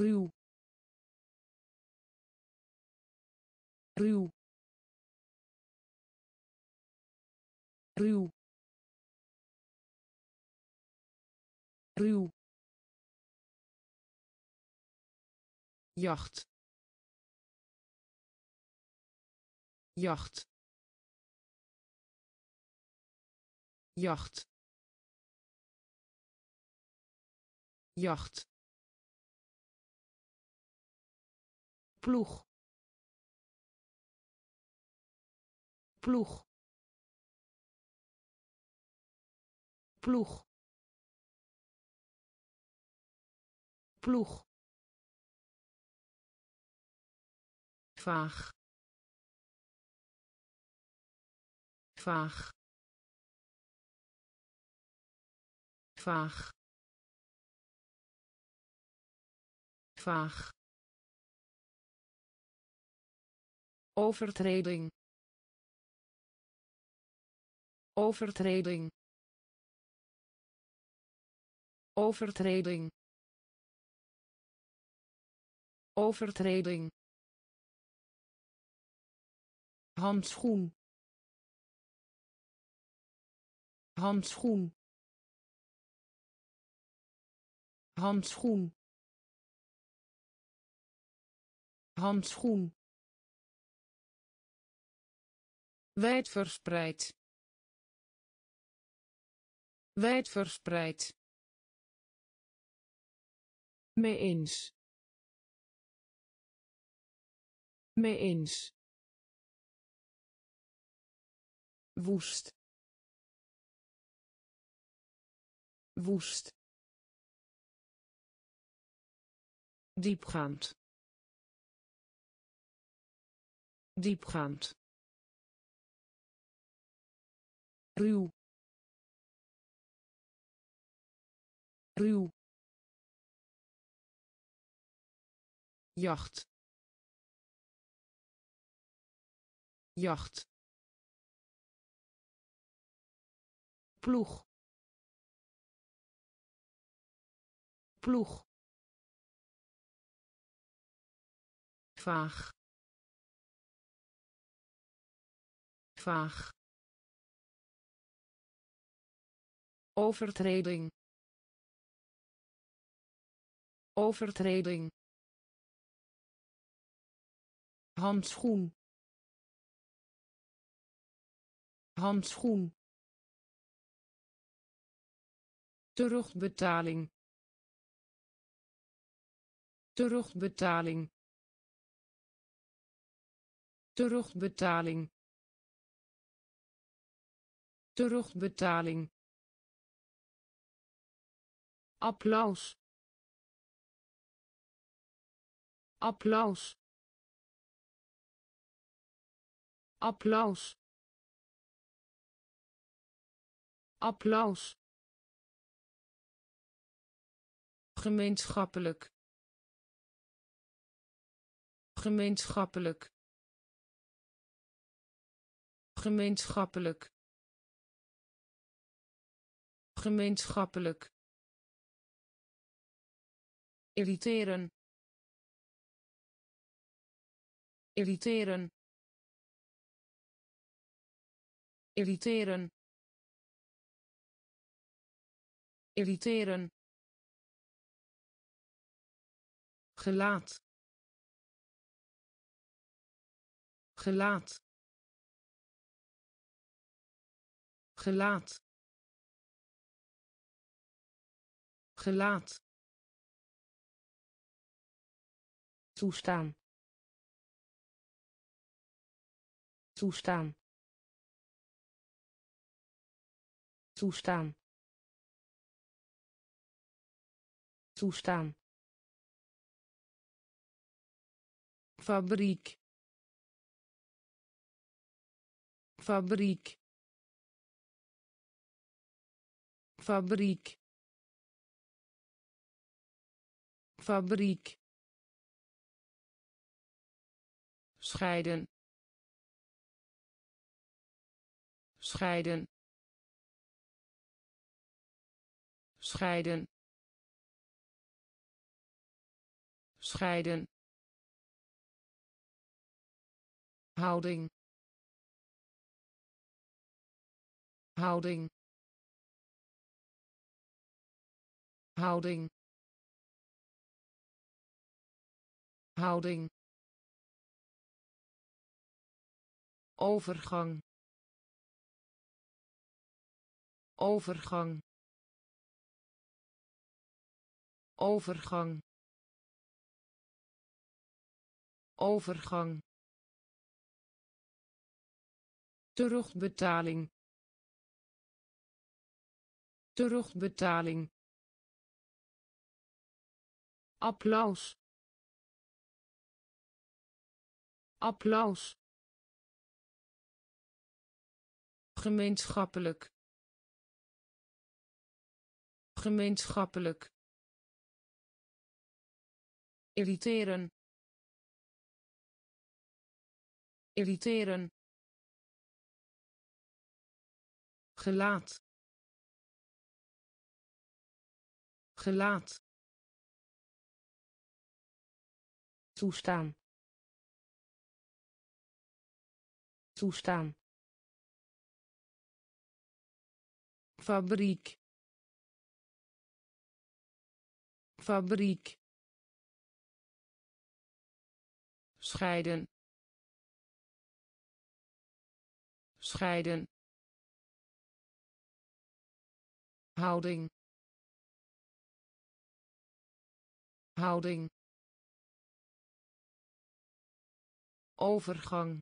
ruw ruw ruw ruw. Jacht. Jacht. Jacht. Jacht ploeg. Ploeg. Ploeg. Ploeg. Vaag vaag vaag vaag overtreding. Overtreding. Overtreding. Overtreding. Handschoen. Handschoen. Handschoen. Handschoen wijdverspreid. Wijdverspreid. Mee eens. Mee eens. Woest. Woest. Diepgaand. Diepgaand ruw ruw jacht jacht ploeg ploeg vaag vaag overtreding. Overtreding. Handschoen. Handschoen. Terugbetaling. Terugbetaling. Terugbetaling. Terugbetaling applaus. Applaus. Applaus. Applaus. Gemeenschappelijk. Gemeenschappelijk. Gemeenschappelijk. Gemeenschappelijk irriteren. Irriteren. Irriteren. Irriteren. Gelaat. Gelaat. Gelaat. Gelaat toestaan. Toestaan. Toestaan. Toestaan. Fabriek. Fabriek. Fabriek. Fabriek scheiden. Scheiden. Scheiden. Scheiden. Houding. Houding. Houding. Houding overgang. Overgang. Overgang. Overgang. Terugbetaling. Terugbetaling. Applaus. Applaus gemeenschappelijk. Gemeenschappelijk. Irriteren. Irriteren. Gelaat. Gelaat. Toestaan. Toestaan fabriek. Fabriek. Scheiden. Scheiden. Houding. Houding. Overgang.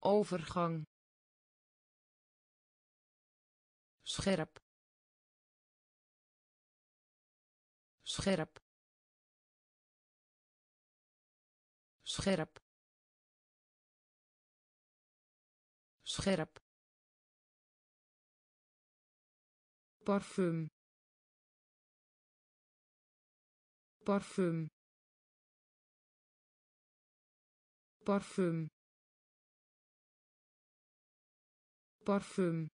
Overgang scherp. Scherp. Scherp. Scherp. Parfum. Parfum. Parfum. Parfum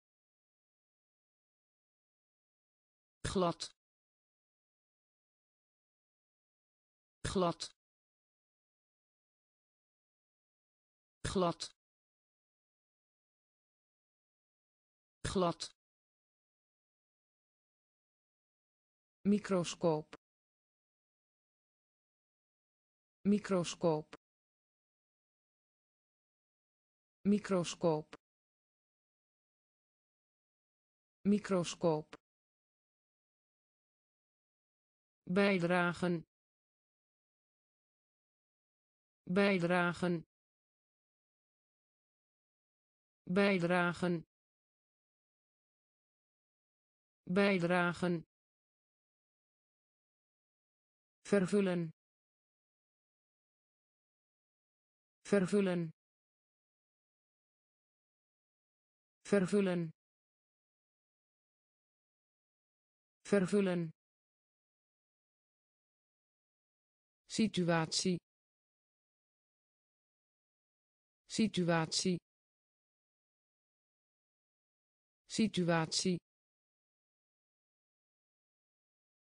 glad. Glad. Glad. Glad. Microscoop. Microscoop. Microscoop. Microscoop bijdragen. Bijdragen. Bijdragen. Bijdragen. Vervullen. Vervullen. Vervullen. Vervullen situatie. Situatie. Situatie.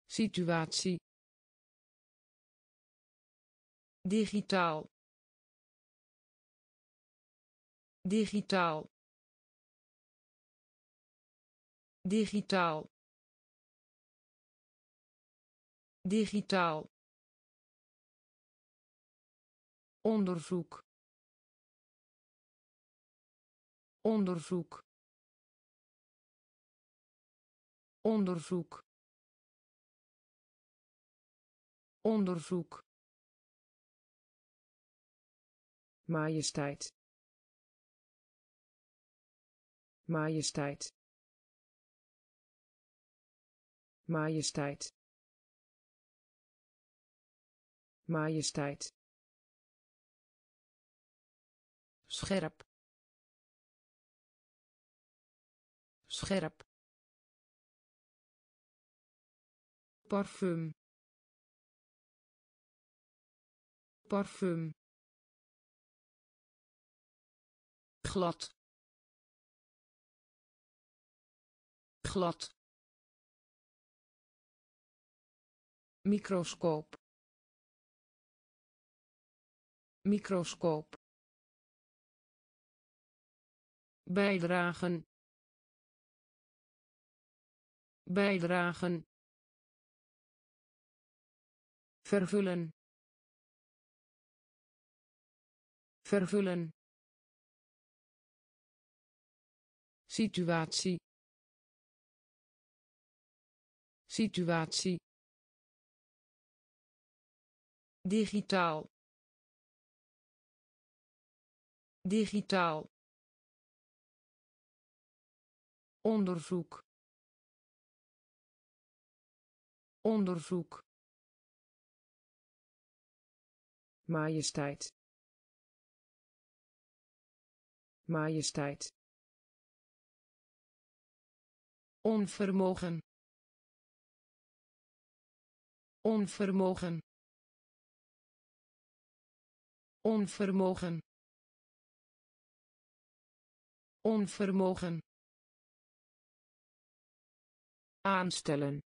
Situatie. Digitaal. Digitaal. Digitaal. Digitaal onderzoek. Onderzoek. Onderzoek. Onderzoek. Majesteit. Majesteit. Majesteit. Majesteit scherp. Scherp. Parfum. Parfum. Glad. Glad. Microscoop. Microscoop bijdragen. Bijdragen. Vervullen. Vervullen. Situatie. Situatie. Digitaal. Digitaal onderzoek onderzoek majesteit majesteit onvermogen onvermogen onvermogen onvermogen aanstellen.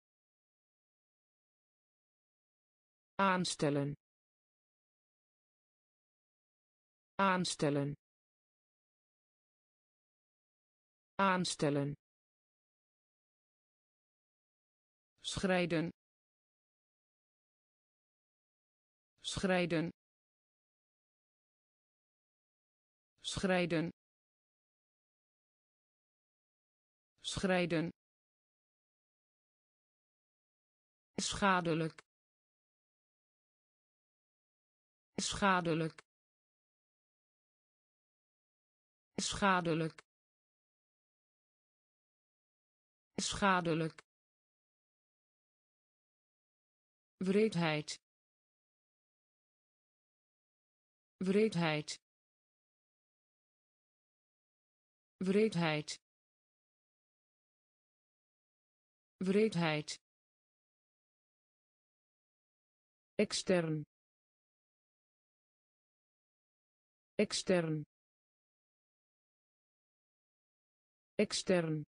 Aanstellen. Aanstellen. Aanstellen. Schrijden. Schrijden. Schrijden. Schrijden schadelijk. Schadelijk. Schadelijk. Schadelijk. Wreedheid. Wreedheid. Wreedheid. Wreedheid extern. Extern. Extern.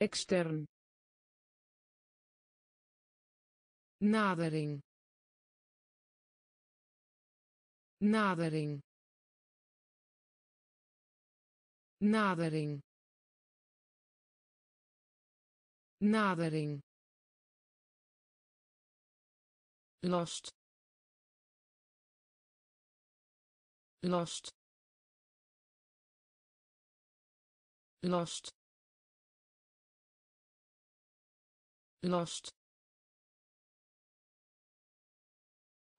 Extern. Nadering. Nadering. Nadering. Nadering last last last last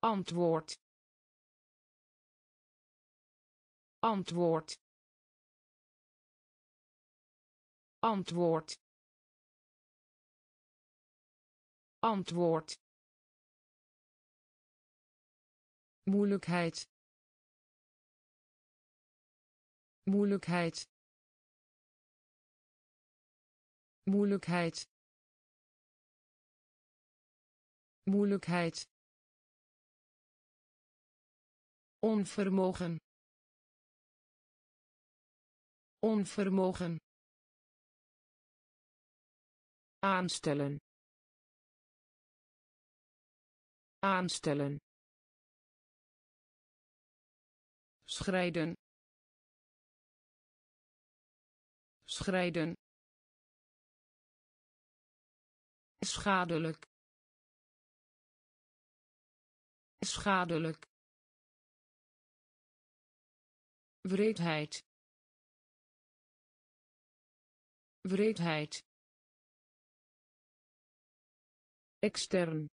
antwoord. Antwoord. Antwoord. Antwoord moeilijkheid. Moeilijkheid. Moeilijkheid. Moeilijkheid. Onvermogen. Onvermogen. Aanstellen. Aanstellen schrijden schrijden schadelijk. Schadelijk. Wreedheid. Wreedheid. Extern.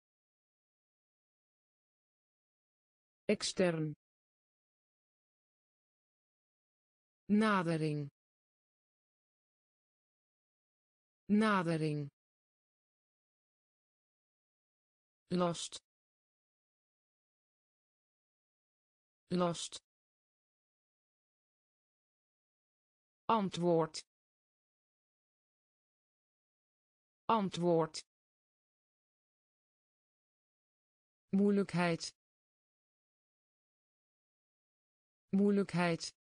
Extern nadering. Nadering. Last last antwoord. Antwoord. Moeilijkheid. Moeilijkheid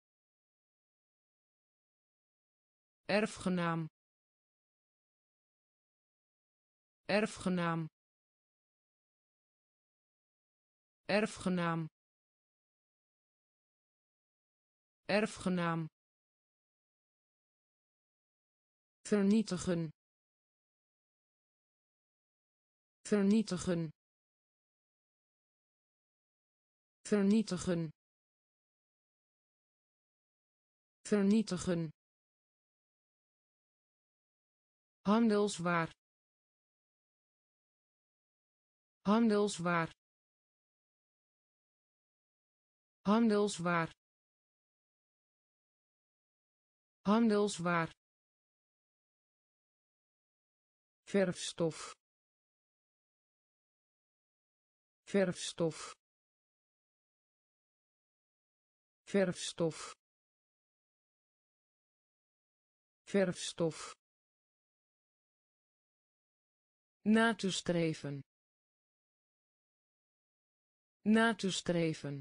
erfgenaam. Erfgenaam. Erfgenaam. Erfgenaam. Vernietigen. Vernietigen. Vernietigen. Vernietigen handelswaar. Handelswaar. Handelswaar. Handelswaar. Verfstof. Verfstof. Verfstof. Verfstof na te streven. Na te streven.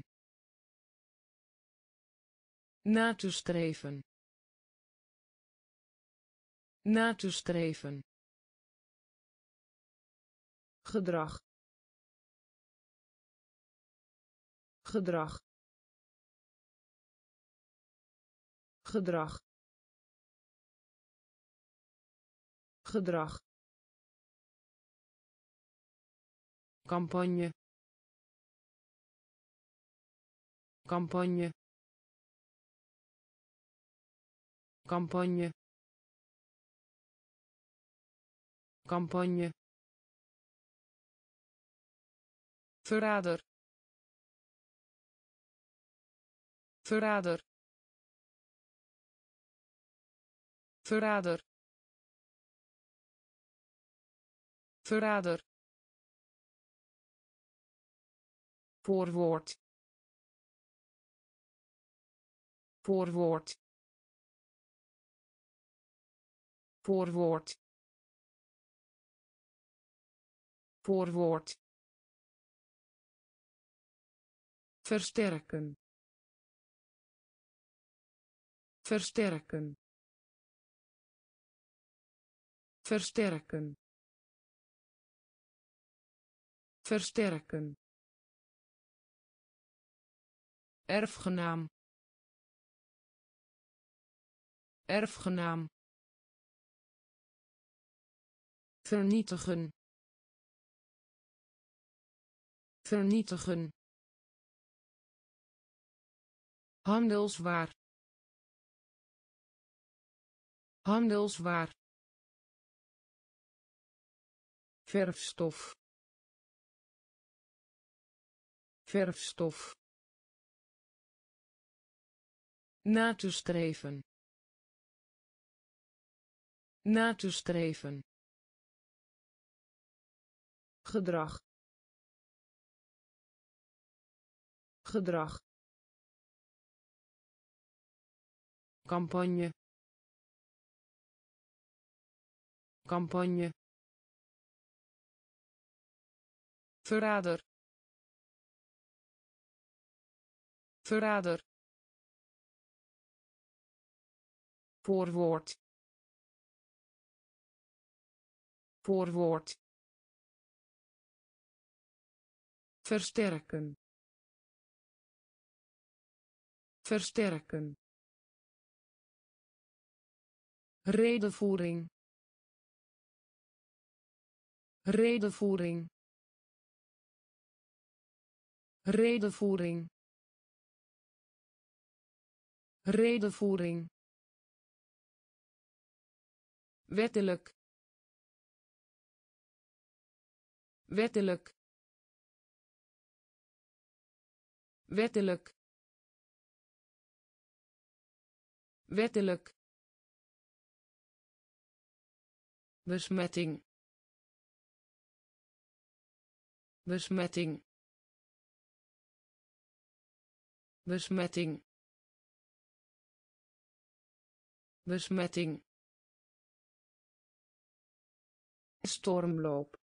Na te streven. Na te streven. Gedrag. Gedrag. Gedrag. Gedrag campagne. Campagne. Campagne. Campagne. Verrader. Verrader. Verrader. Verrader voorwoord. Voorwoord. Voorwoord. Voorwoord. Versterken. Versterken. Versterken. Versterken erfgenaam. Erfgenaam. Vernietigen. Vernietigen. Handelswaar. Handelswaar. Verfstof. Verfstof na te streven. Na te streven. Gedrag. Gedrag. Campagne. Campagne. Verrader. Verrader voorwoord. Voorwoord. Versterken. Versterken. Redevoering redevoering redevoering redevoering wettelijk. Wettelijk. Wettelijk. Wettelijk. Besmetting. Besmetting. Besmetting. Besmetting stormloop.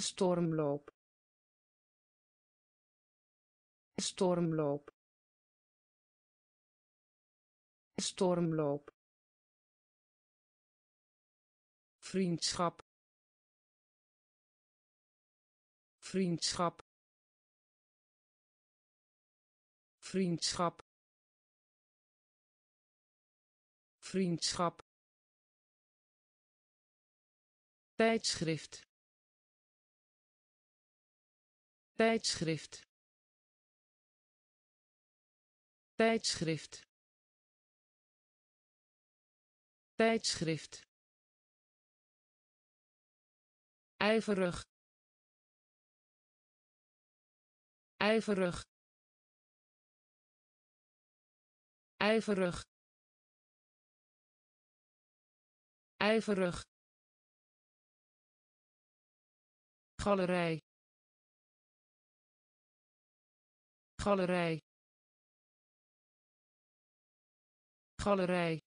Stormloop. Stormloop. Stormloop. Vriendschap. Vriendschap. Vriendschap. Vriendschap tijdschrift. Tijdschrift. Tijdschrift. Tijdschrift. Ijverig. Ijverig. Ijverig. Ijverig galerij. Galerij. Galerij.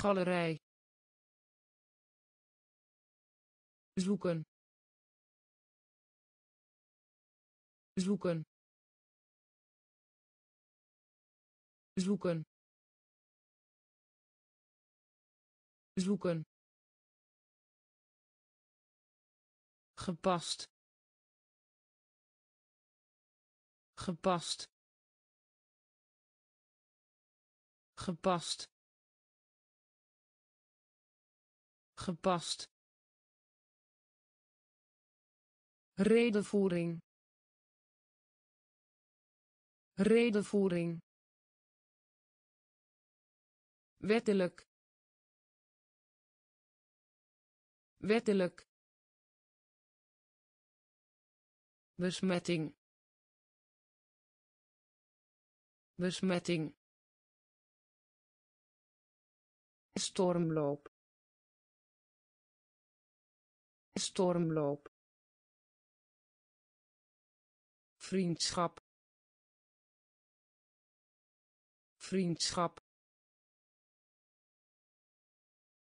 Galerij. Zoeken. Zoeken. Zoeken. Zoeken gepast. Gepast. Gepast. Gepast. Redevoering redevoering wettelijk. Wettelijk besmetting besmetting stormloop stormloop vriendschap vriendschap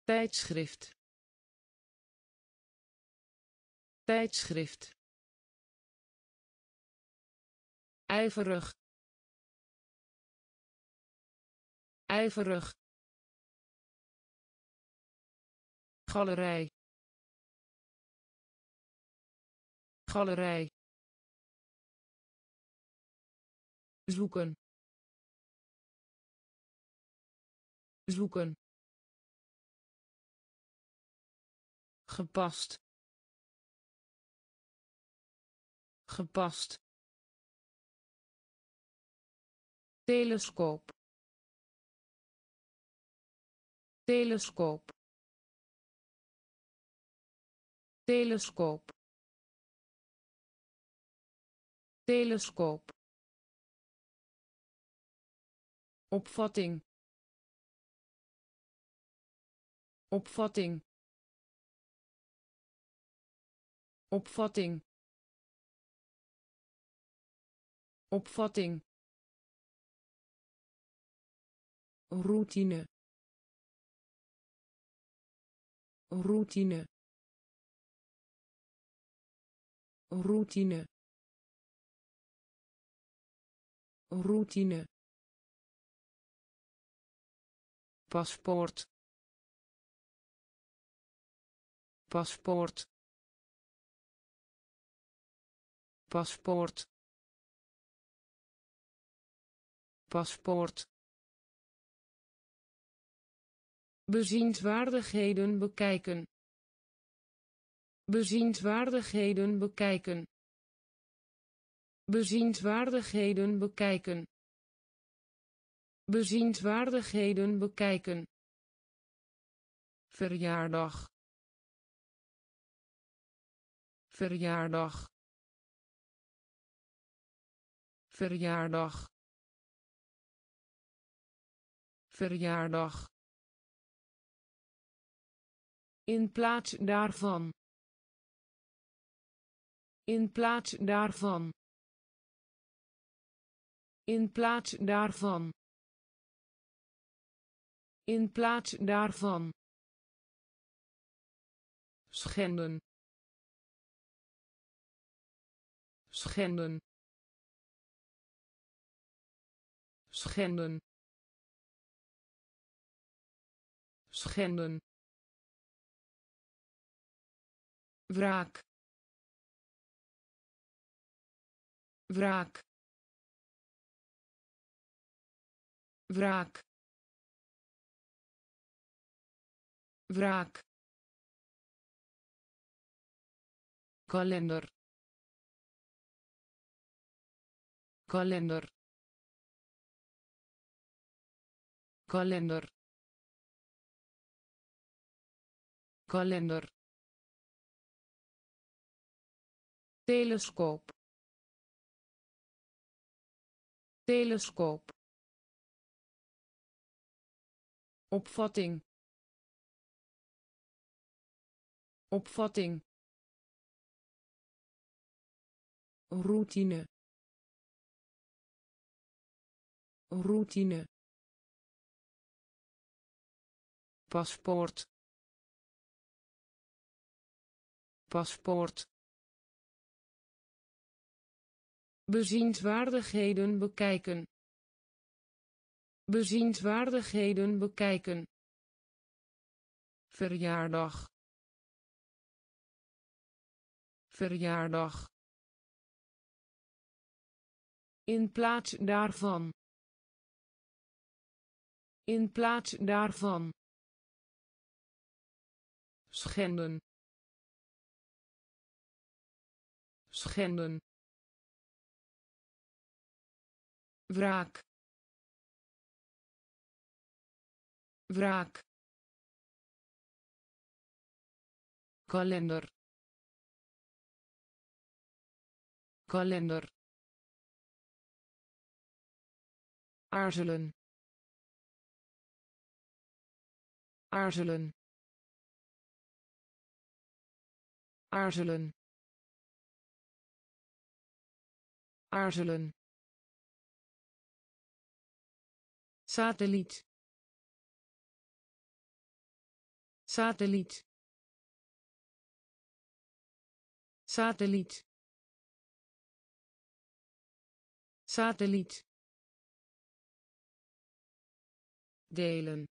tijdschrift tijdschrift ijverig. Ijverig. Galerij. Galerij. Zoeken. Zoeken. Gepast. Gepast telescoop. Telescoop. Telescoop. Telescoop. Opvatting. Opvatting. Opvatting. Opvatting routine. Routine. Routine. Routine. Paspoort. Paspoort. Paspoort. Paspoort bezienswaardigheden bekijken. Bezienswaardigheden bekijken. Bezienswaardigheden bekijken. Bezienswaardigheden bekijken. Verjaardag. Verjaardag. Verjaardag. Verjaardag in plaats daarvan in plaats daarvan in plaats daarvan in plaats daarvan. Schenden. Schenden. Schenden. Schenden. Wraak wraak wraak wraak kalender kalender kalender kalender telescoop. Telescoop. Opvatting. Opvatting. Routine. Routine. Paspoort. Paspoort bezienswaardigheden bekijken. Bezienswaardigheden bekijken. Verjaardag. Verjaardag. In plaats daarvan. In plaats daarvan. Schenden. Schenden wraak. Wraak. Kalender. Kalender. Aarzelen. Aarzelen. Aarzelen. Aarzelen satelliet. Satelliet. Satelliet. Satelliet. Delen.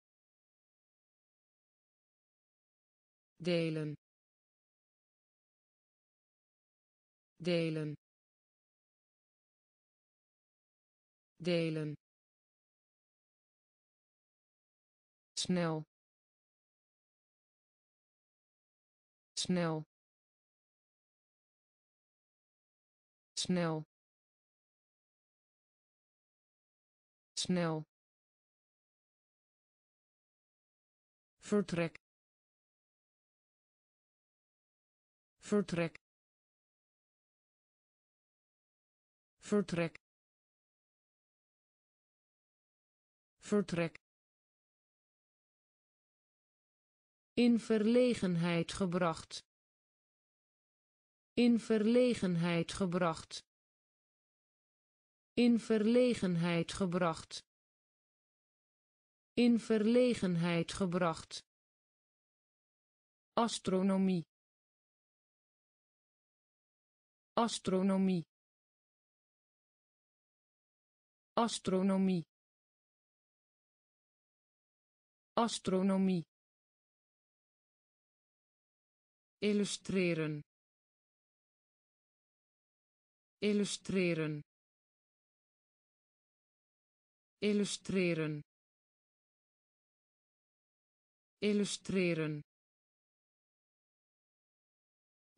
Delen. Delen. Delen snel. Snel. Snel. Snel. Vertrek. Vertrek. Vertrek. Vertrek in verlegenheid gebracht. In verlegenheid gebracht. In verlegenheid gebracht. In verlegenheid gebracht. Astronomie. Astronomie. Astronomie. Astronomie illustreren. Illustreren. Illustreren. Illustreren.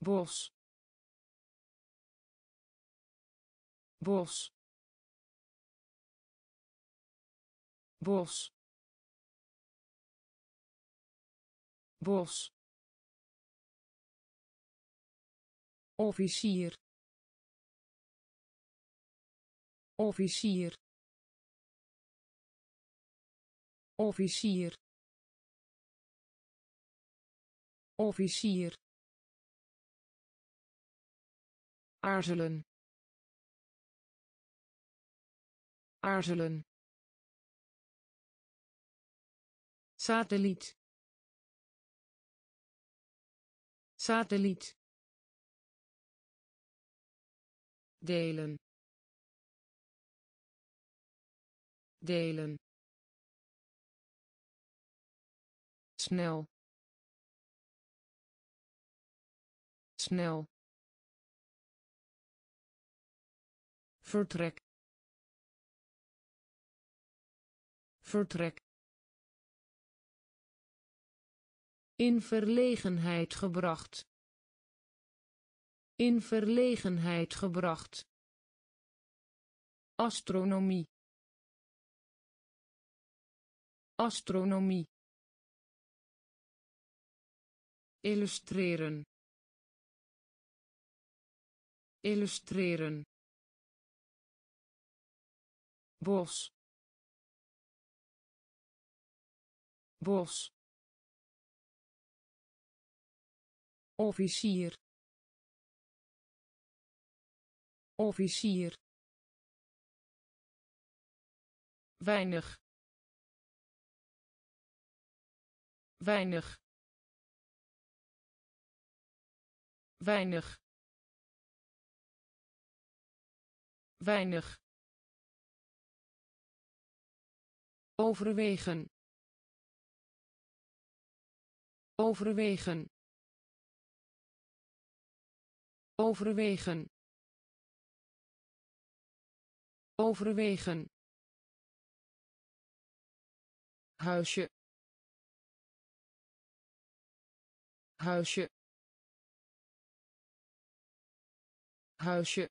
Bos. Bos. Bos. Bos officier. Officier. Officier. Officier. Aarzelen. Aarzelen. Satelliet. Satelliet delen. Delen. Snel. Snel. Vertrek. Vertrek. In verlegenheid gebracht in verlegenheid gebracht. Astronomie. Astronomie. Illustreren. Illustreren. Bos. Bos. Officier officier. Weinig. Weinig. Weinig. Weinig. Overwegen. Overwegen. Overwegen overwegen. Huisje. Huisje. Huisje.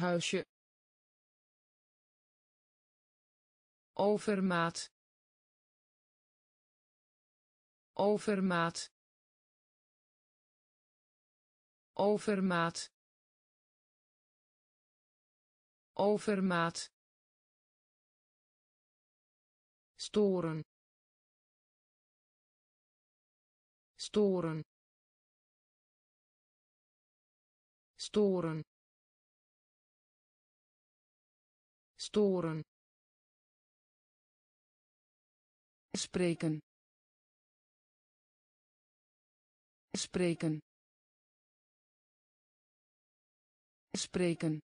Huisje. Overmaat. Overmaat. Overmaat overmaat. Storen. Storen. Storen. Storen. Spreken. Spreken. Spreken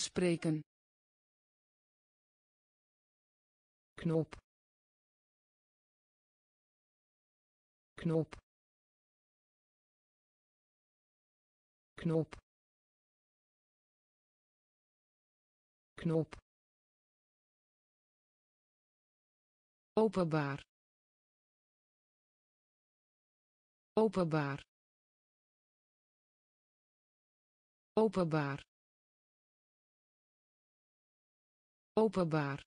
spreken. Knop. Knop. Knop. Knop. Openbaar. Openbaar. Openbaar openbaar.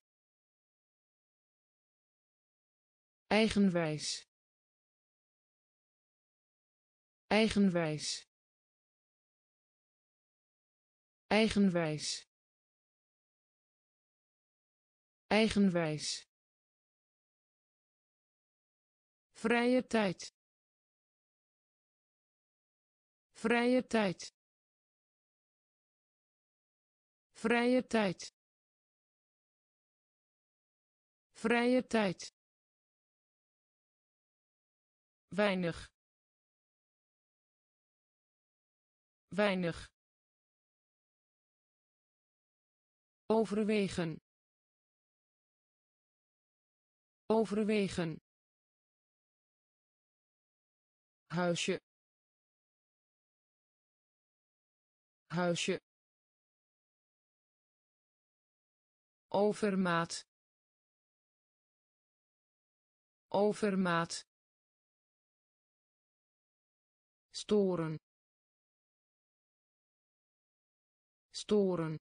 Eigenwijs. Eigenwijs. Eigenwijs. Eigenwijs. Vrije tijd. Vrije tijd. Vrije tijd vrije tijd. Weinig. Weinig. Overwegen. Overwegen. Huisje. Huisje. Overmaat overmaat. Storen. Storen.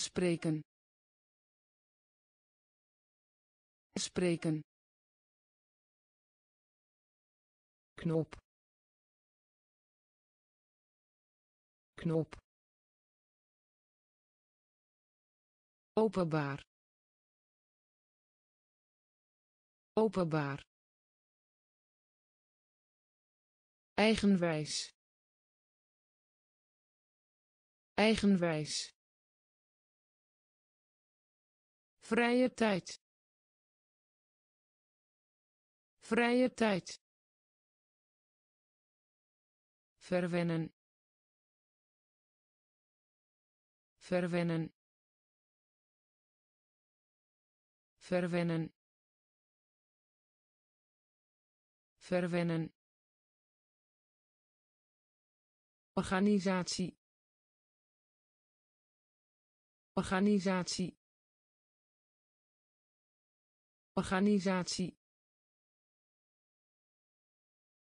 Spreken. Spreken. Knop. Knop. Openbaar openbaar. Eigenwijs. Eigenwijs. Vrije tijd. Vrije tijd. Verwennen. Verwennen. Verwennen verwennen. Organisatie. Organisatie. Organisatie.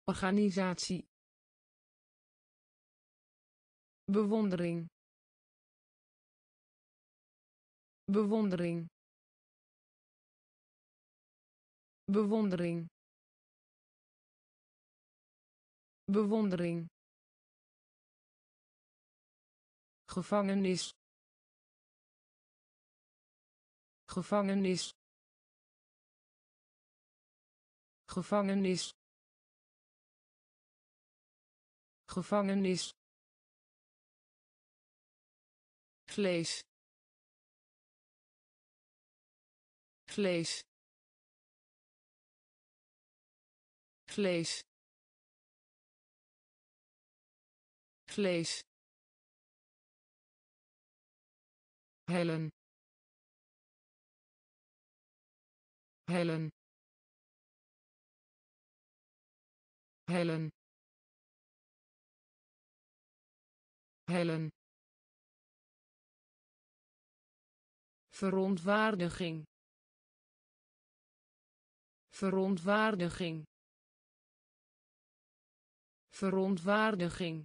Organisatie. Bewondering. Bewondering. Bewondering bewondering. Gevangenis. Gevangenis. Gevangenis. Gevangenis. Vlees. Vlees. Vlees vlees. Hellen. Hellen. Hellen. Hellen. Verontwaardiging. Verontwaardiging. Verontwaardiging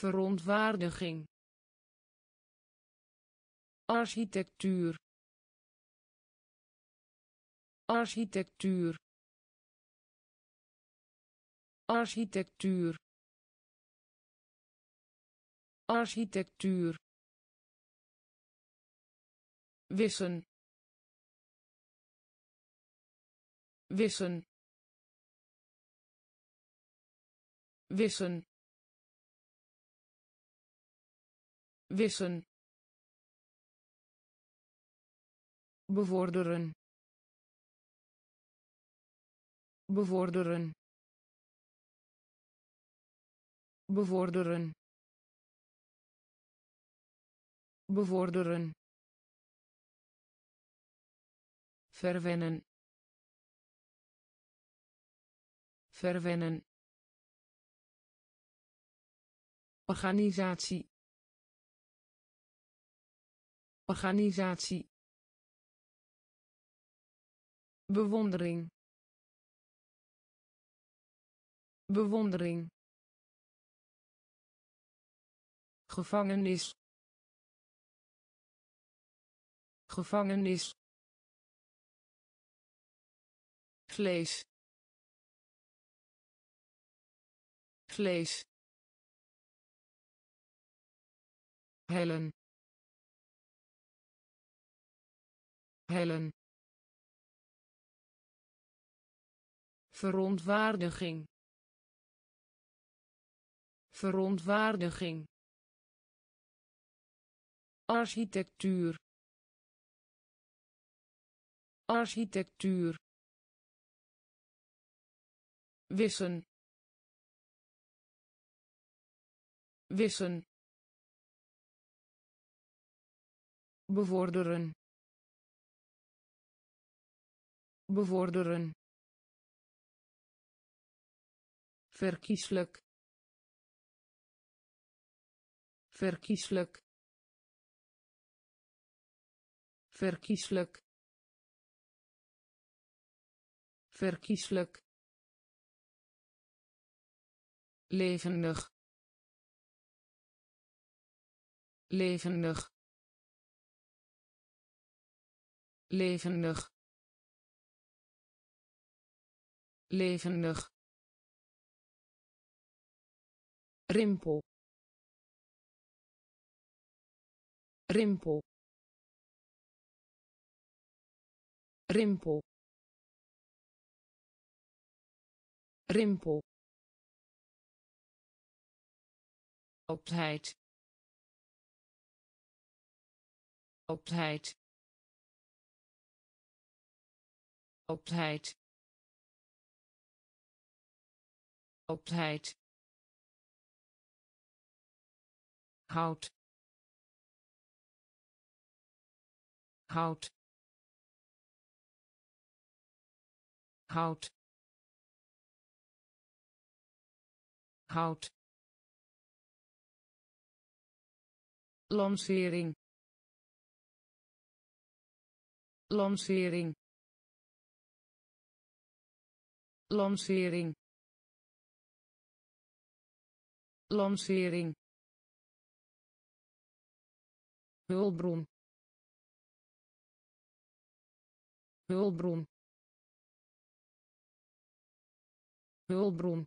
verontwaardiging. Architectuur. Architectuur. Architectuur. Architectuur. Wissen. Wissen. Wissen wissen. Bevorderen. Bevorderen. Bevorderen. Bevorderen. Verwennen. Verwennen. Organisatie organisatie. Bewondering. Bewondering. Gevangenis. Gevangenis. Vlees. Vlees. Hellen hellen verontwaardiging. Verontwaardiging. Architectuur. Architectuur. Wissen. Wissen. Bevorderen bevorderen. Verkieslijk. Verkieslijk. Verkieslijk. Verkieslijk. Levendig. Levendig. Levendig levendig. Rimpel. Rimpel. Rimpel. Rimpel. Oudheid. Oudheid. Oudheid oudheid hout hout hout hout lancering lancering lancering lancering. Hulpbron. Hulpbron. Hulpbron.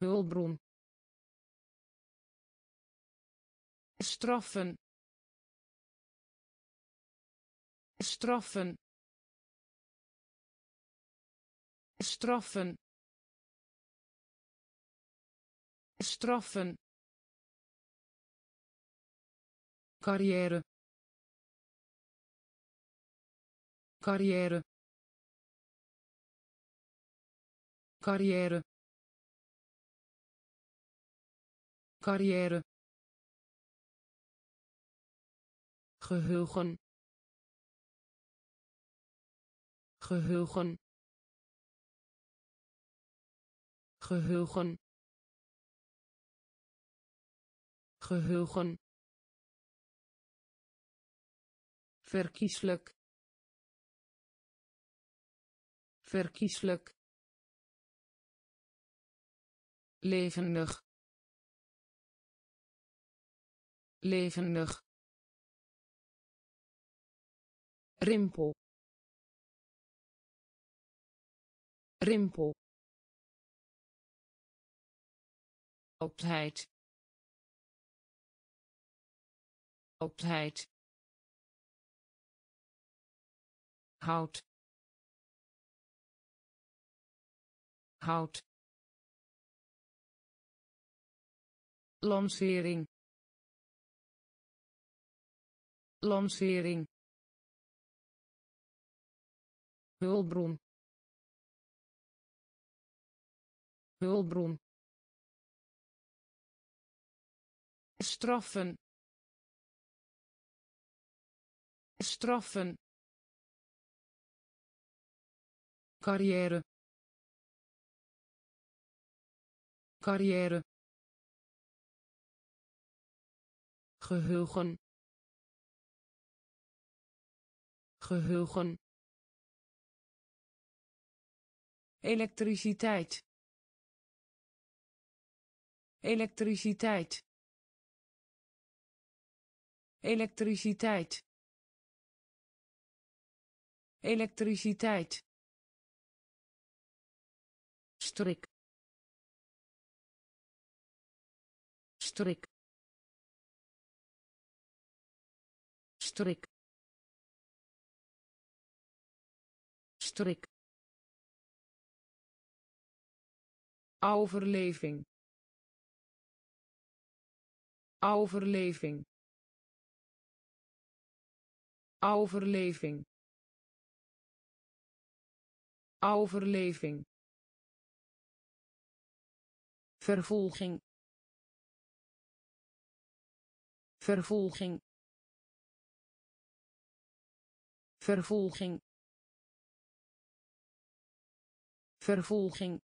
Hulpbron. Straffen. Straffen. Straffen straffen. Carrière. Carrière. Carrière. Carrière. Geheugen. Geheugen. Geheugen geheugen. Verkieslijk verkieslijk levendig. Levendig. Rimpel. Rimpel. Oudheid oudheid hout hout lancering lancering hulpbron. Hulpbron. Straffen straffen. Carrière. Carrière. Geheugen. Geheugen. Elektriciteit. Elektriciteit. Elektriciteit elektriciteit. Strik. Strik. Strik. Strik. Overleving. Overleving. Overleving overleving. Vervolging. Vervolging. Vervolging. Vervolging.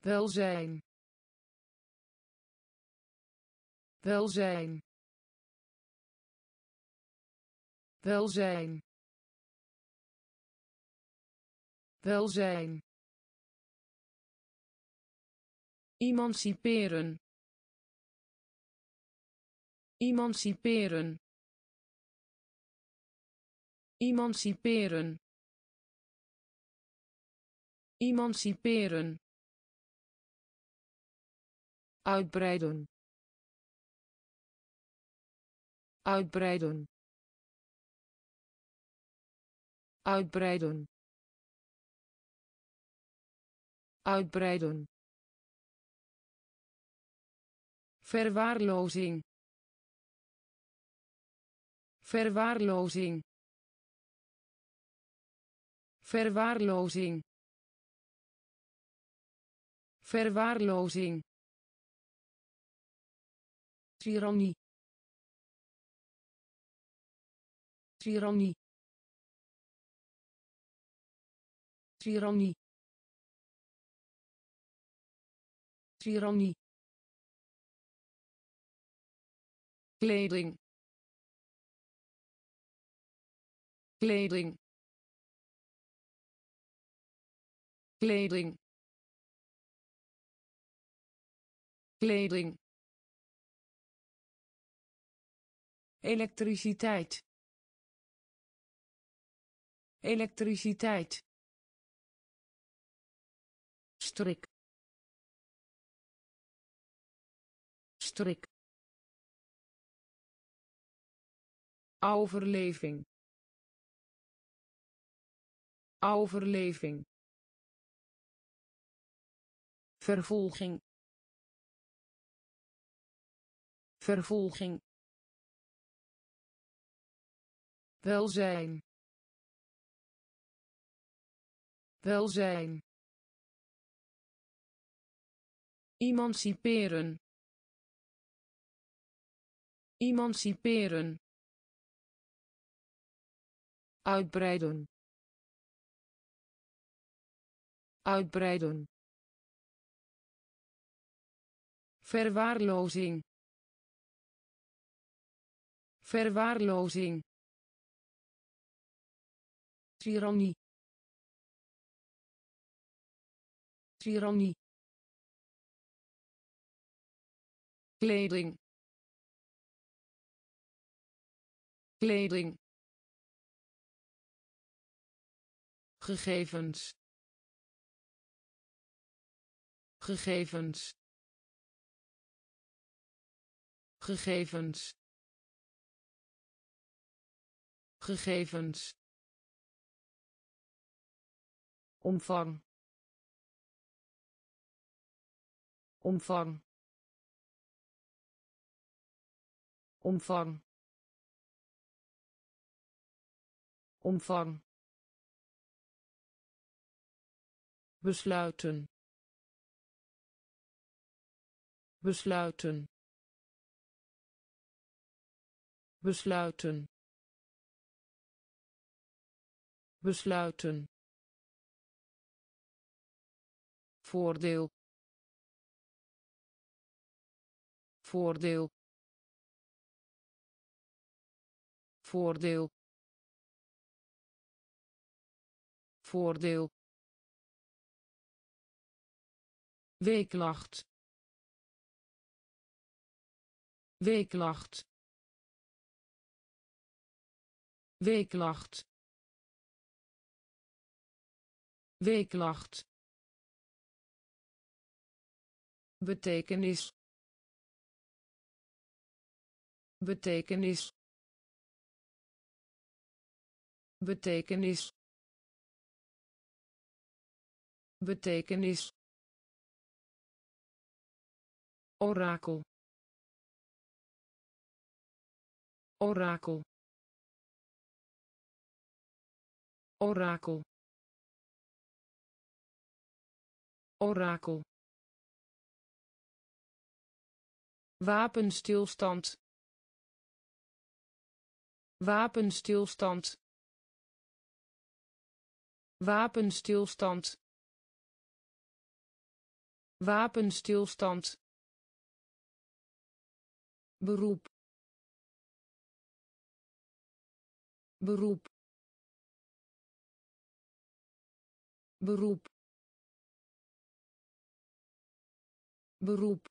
Welzijn. Welzijn. Welzijn welzijn. Emanciperen. Emanciperen. Emanciperen. Emanciperen. Uitbreiden. Uitbreiden. Uitbreiden uitbreiden. Verwaarlozing. Verwaarlozing. Verwaarlozing. Verwaarlozing. Tirannie tirannie tirannie tirannie kleding. Kleding. Kleding. Kleding. Elektriciteit. Elektriciteit. Strik overleving. Overleving. Vervolging. Vervolging. Welzijn. Welzijn. Emanciperen emanciperen. Uitbreiden. Uitbreiden. Verwaarlozing. Verwaarlozing. Tirannie tirannie kleding kleding. Gegevens. Gegevens. Gegevens. Gegevens. Omvang. Omvang. Omvang omvang. Besluiten. Besluiten. Besluiten. Besluiten. Voordeel. Voordeel. Voordeel voordeel. Weeklacht. Weeklacht. Weeklacht. Weeklacht. Betekenis. Betekenis. Betekenis betekenis. Orakel. Orakel. Orakel. Orakel. Wapenstilstand. Wapenstilstand. Wapenstilstand wapenstilstand beroep beroep beroep beroep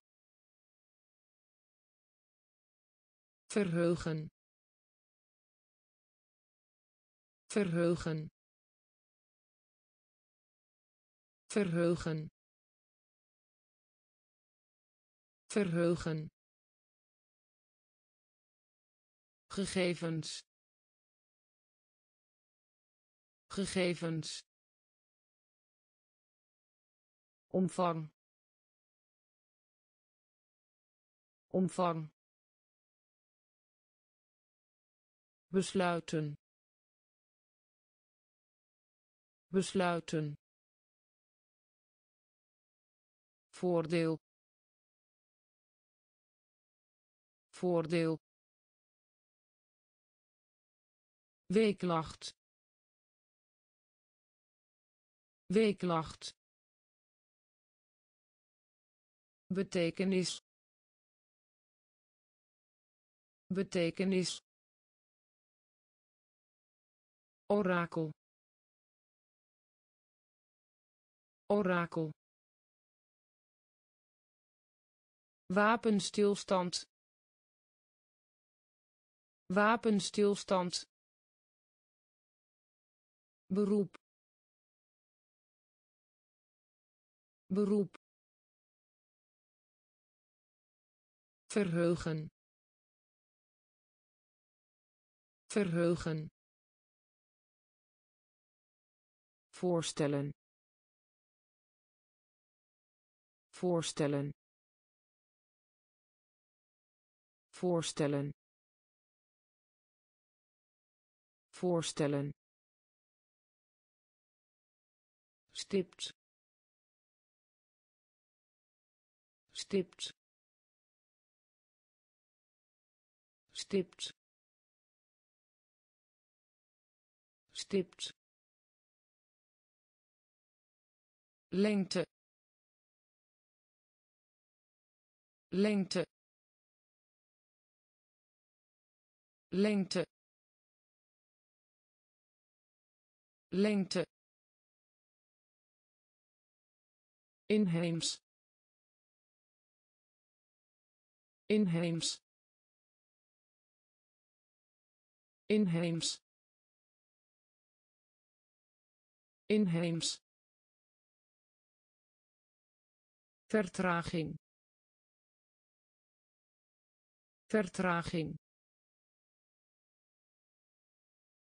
verheugen verheugen verheugen verheugen. Gegevens. Gegevens. Omvang. Omvang. Besluiten. Besluiten. Voordeel voordeel. Weeklacht. Weeklacht. Betekenis. Betekenis. Orakel. Orakel. Wapenstilstand wapenstilstand beroep beroep verheugen verheugen voorstellen voorstellen voorstellen voorstellen. Stipt. Stipt. Stipt. Stipt. Lengte. Lengte. Lengte lengte. Inheems. Inheems. Inheems. Inheems. Vertraging. Vertraging.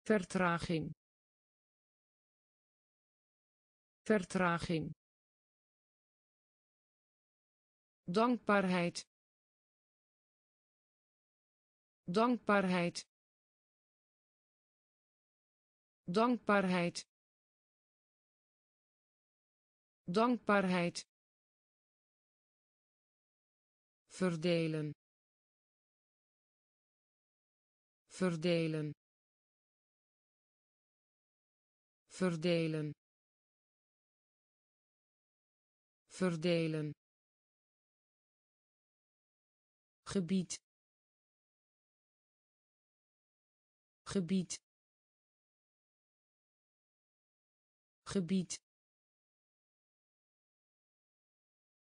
Vertraging vertraging. Dankbaarheid. Dankbaarheid. Dankbaarheid. Dankbaarheid. Verdelen. Verdelen. Verdelen verdelen. Gebied. Gebied. Gebied.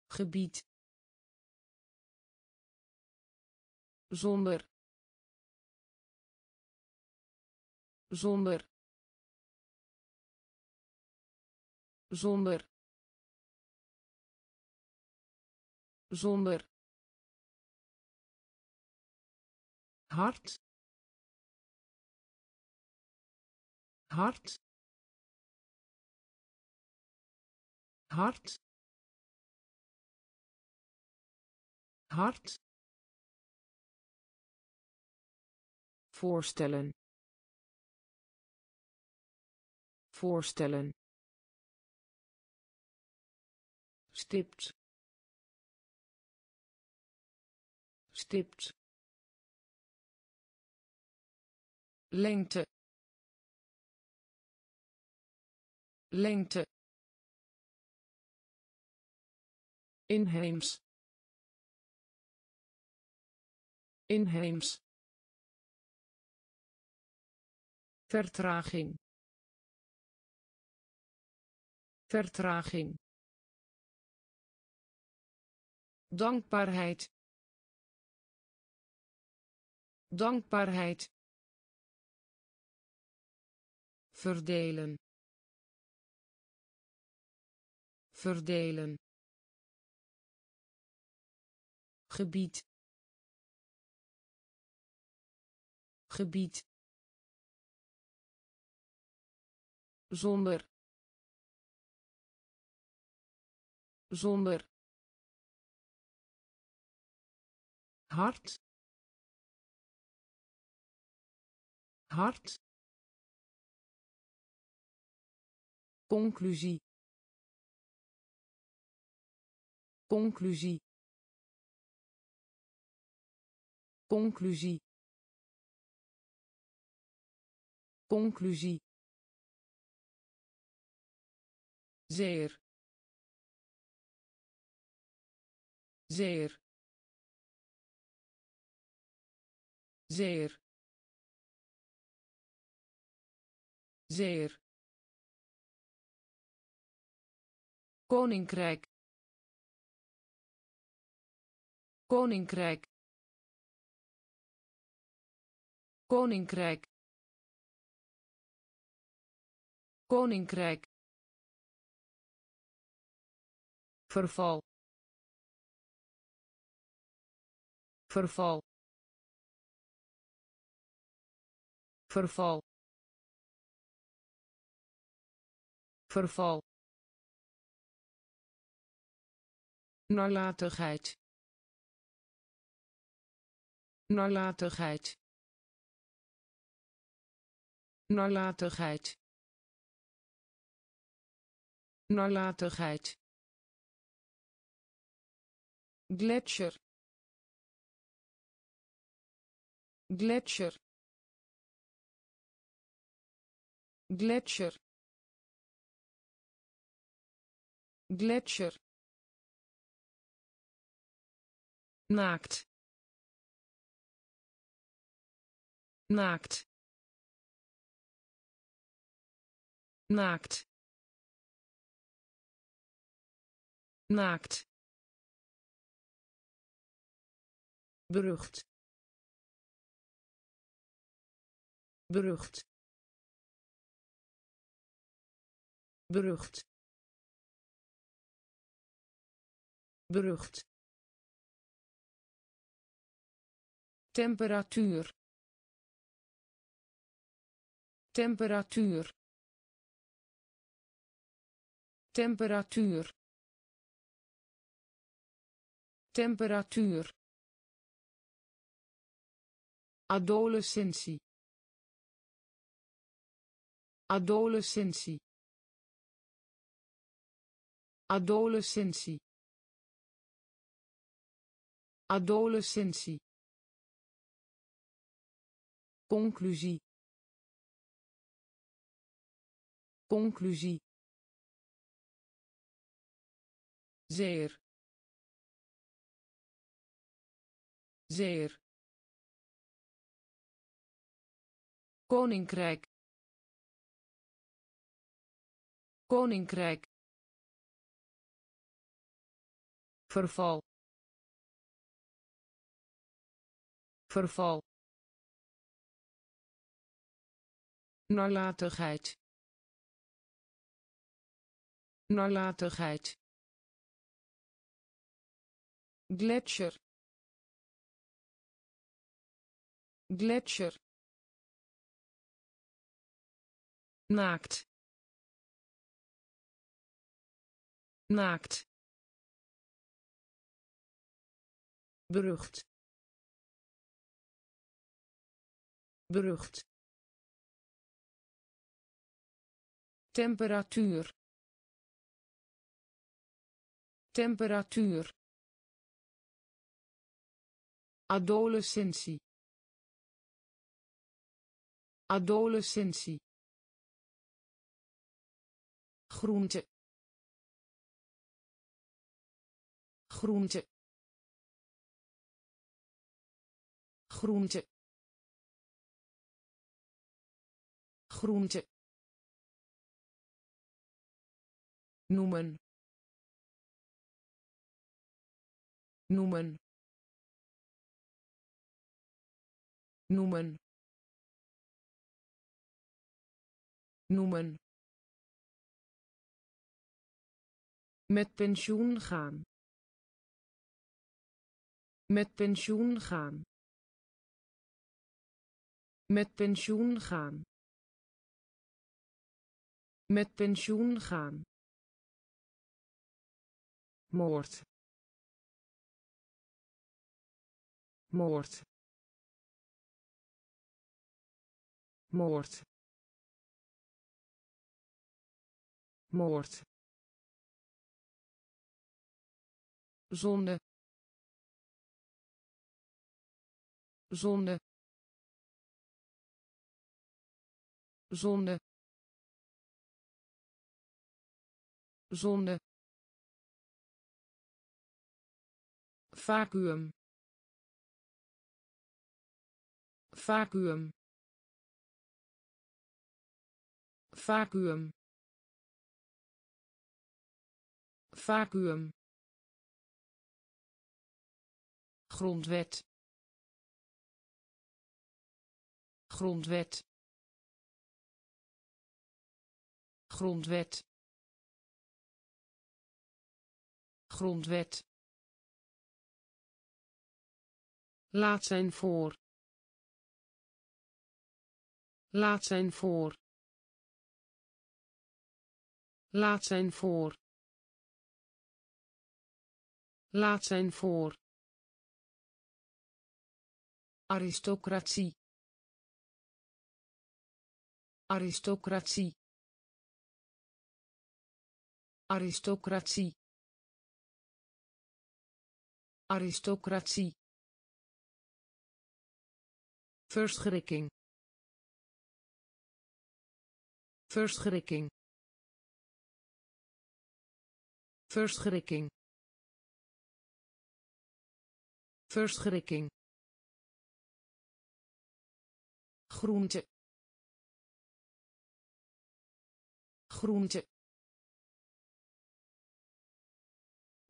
Gebied. Zonder. Zonder. Zonder zonder. Hart. Hart. Hart. Hart. Voorstellen. Voorstellen. Stipt stipt lengte. Lengte. Inheems. Inheems. Vertraging. Vertraging. Dankbaarheid dankbaarheid. Verdelen. Verdelen. Gebied. Gebied. Zonder. Zonder. Hart hart. Conclusie. Conclusie. Conclusie. Conclusie. Zeer. Zeer. Zeer zeer. Koninkrijk. Koninkrijk. Koninkrijk. Koninkrijk. Verval. Verval. Verval verval. Nalatigheid. Nalatigheid. Nalatigheid. Nalatigheid. Gletsjer gletsjer gletsjer gletsjer naakt. Naakt. Naakt. Naakt. Berucht. Berucht. Berucht berucht. Temperatuur. Temperatuur. Temperatuur. Temperatuur. Adolescentie. Adolescentie. Adolescentie adolescentie. Conclusie. Conclusie. Zeer. Zeer. Koninkrijk. Koninkrijk. Verval verval. Nalatigheid. Nalatigheid. Gletsjer gletsjer naakt. Naakt. Berucht berucht. Temperatuur. Temperatuur. Adolescentie. Adolescentie. Groente. Groente. Groente groente. Noemen. Noemen. Noemen. Noemen. Met pensioen gaan. Met pensioen gaan. Met pensioen gaan met pensioen gaan. Moord. Moord. Moord. Moord. Zonde. Zonde. Zonde zonde vacuüm vacuüm vacuüm vacuüm grondwet grondwet grondwet grondwet Laat zijn voor. Laat zijn voor. Laat zijn voor. Laat zijn voor. Aristocratie. Aristocratie. Aristocratie. Aristocratie. Verschrikking. Verschrikking. Verschrikking. Verschrikking. groente groente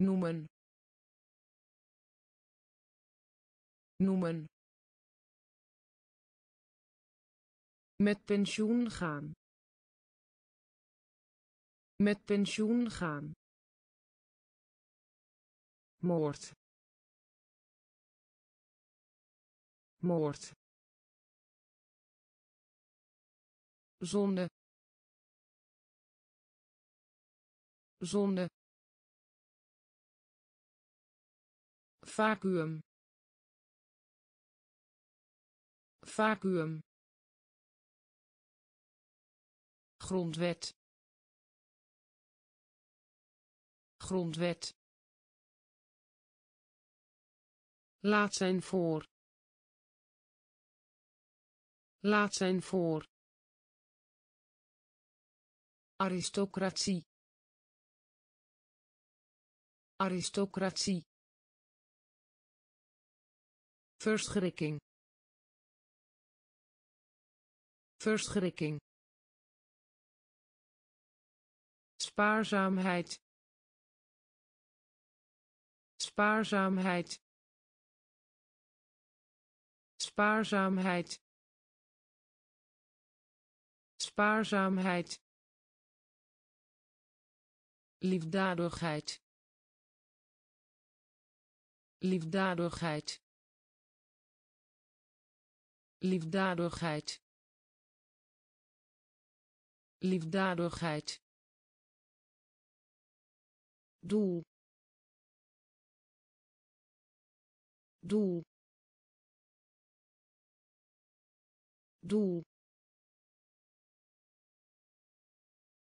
noemen noemen. Met pensioen gaan. Met pensioen gaan. Moord. Moord. Zonde. Zonde. Vacuüm vacuüm grondwet grondwet laat zijn voor laat zijn voor aristocratie aristocratie verschrikking verschrikking. Spaarzaamheid. Spaarzaamheid. Spaarzaamheid. Spaarzaamheid. Liefdadigheid. Liefdadigheid. Liefdadigheid liefdadigheid. Doel. Doel. Doel.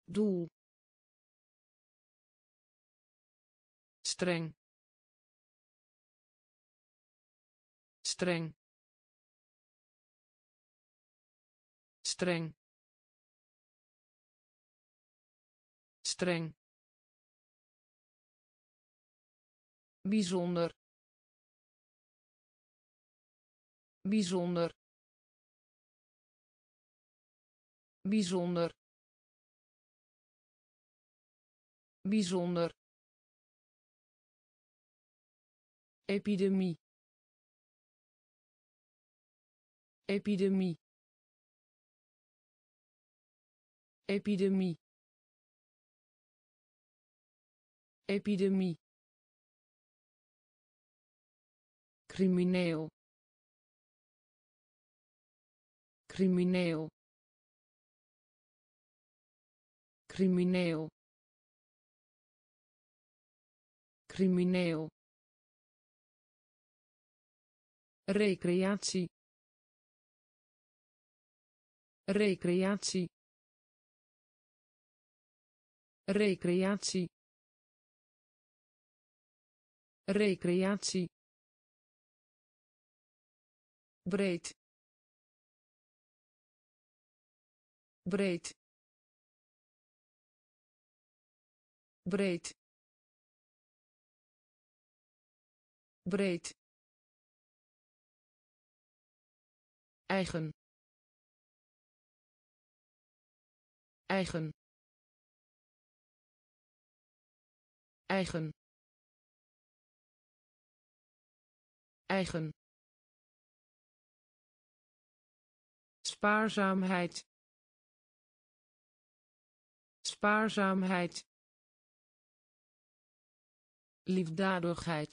Doel. Streng. Streng. Streng streng. Bijzonder. Bijzonder. Bijzonder. Bijzonder. Epidemie. Epidemie. Epidemie epidemie. Crimineel. Crimineel. Crimineel. Crimineel. Recreatie. Recreatie. Recreatie recreatie. Breed. Breed. Breed. Breed. Eigen. Eigen. Eigen eigen. Spaarzaamheid. Spaarzaamheid. Liefdadigheid.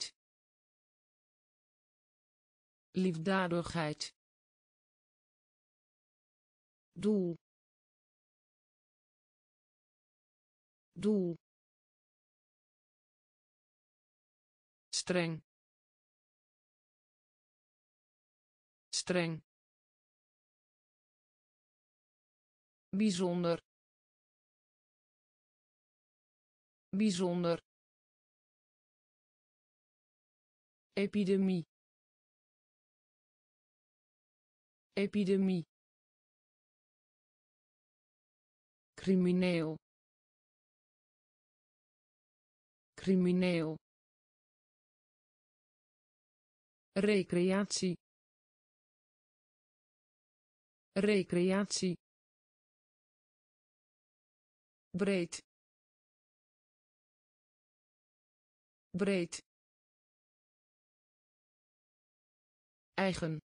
Liefdadigheid. Doel. Doel. Streng streng. Bijzonder. Bijzonder. Epidemie. Epidemie. Crimineel. Crimineel. Recreatie recreatie. Breed. Breed. Eigen.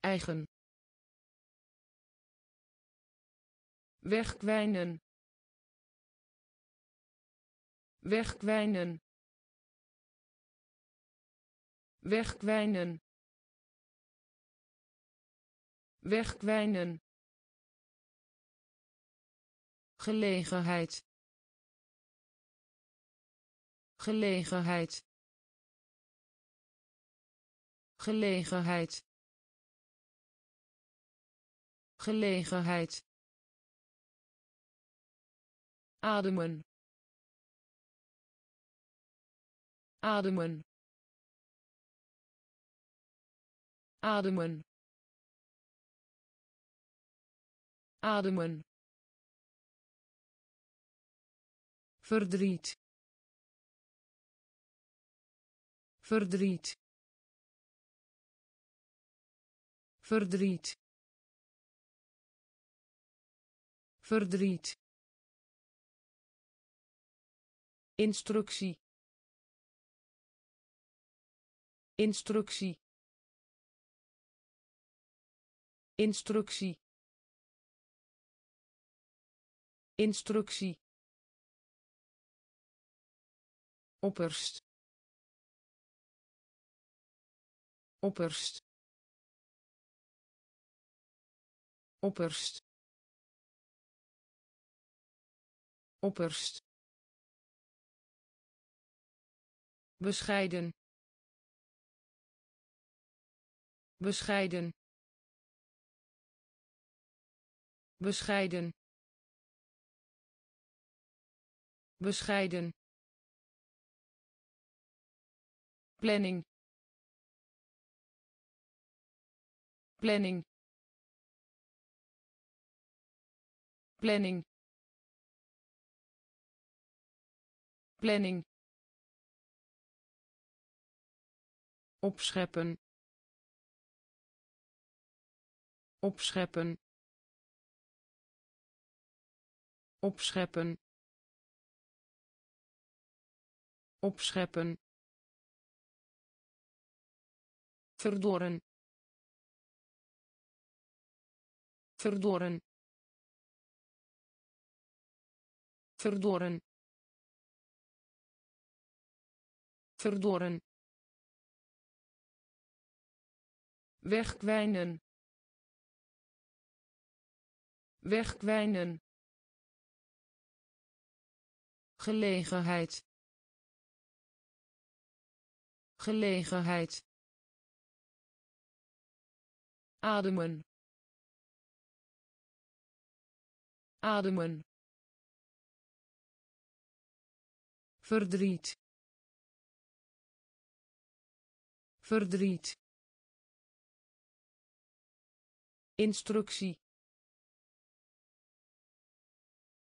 Eigen. Wegkwijnen. Wegkwijnen. Wegkwijnen wegkwijnen. Gelegenheid. Gelegenheid. Gelegenheid. Gelegenheid. Ademen. Ademen. Ademen ademen. Verdriet. Verdriet. Verdriet. Verdriet. Instructie. Instructie. Instructie instructie. Opperst. Opperst. Opperst. Opperst. Bescheiden. Bescheiden. Bescheiden bescheiden. Planning. Planning. Planning. Planning. Opscheppen. Opscheppen. Opscheppen opscheppen. Verdorren verdorren verdorren verdorren wegkwijnen. Wegkwijnen. Gelegenheid gelegenheid. Ademen. Ademen. Verdriet. Verdriet. Instructie.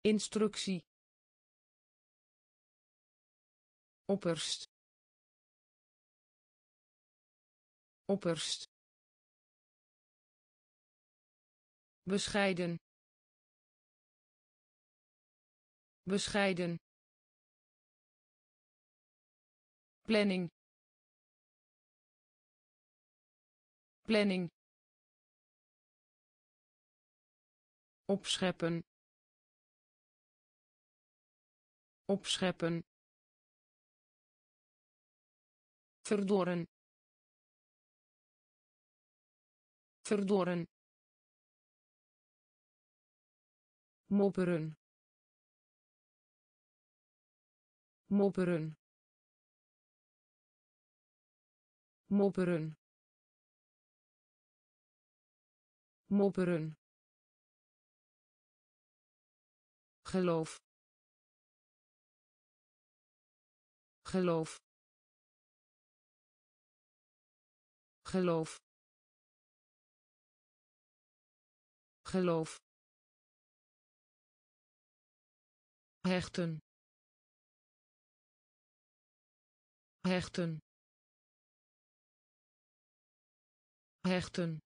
Instructie. Opperst opperst. Bescheiden. Bescheiden. Planning. Planning. Opscheppen. Opscheppen. Verdorren verdorren. Mopperen. Mopperen. Mopperen. Mopperen. Geloof. Geloof. Geloof geloof. Hechten. Hechten. Hechten.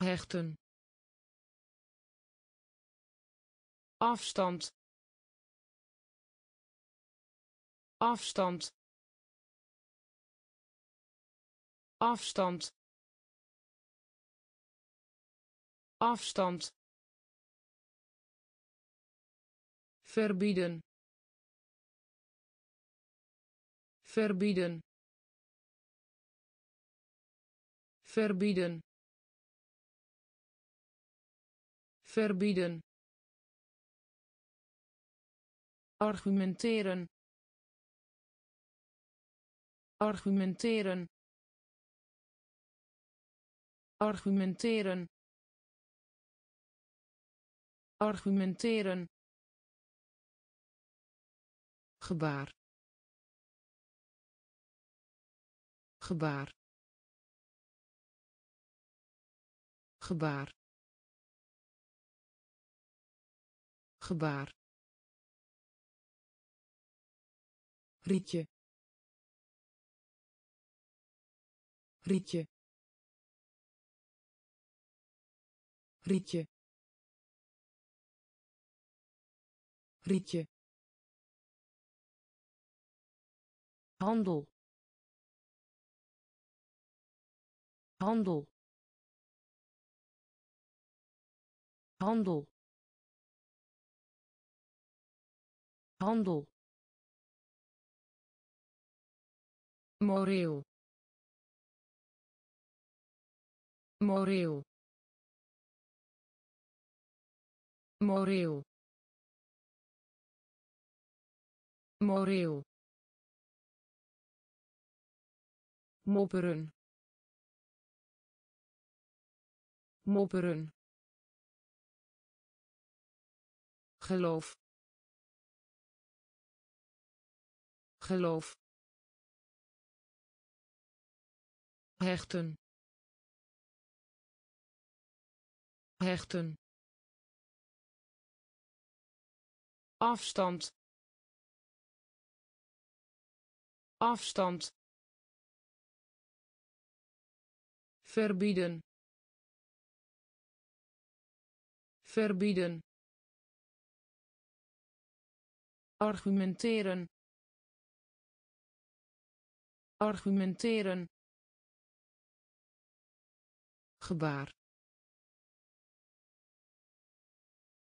Hechten. Afstand. Afstand. Afstand afstand verbieden verbieden verbieden verbieden argumenteren argumenteren argumenteren argumenteren. Gebaar. Gebaar. Gebaar. Gebaar. Rietje. Rietje. Rietje rietje. Handel. Handel. Handel. Handel. Moreel. Moreel. Moreel moreel. Mopperen. Mopperen. Geloof. Geloof. Hechten. Hechten. Afstand afstand verbieden verbieden argumenteren argumenteren gebaar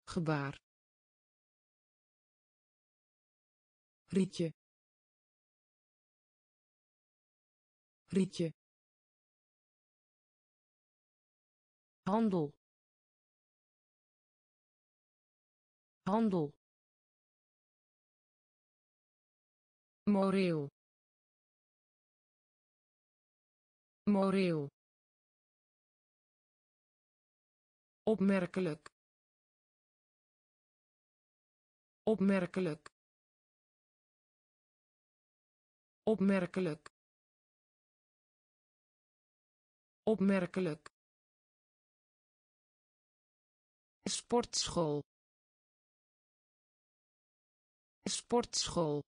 gebaar rietje rietje. Handel. Handel. Moreel. Moreel. Opmerkelijk. Opmerkelijk. Opmerkelijk opmerkelijk. Sportschool. Sportschool.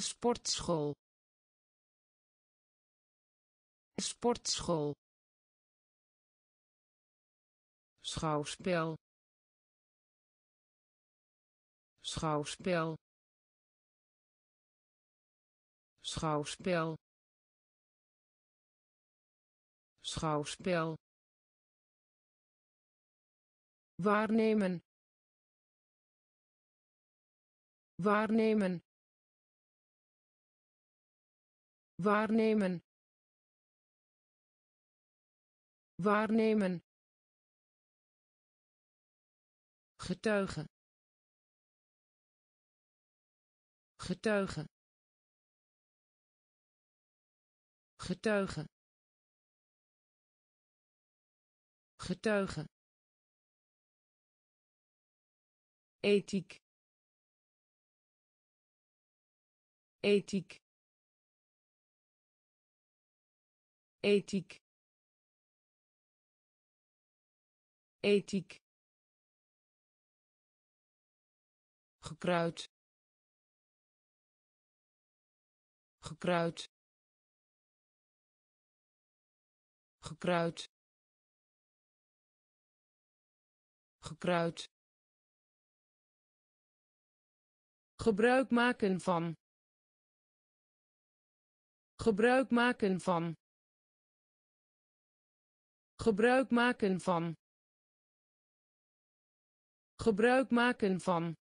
Sportschool. Sportschool. Schouwspel. Schouwspel. Schouwspel schouwspel. Waarnemen. Waarnemen. Waarnemen. Waarnemen. Getuige getuige getuige getuige ethiek. Ethiek. Ethiek. Ethiek. Gekruid. Gekruid. Gekruid gekruid gebruik maken van. Gebruik maken van. Gebruik maken van. Gebruik maken van.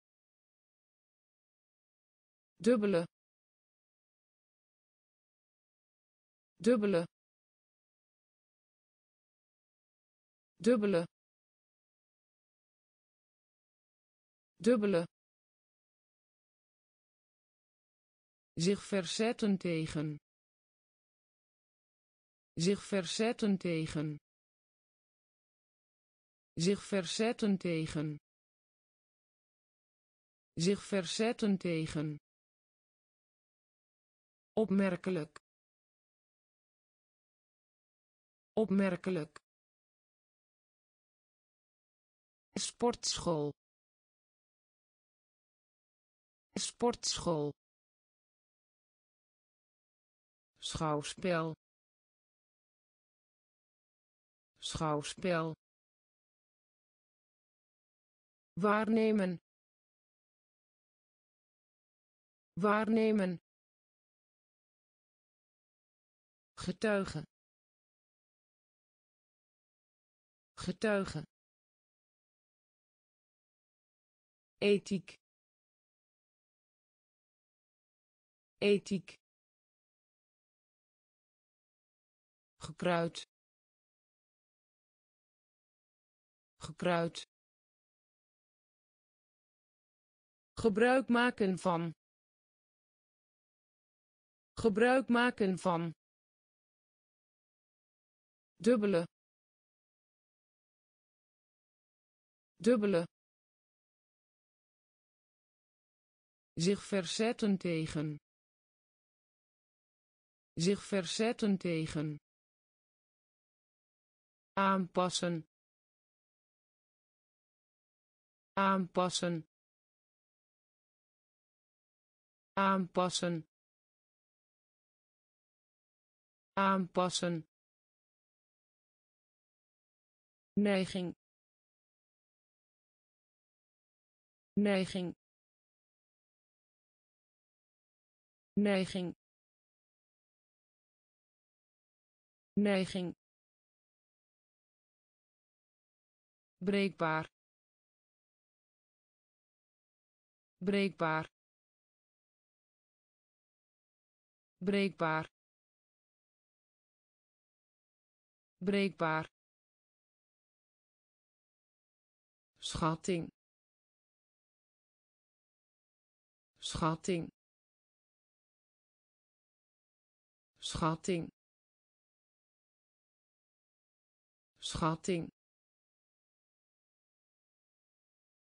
Dubbele. Dubbele. Dubbele dubbele. Zich verzetten tegen. Zich verzetten tegen. Zich verzetten tegen. Zich verzetten tegen. Opmerkelijk. Opmerkelijk. Sportschool sportschool. Schouwspel. Schouwspel. Waarnemen. Waarnemen. Getuige getuige ethiek ethiek. Gekruid. Gekruid. Gebruik maken van. Gebruik maken van. Dubbele. Dubbele. Zich verzetten tegen zich verzetten tegen. Aanpassen. Aanpassen. Aanpassen. Aanpassen. Neiging. Neiging. Neiging neiging. Breekbaar. Breekbaar. Breekbaar. Breekbaar. Schatting. Schatting. Schatting schatting.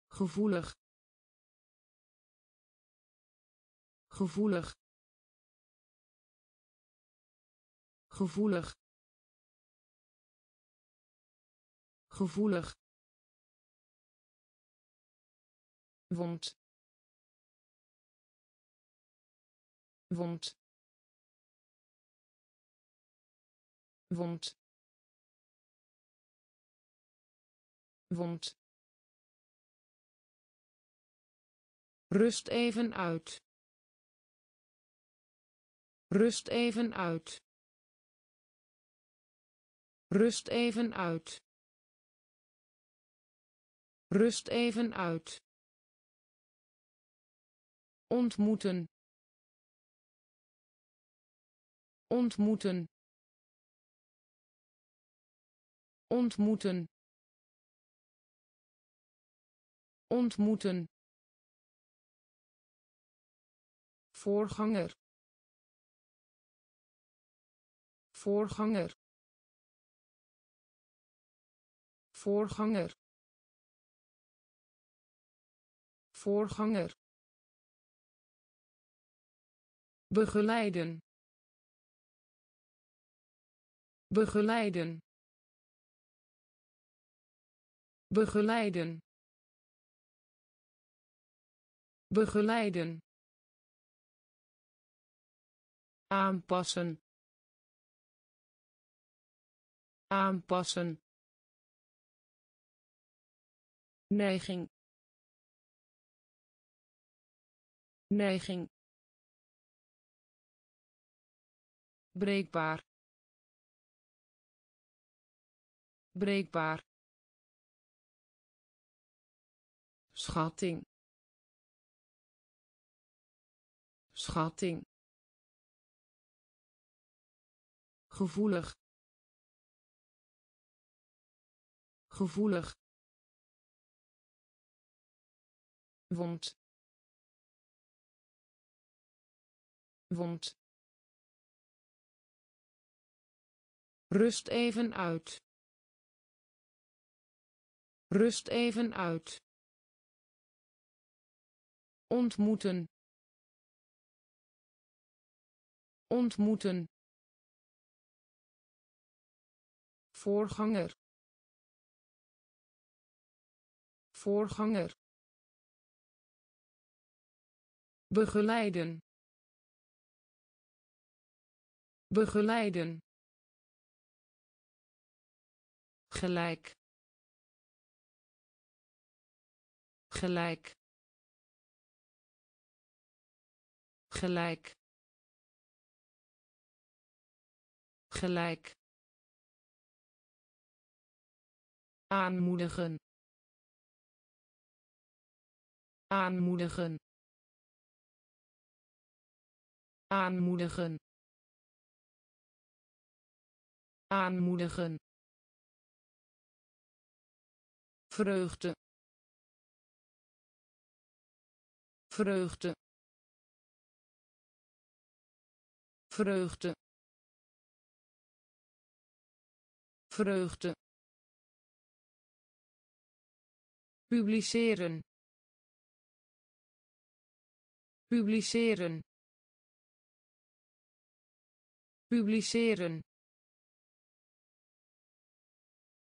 Gevoelig. Gevoelig. Gevoelig. Gevoelig. Wond. Wond. Wond wond. Rust even uit. Rust even uit. Rust even uit. Rust even uit. Ontmoeten. Ontmoeten. Ontmoeten ontmoeten. Voorganger. Voorganger. Voorganger. Voorganger. Begeleiden. Begeleiden. Begeleiden begeleiden aanpassen aanpassen neiging neiging breekbaar breekbaar schatting schatting. Gevoelig. Gevoelig. Wond. Wond. Rust even uit. Rust even uit. Ontmoeten ontmoeten. Voorganger. Voorganger. Begeleiden. Begeleiden. Gelijk. Gelijk. Gelijk gelijk. Aanmoedigen. Aanmoedigen. Aanmoedigen. Aanmoedigen. Vreugde. Vreugde. Vreugde vreugde. Publiceren. Publiceren. Publiceren.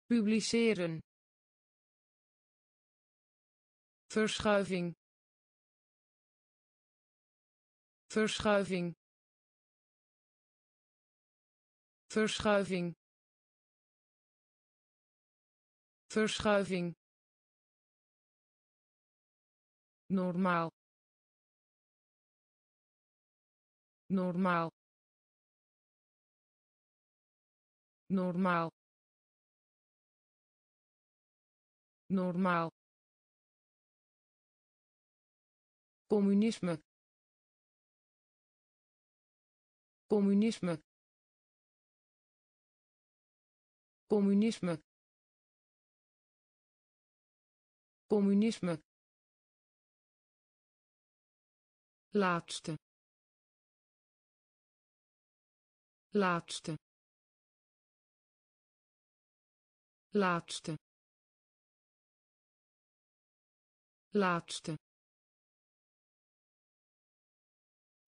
Publiceren. Verschuiving. Verschuiving. Verschuiving verschuiving normaal. Normaal. Normaal. Normaal. Communisme. Communisme. Communisme communisme. Laatste. Laatste. Laatste. Laatste.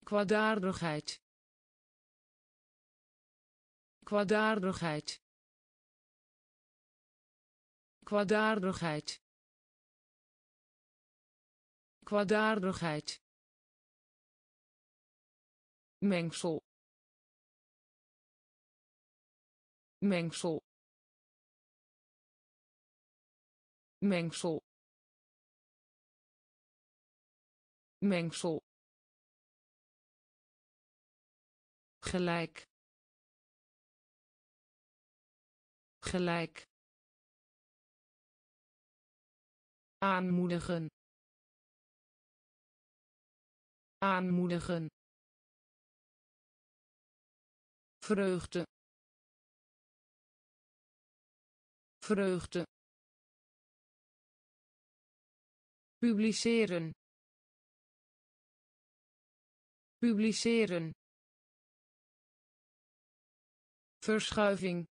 Kwaadaardigheid. Kwaadaardigheid. Kwaadaardigheid kwaadaardigheid. Mengsel. Mengsel. Mengsel. Mengsel. Gelijk. Gelijk. Aanmoedigen aanmoedigen. Vreugde. Vreugde. Publiceren. Publiceren. Verschuiving.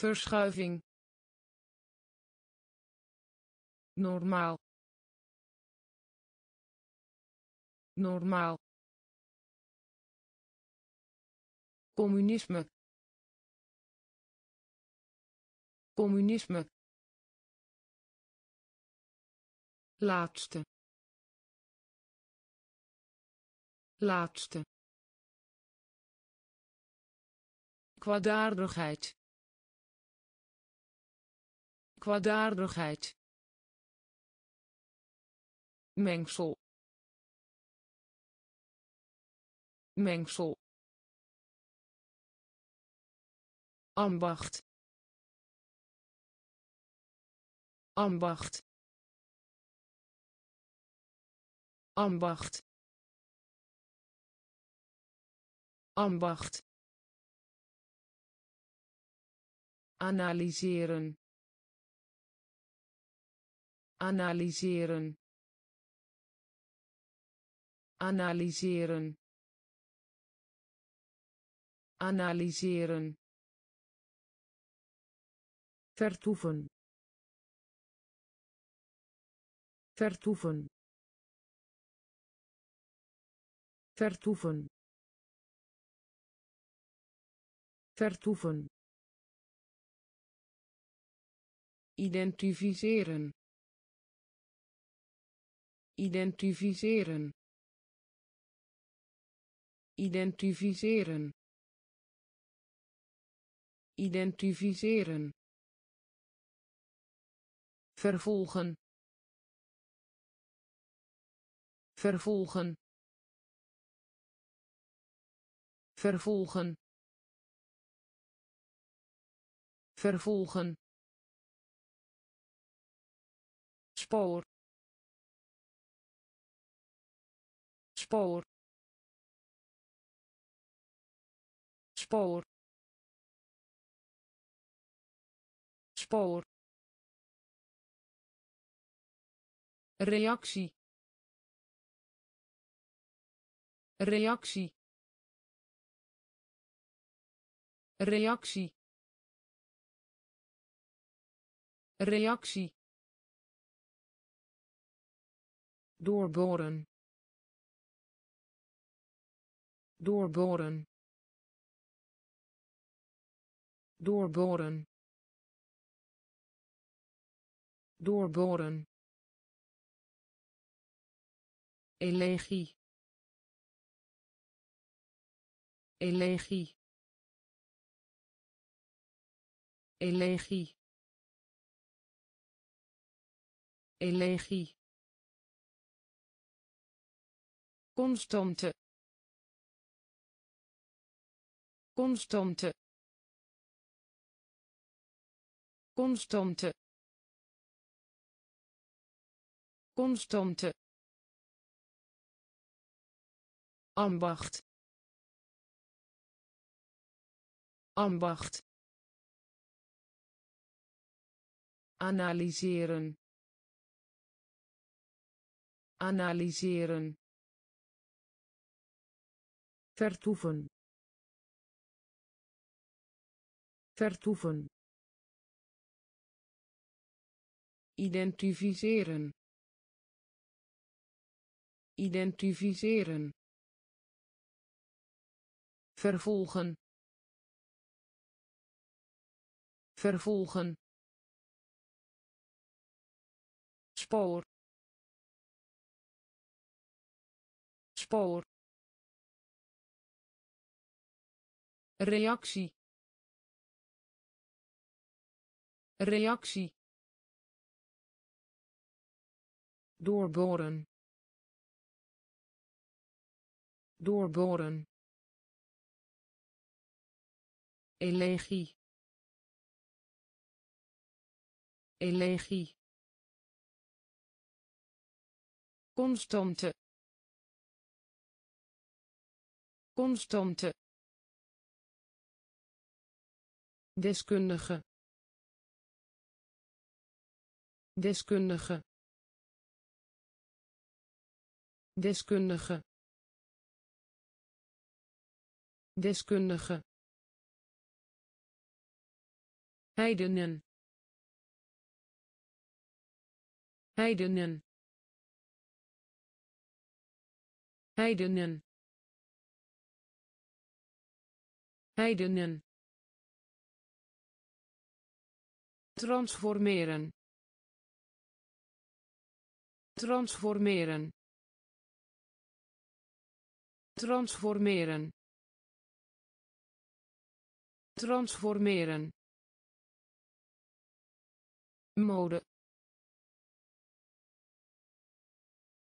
Verschuiving. Normaal normaal. Communisme. Communisme. Laatste. Laatste. Kwaadaardigheid. Kwaadaardigheid. Mengsel mengsel. Ambacht. Ambacht. Ambacht. Ambacht. Analyseren. Analyseren. Analyseren analyseren. Vertoeven. Vertoeven. Vertoeven. Vertoeven. Identificeren. Identificeren. Identificeren identificeren. Vervolgen. Vervolgen. Vervolgen. Vervolgen. Spoor. Spoor. Spoor spoor. Reactie. Reactie. Reactie. Reactie. Doorboren. Doorboren. Doorboren doorboren. Elegie. Elegie. Elegie. Elegie. Constante. Constante. Constante constante. Ambacht. Ambacht. Analyseren. Analyseren. Vertoeven. Vertoeven. Identificeren identificeren. Vervolgen. Vervolgen. Spoor. Spoor. Reactie. Reactie. Doorboren doorboren. Elegie. Elegie. Constante. Constante. Deskundige. Deskundige. Deskundige deskundige. Heidenen. Heidenen. Heidenen. Heidenen. Transformeren. Transformeren. Transformeren transformeren. Mode.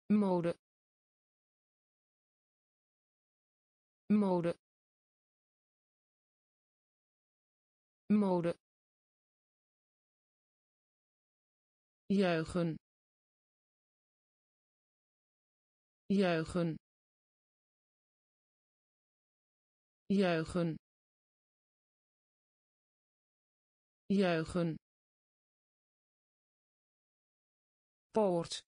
Mode. Mode. Mode. Juichen. Juichen. Juichen juichen. Poort.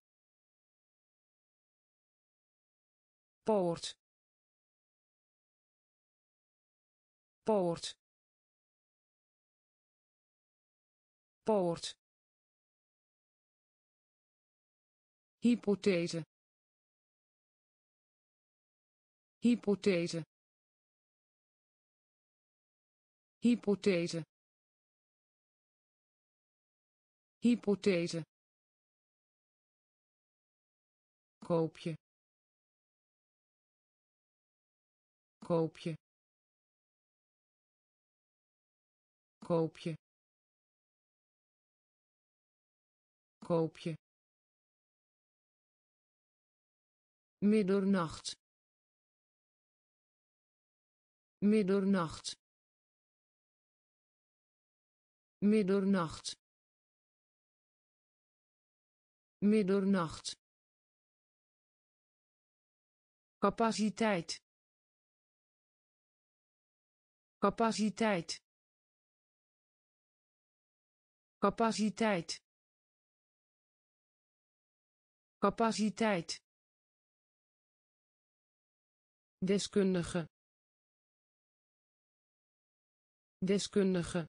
Poort. Poort. Poort. Hypothese. Hypothese. Hypothese hypothese. Koopje. Koopje. Koopje. Koopje. Middernacht. Middernacht. Middernacht middernacht. Capaciteit. Capaciteit. Capaciteit. Capaciteit. Deskundige. Deskundige.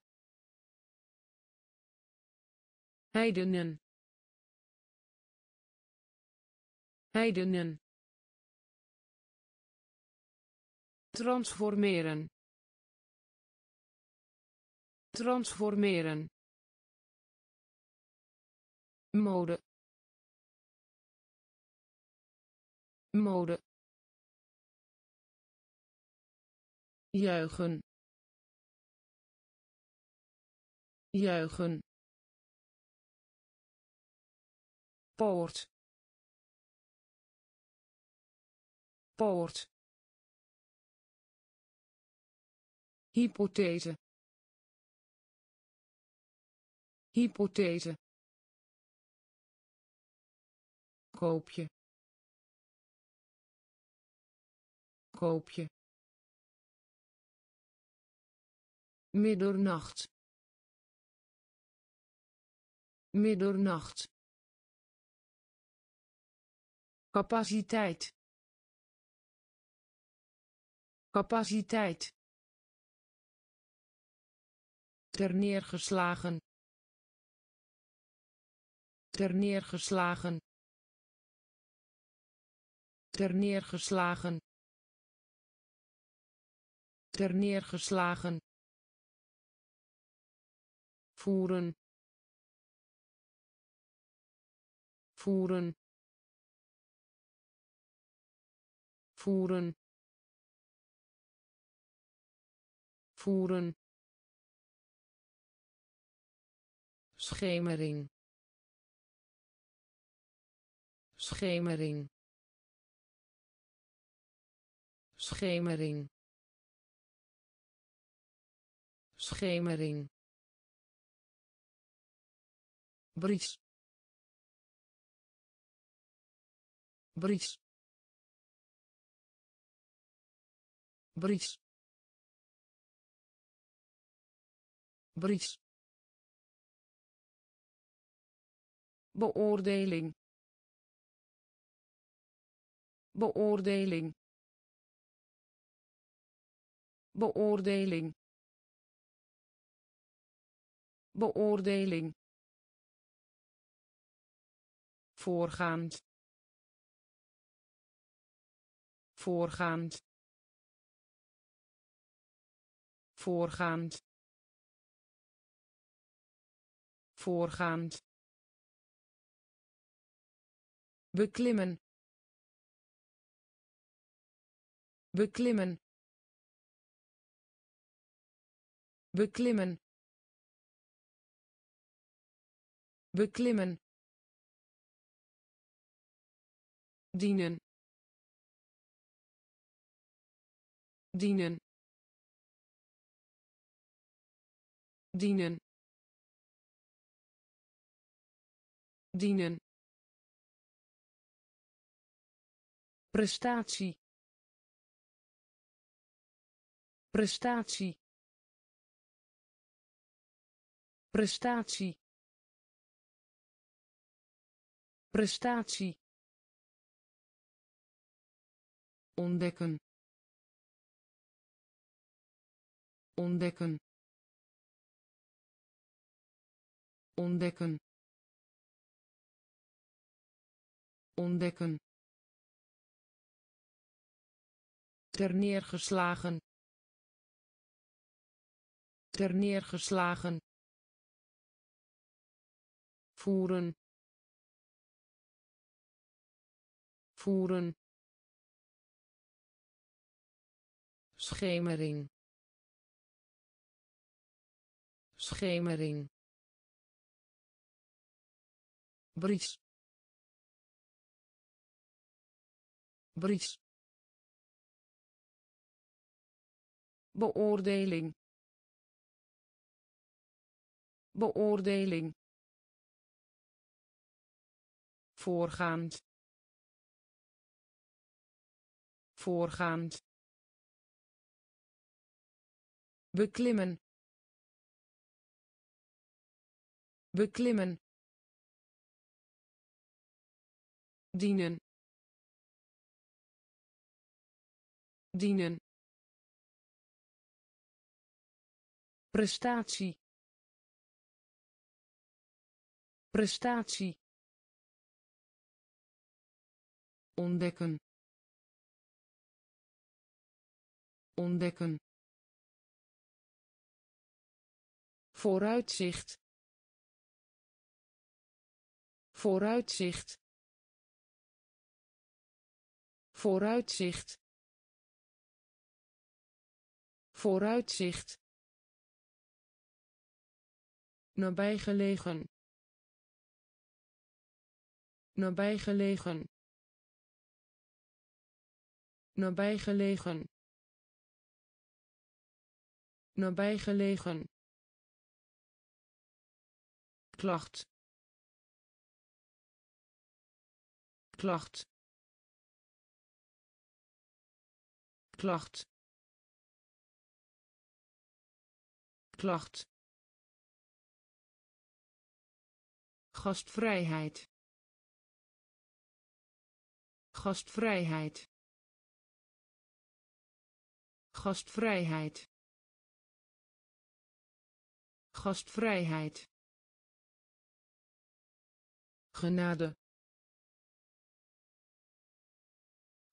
Heidenen heidenen. Transformeren. Transformeren. Mode. Mode. Juichen. Juichen. Poort poort hypothese. Hypothese. Koopje. Koopje. Middernacht. Middernacht. Capaciteit capaciteit. Terneergeslagen terneergeslagen terneergeslagen terneergeslagen voeren. Voeren. Voeren voeren. Schemering. Schemering. Schemering. Schemering. Bries. Bries beoordeling. Beoordeling. Beoordeling. Beoordeling. Voorgaand. Voorgaand. Voorgaand voorgaand. Beklimmen. Beklimmen. Beklimmen. Beklimmen. Dienen. Dienen. Dienen dienen. Prestatie. Prestatie. Prestatie. Prestatie. Ontdekken. Ontdekken. Ontdekken ontdekken. Terneergeslagen terneergeslagen voeren. Voeren. Schemering. Schemering. Bries bries beoordeling. Beoordeling. Voorgaand. Voorgaand. Beklimmen. Beklimmen. Dienen dienen. Prestatie. Prestatie. Ontdekken. Ontdekken. Vooruitzicht. Vooruitzicht. Vooruitzicht vooruitzicht. Nabijgelegen. Nabijgelegen. Nabijgelegen. Nabijgelegen. Klacht. Klacht. Klacht klacht gastvrijheid. Gastvrijheid. Gastvrijheid. Gastvrijheid. Genade.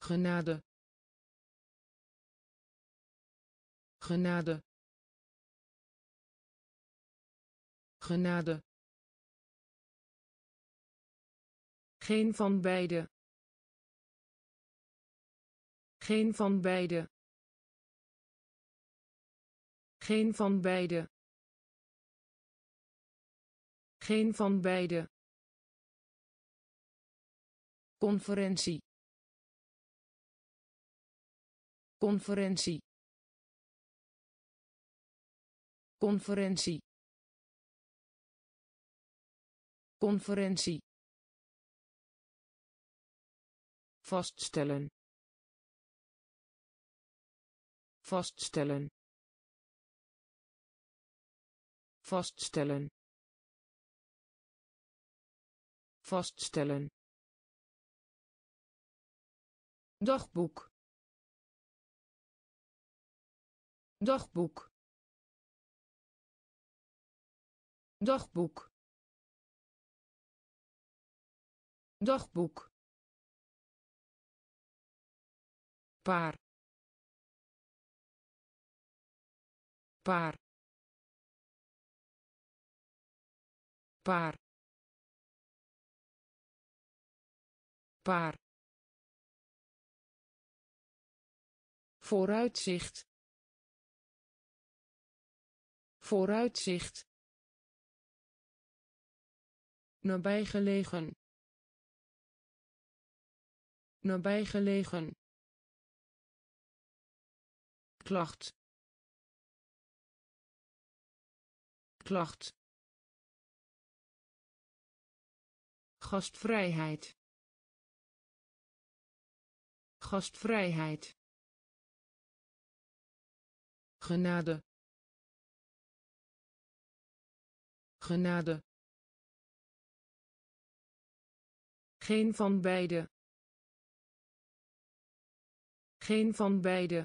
Genade. Genade geen van beide geen van beide geen van beide. Geen van beide. Conferentie. Conferentie. Conferentie. Conferentie. vaststellen. Vaststellen. Vaststellen. Vaststellen. Dagboek. Dagboek. Dagboek dagboek paar paar paar paar. Vooruitzicht. Vooruitzicht. Nabijgelegen nabijgelegen. Klacht. Klacht. Gastvrijheid. Gastvrijheid. Genade. Genade. Geen van beide geen van beide.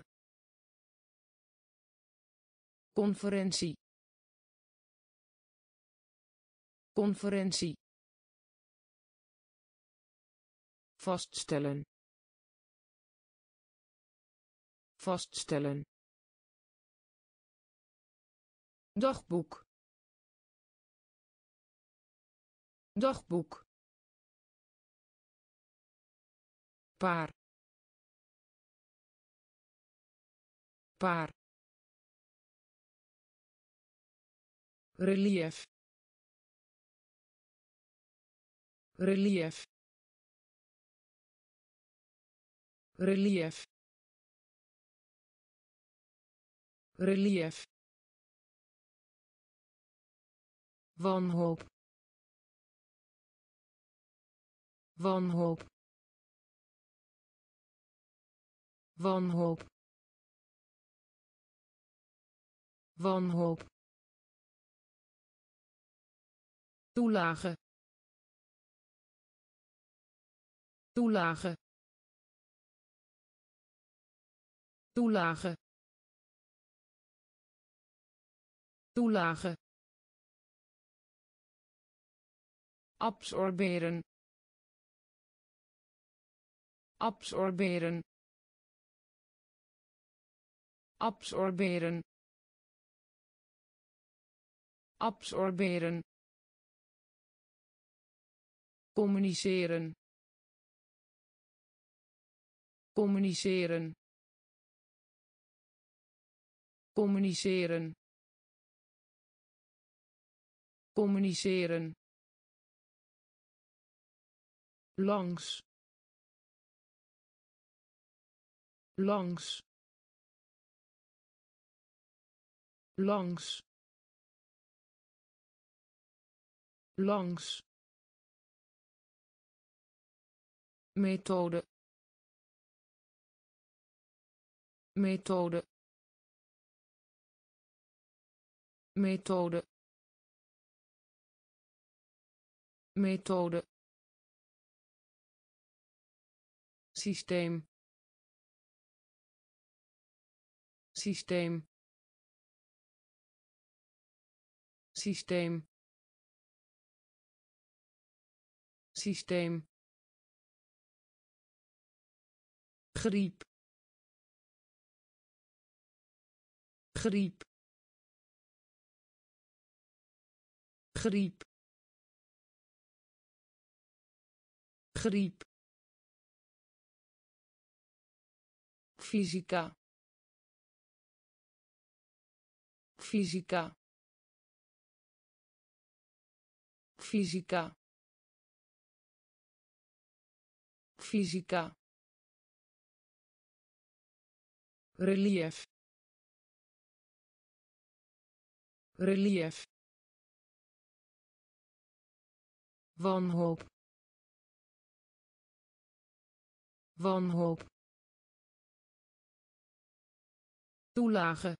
Conferentie. Conferentie. Vaststellen. Vaststellen. Dagboek. Dagboek. Paar paar relief. Relief. Relief. Relief. Wanhoop. Wanhoop. Wanhoop wanhoop toelage toelage toelage toelage. Absorberen absorberen. Absorberen absorberen. Communiceren. Communiceren. Communiceren. Communiceren. Langs. Langs. Langs langs. Methode. Methode. Methode. Methode. Systeem. Systeem. Systeem systeem. Griep. Griep. Griep. Griep. Fysica. Fysica. Fysica fysica. Relief. Relief. Wanhoop. Wanhoop. Toelage.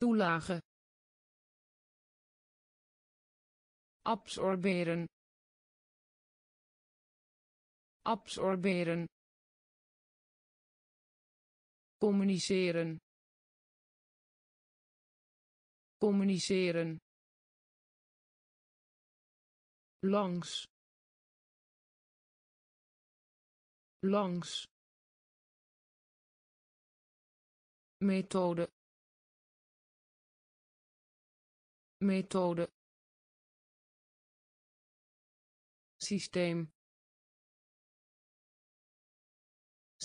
Toelage. Absorberen absorberen. Communiceren. Communiceren. Langs. Langs. Methode. Methode. Systeem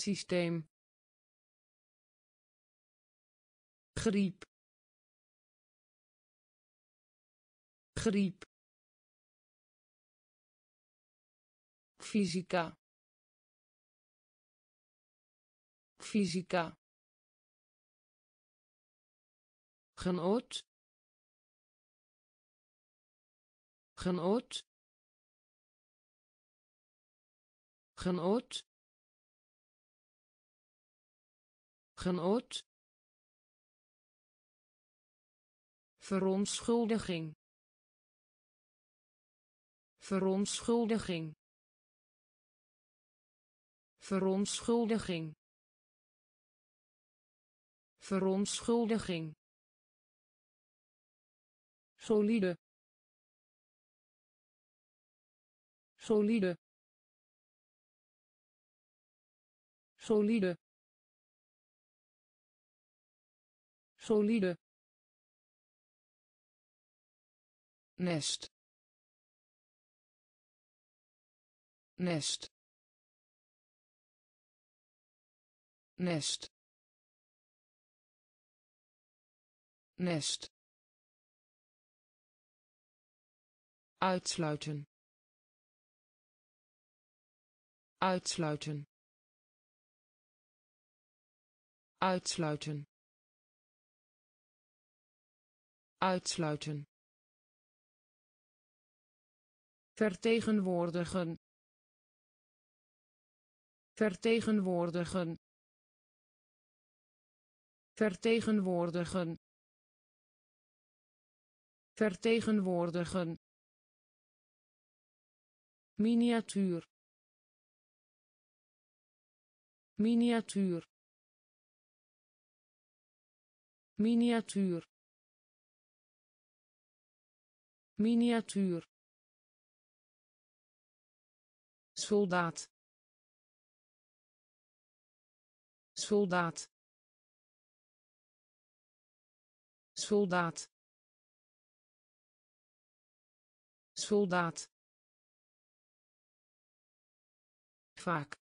systeem. Griep. Griep. Fysica. Fysica. Genoot. Genoot. Genoot genoot. Verontschuldiging. Verontschuldiging. Verontschuldiging. Verontschuldiging. Solide. Solide. Solide solide. Nest. Nest. Nest. Nest. Uitsluiten. Uitsluiten. Uitsluiten uitsluiten. Vertegenwoordigen. Vertegenwoordigen. Vertegenwoordigen. Vertegenwoordigen. Miniatuur. Miniatuur. Miniatuur miniatuur. Soldaat. Soldaat. Soldaat. Soldaat. Vaak.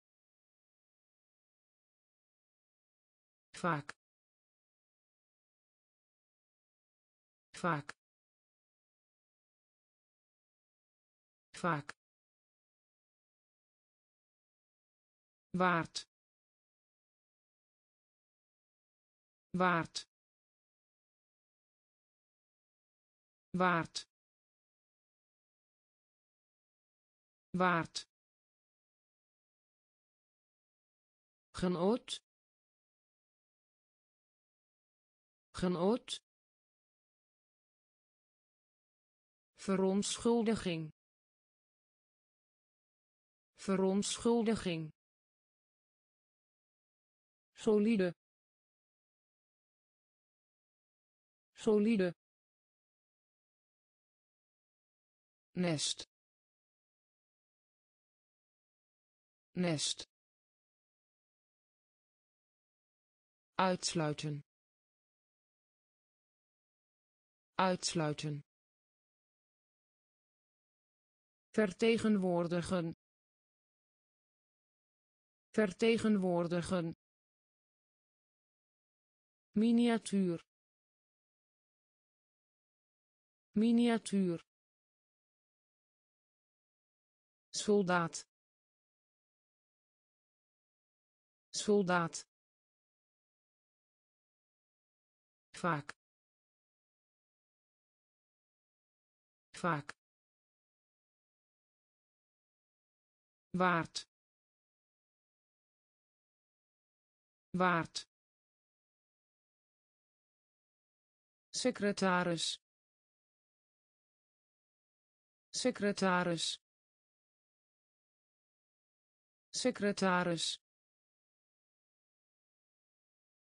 Vaak. Vaak vaak. Waard. Waard. Waard. Waard. Genoot. Genoot. Verontschuldiging verontschuldiging. Solide. Solide. Nest. Nest. Uitsluiten. Uitsluiten. Vertegenwoordigen vertegenwoordigen. Miniatuur. Miniatuur. Soldaat. Soldaat. Vaak. Vaak. Waard waard. Secretaris. Secretaris. Secretaris.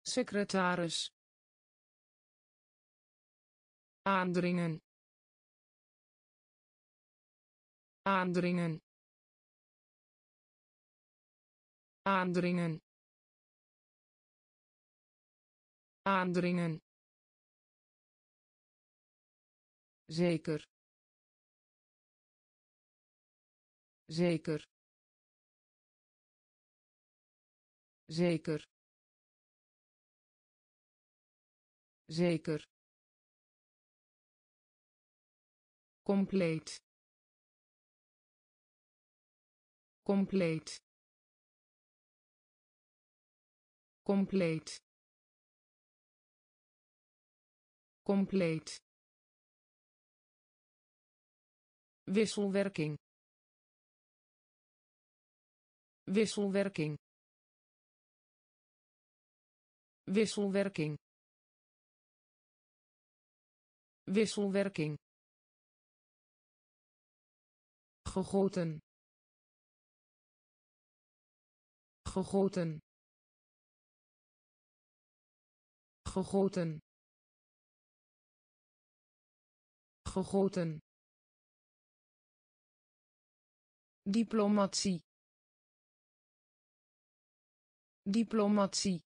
Secretaris. Aandringen. Aandringen. Aandringen aandringen. Zeker. Zeker. Zeker. Zeker. Compleet. Compleet. Compleet compleet. Wisselwerking. Wisselwerking. Wisselwerking. Wisselwerking. Gegoten. Gegoten. Gegoten gegoten. Diplomatie. Diplomatie.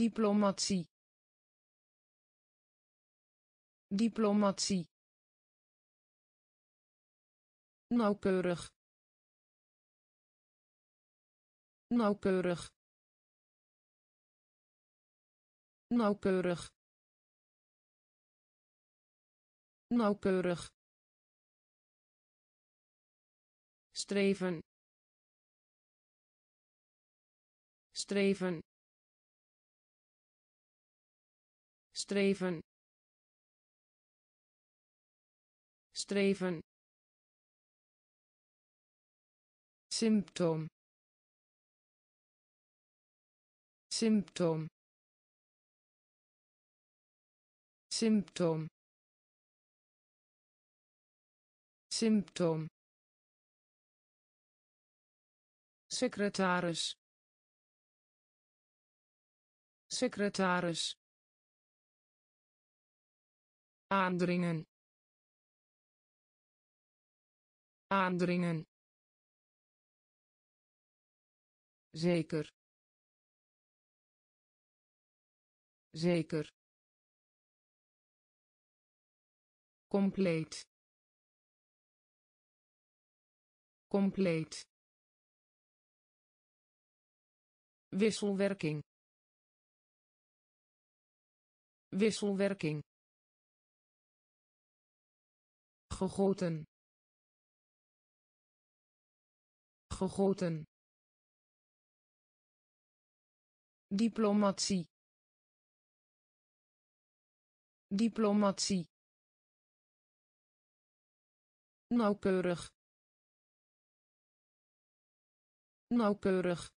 Diplomatie. Diplomatie. Nauwkeurig. Nauwkeurig. Nauwkeurig nauwkeurig. Streven. Streven. Streven. Streven. Symptoom. Symptoom. Symptoom symptoom. Secretaris. Secretaris. Aandringen. Aandringen. Zeker. Zeker. Compleet compleet. Wisselwerking. Wisselwerking. Gegoten. Gegoten. Diplomatie. Diplomatie. Nauwkeurig nauwkeurig.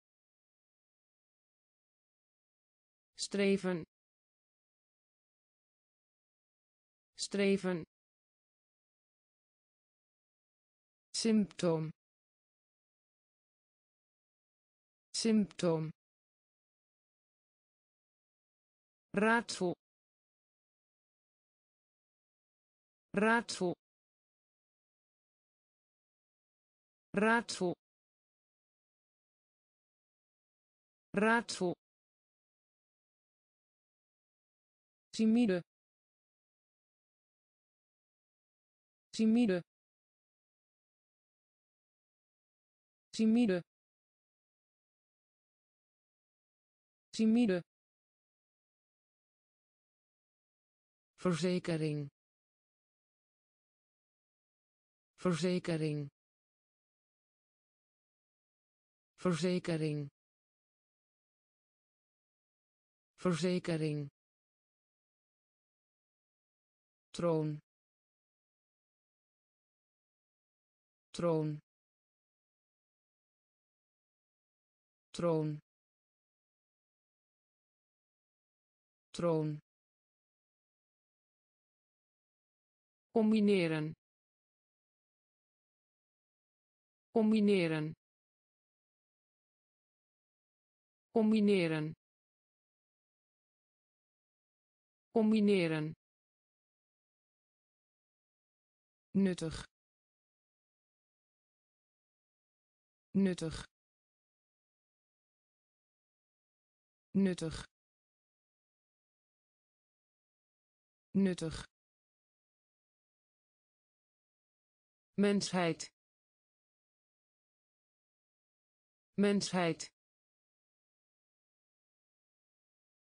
Streven. Streven. Symptoom. Symptoom. Raadsel raadsel raadsel raadsel timide. Timide. Timide. Timide. Verzekering. Verzekering. Verzekering verzekering. Troon. Troon. Troon. Troon. Combineren. Combineren. Combineren combineren. Nuttig. Nuttig. Nuttig. Nuttig. Mensheid. Mensheid.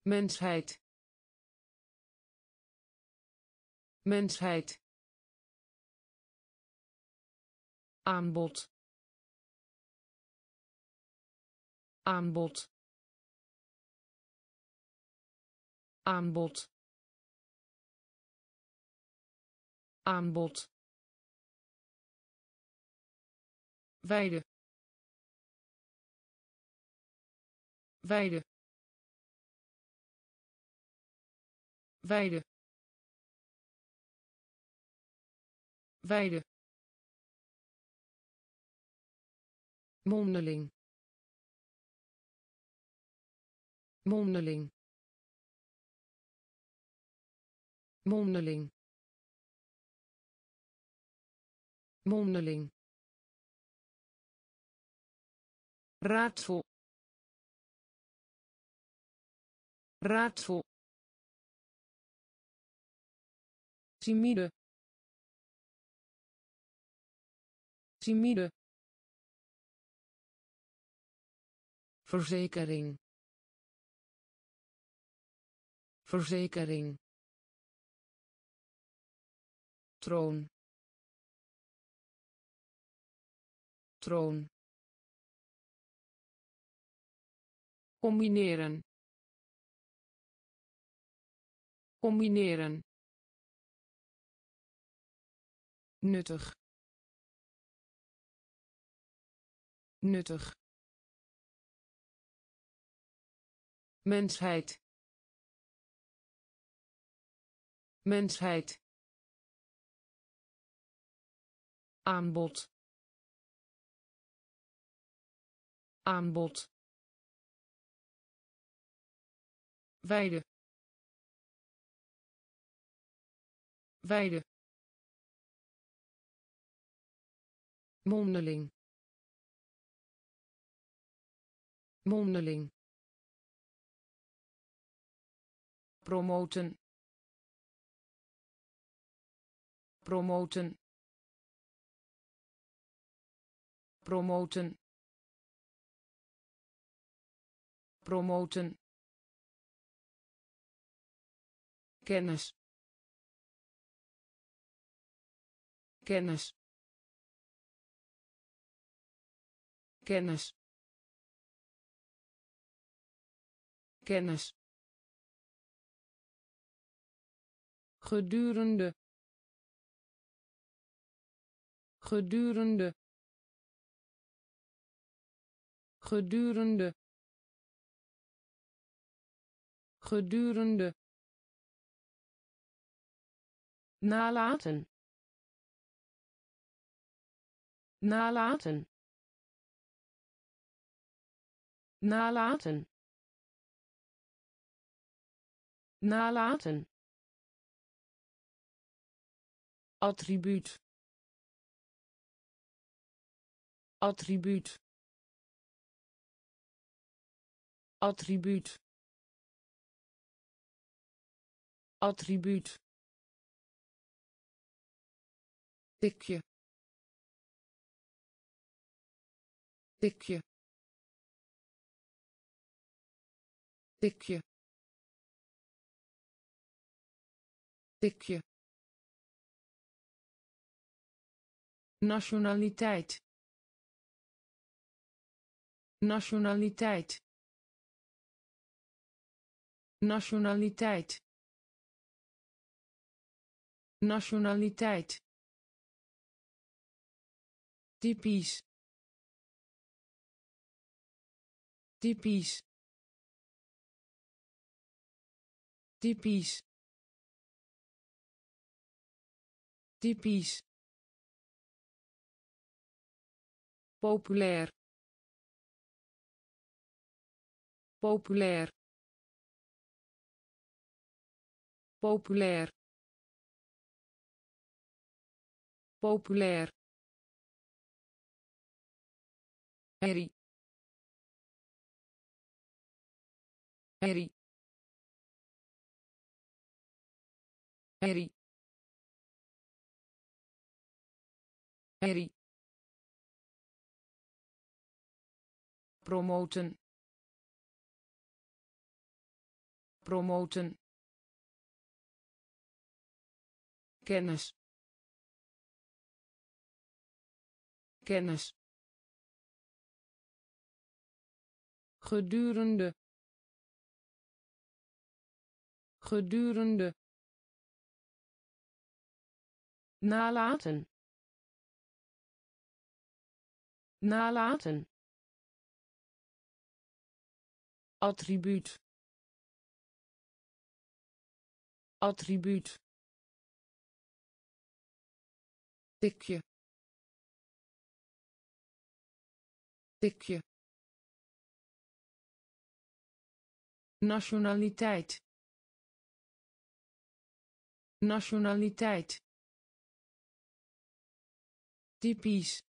Mensheid mensheid. Aanbod. Aanbod. Aanbod. Aanbod. Weide. Weide. Weide weide. Mondeling. Mondeling. Mondeling. Mondeling. Raadsel raadsel timide timide verzekering. Verzekering. Troon. Troon. Combineren. Combineren. Nuttig nuttig. Mensheid. Mensheid. Aanbod. Aanbod. Weide. Weide. Mondeling mondeling. Promoten. Promoten. Promoten. Promoten. Kennis. Kennis. Kennis kennis. Gedurende. Gedurende. Gedurende. Gedurende. Nalaten. Nalaten. Nalaten nalaten. Attribuut. Attribuut. Attribuut. Attribuut. Tikje. Tikje. Tikje tikje. Nationaliteit. Nationaliteit. Nationaliteit. Nationaliteit. Typisch. Typisch. Typisch typisch. Populair. Populair. Populair. Populair. Herrie herrie herrie promoten. Promoten. Kennis. Kennis. Gedurende. Gedurende. Nalaten nalaten. Attribuut. Attribuut. Tikje. Tikje. Nationaliteit. Nationaliteit. Typisch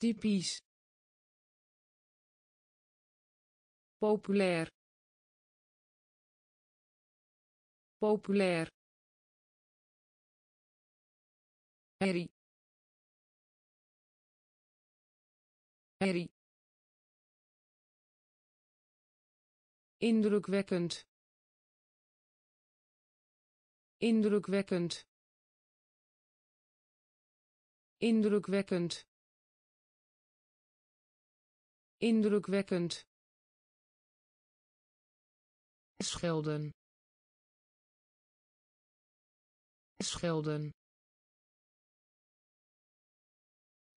typisch. Populair. Populair. Herrie herrie indrukwekkend. Indrukwekkend. Indrukwekkend indrukwekkend. Schelden. Schelden.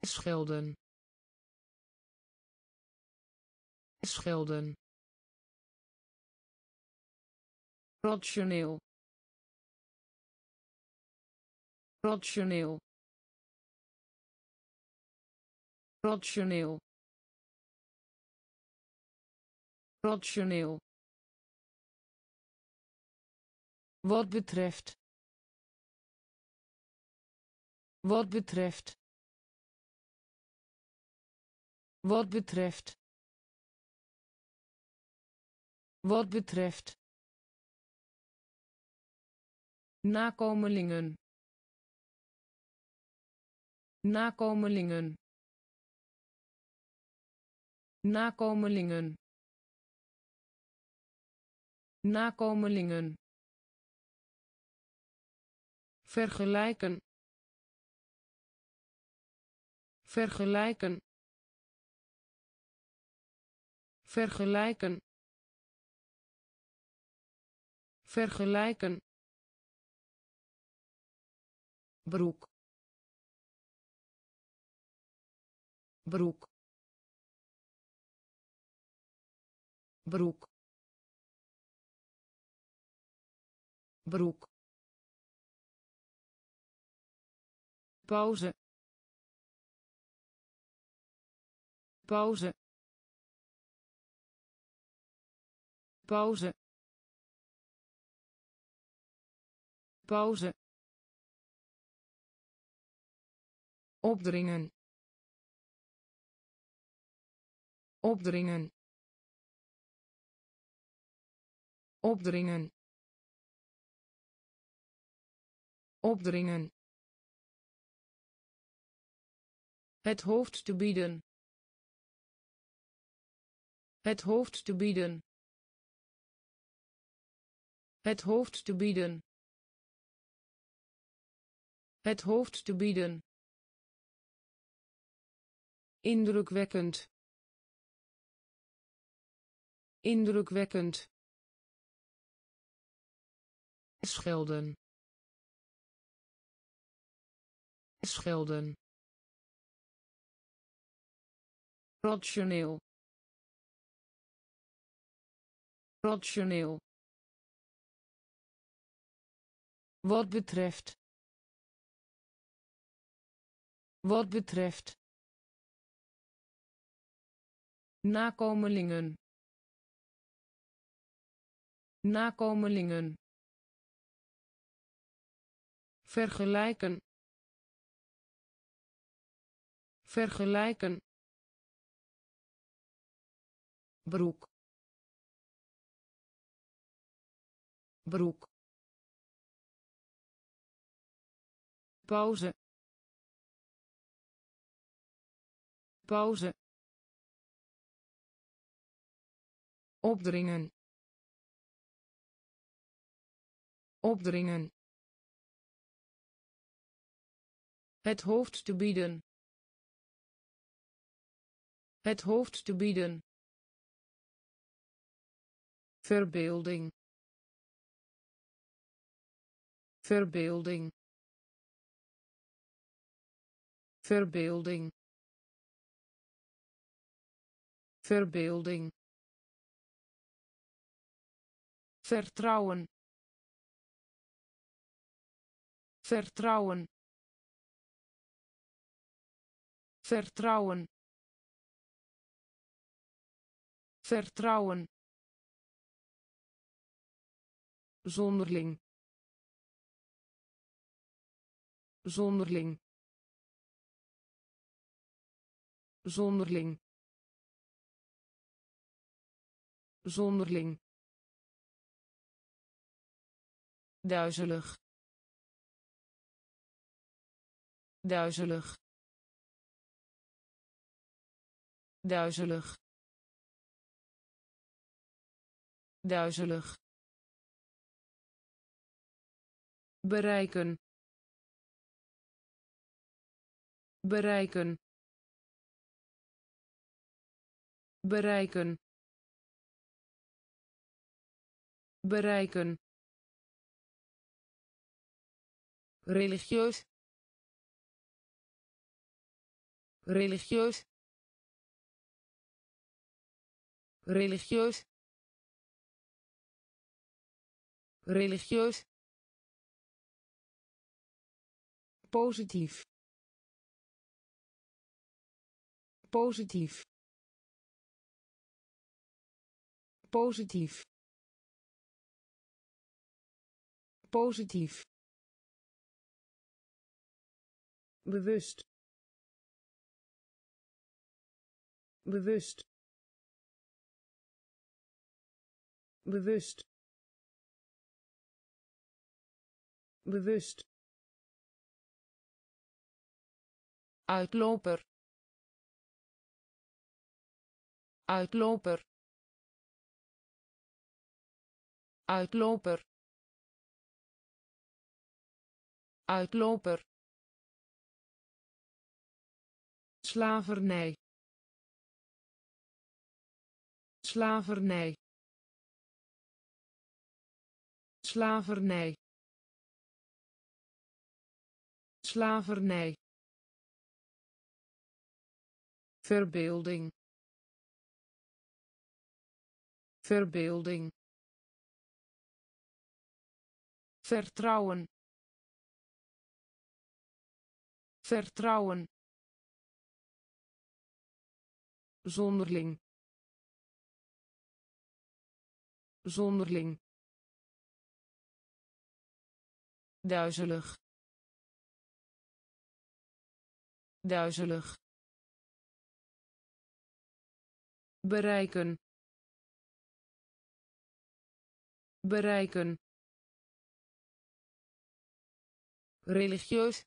Schelden. Schelden. Rationeel. Rationeel. Rationeel rationeel. Wat betreft. Wat betreft. Wat betreft. Wat betreft. Nakomelingen. Nakomelingen. Nakomelingen nakomelingen. Vergelijken. Vergelijken. Vergelijken. Vergelijken. Broek. Broek. Broek broek pauze. Pauze. Pauze. Pauze. Opdringen. Opdringen. Opdringen opdringen Het hoofd te bieden. Het hoofd te bieden. Het hoofd te bieden. Het hoofd te bieden. Indrukwekkend. Indrukwekkend. Schelden. Schelden. rationeel. Rationeel. Wat betreft. Wat betreft. Nakomelingen. Nakomelingen. Vergelijken vergelijken. Broek. Broek. Pauze. Pauze. Opdringen. Opdringen. Het hoofd te bieden het hoofd te bieden. Verbeelding. Verbeelding. Verbeelding. Verbeelding. Vertrouwen. Vertrouwen. Vertrouwen vertrouwen. Zonderling. Zonderling. Zonderling. Zonderling. Duizelig. Duizelig. Duizelig duizelig. Bereiken. Bereiken. Bereiken. Bereiken. Religieus. Religieus. Religieus religieus positief. Positief. Positief. Positief. Bewust. Bewust. Bewust bewust. Uitloper. Uitloper. Uitloper. Uitloper. Slavernij. Slavernij. Slavernij slavernij. Verbeelding. Verbeelding. Vertrouwen. Vertrouwen. Zonderling. Zonderling. Duizelig duizelig. Bereiken. Bereiken. Religieus.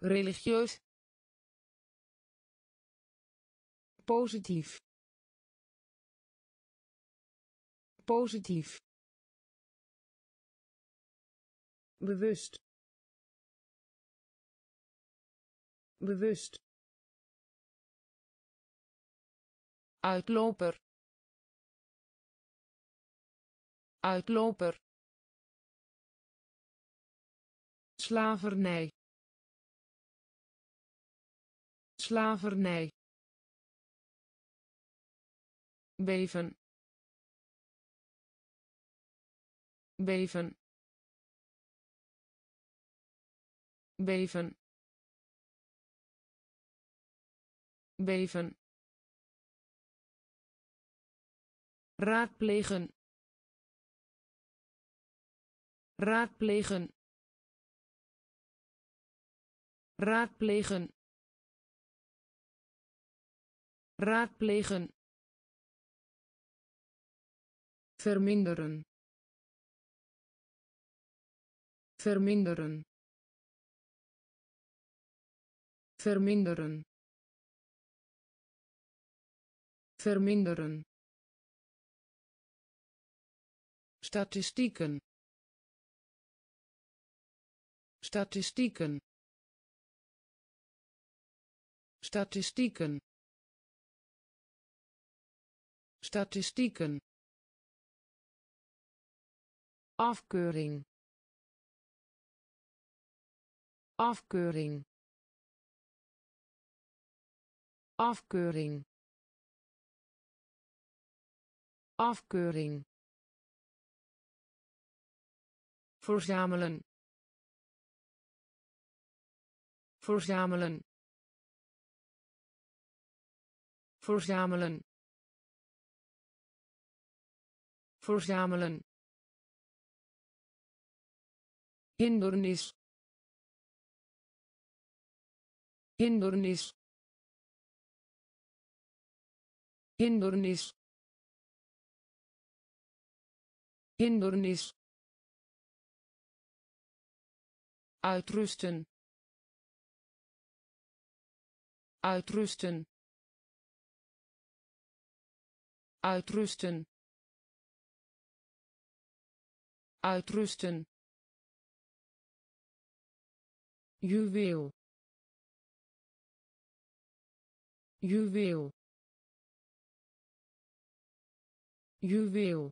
Religieus. Positief. Positief. Bewust bewust. Uitloper. Uitloper. Slavernij. Slavernij. Beven. Beven. Beven beven. Raadplegen. Raadplegen. Raadplegen. Raadplegen. Verminderen. Verminderen. Verminderen verminderen. Statistieken. Statistieken. Statistieken. Statistieken. Afkeuring. Afkeuring. Afkeuring afkeuring. Verzamelen. Verzamelen. Verzamelen. Verzamelen. Hindernis. Hindernis. Hindernis hindernis uitrusten uitrusten uitrusten uitrusten. Juweel juweel. Juweel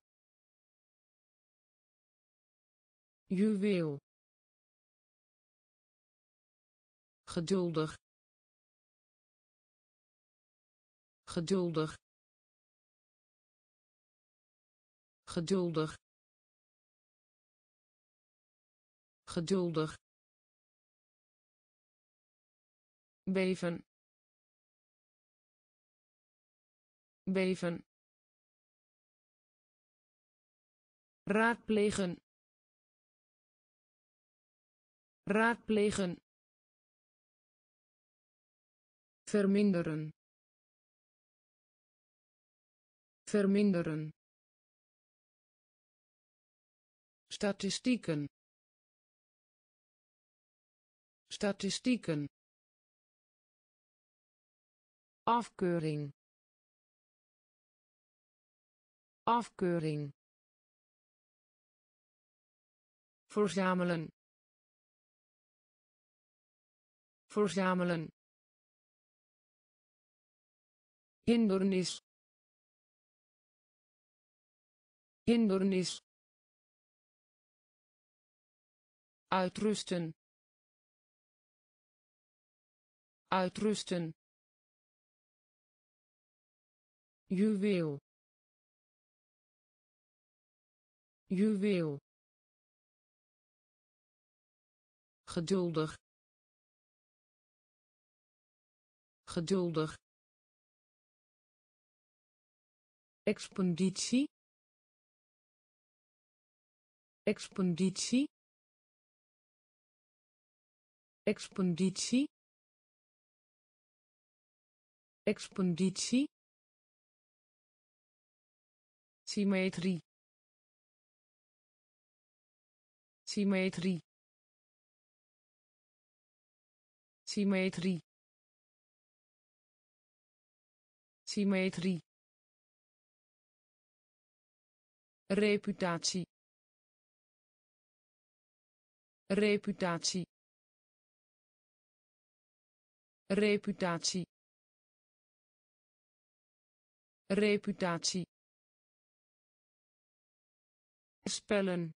juweel. Geduldig. Geduldig. Geduldig. Geduldig. Beven. Beven. Raadplegen raadplegen verminderen verminderen statistieken statistieken afkeuring afkeuring verzamelen verzamelen. Hindernis. Hindernis. Uitrusten. Uitrusten. Juweel. Juweel. Geduldig geduldig. Expeditie expeditie expeditie expeditie symmetrie. Symmetrie. Symmetrie symmetrie. Reputatie. Reputatie. Reputatie. Reputatie. Spellen.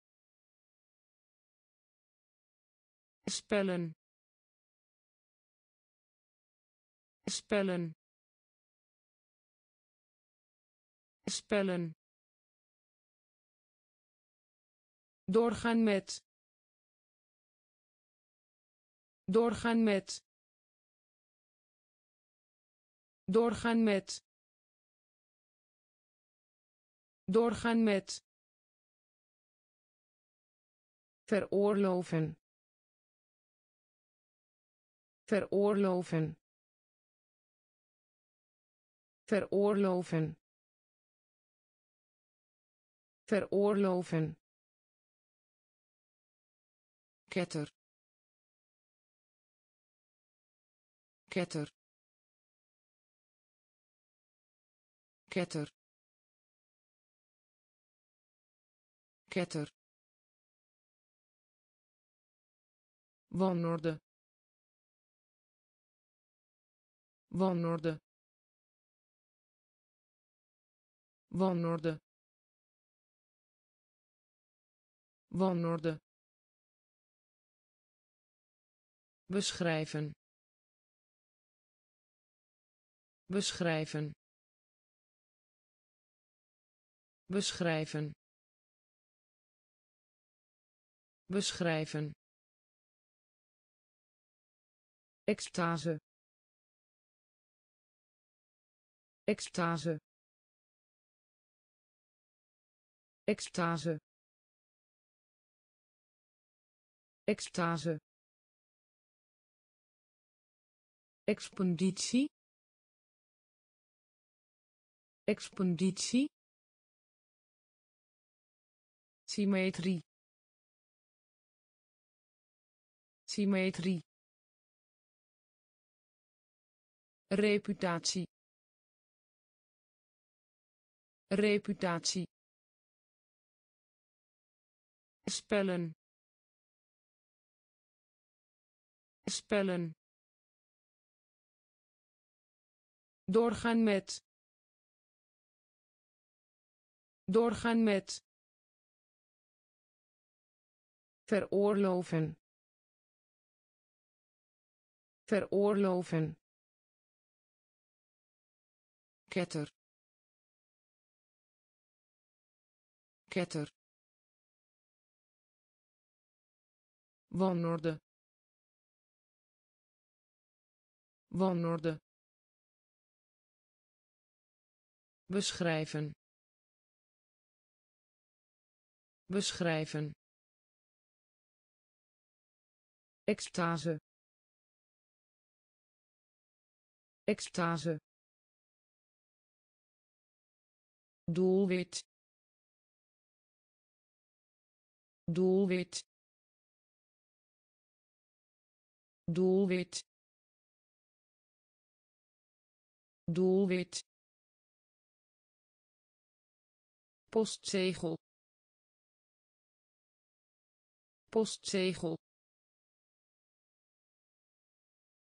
Spellen. Spellen spellen. Doorgaan met. Doorgaan met. Doorgaan met. Doorgaan met. Veroorloven. Veroorloven. Veroorloven veroorloven. Ketter. Ketter. Ketter. Ketter. Wanorde. Wanorde. Wanorde wanorde beschrijven. Beschrijven. Beschrijven. Beschrijven. Extase. Extase. Extase extase. Expeditie expeditie symmetrie. Symmetrie. Reputatie. Reputatie. Spellen spellen. Doorgaan met. Doorgaan met. Veroorloven. Veroorloven. Ketter. Ketter. Wanorde wanorde beschrijven. Beschrijven. Extase. Extase. Doelwit. Doelwit. Doelwit doelwit. Postzegel. Postzegel.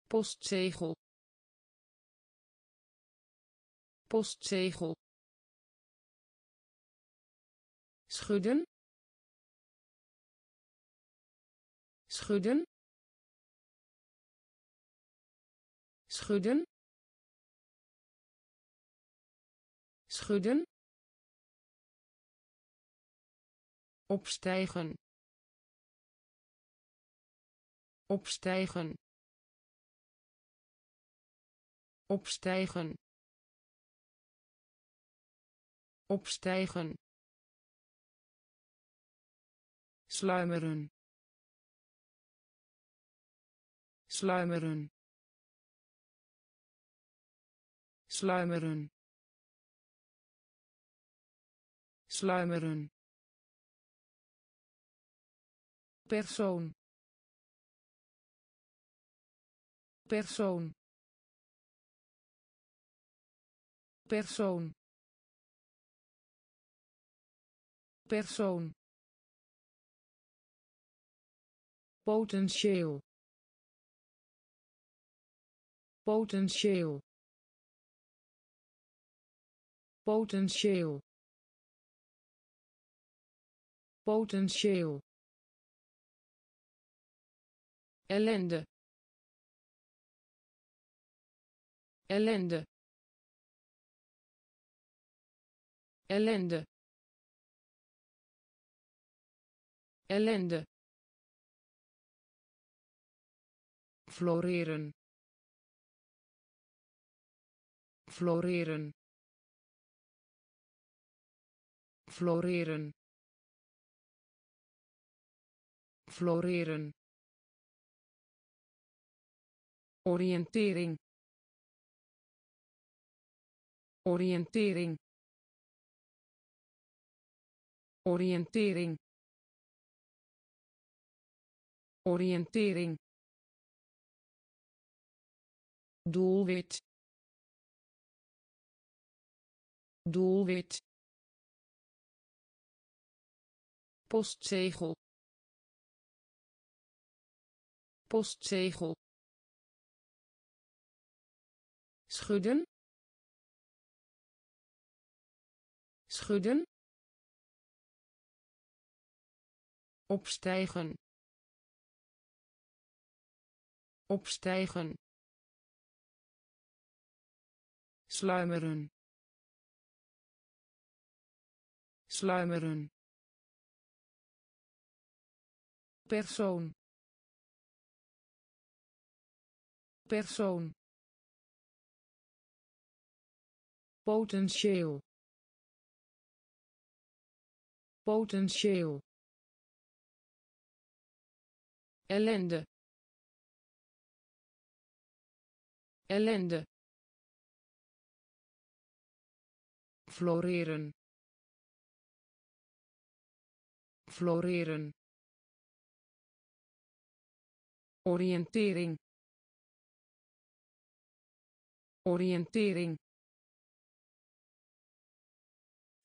Postzegel. Postzegel. Schudden. Schudden. Schudden schudden opstijgen opstijgen opstijgen opstijgen sluimeren sluimeren sluimeren sluimeren. Persoon. Persoon. Persoon. Persoon. Potentieel. Potentieel. Potentieel potentieel. Ellende. Ellende. Ellende. Ellende. Floreren. Floreren. Floreren floreren. Oriëntering. Oriëntering. Oriëntering. Oriëntering. Doelwit. Doelwit. Postzegel postzegel. Schudden. Schudden. Opstijgen. Opstijgen. Sluimeren. Sluimeren. Persoon persoon. Potentieel. Potentieel. Ellende. Ellende. Floreren. Floreren. Oriëntering oriëntering.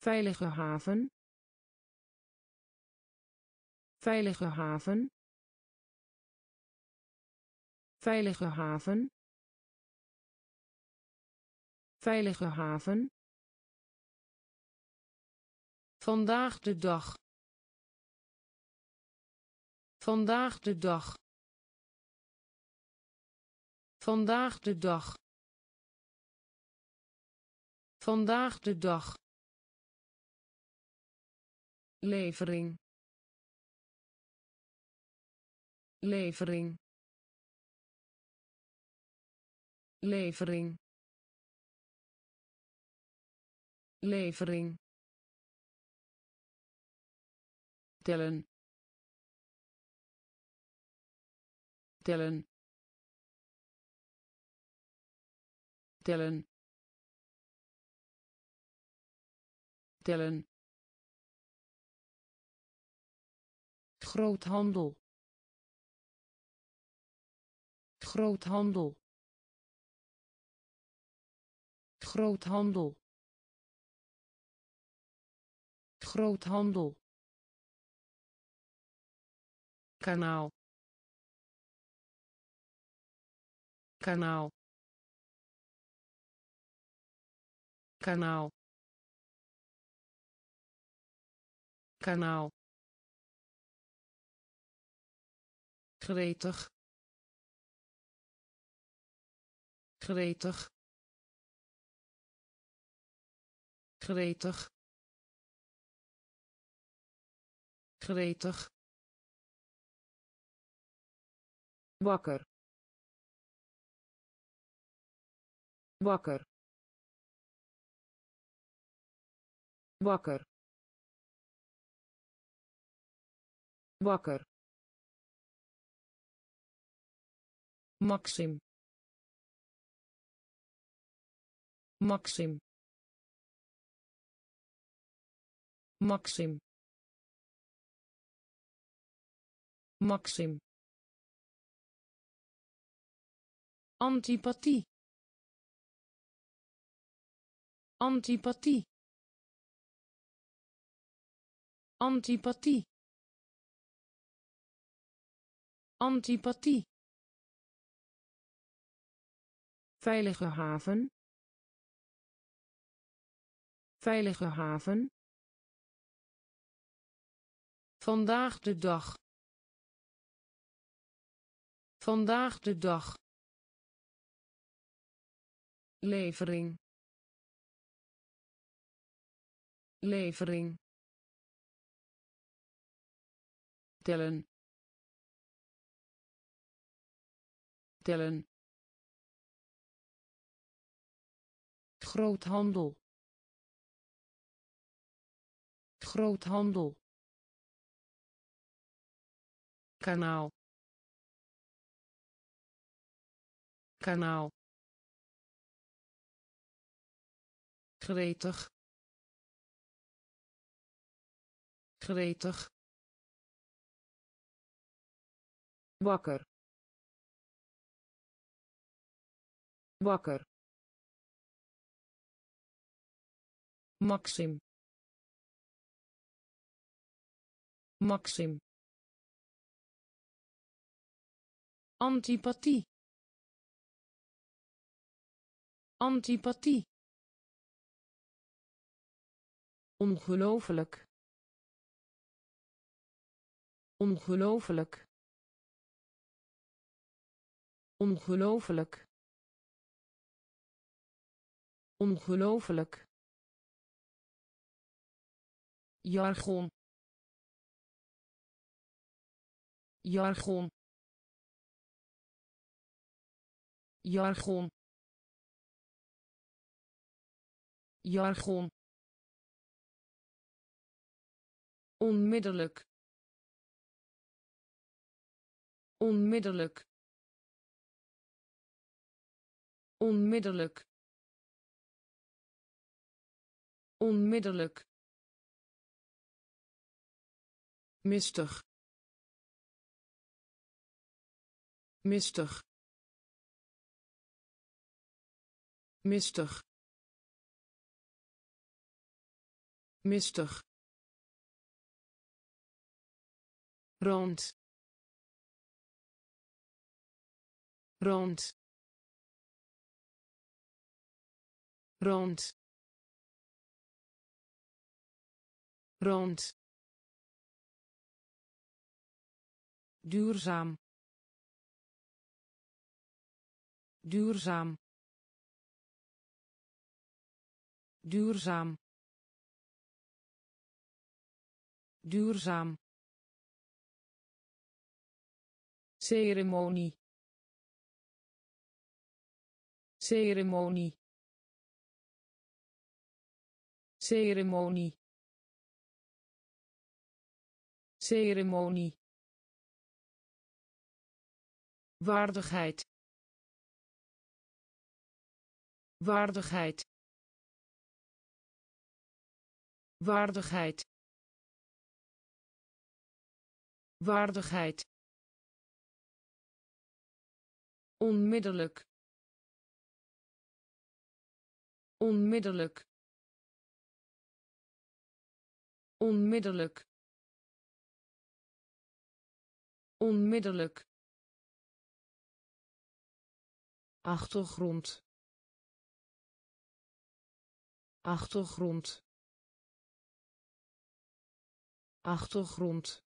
Veilige haven. Veilige haven. Veilige haven. Veilige haven. Vandaag de dag. Vandaag de dag. Vandaag de dag vandaag de dag. Levering. Levering. Levering. Levering. Tellen. Tellen. Tellen groothandel groothandel groothandel groothandel kanaal. Kanaal. Kanaal kanaal. Gretig. Gretig. Gretig. Gretig. Wakker. Wakker. Wakker wakker. Maxim. Maxim. Maxim. Maxim. Antipathie. Antipathie. Antipathie antipathie. Veilige haven. Veilige haven. Vandaag de dag. Vandaag de dag. Levering. Levering. Tellen tellen groothandel groothandel kanaal. Kanaal. Gretig. Gretig. Wakker wakker. Maxim. Maxim. Antipathie. Antipathie. Ongelooflijk. Ongelooflijk. Ongelooflijk ongelooflijk. Jargon. Jargon. Jargon. Jargon. Onmiddellijk. Onmiddellijk. Onmiddellijk onmiddellijk. Mistig. Mistig. Mistig. Mistig. Rond. Rond. Rond rond. Duurzaam. Duurzaam. Duurzaam. Duurzaam. Ceremonie. Ceremonie. Ceremonie ceremonie. Waardigheid. Waardigheid. Waardigheid. Waardigheid. Onmiddellijk. Onmiddellijk. Onmiddellijk onmiddellijk. Achtergrond. Achtergrond. Achtergrond.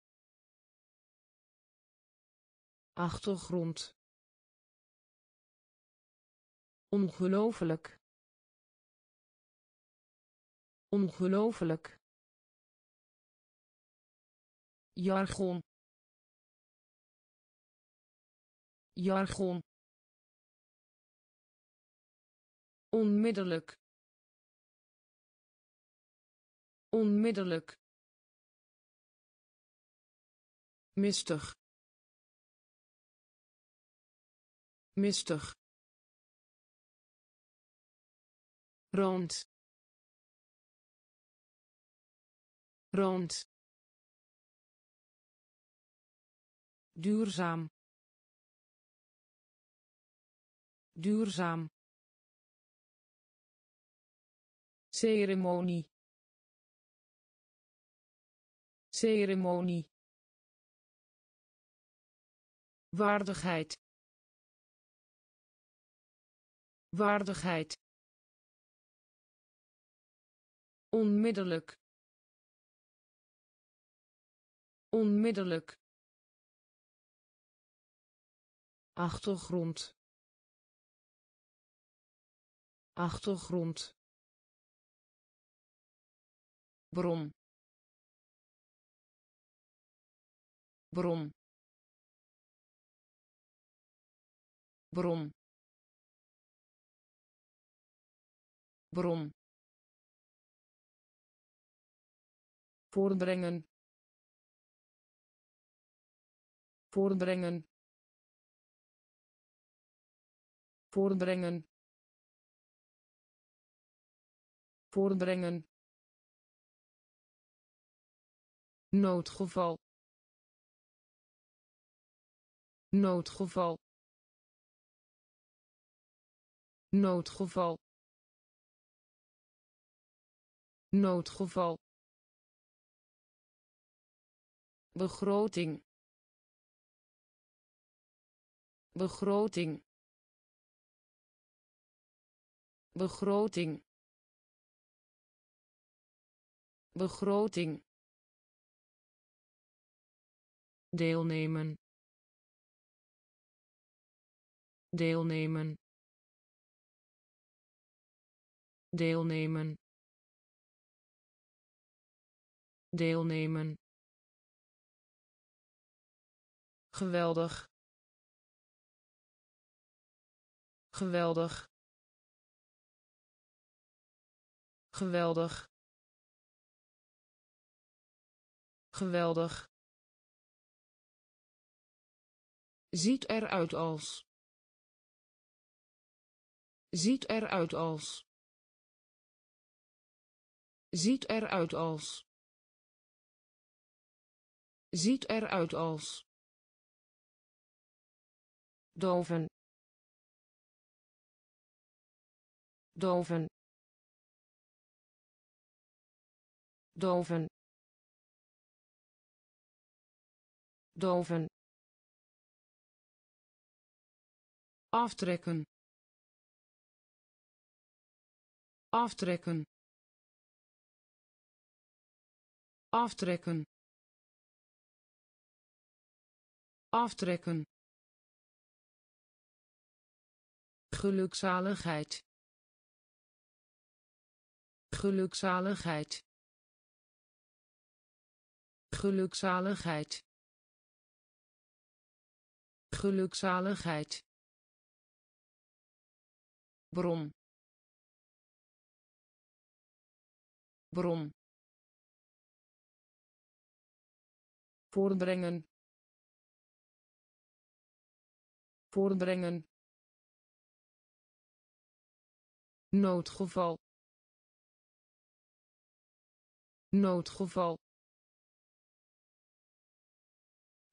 Achtergrond. Ongelooflijk. Ongelooflijk. Jargon jargon. Onmiddellijk. Onmiddellijk. Mistig. Mistig. Rond. Rond. Duurzaam duurzaam. Ceremonie. Ceremonie. Waardigheid. Waardigheid. Onmiddellijk. Onmiddellijk. Achtergrond achtergrond. Bron. Bron. Bron. Bron. Voorbrengen voorbrengen voorbrengen voorbrengen noodgeval. Noodgeval. Noodgeval. Noodgeval. Begroting. Begroting. Begroting begroting deelnemen deelnemen deelnemen deelnemen. Geweldig. Geweldig. Geweldig geweldig. Ziet eruit als. Ziet eruit als. Ziet eruit als. Ziet eruit als. Doven. Doven. Doven doven. Aftrekken. Aftrekken. Aftrekken. Aftrekken. Gelukzaligheid. Gelukzaligheid. Gelukzaligheid gelukzaligheid. Bron. Bron. Voorbrengen voorbrengen noodgeval. Noodgeval.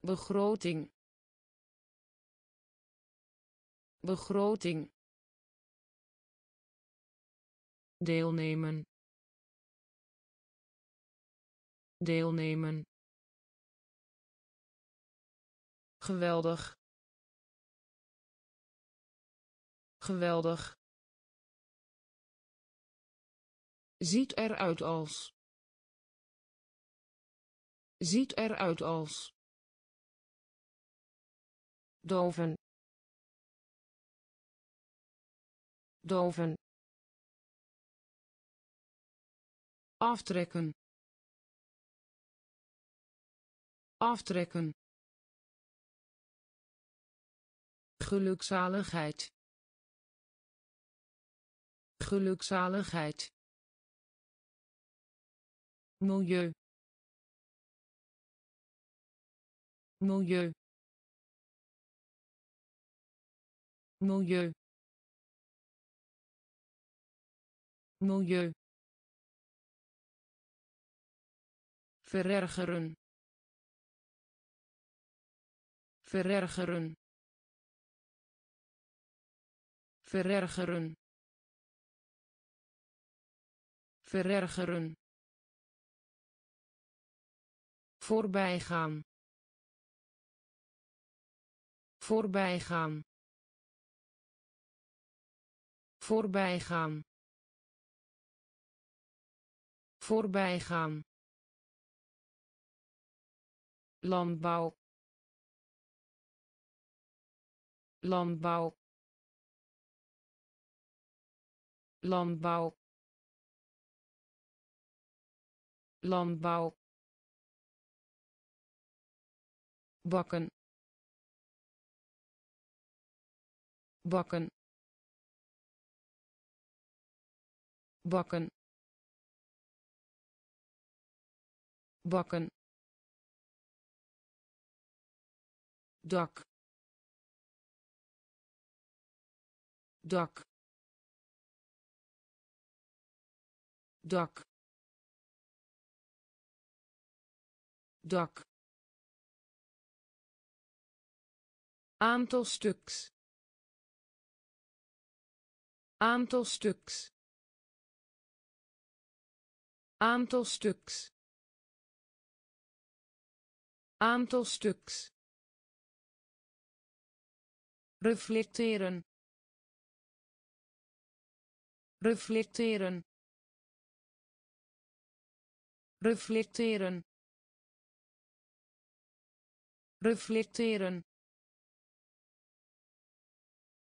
Begroting begroting. Deelnemen. Deelnemen. Geweldig. Geweldig. Ziet eruit als. Ziet eruit als. Doven doven. Aftrekken. Aftrekken. Gelukzaligheid. Gelukzaligheid. Milieu. Milieu. Milieu milieu. Verergeren. Verergeren. Verergeren. Verergeren. Voorbijgaan. Voorbijgaan. Voorbijgaan voorbijgaan landbouw. Landbouw. Landbouw. Landbouw. Bakken. Bakken. Bakken bakken. Dak. Dak. Dak. Dak. Aantal stuks. Aantal stuks. Aantal stuks aantal stuks. Reflecteren. Reflecteren. Reflecteren. Reflecteren.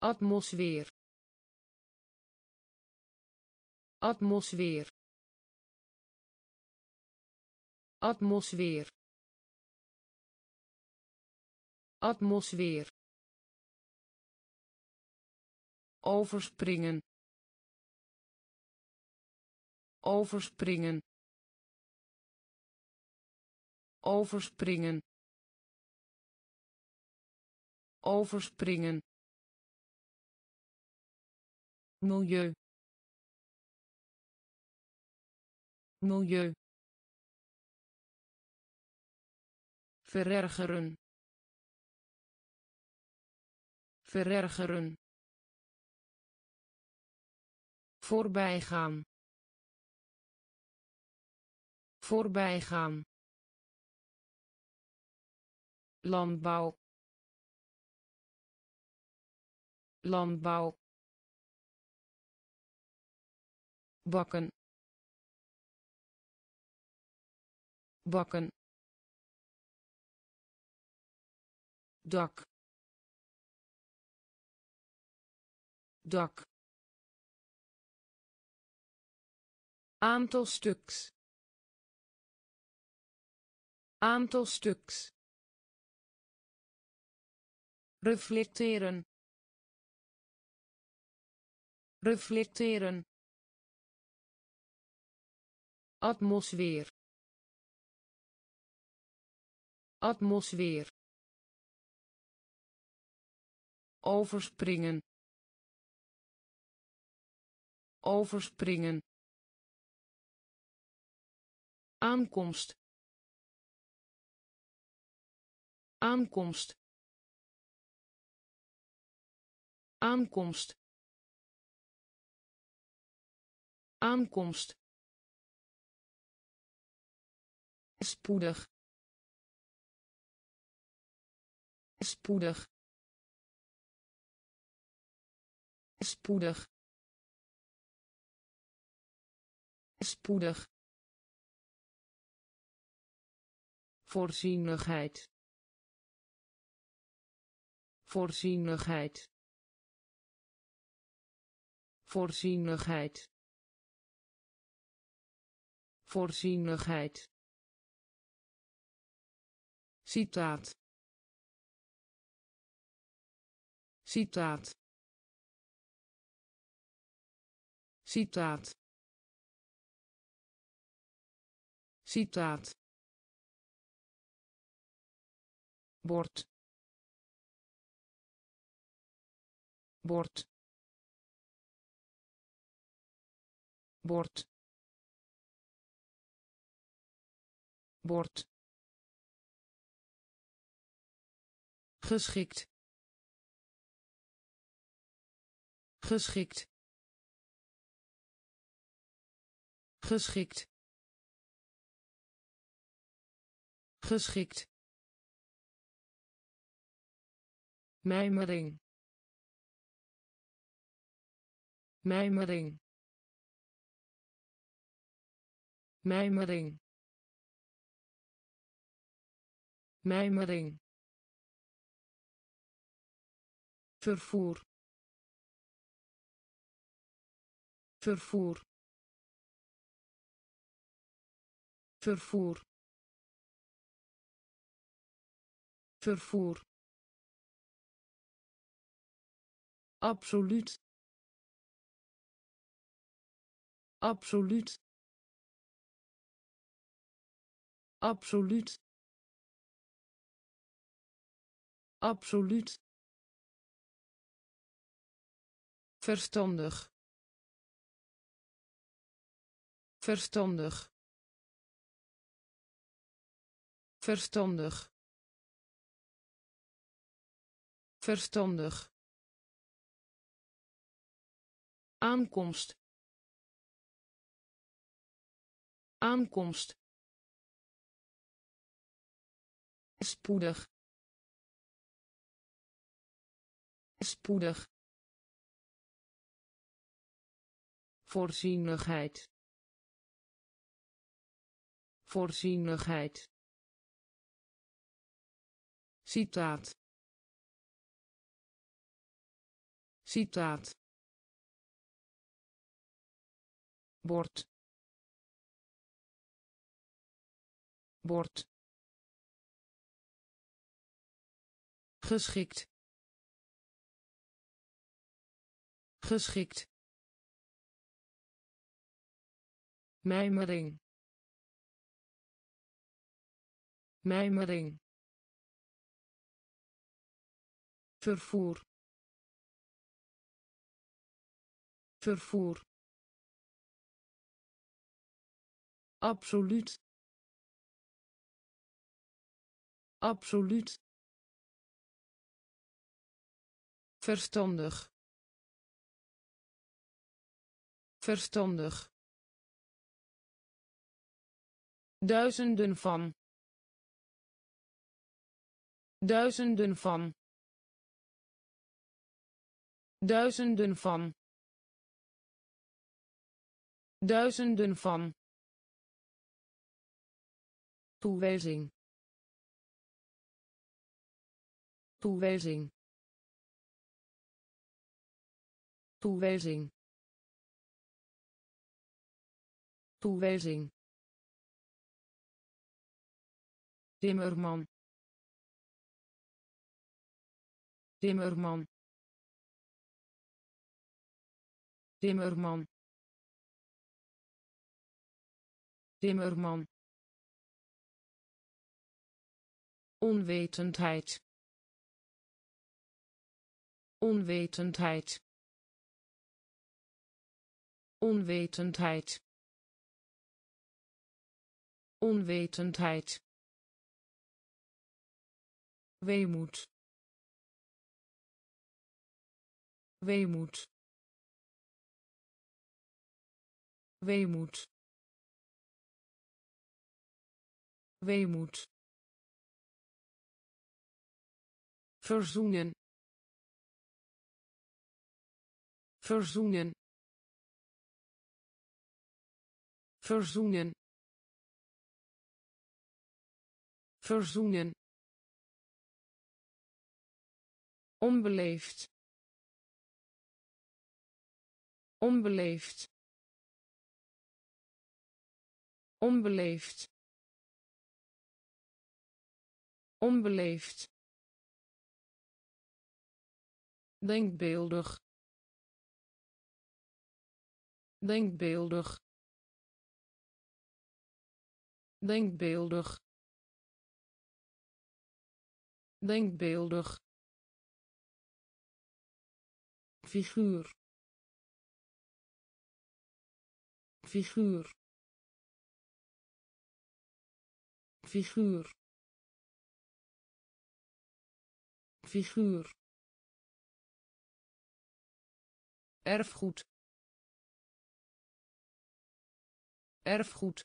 Atmosfeer. Atmosfeer. Atmosfeer atmosfeer. Overspringen. Overspringen. Overspringen. Overspringen. Milieu. Milieu. Verergeren verergeren. Voorbijgaan. Voorbijgaan. Landbouw. Landbouw. Bakken. Bakken. Dak dak. Aantal stuks. Aantal stuks. Reflecteren. Reflecteren. Atmosfeer. Atmosfeer. Overspringen overspringen. Aankomst. Aankomst. Aankomst. Aankomst. Spoedig. Spoedig. Spoedig spoedig. Voorzienigheid. Voorzienigheid. Voorzienigheid. Voorzienigheid. Citaat. Citaat. Citaat citaat. Bord. Bord. Bord. Bord. Geschikt. Geschikt. Geschikt geschikt. Mijmering. Mijmering. Mijmering. Mijmering. Vervoer. Vervoer. Vervoer vervoer. Absoluut. Absoluut. Absoluut. Absoluut. Verstandig. Verstandig. Verstandig verstandig. Aankomst. Aankomst. Spoedig. Spoedig. Voorzienigheid. Voorzienigheid. Citaat citaat. Bord. Bord. Geschikt. Geschikt. Mijmering. Mijmering. Vervoer vervoer. Absoluut. Absoluut. Verstandig. Verstandig. Duizenden van. Duizenden van. Duizenden van duizenden van. Toewijzing. Toewijzing. Toewijzing. Toewijzing. Timmerman. Timmerman. Timmerman Timmerman. Onwetendheid. Onwetendheid. Onwetendheid. Onwetendheid. Weemoed. Weemoed. Weemoed weemoed. Verzoenen. Verzoenen. Verzoenen. Verzoenen. Onbeleefd. Onbeleefd. Onbeleefd onbeleefd. Denkbeeldig. Denkbeeldig. Denkbeeldig. Denkbeeldig. Figuur. Figuur. Figuur figuur. Erfgoed. Erfgoed.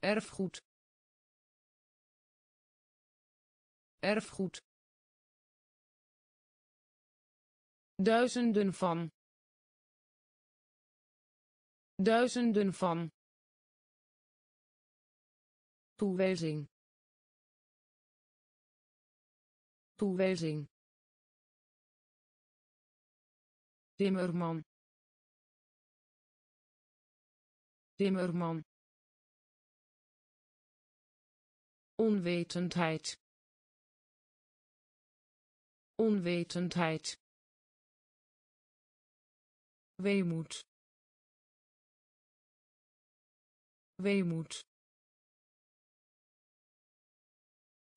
Erfgoed. Erfgoed. Duizenden van. Duizenden van. Toewijzing toewijzing Timmerman Timmerman. Onwetendheid. Onwetendheid. Weemoed. Weemoed.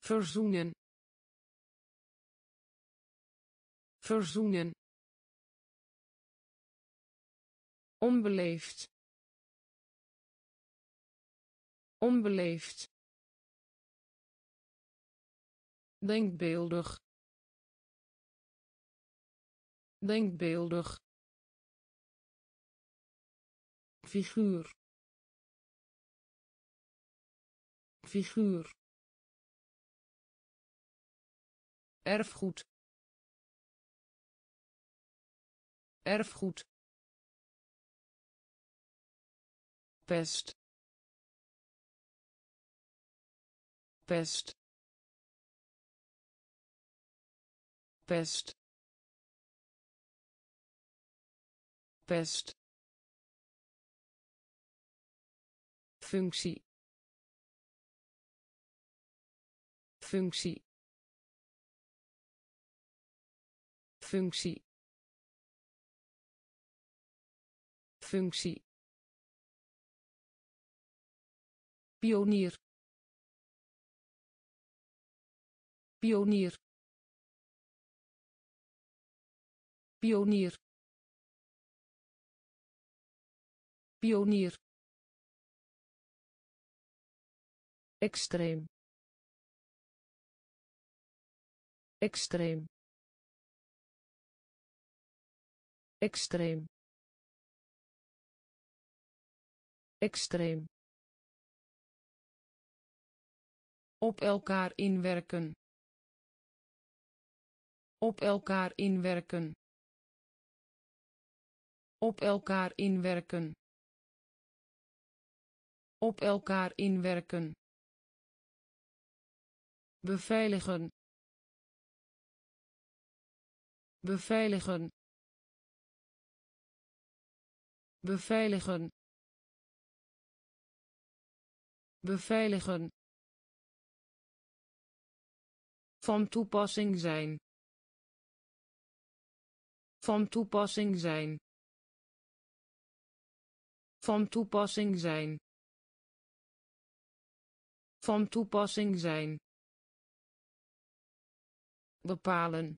verzoenen verzoenen. Onbeleefd. Onbeleefd. Denkbeeldig. Denkbeeldig. Figuur. Figuur. Erfgoed erfgoed. Pest. Pest. Pest. Pest. Functie. Functie. Functie functie. Pionier. Pionier. Pionier. Pionier. Extreem. Extreem. Extreem extreem. Op elkaar inwerken. Op elkaar inwerken. Op elkaar inwerken. Op elkaar inwerken. Beveiligen. Beveiligen. Beveiligen beveiligen. Van toepassing zijn. Van toepassing zijn. Van toepassing zijn. Van toepassing zijn. Bepalen.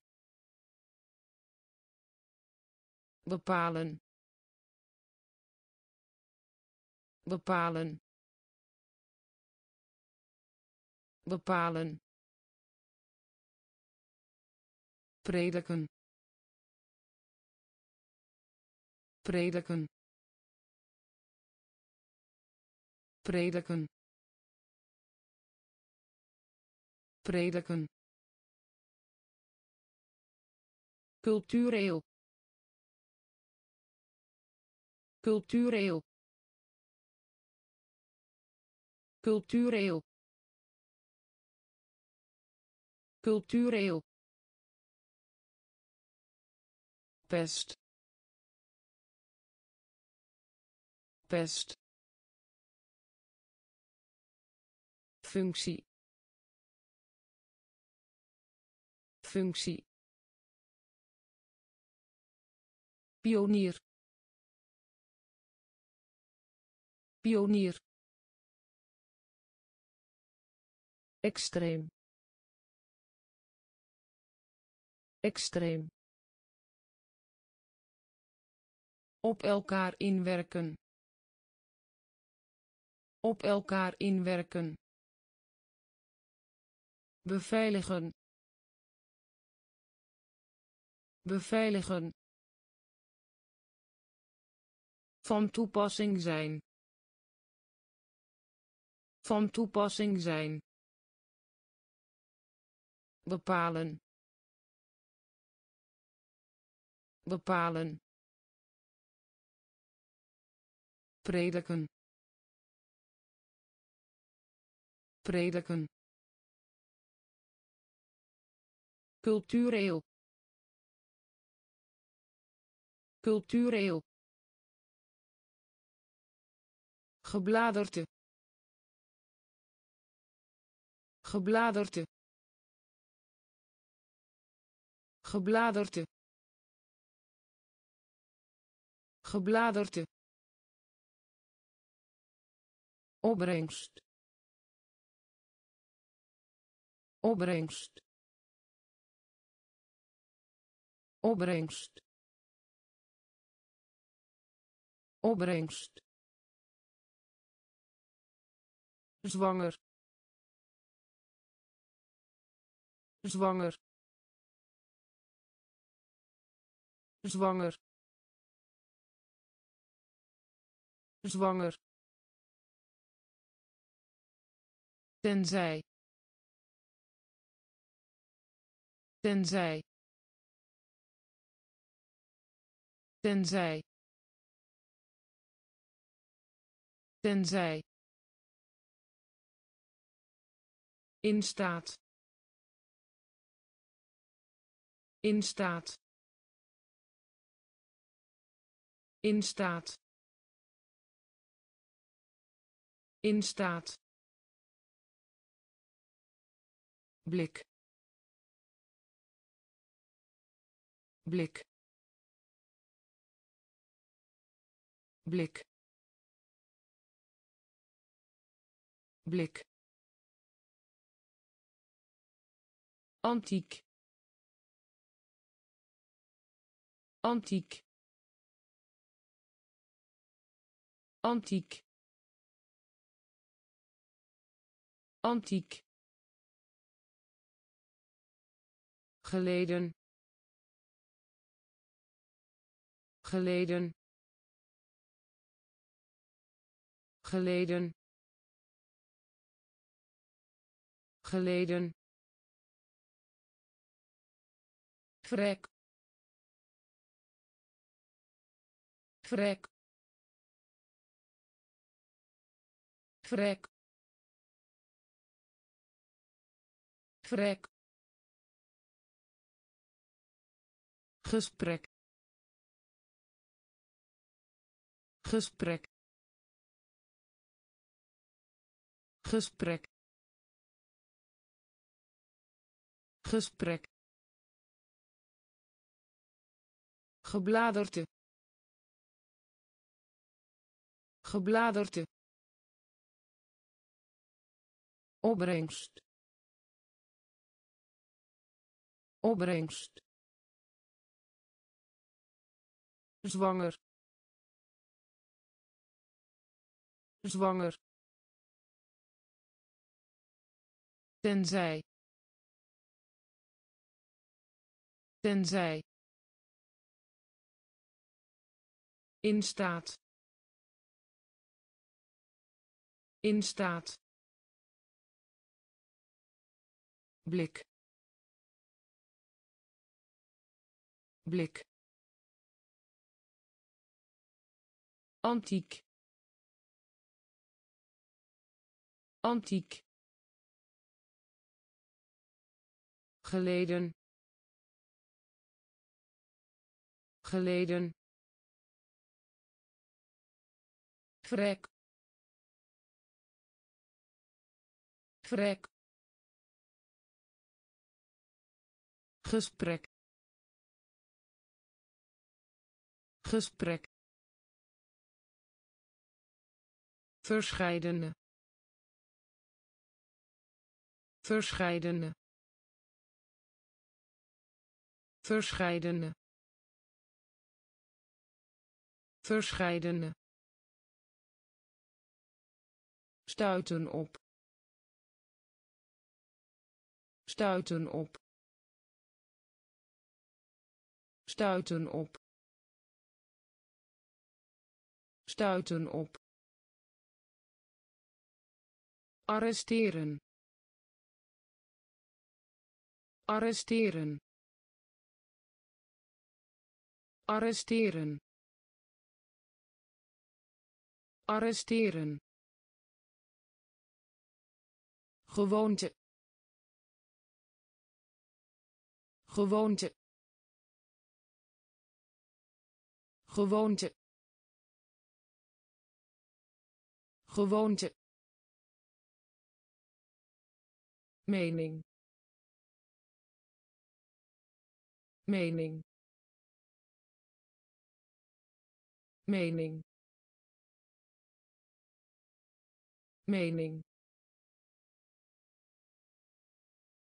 Bepalen. Bepalen bepalen. Prediken. Prediken. Prediken. Prediken. Cultureel. Cultureel. Cultureel cultureel. Pest. Pest. Functie. Functie. Pionier. Pionier. Extreem extreem. Op elkaar inwerken. Op elkaar inwerken. Beveiligen. Beveiligen. Van toepassing zijn. Van toepassing zijn. Bepalen bepalen. Prediken. Prediken. Cultureel. Cultureel. Gebladerte. Gebladerte. Gebladerte gebladerte. Opbrengst. Opbrengst. Opbrengst. Opbrengst. Zwanger. Zwanger. Zwanger zwanger. Tenzij. Tenzij. Tenzij. Tenzij. In staat. In staat. In staat in staat. Blik. Blik. Blik. Blik. Antiek. Antiek. Antiek antiek. Geleden. Geleden. Geleden. Geleden. Vrek. Vrek. Vrek vrek gesprek. Gesprek. Gesprek. Gesprek. Gebladerte. Gebladerte. Opbrengst opbrengst. Zwanger. Zwanger. Tenzij. Tenzij. In staat. In staat. Blik blik. Antiek. Antiek. Geleden. Geleden. Vrek. Vrek. Gesprek gesprek. Verscheidene. Verscheidene. Verscheidene. Verscheidene. Stuiten op. Stuiten op. Stuiten op stuiten op. Arresteren. Arresteren. Arresteren. Arresteren. Gewoonte. Gewoonte. Gewoonte gewoonte mening mening mening mening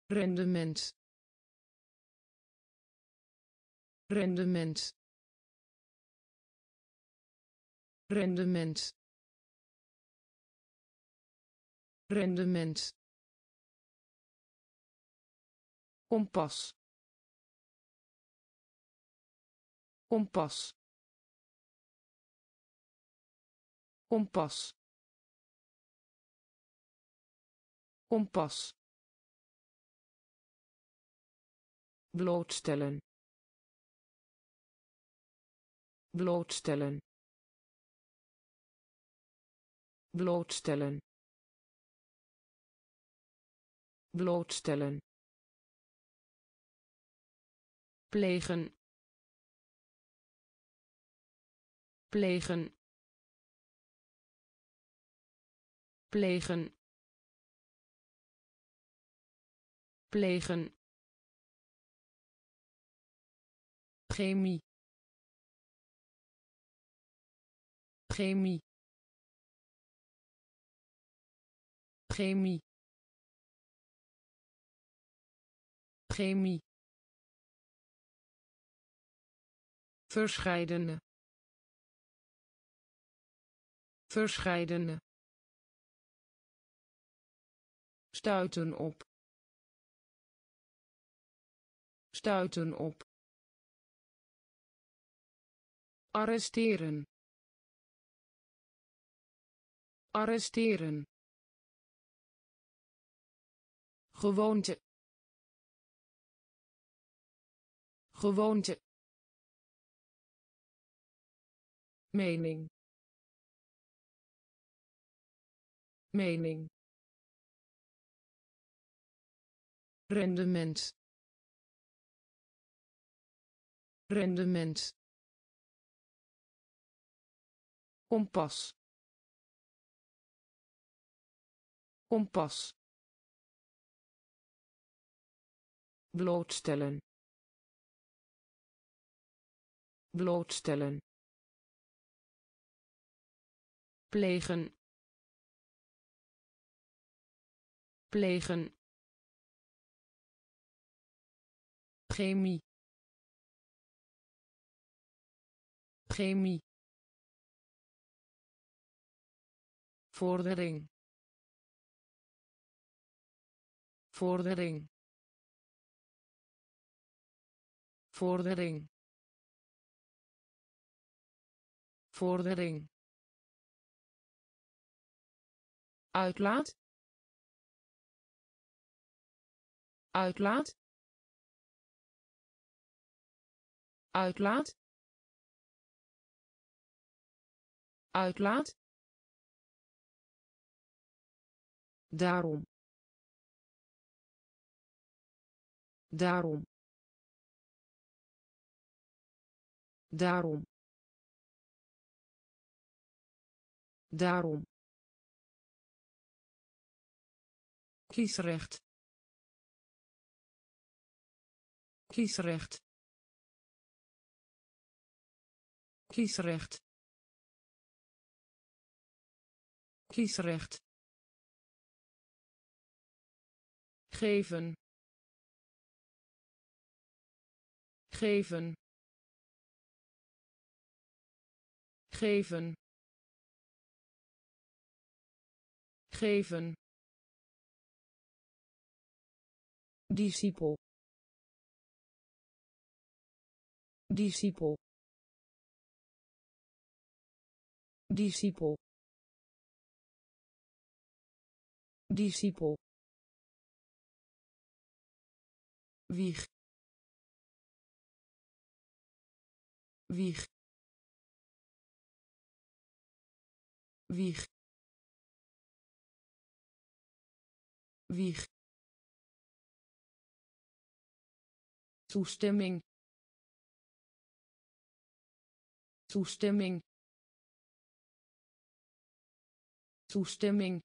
rendement rendement rendement rendement. Kompas. Kompas. Kompas. Kompas. Blootstellen. Blootstellen. Blootstellen blootstellen. Plegen. Plegen. Plegen. Plegen. Chemie. Chemie. Chemie chemie. Verscheidene. Verscheidene. Stuiten op. Stuiten op. Arresteren. Arresteren. Gewoonte gewoonte mening mening rendement rendement kompas kompas blootstellen blootstellen. Plegen. Plegen. Chemie. Chemie. Vordering. Vordering. Vordering vordering. Uitlaat. Uitlaat. Uitlaat. Uitlaat. Daarom. Daarom. Daarom daarom. Kiesrecht. Kiesrecht. Kiesrecht. Kiesrecht. Geven. Geven. Geven geven discipel. Discipel. Discipel. Discipel. Wieg. Wieg. Wieg wieg. Toestemming. Toestemming. Toestemming.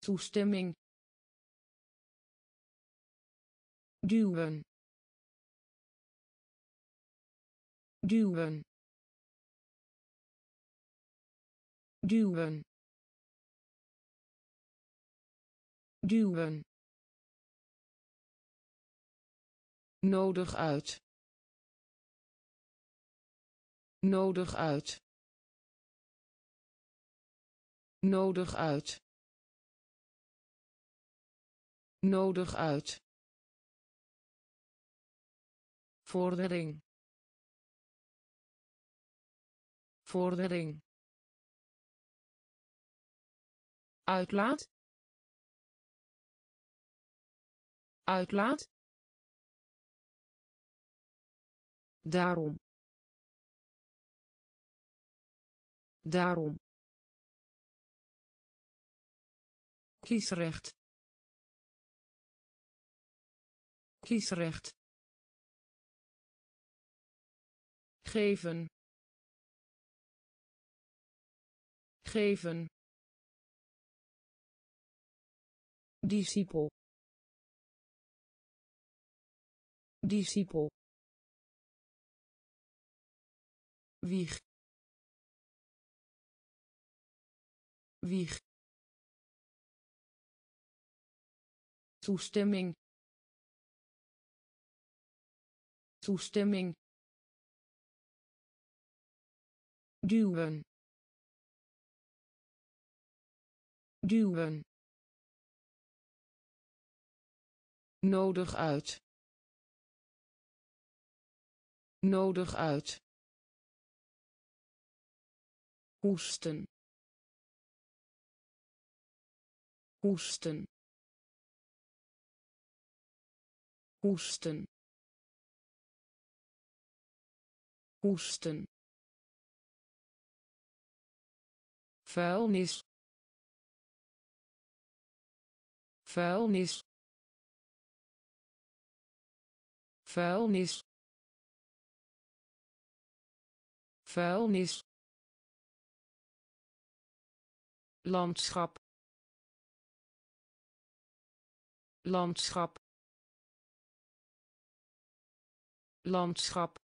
Toestemming. Duwen. Duwen. Duwen duwen. Nodig uit. Nodig uit. Nodig uit. Nodig uit. Vordering. Vordering. Uitlaat uitlaat. Daarom. Daarom. Kiesrecht. Kiesrecht. Geven. Geven. Discipel discipel. Wieg. Wieg. Toestemming. Toestemming. Duwen. Duwen. Nodig uit nodig uit. Hoesten. Hoesten. Hoesten. Hoesten. Vuilnis. Vuilnis. Vuilnis vuilnis. Landschap. Landschap. Landschap.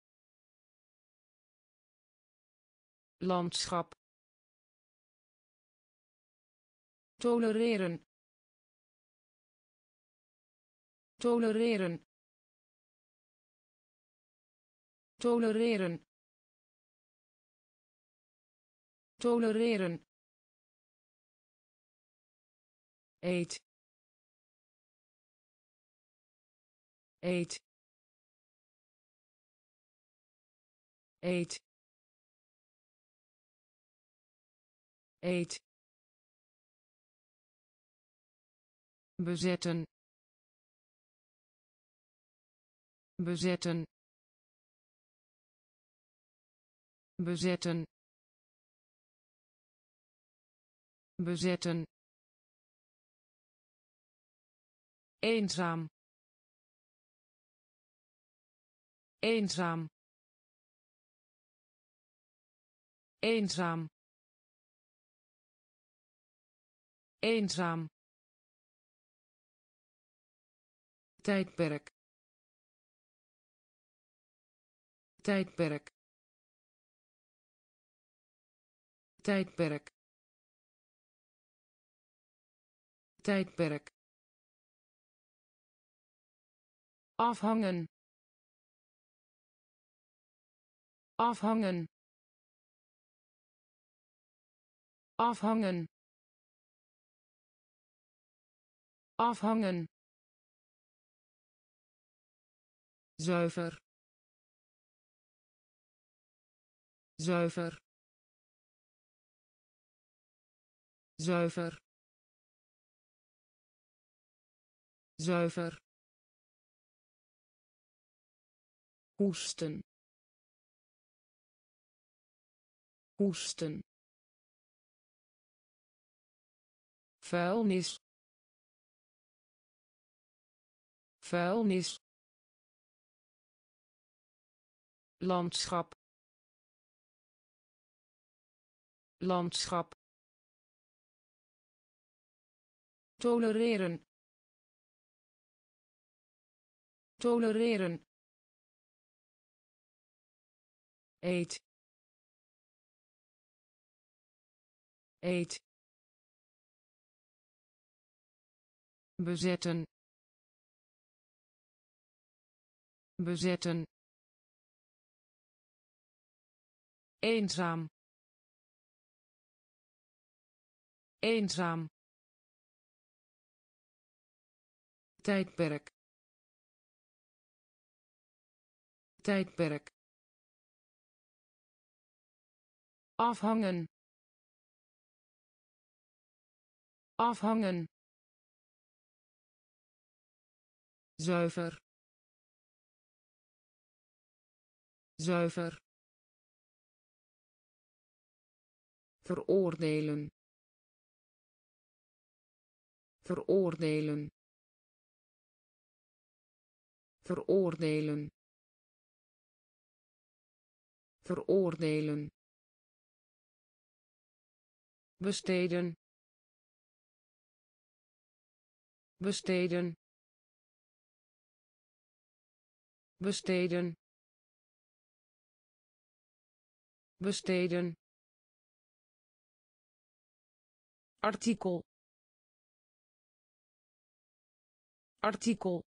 Landschap. Tolereren. Tolereren. Tolereren tolereren. Eet. Eet. Eet. Eet. Bezetten. Bezetten. Bezetten bezetten. Eenzaam. Eenzaam. Eenzaam. Eenzaam. Tijdperk. Tijdperk. Tijdperk tijdperk. Afhangen. Afhangen. Afhangen. Afhangen. Zuiver. Zuiver. Zuiver zuiver hoesten hoesten vuilnis vuilnis landschap landschap tolereren tolereren. Eet. Eet. Bezetten. Bezetten. Eenzaam. Eenzaam. Tijdperk tijdperk. Afhangen. Afhangen. Zuiver. Zuiver. Veroordelen. Veroordelen. Veroordelen veroordelen. Besteden. Besteden. Besteden. Besteden. Artikel. Artikel.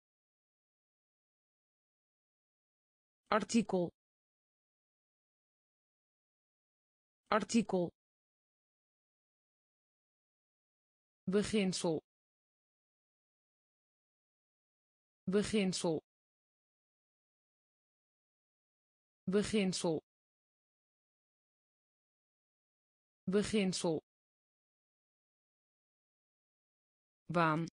Artikel artikel. Beginsel. Beginsel. Beginsel. Beginsel. Baan.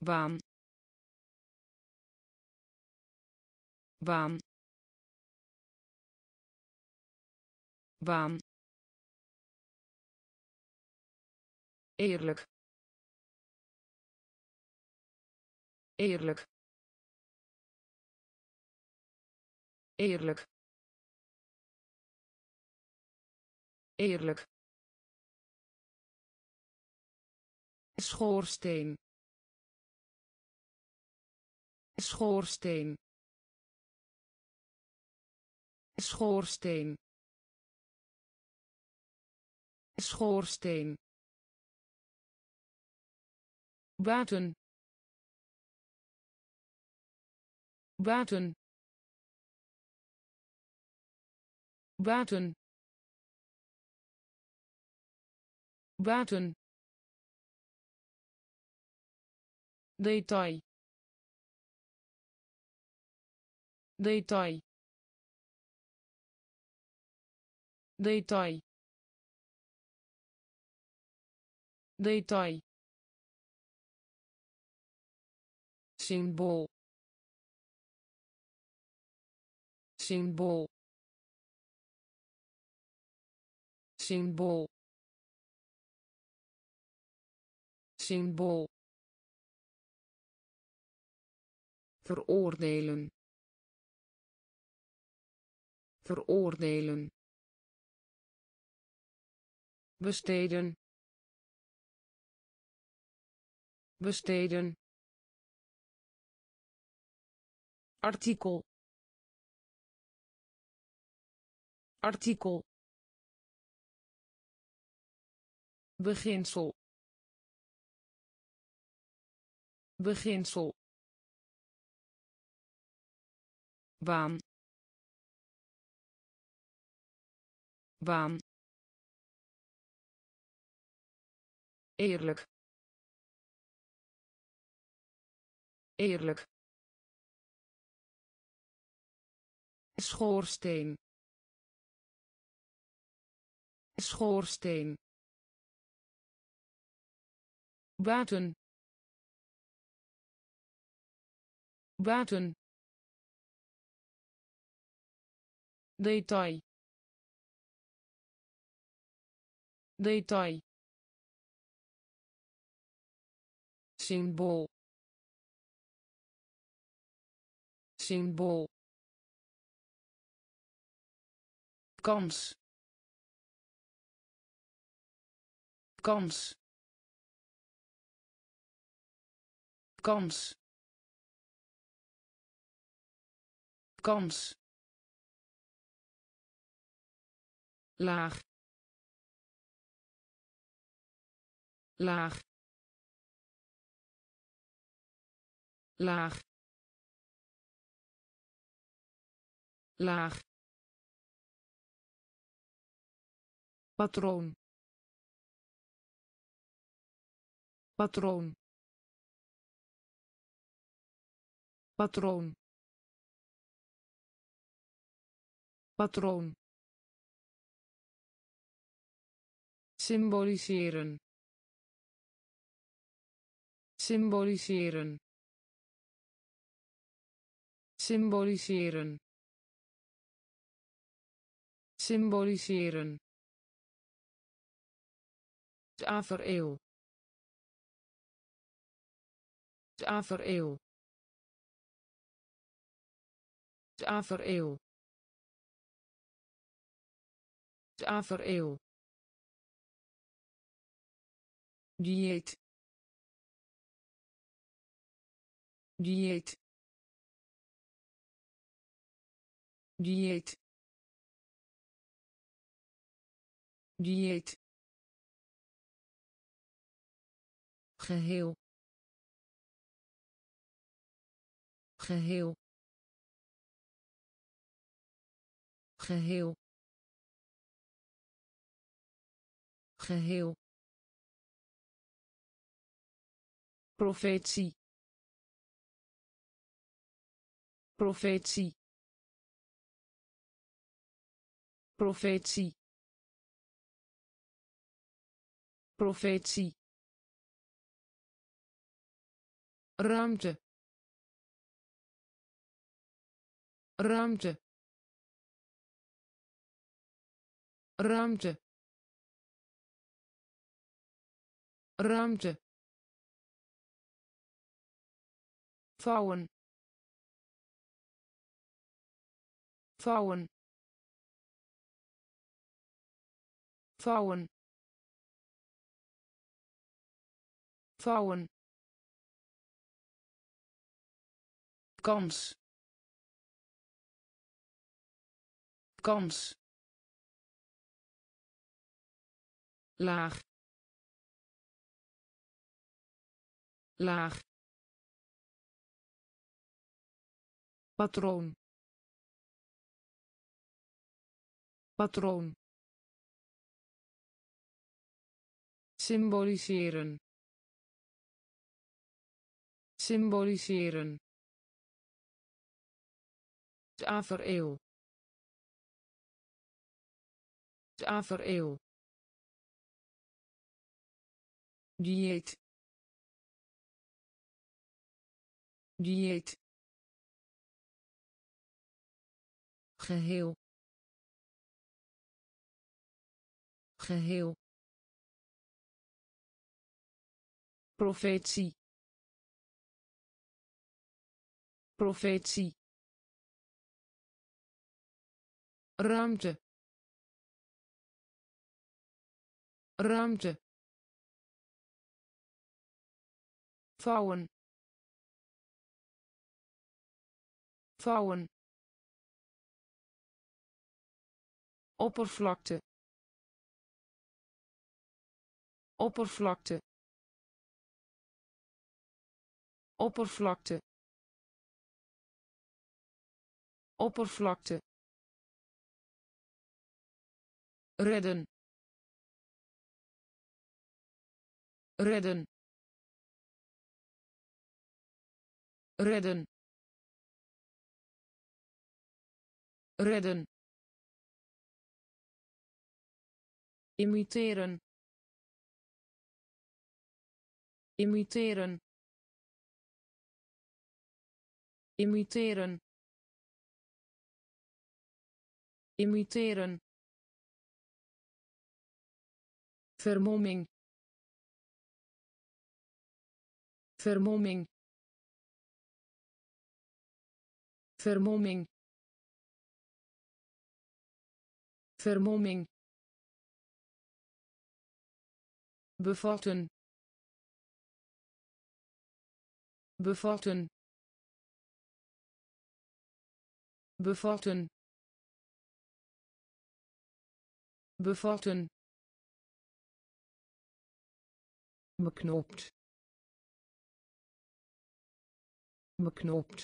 Baan. Baan baan. Eerlijk. Eerlijk. Eerlijk. Eerlijk. Schoorsteen. Schoorsteen. Schoorsteen schoorsteen. Buiten buiten buiten buiten detail. Detail. Detail detail symbool symbool symbool symbool veroordelen. Veroordelen. Besteden besteden. Artikel. Artikel. Beginsel. Beginsel. Baan. Baan. Eerlijk eerlijk. Schoorsteen. Schoorsteen. Buiten. Buiten. Detail. Detail. Symbool symbool. Kans. Kans. Kans. Kans. Laag. Laag. Laag laag. Patroon. Patroon. Patroon. Patroon. Symboliseren. Symboliseren. Symboliseren symboliseren. Tafereel. Tafereel. Tafereel. Dieet. Dieet. Dieet dieet. Geheel. Geheel. Geheel. Geheel. Profetie. Profetie. Profetie profetie. Ruimte. Ruimte. Ruimte. Ruimte. Vouwen. Vouwen. Vouwen vouwen kans. Kans. Laag. Laag. Patroon. Patroon. Symboliseren symboliseren. Tafereel. Tafereel. Dieet. Dieet. Geheel. Geheel. Profetie profetie. Ruimte. Ruimte. Vouwen. Vouwen. Oppervlakte. Oppervlakte. Oppervlakte oppervlakte. Redden. Redden. Redden. Redden. Imiteren. Imiteren. Imiteren imiteren. Vermomming. Vermomming. Vermomming. Vermomming. Bevatten. Bevatten. Bevatten bevatten. Beknopt beknopt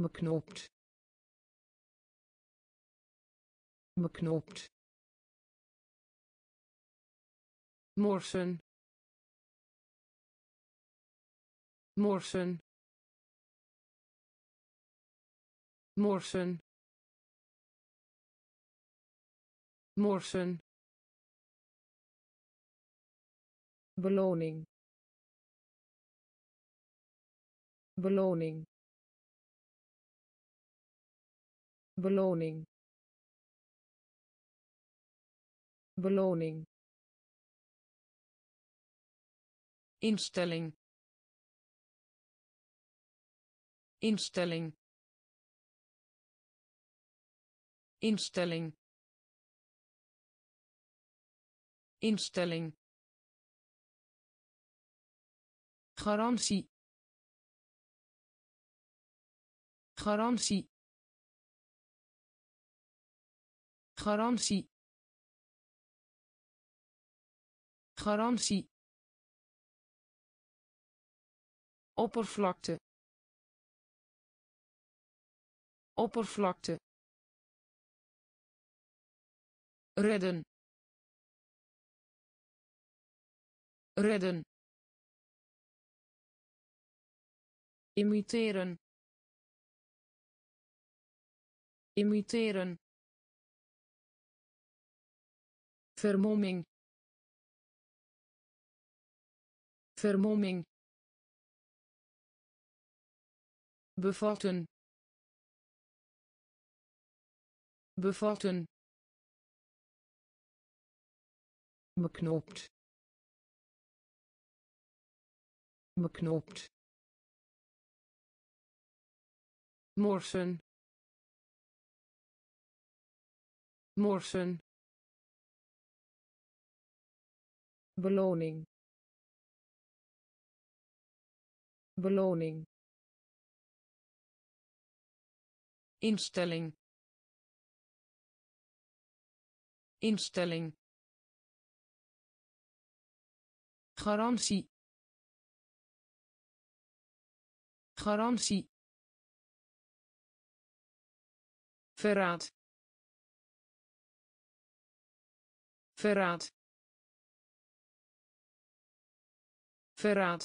beknopt beknopt morsen. Morsen. Morsen morsen. Beloning. Beloning. Beloning. Beloning. Instelling. Instelling. Instelling instelling. Garantie. Garantie. Garantie. Garantie. Oppervlakte. Oppervlakte. Redden redden. Imiteren. Imiteren. Vermomming. Vermomming. Bevatten. Bevatten. Beknopt beknopt. Morsen. Morsen. Beloning. Beloning. Instelling. Instelling. Garantie garantie. Verraad. Verraad. Verraad.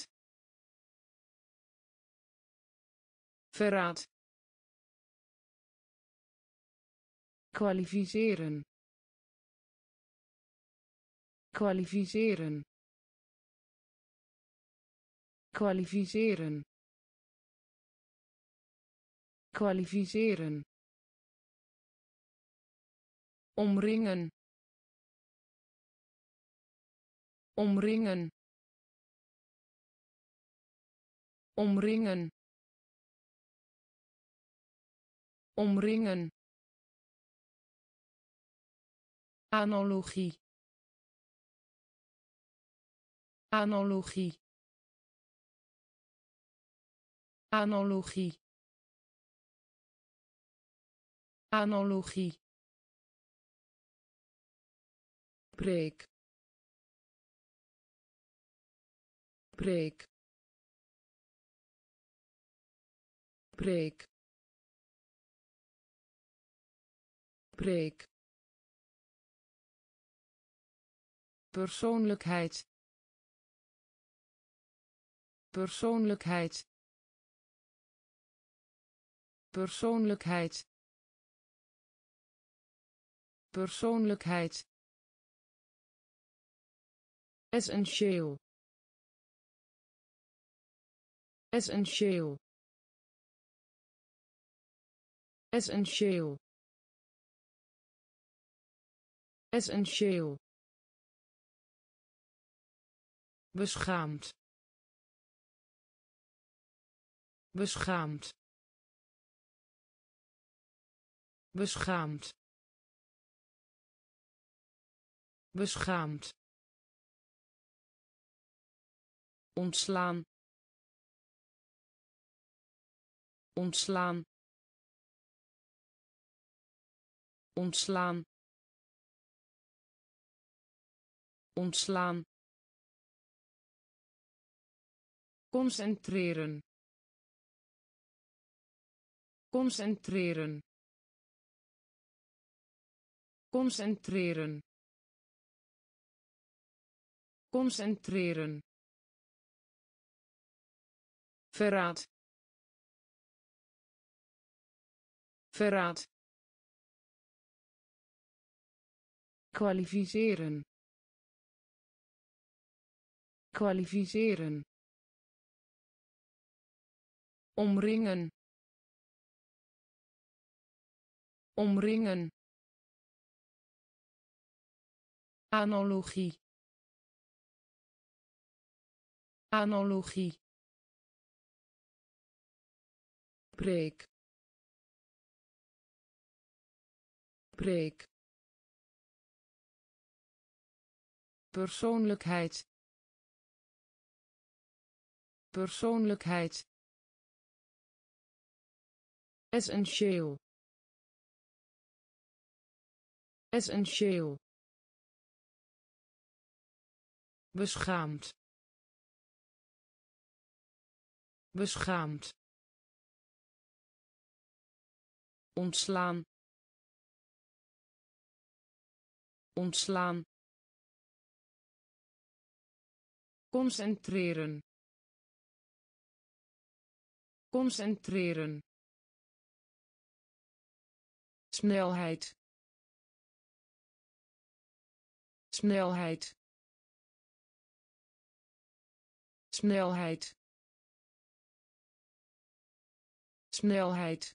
Verraad. Kwalificeren. Kwalificeren. Kwalificeren kwalificeren. Omringen. Omringen. Omringen. Omringen. Analogie. Analogie. Analogie analogie. Preek. Preek. Preek. Preek. Persoonlijkheid. Persoonlijkheid. Persoonlijkheid persoonlijkheid. Essentieel essentieel essentieel essentieel beschaamd. Beschaamd. Beschaamd beschaamd. Ontslaan. Ontslaan. Ontslaan. Ontslaan. Concentreren. Concentreren. Concentreren concentreren. Verraad. Verraad. Kwalificeren. Kwalificeren. Omringen. Omringen. Analogie analogie. Preek. Preek. Persoonlijkheid. Persoonlijkheid. Essentieel. Essentieel. Beschaamd beschaamd. Ontslaan. Ontslaan. Concentreren. Concentreren. Snelheid. Snelheid. Snelheid snelheid.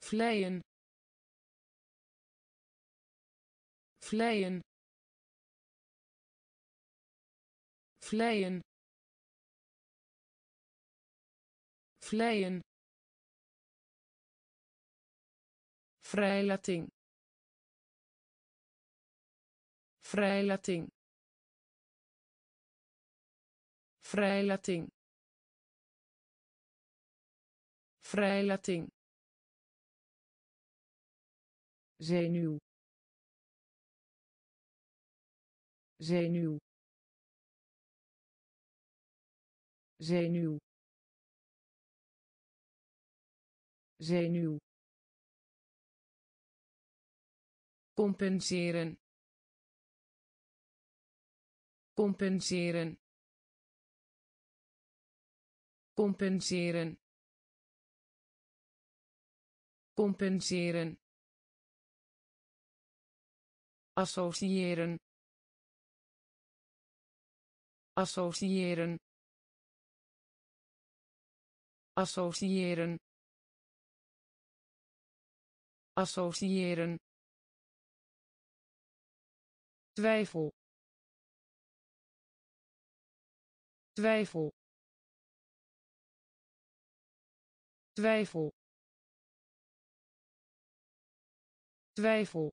Vleien. Vleien. Vleien. Vleien. Vrijlating. Vrijlating. Vrijlating vrijlating. Zenuw. Zenuw. Zenuw. Zenuw. Compenseren. Compenseren. Compenseren compenseren. Associëren. Associëren. Associëren. Associëren. Twijfel. Twijfel. Twijfel twijfel.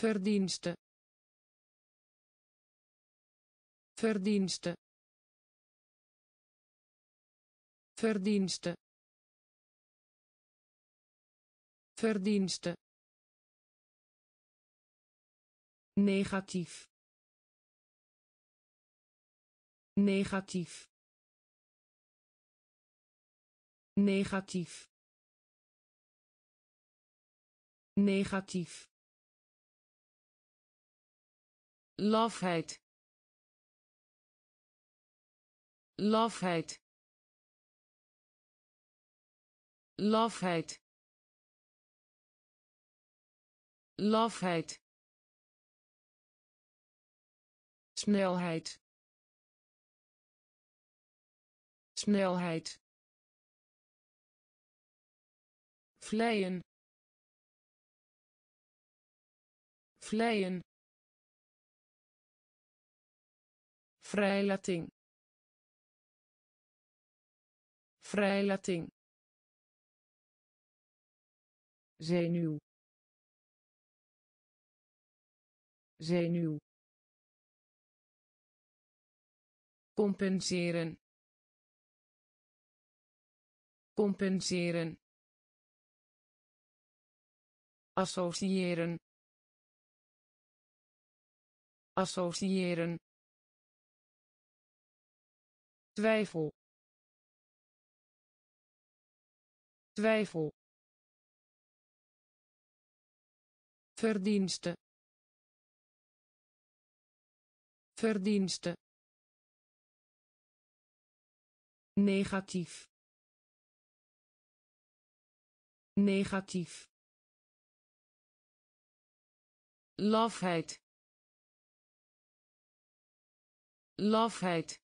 Verdienste. Verdienste. Verdienste. Verdienste. Negatief. Negatief. Negatief negatief. Lafheid. Lafheid. Lafheid. Lafheid. Snelheid. Snelheid. Vleien vleien. Vrijlating. Vrijlating. Zenuw. Zenuw. Compenseren. Compenseren. Associëren associëren. Twijfel. Twijfel. Verdienste. Verdienste. Negatief. Negatief. Lafheid lafheid